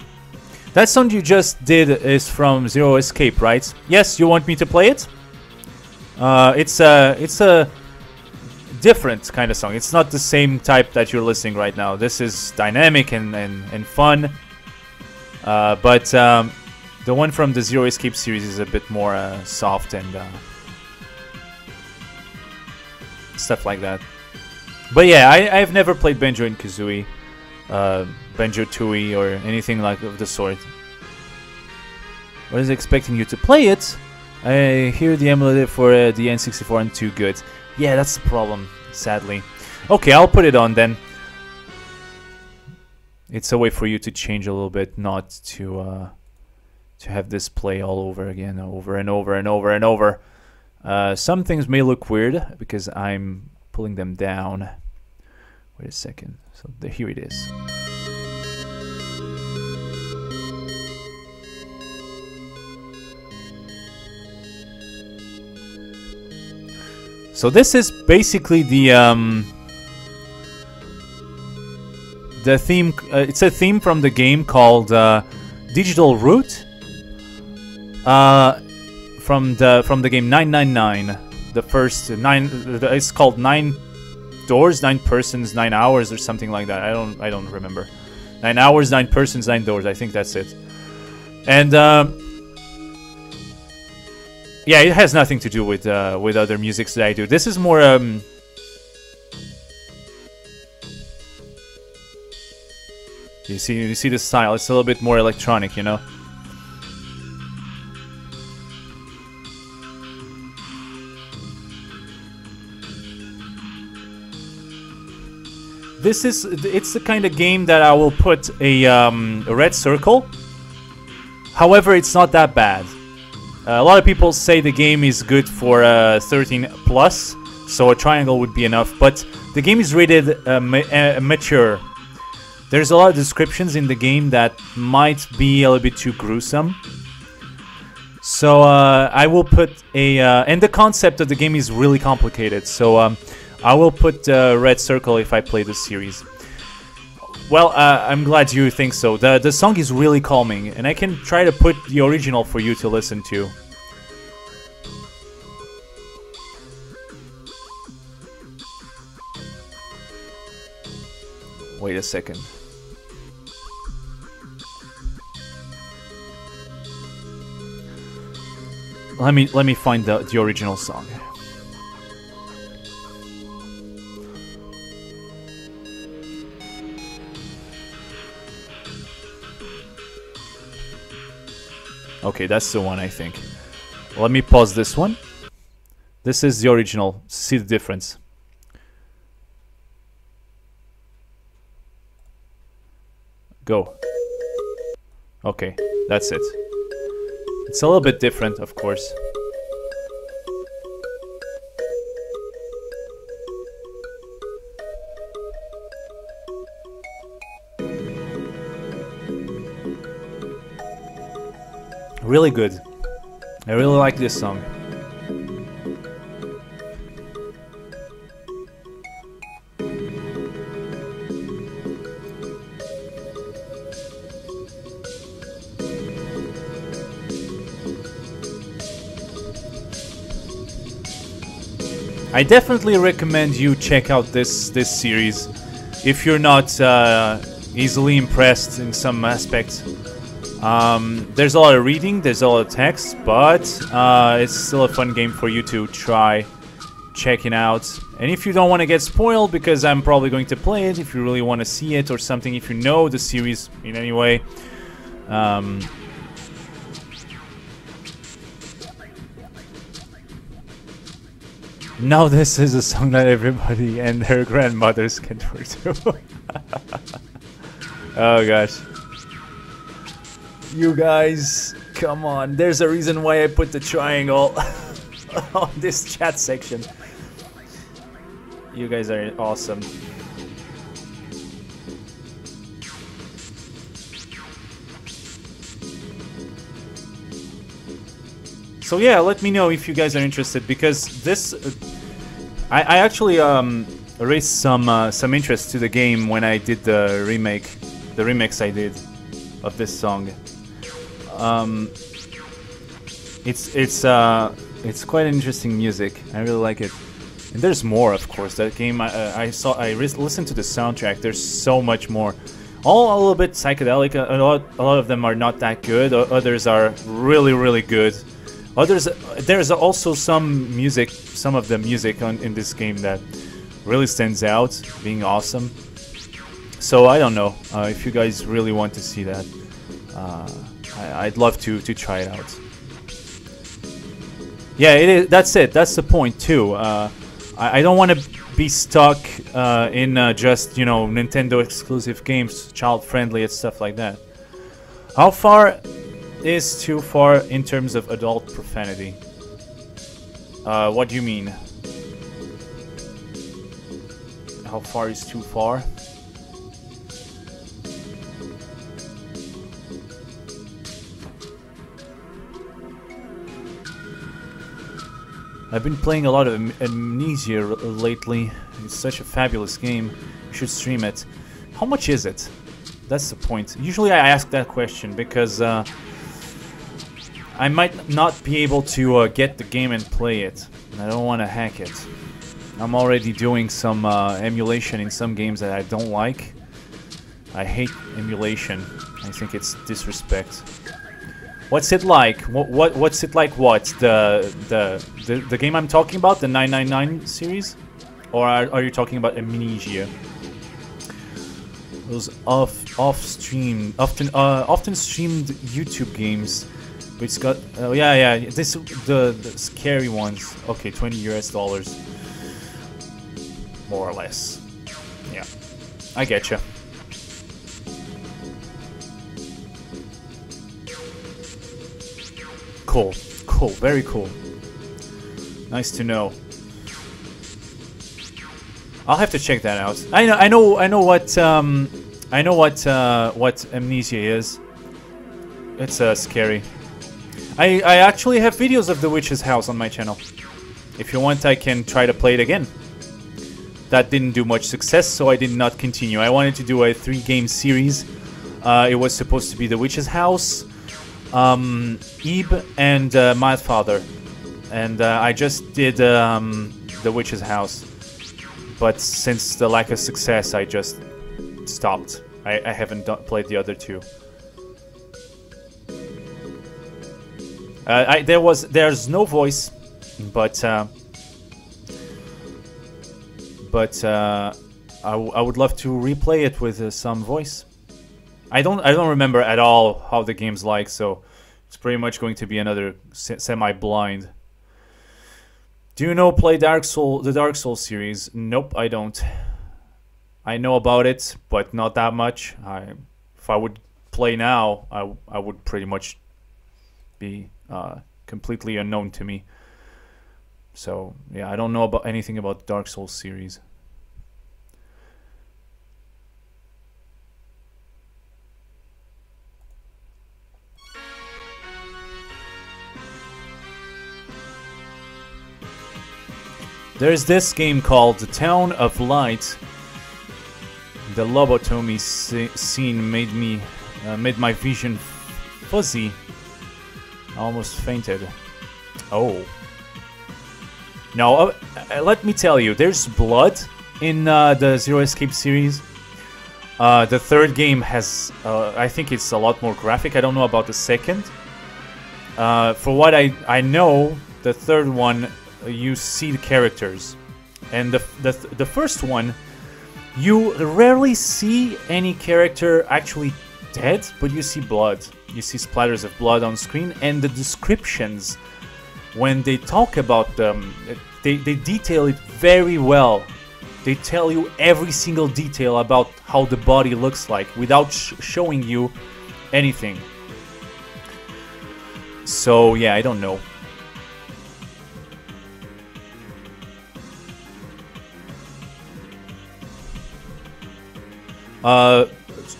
That sound you just did is from Zero Escape, right? Yes, you want me to play it? Uh, it's a it's a different kind of song. It's not the same type that you're listening right now. This is dynamic and and, and fun. Uh, but um, the one from the Zero Escape series is a bit more uh, soft and uh, stuff like that. But yeah, I, I've never played Banjo and Kazooie uh, Banjo Tooie or anything like of the sort. I was expecting you to play it. I hear the emulator for uh, the N64 aren't too good. Yeah, that's the problem, sadly. Okay, I'll put it on then. It's a way for you to change a little bit, not to uh, to have this play all over again, over and over and over and over. Uh, some things may look weird because I'm pulling them down. Wait a second. So here it is. So this is basically the um, the theme. Uh, it's a theme from the game called uh, Digital Root. Uh, from the from the game 999, the first nine. It's called Nine Doors, Nine Persons, Nine Hours, or something like that. I don't I don't remember. Nine hours, nine persons, nine doors. I think that's it. And. Um, yeah, it has nothing to do with uh, with other musics that I do. This is more um, you see you see the style. It's a little bit more electronic, you know. This is it's the kind of game that I will put a, um, a red circle. However, it's not that bad. Uh, a lot of people say the game is good for uh, 13 plus, so a triangle would be enough. But the game is rated uh, ma uh, mature. There's a lot of descriptions in the game that might be a little bit too gruesome. So uh, I will put a uh, and the concept of the game is really complicated. So um, I will put a red circle if I play this series. Well, uh, I'm glad you think so. The the song is really calming, and I can try to put the original for you to listen to. Wait a second. Let me let me find the the original song. Okay, that's the one I think. Let me pause this one. This is the original. See the difference. Go. Okay, that's it. It's a little bit different, of course. Really good. I really like this song. I definitely recommend you check out this this series if you're not uh, easily impressed in some aspects. Um, there's a lot of reading, there's a lot of text, but uh, it's still a fun game for you to try checking out. And if you don't want to get spoiled, because I'm probably going to play it, if you really want to see it or something, if you know the series in any way, um, Now this is a song that everybody and their grandmothers can work to. oh gosh. You guys, come on. There's a reason why I put the triangle on this chat section. You guys are awesome. So yeah, let me know if you guys are interested because this, I, I actually um, raised some uh, some interest to the game when I did the remake, the remix I did of this song. Um, it's it's uh, it's quite interesting music. I really like it. And there's more, of course. That game I, I saw, I listened to the soundtrack. There's so much more. All a little bit psychedelic. A lot, a lot of them are not that good. Others are really, really good. Others, there's also some music, some of the music on, in this game that really stands out, being awesome. So I don't know uh, if you guys really want to see that. Uh, I, would love to to try it out. Yeah, it is. That's it. That's the point too. Uh, I, I, don't want to be stuck uh, in uh, just you know Nintendo exclusive games, child friendly and stuff like that. How far is too far in terms of adult profanity. Uh, what do you mean? How far is too far? I've been playing a lot of Amnesia lately. It's such a fabulous game. You should stream it. How much is it? That's the point. Usually I ask that question because uh, I might not be able to uh, get the game and play it. I don't want to hack it. I'm already doing some uh, emulation in some games that I don't like. I hate emulation. I think it's disrespect. What's it like? What, what what's it like? What the the the, the game I'm talking about, the 999 series, or are, are you talking about Amnesia? Those off off stream often uh, often streamed YouTube games but it's got... Oh, yeah, yeah. This the, the scary ones. Okay, 20 US dollars. More or less. Yeah. I get you. Cool. Cool. Very cool. Nice to know. I'll have to check that out. I know. I know. I know what. Um, I know what. Uh, what amnesia is. It's uh, scary. I, I actually have videos of The Witch's House on my channel. If you want, I can try to play it again. That didn't do much success, so I did not continue. I wanted to do a three-game series. Uh, it was supposed to be The Witch's House, um, Ib, and uh, Mad Father. And uh, I just did um, The Witch's House. But since the lack of success, I just stopped. I, I haven't played the other two. Uh, I, there was there's no voice, but uh, but uh, I, I would love to replay it with uh, some voice. I don't I don't remember at all how the game's like, so it's pretty much going to be another se semi-blind. Do you know play Dark Soul the Dark Souls series? Nope, I don't. I know about it, but not that much. I if I would play now, I I would pretty much be uh, completely unknown to me. So yeah, I don't know about anything about Dark Souls series. There's this game called The Town of Light. The lobotomy scene made me uh, made my vision fuzzy. I almost fainted. Oh. No, uh, uh, let me tell you, there's blood in uh, the Zero Escape series. Uh, the third game has, uh, I think it's a lot more graphic. I don't know about the second. For what I, I know, the third one, you see the characters. And the, the, the first one, you rarely see any character actually dead, but you see blood. You see splatters of blood on screen, and the descriptions when they talk about them, they, they detail it very well. They tell you every single detail about how the body looks like without sh- showing you anything. So, yeah, I don't know. Uh,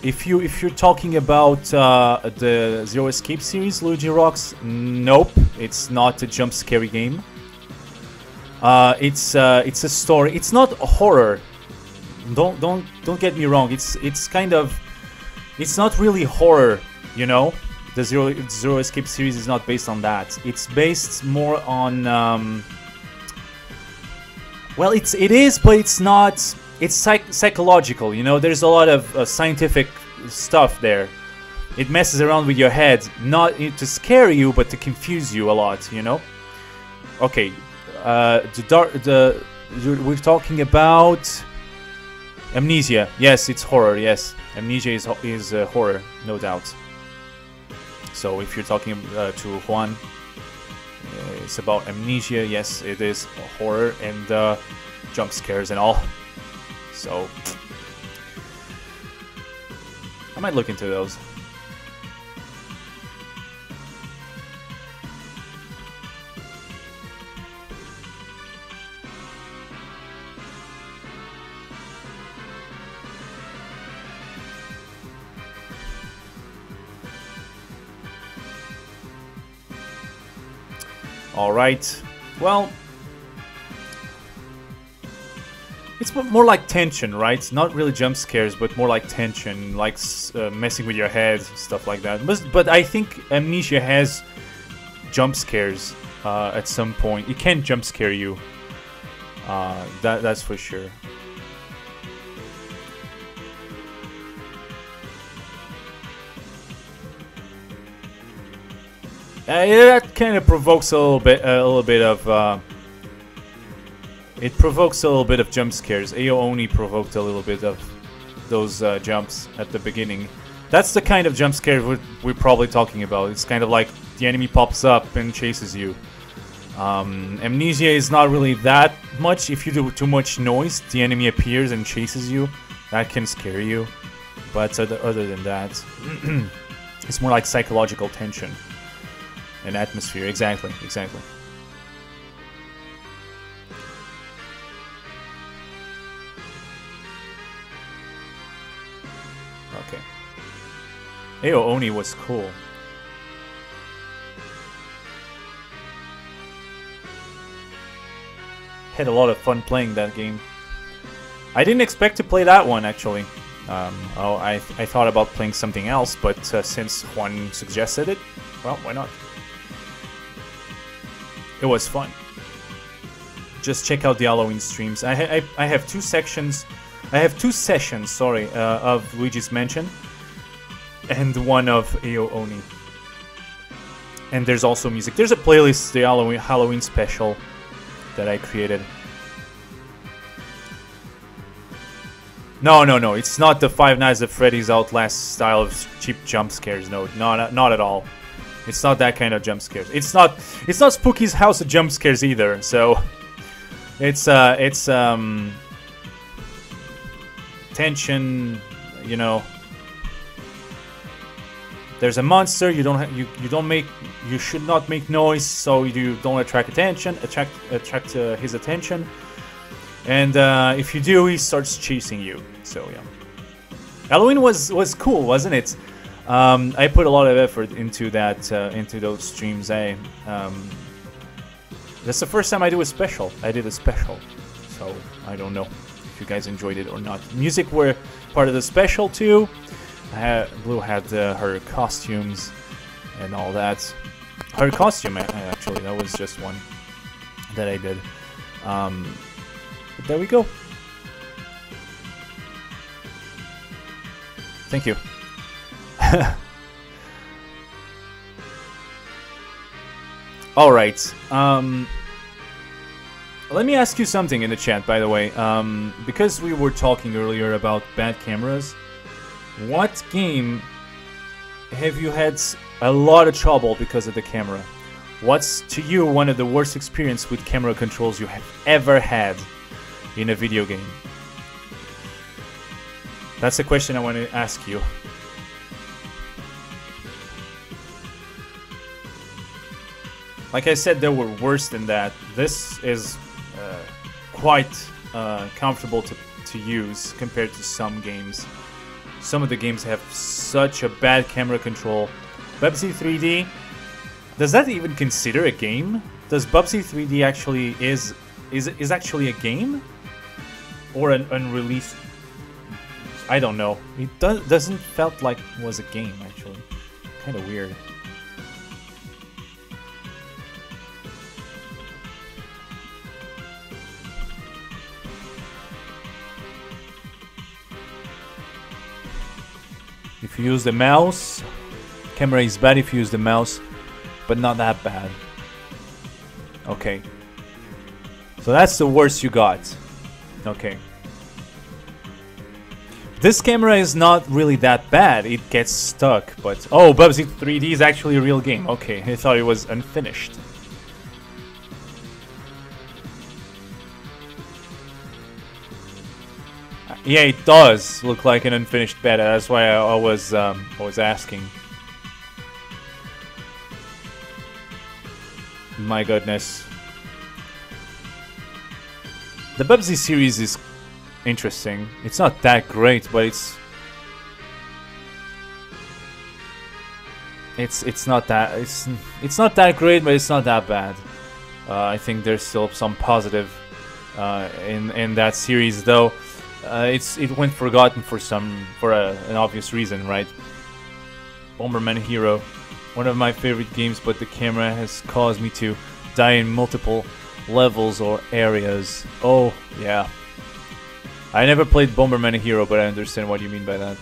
if you if you're talking about uh, the Zero Escape series, Luigi Rocks, nope, it's not a jump scary game. Uh, it's uh, it's a story. It's not a horror. Don't don't don't get me wrong. It's it's kind of it's not really horror. You know, the Zero Zero Escape series is not based on that. It's based more on um, well, it's it is, but it's not. It's psych- psychological. You know, there's a lot of uh, scientific stuff there. It messes around with your head, not to scare you, but to confuse you a lot. You know. Okay, uh, the dark. The we're talking about amnesia. Yes, it's horror. Yes, amnesia is is uh, horror, no doubt. So if you're talking uh, to Juan, uh, it's about amnesia. Yes, it is horror and uh, jump scares and all. So I might look into those. All right. Well, it's more like tension, right? Not really jump scares, but more like tension, like uh, messing with your head, stuff like that. But, but I think Amnesia has jump scares uh, at some point. It can jump scare you. Uh, that that's for sure. Uh, yeah, that kind of provokes a little bit, a little bit of. It provokes a little bit of jump scares. Ao Oni provoked a little bit of those uh, jumps at the beginning. That's the kind of jump scare we're, we're probably talking about. It's kind of like the enemy pops up and chases you. Um, amnesia is not really that much. If you do too much noise, the enemy appears and chases you. That can scare you. But other than that, it's more like psychological tension and atmosphere. Exactly, exactly. Ao Oni was cool. Had a lot of fun playing that game. I didn't expect to play that one actually. Um, oh, I, I thought about playing something else, but uh, since Juan suggested it, well, why not? It was fun. Just check out the Halloween streams. I, I, I have two sections. I have two sessions, sorry, uh, of Luigi's Mansion and one of Ao Oni. And there's also music. There's a playlist, the Halloween Halloween special that I created. No, no, no. It's not the Five Nights at Freddy's Outlast style of cheap jump scares. No, not not at all. It's not that kind of jump scares. It's not it's not Spooky's House of Jump Scares either. So it's uh it's um tension, you know. There's a monster. You don't you you don't make you should not make noise, so you don't attract attention. Attract attract uh, his attention, and uh, if you do, he starts chasing you. So yeah, Halloween was was cool, wasn't it? Um, I put a lot of effort into that uh, into those streams. I um, That's the first time I do a special. I did a special, so I don't know if you guys enjoyed it or not. Music were part of the special too. I had, Blue had uh, her costumes and all that. Her costume, actually, that was just one that I did. Um, there we go. Thank you. All right. Um, let me ask you something in the chat, by the way. Um, because we were talking earlier about bad cameras, what game have you had a lot of trouble because of the camera? What's to you one of the worst experience with camera controls you have ever had in a video game? That's the question I want to ask you. Like I said, there were worse than that. This is uh, quite uh, comfortable to, to use compared to some games. Some of the games have such a bad camera control. Bubsy 3D, does that even consider a game? Does Bubsy 3D actually is is is actually a game or an unreleased? I don't know. It does doesn't felt like it was a game actually. Kind of weird. If you use the mouse, camera is bad if you use the mouse, but not that bad. Okay. So that's the worst you got. Okay. This camera is not really that bad. It gets stuck, but oh, Bubsy 3D is actually a real game. Okay, I thought it was unfinished. Yeah, it does look like an unfinished beta. That's why I, I was um, I was asking. My goodness. The Bubsy series is interesting. It's not that great, but it's it's it's not that it's it's not that great, but it's not that bad. Uh, I think there's still some positive uh, in in that series, though. Uh, it's it went forgotten for some for a, an obvious reason, right? Bomberman Hero, one of my favorite games, but the camera has caused me to die in multiple levels or areas. Oh yeah. I never played Bomberman Hero, but I understand what you mean by that.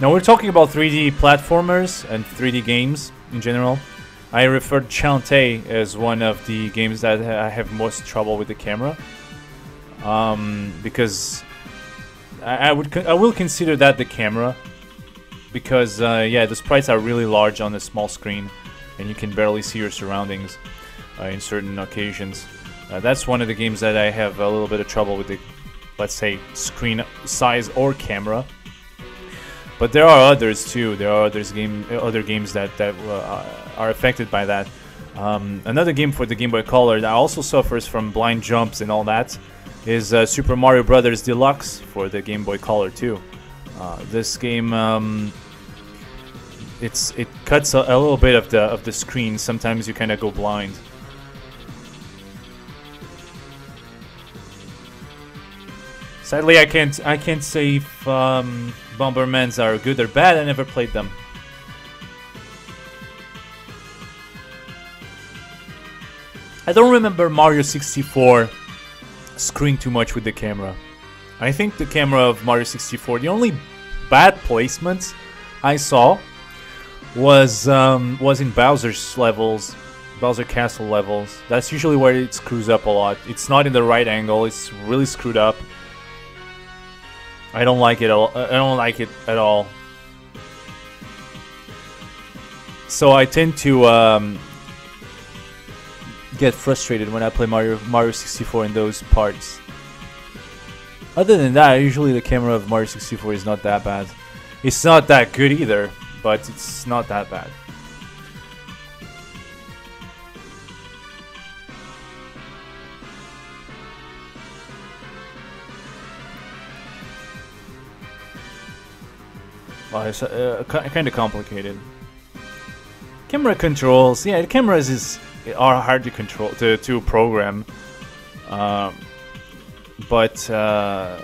Now we're talking about 3D platformers and 3D games in general. I referred Shantae as one of the games that I have most trouble with the camera, um, because I, I would I will consider that the camera, because uh, yeah the sprites are really large on a small screen, and you can barely see your surroundings uh, in certain occasions. Uh, that's one of the games that I have a little bit of trouble with the, let's say, screen size or camera. But there are others too. There are others game, other games that that uh, are affected by that. Um, another game for the Game Boy Color that also suffers from blind jumps and all that is uh, Super Mario Brothers Deluxe for the Game Boy Color too. Uh, this game, um, it's it cuts a, a little bit of the of the screen. Sometimes you kind of go blind. Sadly, I can't I can't say if um, Bombermans are good or bad. I never played them. I don't remember Mario 64 screwing too much with the camera. I think the camera of Mario 64, the only bad placements I saw was um, was in Bowser's levels, Bowser Castle levels. That's usually where it screws up a lot. It's not in the right angle. It's really screwed up. I don't like it. All, I don't like it at all. So I tend to um, get frustrated when I play Mario Mario 64 in those parts. Other than that, usually the camera of Mario 64 is not that bad. It's not that good either, but it's not that bad. Well, it's uh, kind of complicated. Camera controls, yeah, the cameras is are hard to control to to program, um, but uh,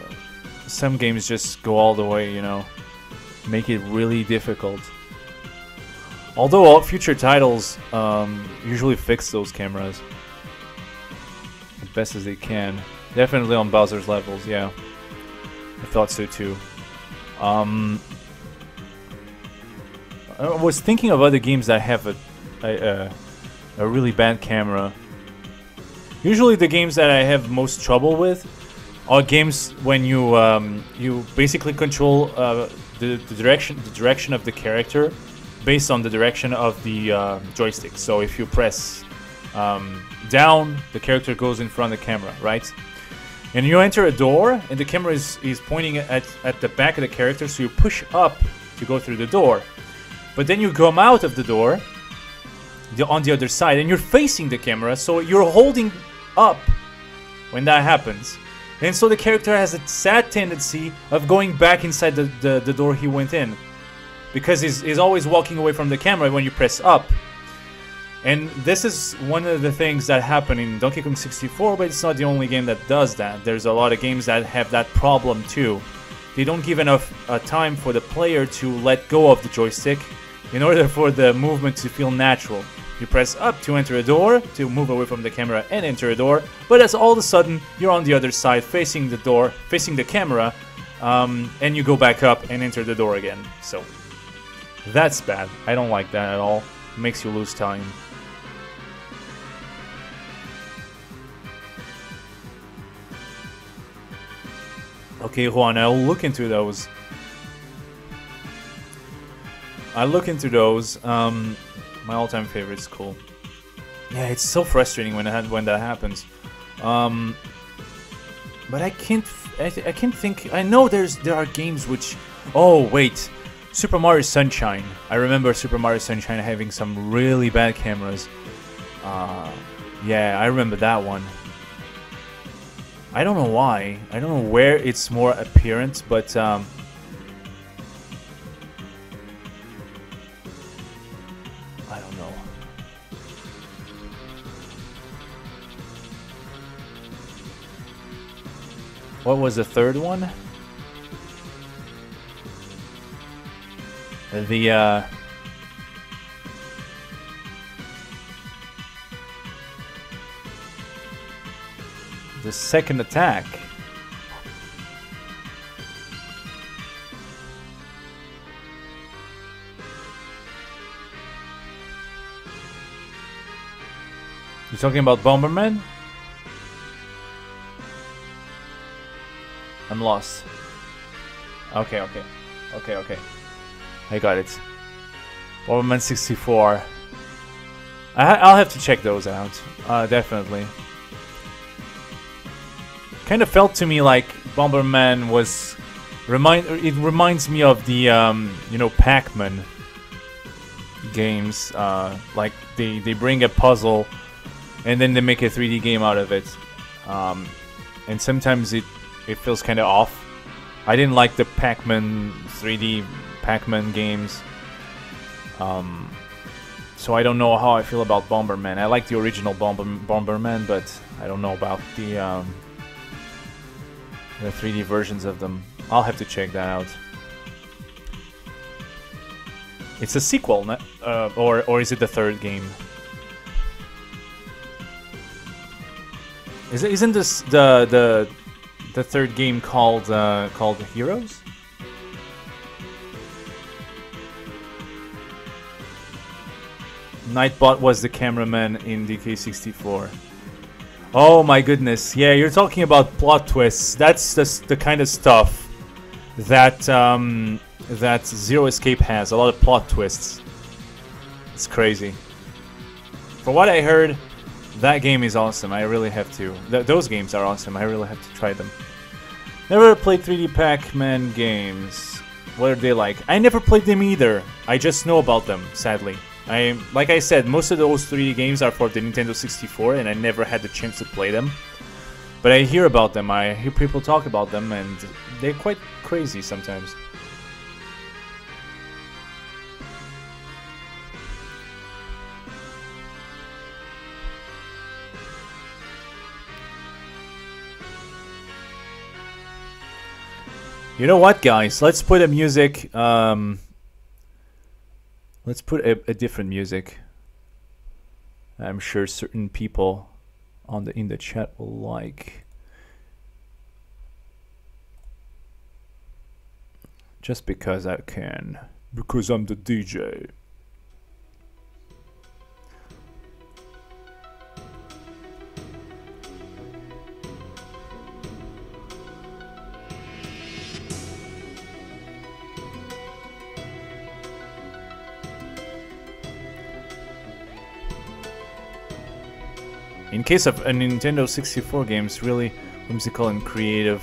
some games just go all the way, you know, make it really difficult. Although all future titles um, usually fix those cameras as best as they can. Definitely on Bowser's levels, yeah. I thought so too. Um, I was thinking of other games that have a, a, a, really bad camera. Usually the games that I have most trouble with are games when you um, you basically control uh, the, the direction the direction of the character based on the direction of the uh, joystick. So if you press um, down, the character goes in front of the camera, right? And you enter a door, and the camera is, is pointing at, at the back of the character, so you push up to go through the door. But then you come out of the door the, on the other side, and you're facing the camera, so you're holding up when that happens. And so the character has a sad tendency of going back inside the, the, the door he went in. Because he's, he's always walking away from the camera when you press up. And this is one of the things that happen in Donkey Kong 64, but it's not the only game that does that. There's a lot of games that have that problem too. They don't give enough uh, time for the player to let go of the joystick in order for the movement to feel natural. You press up to enter a door, to move away from the camera and enter a door, but as all of a sudden you're on the other side facing the door, facing the camera, um, and you go back up and enter the door again. So that's bad. I don't like that at all. It makes you lose time. Okay, Juan, I'll look into those. I'll look into those. Um, my all-time favorite is cool. Yeah, it's so frustrating when that when that happens. Um, but I can't. I, I can't think. I know there's there are games which. Oh wait, Super Mario Sunshine. I remember Super Mario Sunshine having some really bad cameras. Uh, yeah, I remember that one. I don't know why. I don't know where it's more apparent, but um, What was the third one? The uh the second attack. You talking about Bomberman? I'm lost. Okay, okay. Okay, okay. I got it. Bomberman 64. I ha I'll have to check those out. Uh, definitely. Kind of felt to me like Bomberman was remind. It reminds me of the um, you know Pac-Man games. Uh, like they they bring a puzzle and then they make a 3D game out of it. Um, and sometimes it it feels kind of off. I didn't like the Pac-Man 3D Pac-Man games. Um, so I don't know how I feel about Bomberman. I like the original Bomber Bomberman, but I don't know about the um, the 3D versions of them. I'll have to check that out. It's a sequel, uh, or or is it the third game? Is it, isn't this the the the third game called uh, called Heroes? Nightbot was the cameraman in DK64. Oh my goodness! Yeah, you're talking about plot twists. That's the the kind of stuff that um, that Zero Escape has. A lot of plot twists. It's crazy. For what I heard, that game is awesome. I really have to. Th- those games are awesome. I really have to try them. Never played 3D Pac-Man games. What are they like? I never played them either. I just know about them, sadly. I like I said, most of those 3D games are for the Nintendo 64 and I never had the chance to play them. But I hear about them. I hear people talk about them and they're quite crazy sometimes. You know what, guys? Let's put a music. Um, let's put a, a different music. I'm sure certain people on the in the chat will like. Just because I can. Because I'm the DJ. In case of a Nintendo 64 games, really whimsical and creative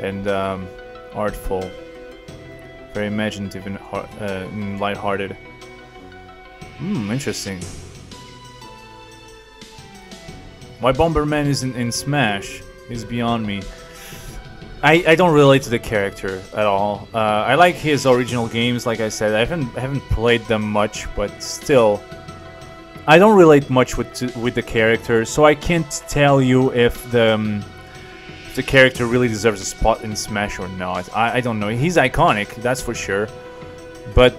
and um, artful. Very imaginative and, uh, and lighthearted. Hmm, interesting. Why Bomberman isn't in Smash is beyond me. I, I don't relate to the character at all. Uh, I like his original games, like I said. I haven't I haven't played them much, but still, I don't relate much with with the character, so I can't tell you if the um, if the character really deserves a spot in Smash or not. I, I don't know. He's iconic, that's for sure. But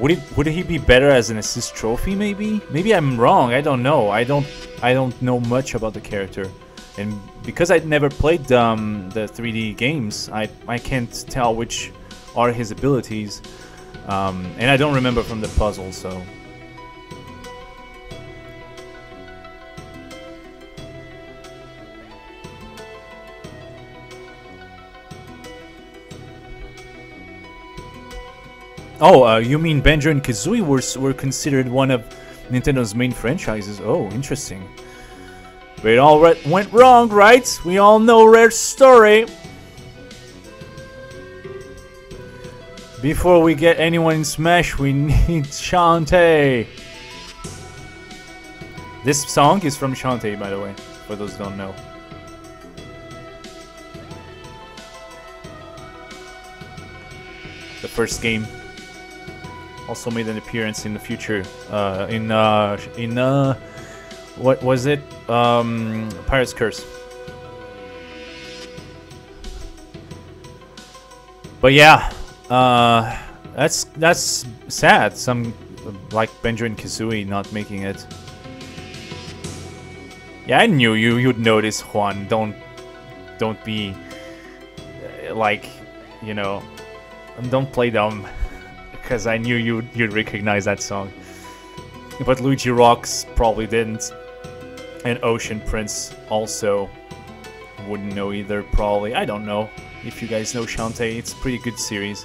would it would he be better as an assist trophy? Maybe. Maybe I'm wrong. I don't know. I don't I don't know much about the character, and because I'd never played um, the 3D games, I I can't tell which are his abilities, um, and I don't remember from the puzzle, so. Oh, uh, you mean Banjo and Kazooie were, were considered one of Nintendo's main franchises? Oh, interesting. But it all went wrong, right? We all know Rare's story. Before we get anyone in Smash, we need Shantae. This song is from Shantae, by the way, for those who don't know. The first game also made an appearance in the future uh, in uh, in uh, what was it um, Pirate's Curse. But yeah, uh, that's that's sad. Some like Banjo and Kazooie not making it. Yeah, I knew you you'd notice Juan. Don't don't be uh, like you know don't play dumb because I knew you'd, you'd recognize that song. But Luigi Rocks probably didn't. And Ocean Prince also wouldn't know either, probably. I don't know if you guys know Shantae. It's a pretty good series.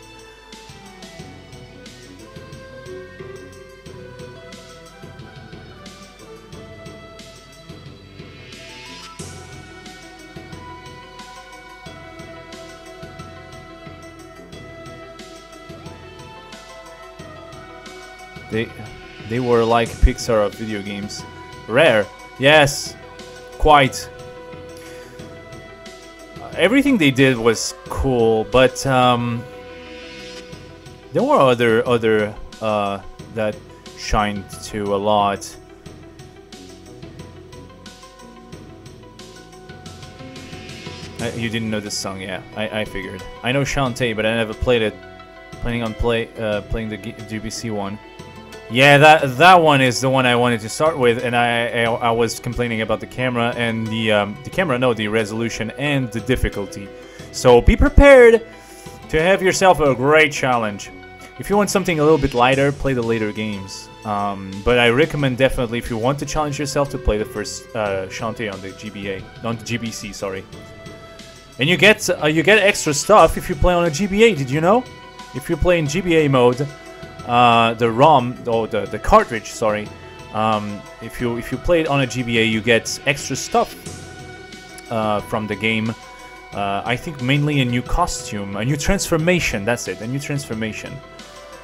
They they were like Pixar of video games. Rare, yes, quite. Everything they did was cool, but um, there were other other uh, that shined too a lot. Uh, you didn't know this song, yeah? I, I figured. I know Shantae, but I never played it. Planning on play uh, playing the G- GBC one. Yeah, that that one is the one I wanted to start with, and I I, I was complaining about the camera and the um, the camera, no, the resolution and the difficulty. So be prepared to have yourself a great challenge. If you want something a little bit lighter, play the later games. Um, but I recommend definitely if you want to challenge yourself to play the first uh, Shantae on the GBA, on the GBC, sorry. And you get uh, you get extra stuff if you play on a GBA. Did you know? If you play in GBA mode, uh, the ROM or the, the cartridge, sorry. Um, if you if you play it on a GBA, you get extra stuff uh, from the game. Uh, I think mainly a new costume, a new transformation. That's it, a new transformation.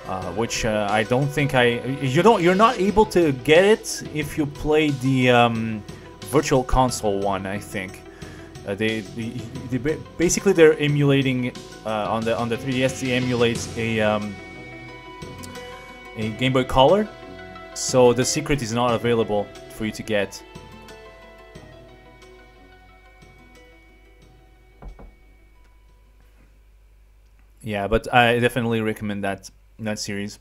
Uh, which uh, I don't think I you don't you're not able to get it if you play the um, Virtual Console one. I think. Uh, they, they, they basically they're emulating uh, on the on the 3DS. They emulate a um, a Game Boy Color, so the secret is not available for you to get. Yeah, but I definitely recommend that that series.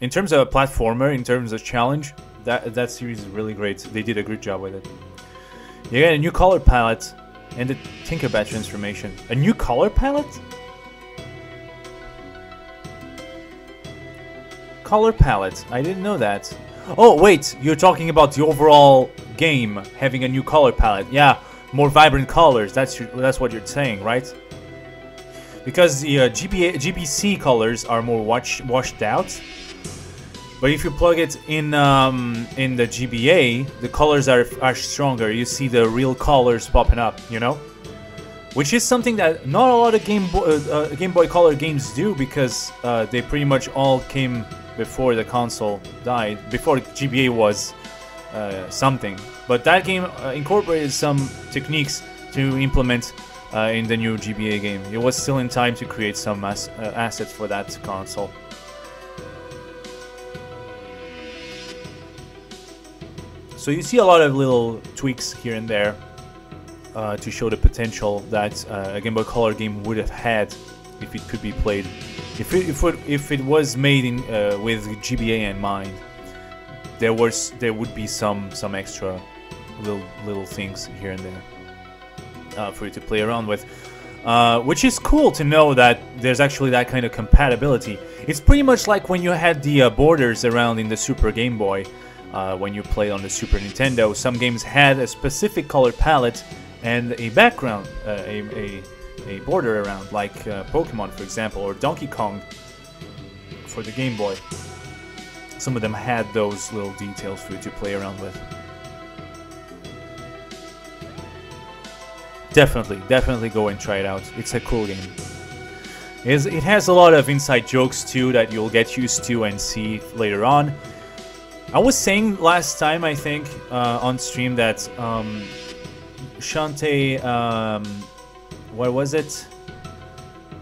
In terms of a platformer, in terms of challenge, that that series is really great. They did a good job with it. You get a new color palette and the Tinkerbell transformation. A new color palette? Color palette. I didn't know that. Oh wait, you're talking about the overall game having a new color palette. Yeah, more vibrant colors. That's your, that's what you're saying, right? Because the uh, GBA, GBC colors are more wash, washed out. But if you plug it in um, in the GBA, the colors are, are stronger. You see the real colors popping up, you know? Which is something that not a lot of Game Boy, uh, uh, Game Boy Color games do because uh, they pretty much all came before the console died, before GBA was uh, something. But that game uh, incorporated some techniques to implement uh, in the new GBA game. It was still in time to create some uh, assets for that console. So you see a lot of little tweaks here and there uh, to show the potential that uh, a Game Boy Color game would have had if it could be played, if it, if it, if it was made in uh, with GBA in mind. There was there would be some some extra little little things here and there uh, for you to play around with. Uh, which is cool to know that there's actually that kind of compatibility. It's pretty much like when you had the uh, borders around in the Super Game Boy, uh, when you played on the Super Nintendo. Some games had a specific color palette and a background, uh, a, a, a border around, like uh, Pokemon, for example, or Donkey Kong for the Game Boy. Some of them had those little details for you to play around with. Definitely, definitely go and try it out. It's a cool game. It has a lot of inside jokes too that you'll get used to and see later on. I was saying last time, I think, uh, on stream that um, Shantae, um, what was it?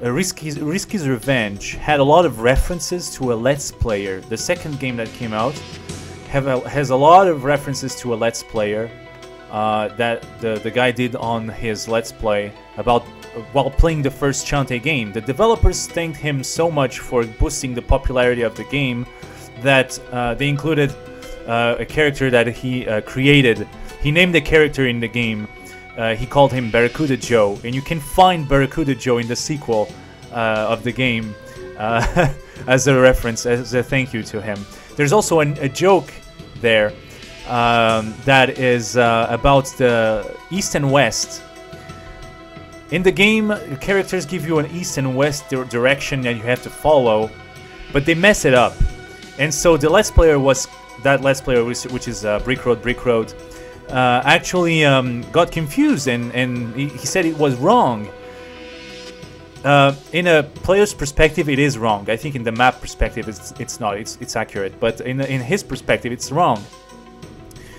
Uh, Risky's, Risky's Revenge had a lot of references to a Let's Player. The second game that came out a, has a lot of references to a Let's Player uh, that the, the guy did on his Let's Play about while playing the first Shantae game. The developers thanked him so much for boosting the popularity of the game that uh, they included uh, a character that he uh, created. He named the character in the game. Uh, he called him Barracuda Joe, and you can find Barracuda Joe in the sequel uh, of the game uh, as a reference, as a thank you to him. There's also an, a joke there um, that is uh, about the east and west. In the game, characters give you an east and west dir- direction that you have to follow, but they mess it up. And so the Let's Player was that Let's Player, which, which is uh, Brick Road, Brick Road, uh, actually um, got confused and, and he, said it was wrong. Uh, in a player's perspective, it is wrong. I think in the map perspective, it's it's not. It's it's accurate, but in in his perspective, it's wrong.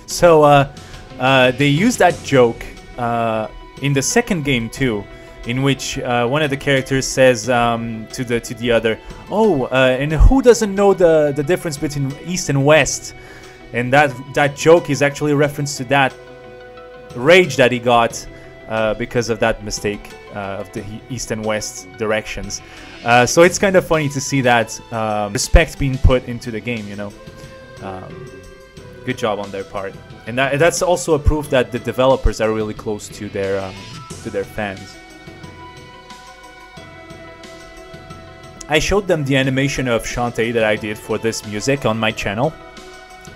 So uh, uh, they use that joke uh, in the second game too, in which uh, one of the characters says um, to the to the other, "Oh, uh, and who doesn't know the the difference between east and west?" And that that joke is actually a reference to that rage that he got uh, because of that mistake uh, of the east and west directions. Uh, so it's kind of funny to see that um, respect being put into the game, you know. Um, good job on their part, and that, that's also a proof that the developers are really close to their um, to their fans. I showed them the animation of Shantae that I did for this music on my channel,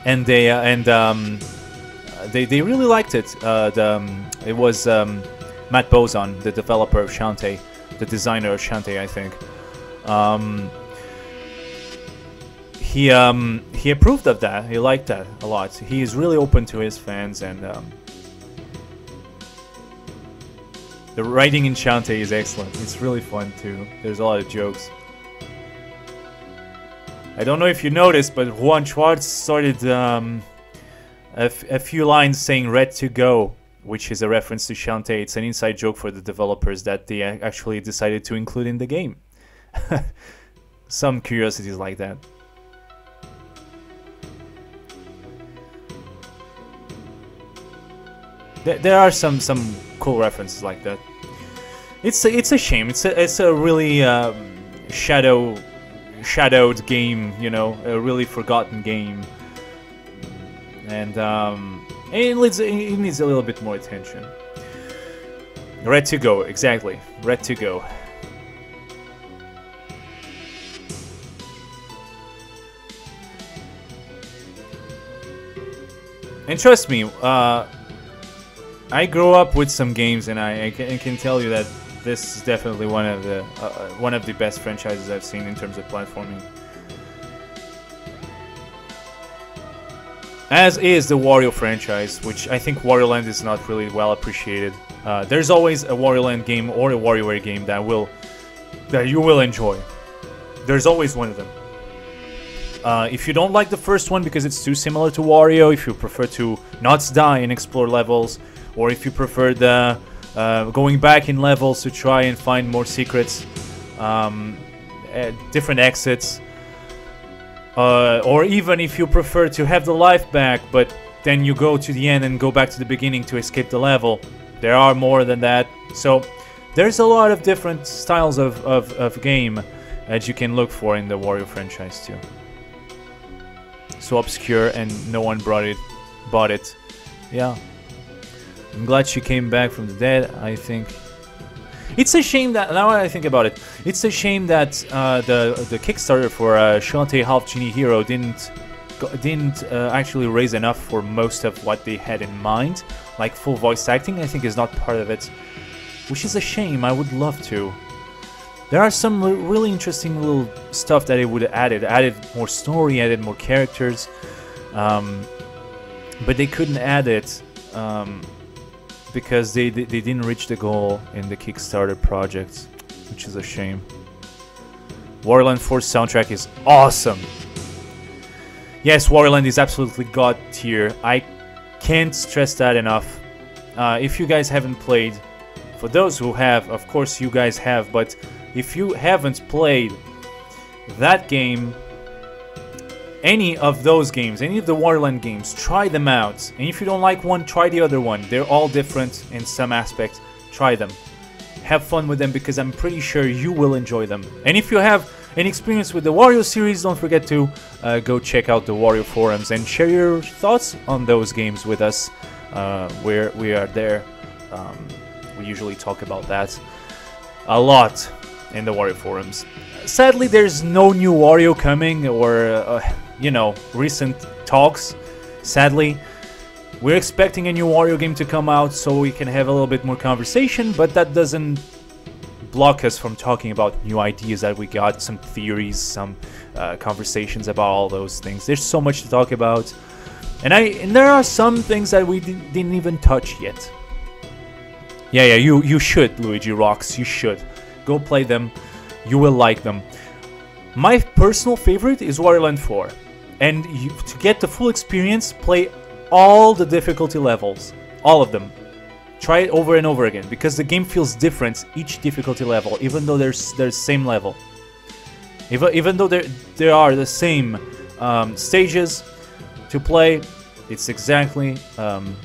and they uh, and um, they, they really liked it. Uh, the, um, it was um, Matt Bozon, the developer of Shantae, the designer of Shantae, I think. Um, he um, he approved of that. He liked that a lot. He is really open to his fans, and um, the writing in Shantae is excellent. It's really fun too. There's a lot of jokes. I don't know if you noticed, but Juan Schwartz started um, a, few lines saying "Ret-2-Go," which is a reference to Shantae. It's an inside joke for the developers that they actually decided to include in the game. Some curiosities like that. There, there are some some cool references like that. It's a, it's a shame. It's a it's a really um, shadow shadowed game. You know, a really forgotten game, and um, it needs it needs a little bit more attention. Ret-2-Go, exactly. Ret-2-Go. And trust me, uh, I grew up with some games, and I, I, can, I can tell you that this is definitely one of the uh, uh, one of the best franchises I've seen in terms of platforming. As is the Wario franchise, which I think Wario Land is not really well appreciated. Uh, there's always a Wario Land game or a WarioWare game that will that you will enjoy. There's always one of them. Uh, if you don't like the first one because it's too similar to Wario, if you prefer to not die and explore levels, or if you prefer the uh, going back in levels to try and find more secrets, um, uh, different exits, uh, or even if you prefer to have the life back, but then you go to the end and go back to the beginning to escape the level. There are more than that. So there's a lot of different styles of, of, of game that you can look for in the Wario franchise too so obscure and no one brought it bought it yeah i'm glad she came back from the dead i think it's a shame that now I think about it, it's a shame that uh, the the Kickstarter for uh, Shantae Half Genie Hero didn't didn't uh, actually raise enough for most of what they had in mind. Like full voice acting, I think is not part of it, which is a shame. I would love to. There are some really interesting little stuff that it would have added. Added more story, added more characters, um, but they couldn't add it um, because they, they they didn't reach the goal in the Kickstarter project, which is a shame. Wario Land 4 soundtrack is awesome. Yes, Wario Land is absolutely god tier. I can't stress that enough. Uh, if you guys haven't played, for those who have, of course you guys have, but if you haven't played that game, any of those games, any of the Wario Land games, try them out. And if you don't like one, try the other one. They're all different in some aspects. Try them. Have fun with them because I'm pretty sure you will enjoy them. And if you have any experience with the Wario series, don't forget to uh, go check out the Wario forums and share your thoughts on those games with us. Uh, where we are there. Um, we usually talk about that a lot in the Wario forums. Sadly, there's no new Wario coming, or uh, you know, recent talks. Sadly, we're expecting a new Wario game to come out so we can have a little bit more conversation, but that doesn't block us from talking about new ideas that we got, some theories, some uh, conversations about all those things. There's so much to talk about, and I and there are some things that we di- didn't even touch yet. Yeah, yeah, you you should, Luigi Rocks. You should go play them. You will like them. My personal favorite is Wario Land 4, and you, to get the full experience, play all the difficulty levels, all of them. Try it over and over again because the game feels different each difficulty level, even though there's the same level. Even even though there there are the same um, stages to play, it's exactly. Um,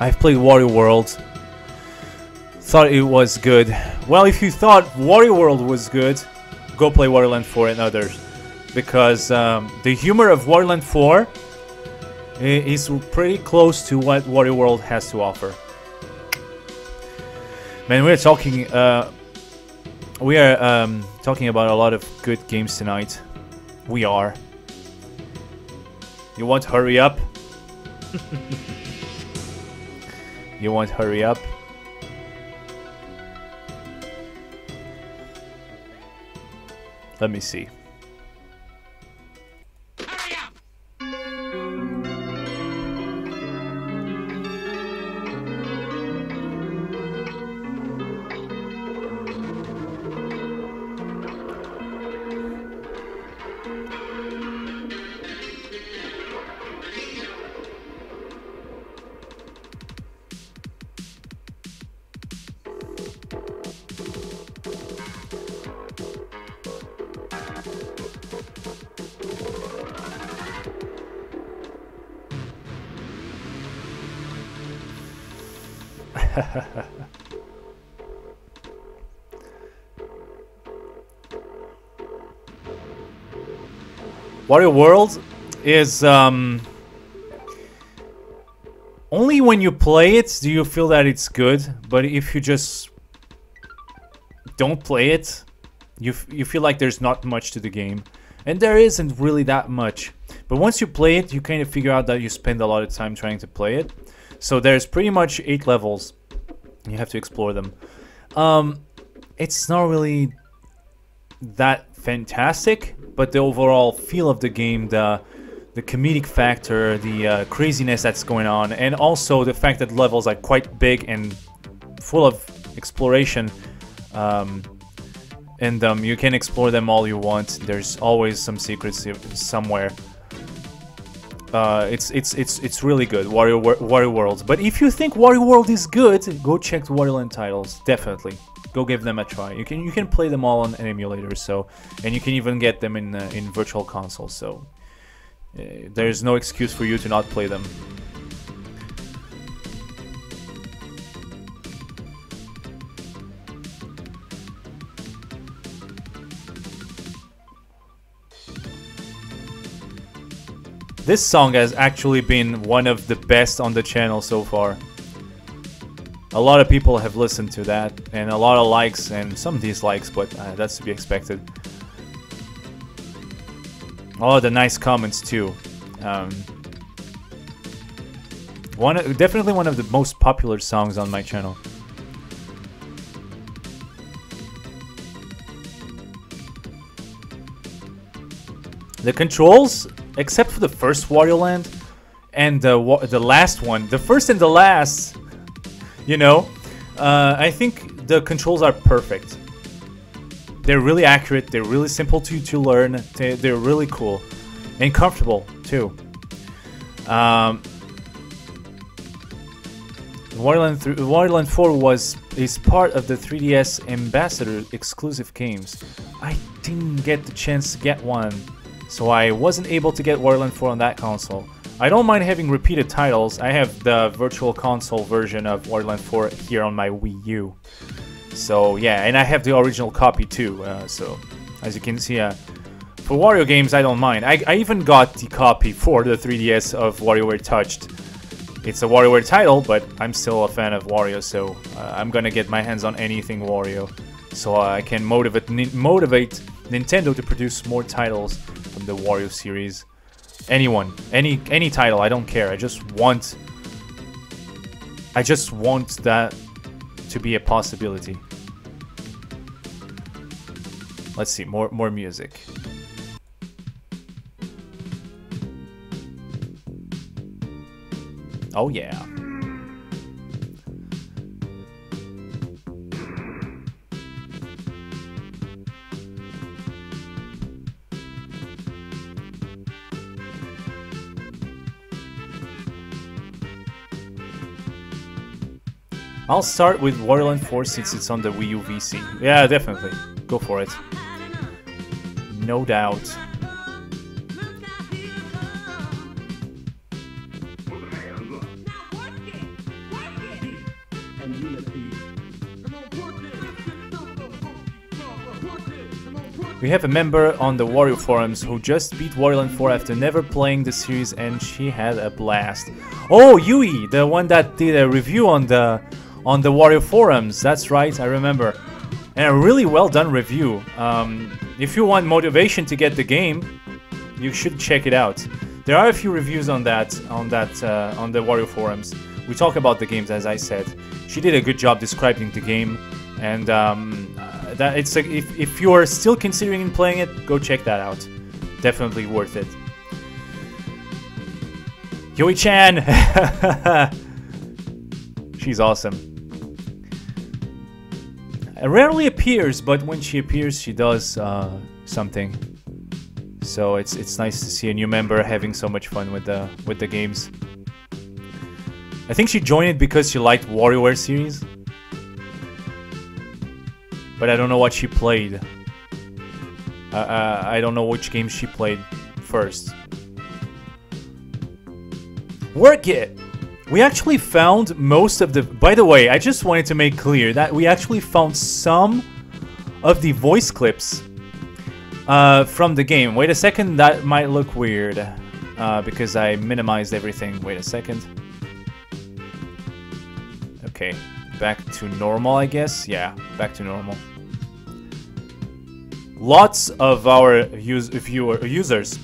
I've played Wario World. Thought it was good. Well, if you thought Wario World was good, go play Wario Land 4 and others, because um, the humor of Wario Land 4 is pretty close to what Wario World has to offer. Man, we're talking. Uh, we are um, talking about a lot of good games tonight. We are. You want hurry up? you want hurry up? Let me see. Wario World is um, only when you play it do you feel that it's good. But if you just don't play it, you you feel like there's not much to the game, and there isn't really that much. But once you play it, you kind of figure out that you spend a lot of time trying to play it. So there's pretty much eight levels. You have to explore them. Um, it's not really that fantastic, but the overall feel of the game, the the comedic factor, the uh, craziness that's going on, and also the fact that levels are quite big and full of exploration. Um, and um, you can explore them all you want. There's always some secrets somewhere. Uh, it's it's it's it's really good, Wario Wario World. But if you think Wario World is good, go check the Land titles. Definitely, go give them a try. You can you can play them all on an emulator, so and you can even get them in uh, in virtual consoles. So uh, there's no excuse for you to not play them. This song has actually been one of the best on the channel so far. A lot of people have listened to that, and a lot of likes and some dislikes, but uh, that's to be expected. Oh, the nice comments too. Um, one, definitely one of the most popular songs on my channel. The controls, except for the first Wario Land and the the last one, the first and the last, you know, uh, I think the controls are perfect. They're really accurate. They're really simple to to learn. They, they're really cool and comfortable too. Um, Wario Land, th Wario Land 4 was is part of the 3DS Ambassador exclusive games. I didn't get the chance to get one so I wasn't able to get Wario Land 4 on that console. I don't mind having repeated titles. I have the virtual console version of Wario Land 4 here on my Wii U. So yeah, and I have the original copy too. Uh, so as you can see, uh, for Wario games, I don't mind. I, I even got the copy for the 3DS of WarioWare Touched. It's a WarioWare title, but I'm still a fan of Wario, so uh, I'm gonna get my hands on anything Wario, so I can motivate motivate Nintendo to produce more titles from the Wario series. Anyone, any any title, I don't care. I just want I just want that to be a possibility. Let's see, more more music. Oh yeah. I'll start with Wario Land 4 since it's on the Wii U VC. Yeah, definitely. Go for it. No doubt. We have a member on the Wario forums who just beat Wario Land 4 after never playing the series and she had a blast. Oh, Yui, the one that did a review on the on the Wario forums. That's right, I remember. And a really well done review. Um, if you want motivation to get the game, you should check it out. There are a few reviews on that on that uh, on the Wario forums. We talk about the games, as I said. She did a good job describing the game, and um, uh, that it's a, if if you are still considering playing it, go check that out. Definitely worth it. Yui Chan, she's awesome rarely appears, but when she appears, she does uh, something. So it's it's nice to see a new member having so much fun with the with the games. I think she joined it because she liked WarioWare series, but I don't know what she played. Uh, I don't know which games she played first. Work it. We actually found most of the. By the way, I just wanted to make clear that we actually found some of the voice clips uh, from the game. Wait a second, that might look weird uh, because I minimized everything. Wait a second. Okay, back to normal, I guess. Yeah, back to normal. Lots of our use, viewer users,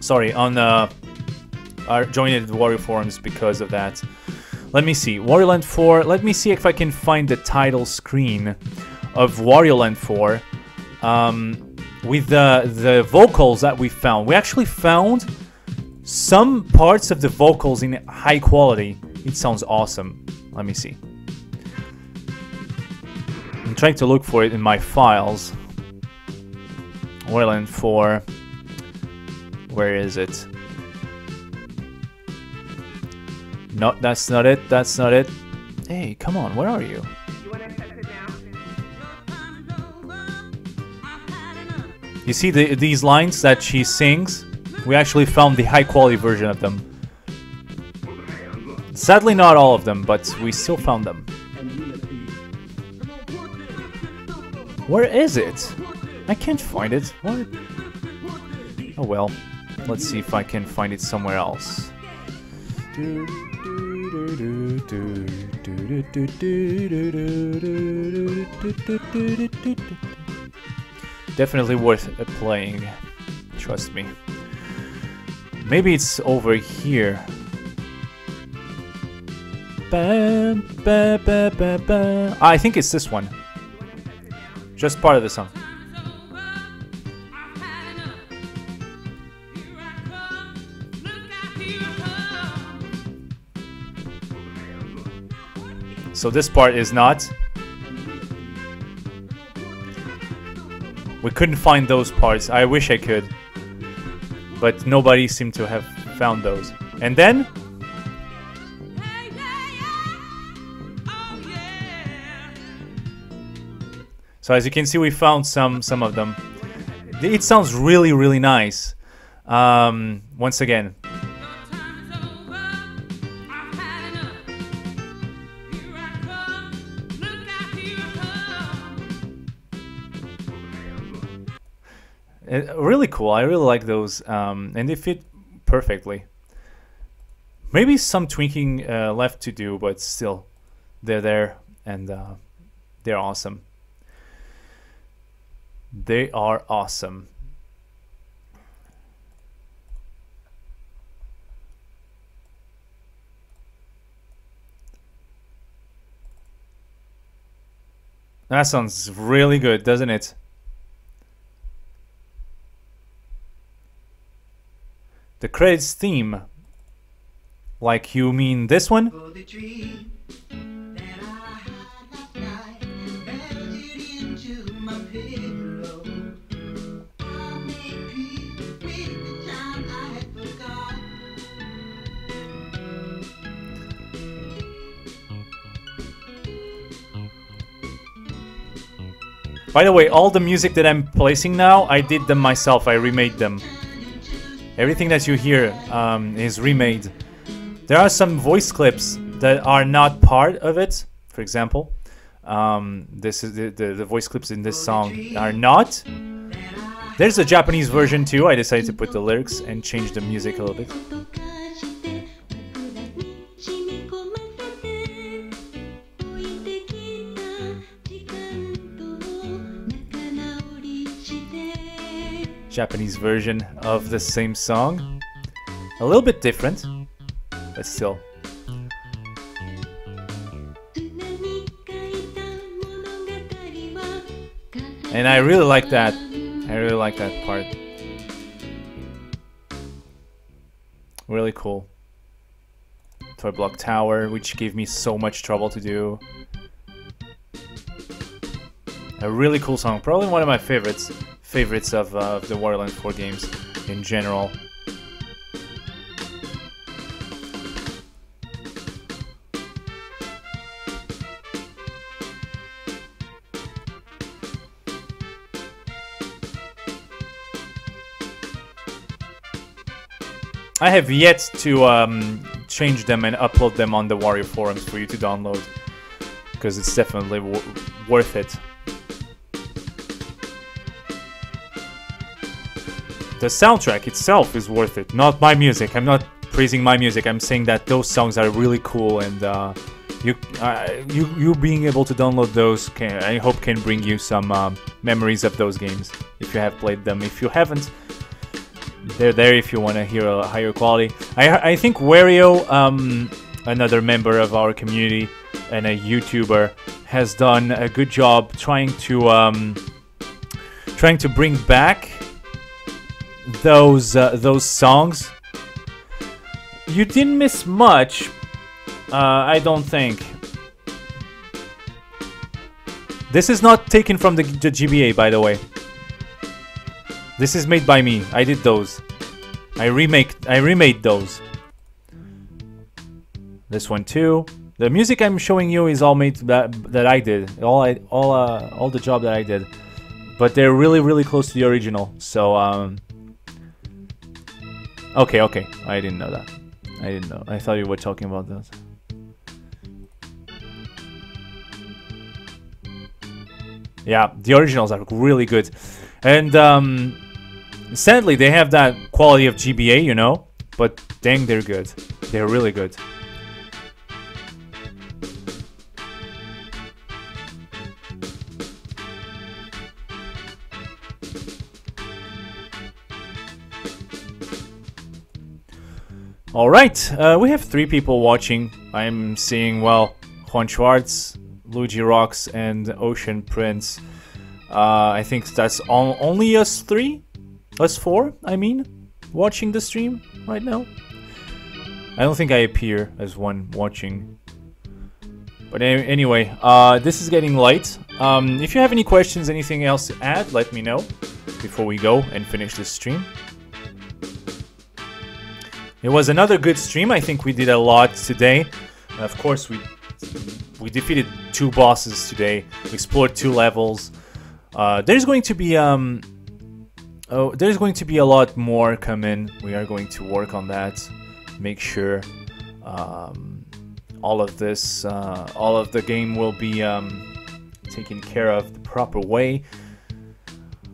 sorry, on uh, are joining the Wario forums because of that. Let me see, Wario Land 4. Let me see if I can find the title screen of Wario Land 4 um, with the the vocals that we found. We actually found some parts of the vocals in high quality. It sounds awesome. Let me see. I'm trying to look for it in my files. Wario Land 4. Where is it? No, that's not it. That's not it. Hey, come on. Where are you? You see the, these lines that she sings? We actually found the high quality version of them. Sadly not all of them, but we still found them. Where is it? I can't find it. What? Oh well. Let's see if I can find it somewhere else. Definitely worth playing. Trust me. Maybe it's over here. Ah, I think it's this one. Just part of the song. So this part is not. We couldn't find those parts. I wish I could. But nobody seemed to have found those. And then... So as you can see, we found some some of them. It sounds really, really nice. Um, once again, Uh, really cool. I really like those, um, and they fit perfectly. Maybe some tweaking uh, left to do, but still, they're there and uh, they're awesome. They are awesome. That sounds really good, doesn't it? The credits theme. Like you mean this one? By the way, all the music that I'm placing now, I did them myself. I remade them. Everything that you hear um, is remade. There are some voice clips that are not part of it. For example, um, this is the, the, the voice clips in this song are not. There's a Japanese version too. I decided to put the lyrics and change the music a little bit. Japanese version of the same song. A little bit different, but still. And I really like that. I really like that part. Really cool. Toy Block Tower, which gave me so much trouble to do. A really cool song, probably one of my favorites favorites of, uh, the Wario Land 4 games in general. I have yet to um, change them and upload them on the Wario forums for you to download because it's definitely worth it. The soundtrack itself is worth it, not my music. I'm not praising my music. I'm saying that those songs are really cool and uh, you, uh, you, you being able to download those, can, I hope, can bring you some um, memories of those games if you have played them. If you haven't, they're there if you want to hear a higher quality. I, I think Wario, um, another member of our community and a YouTuber, has done a good job trying to um, trying to bring back those uh, those songs. You didn't miss much, uh, I don't think. This is not taken from the, the GBA, by the way. This is made by me. I did those. I remake. I remade those. This one too. The music I'm showing you is all made that that I did. All I all uh, all the job that I did. But they're really really close to the original. So um. Okay, okay. I didn't know that. I didn't know. I thought you were talking about that. Yeah, the originals are really good. And um, sadly, they have that quality of GBA, you know, but dang, they're good. They're really good. All right, uh, we have three people watching. I'm seeing, well, Juan Schwartz, Luigi Rocks, and Ocean Prince. Uh, I think that's on, only us three, us four, I mean, watching the stream right now. I don't think I appear as one watching. But anyway, uh, this is getting late. Um, if you have any questions, anything else to add, let me know before we go and finish this stream. It was another good stream. I think we did a lot today. Of course, we we defeated two bosses today. We explored two levels. Uh, there's going to be um oh there's going to be a lot more coming. We are going to work on that. Make sure um, all of this uh, all of the game will be um, taken care of the proper way.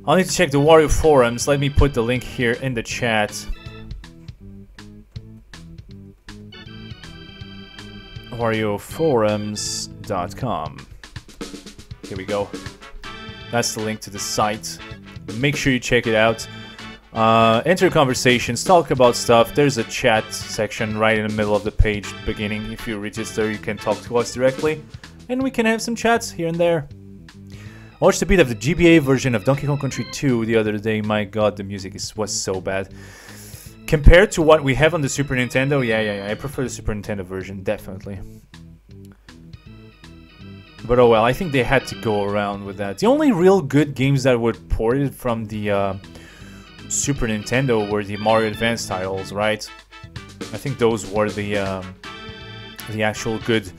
I'll need to check the Wario forums. Let me put the link here in the chat. warioforums.com. Here we go. That's the link to the site. Make sure you check it out. Uh, enter conversations, talk about stuff. There's a chat section right in the middle of the page beginning. If you register, you can talk to us directly, and we can have some chats here and there. I watched a bit of the GBA version of Donkey Kong Country 2 the other day. My god, the music is, was so bad. Compared to what we have on the Super Nintendo, yeah, yeah, yeah, I prefer the Super Nintendo version, definitely. But oh well, I think they had to go around with that. The only real good games that were ported from the uh, Super Nintendo were the Mario Advance titles, right? I think those were the um, the actual good,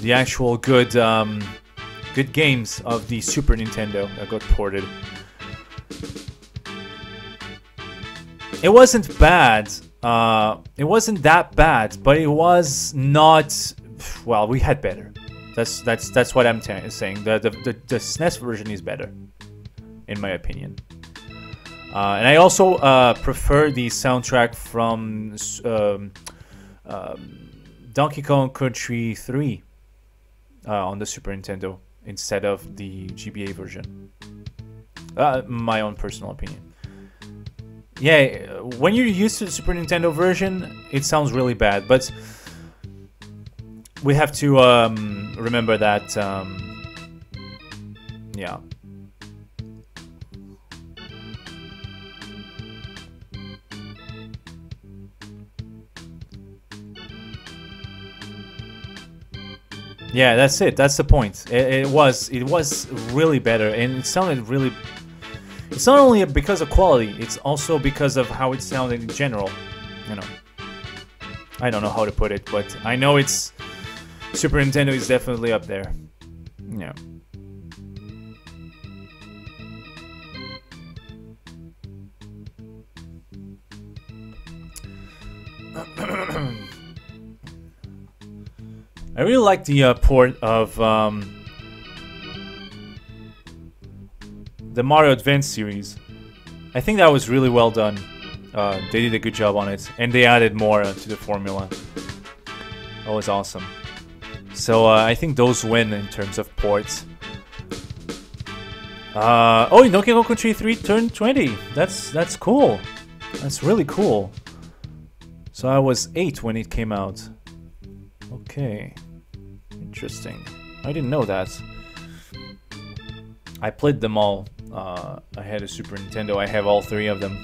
the actual good, um, good games of the Super Nintendo that got ported. It wasn't bad. Uh, it wasn't that bad, but it was not. Well, we had better. That's that's that's what I'm saying. The, the the the SNES version is better, in my opinion. Uh, and I also uh, prefer the soundtrack from um, um, Donkey Kong Country 3 uh, on the Super Nintendo instead of the GBA version. Uh, my own personal opinion yeah, when you're used to the Super Nintendo version, it sounds really bad, but we have to um, remember that, um, yeah. Yeah, that's it. That's the point. It, it was it was really better, and it sounded really it's not only because of quality, it's also because of how it sounded in general. You know, I don't know how to put it, but I know it's Super Nintendo is definitely up there. Yeah. I really like the uh, port of um, the Mario Advance series. I think that was really well done. Uh, they did a good job on it, and they added more uh, to the formula. That was awesome. So uh, I think those win in terms of ports. Uh, oh, Donkey Kong Country 3 turned 20. That's that's cool. That's really cool. So I was 8 when it came out. Okay. Interesting. I didn't know that. I played them all. Uh, I had a Super Nintendo. I have all three of them.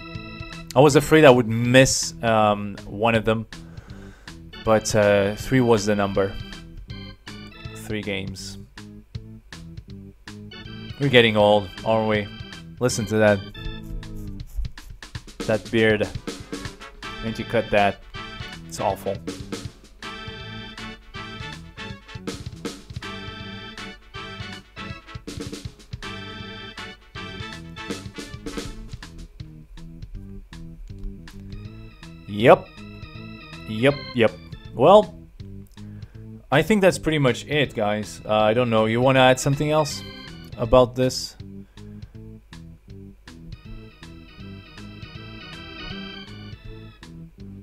I was afraid I would miss um, one of them. But uh, 3 was the number. 3 games. We're getting old, aren't we? Listen to that. That beard. Need to cut that. It's awful. Yep. Yep, yep. Well, I think that's pretty much it, guys. Uh, I don't know. You want to add something else about this?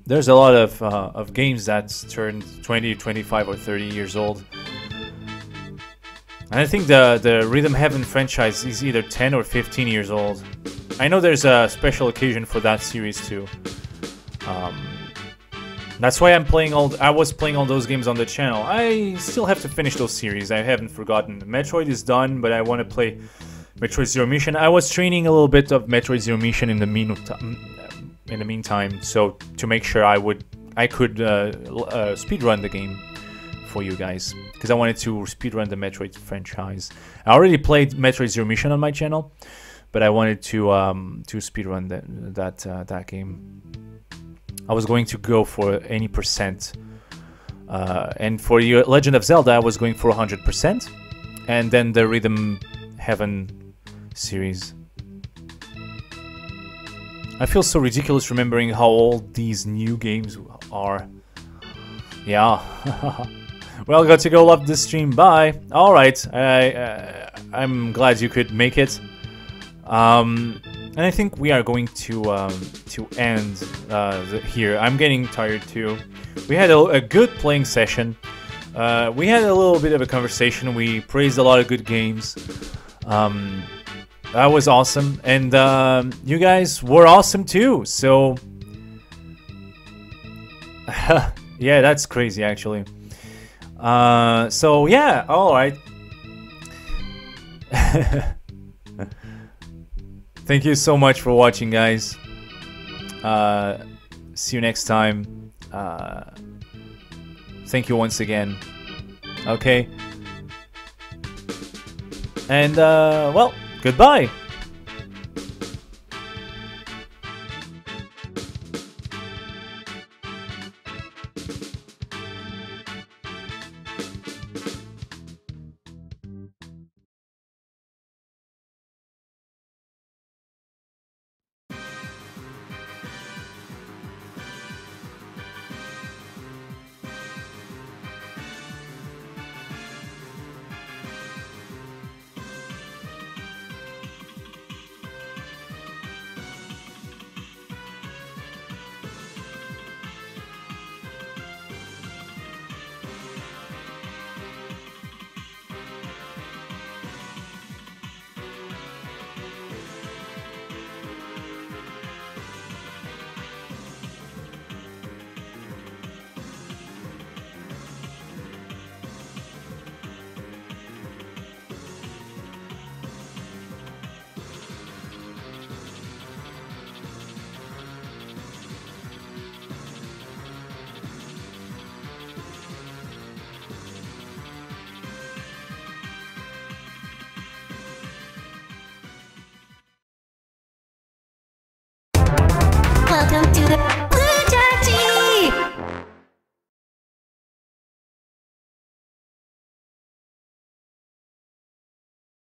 There's a lot of, uh, of games that's turned 20, 25, or 30 years old. And I think the, the Rhythm Heaven franchise is either 10 or 15 years old. I know there's a special occasion for that series too. Um, that's why I'm playing all. I was playing all those games on the channel. I still have to finish those series. I haven't forgotten. Metroid is done, but I want to play Metroid Zero Mission. I was training a little bit of Metroid Zero Mission in the meantime. In the meantime, so to make sure I would, I could uh, uh, speedrun the game for you guys because I wanted to speedrun the Metroid franchise. I already played Metroid Zero Mission on my channel, but I wanted to um, to speedrun that that uh, that game. I was going to go for any percent. Uh, and for your Legend of Zelda, I was going for 100%. And then the Rhythm Heaven series. I feel so ridiculous remembering how old these new games are. Yeah. well, got to go love this stream. Bye. All right. I, uh, I'm glad you could make it. Um, and I think we are going to um, to end uh, the, here. I'm getting tired too. We had a, a good playing session. Uh, we had a little bit of a conversation. We praised a lot of good games. Um, that was awesome, and um, you guys were awesome too. So, yeah, that's crazy actually. Uh, so yeah, all right. Thank you so much for watching, guys. Uh, see you next time. Uh, thank you once again. Okay. And, uh, well, goodbye.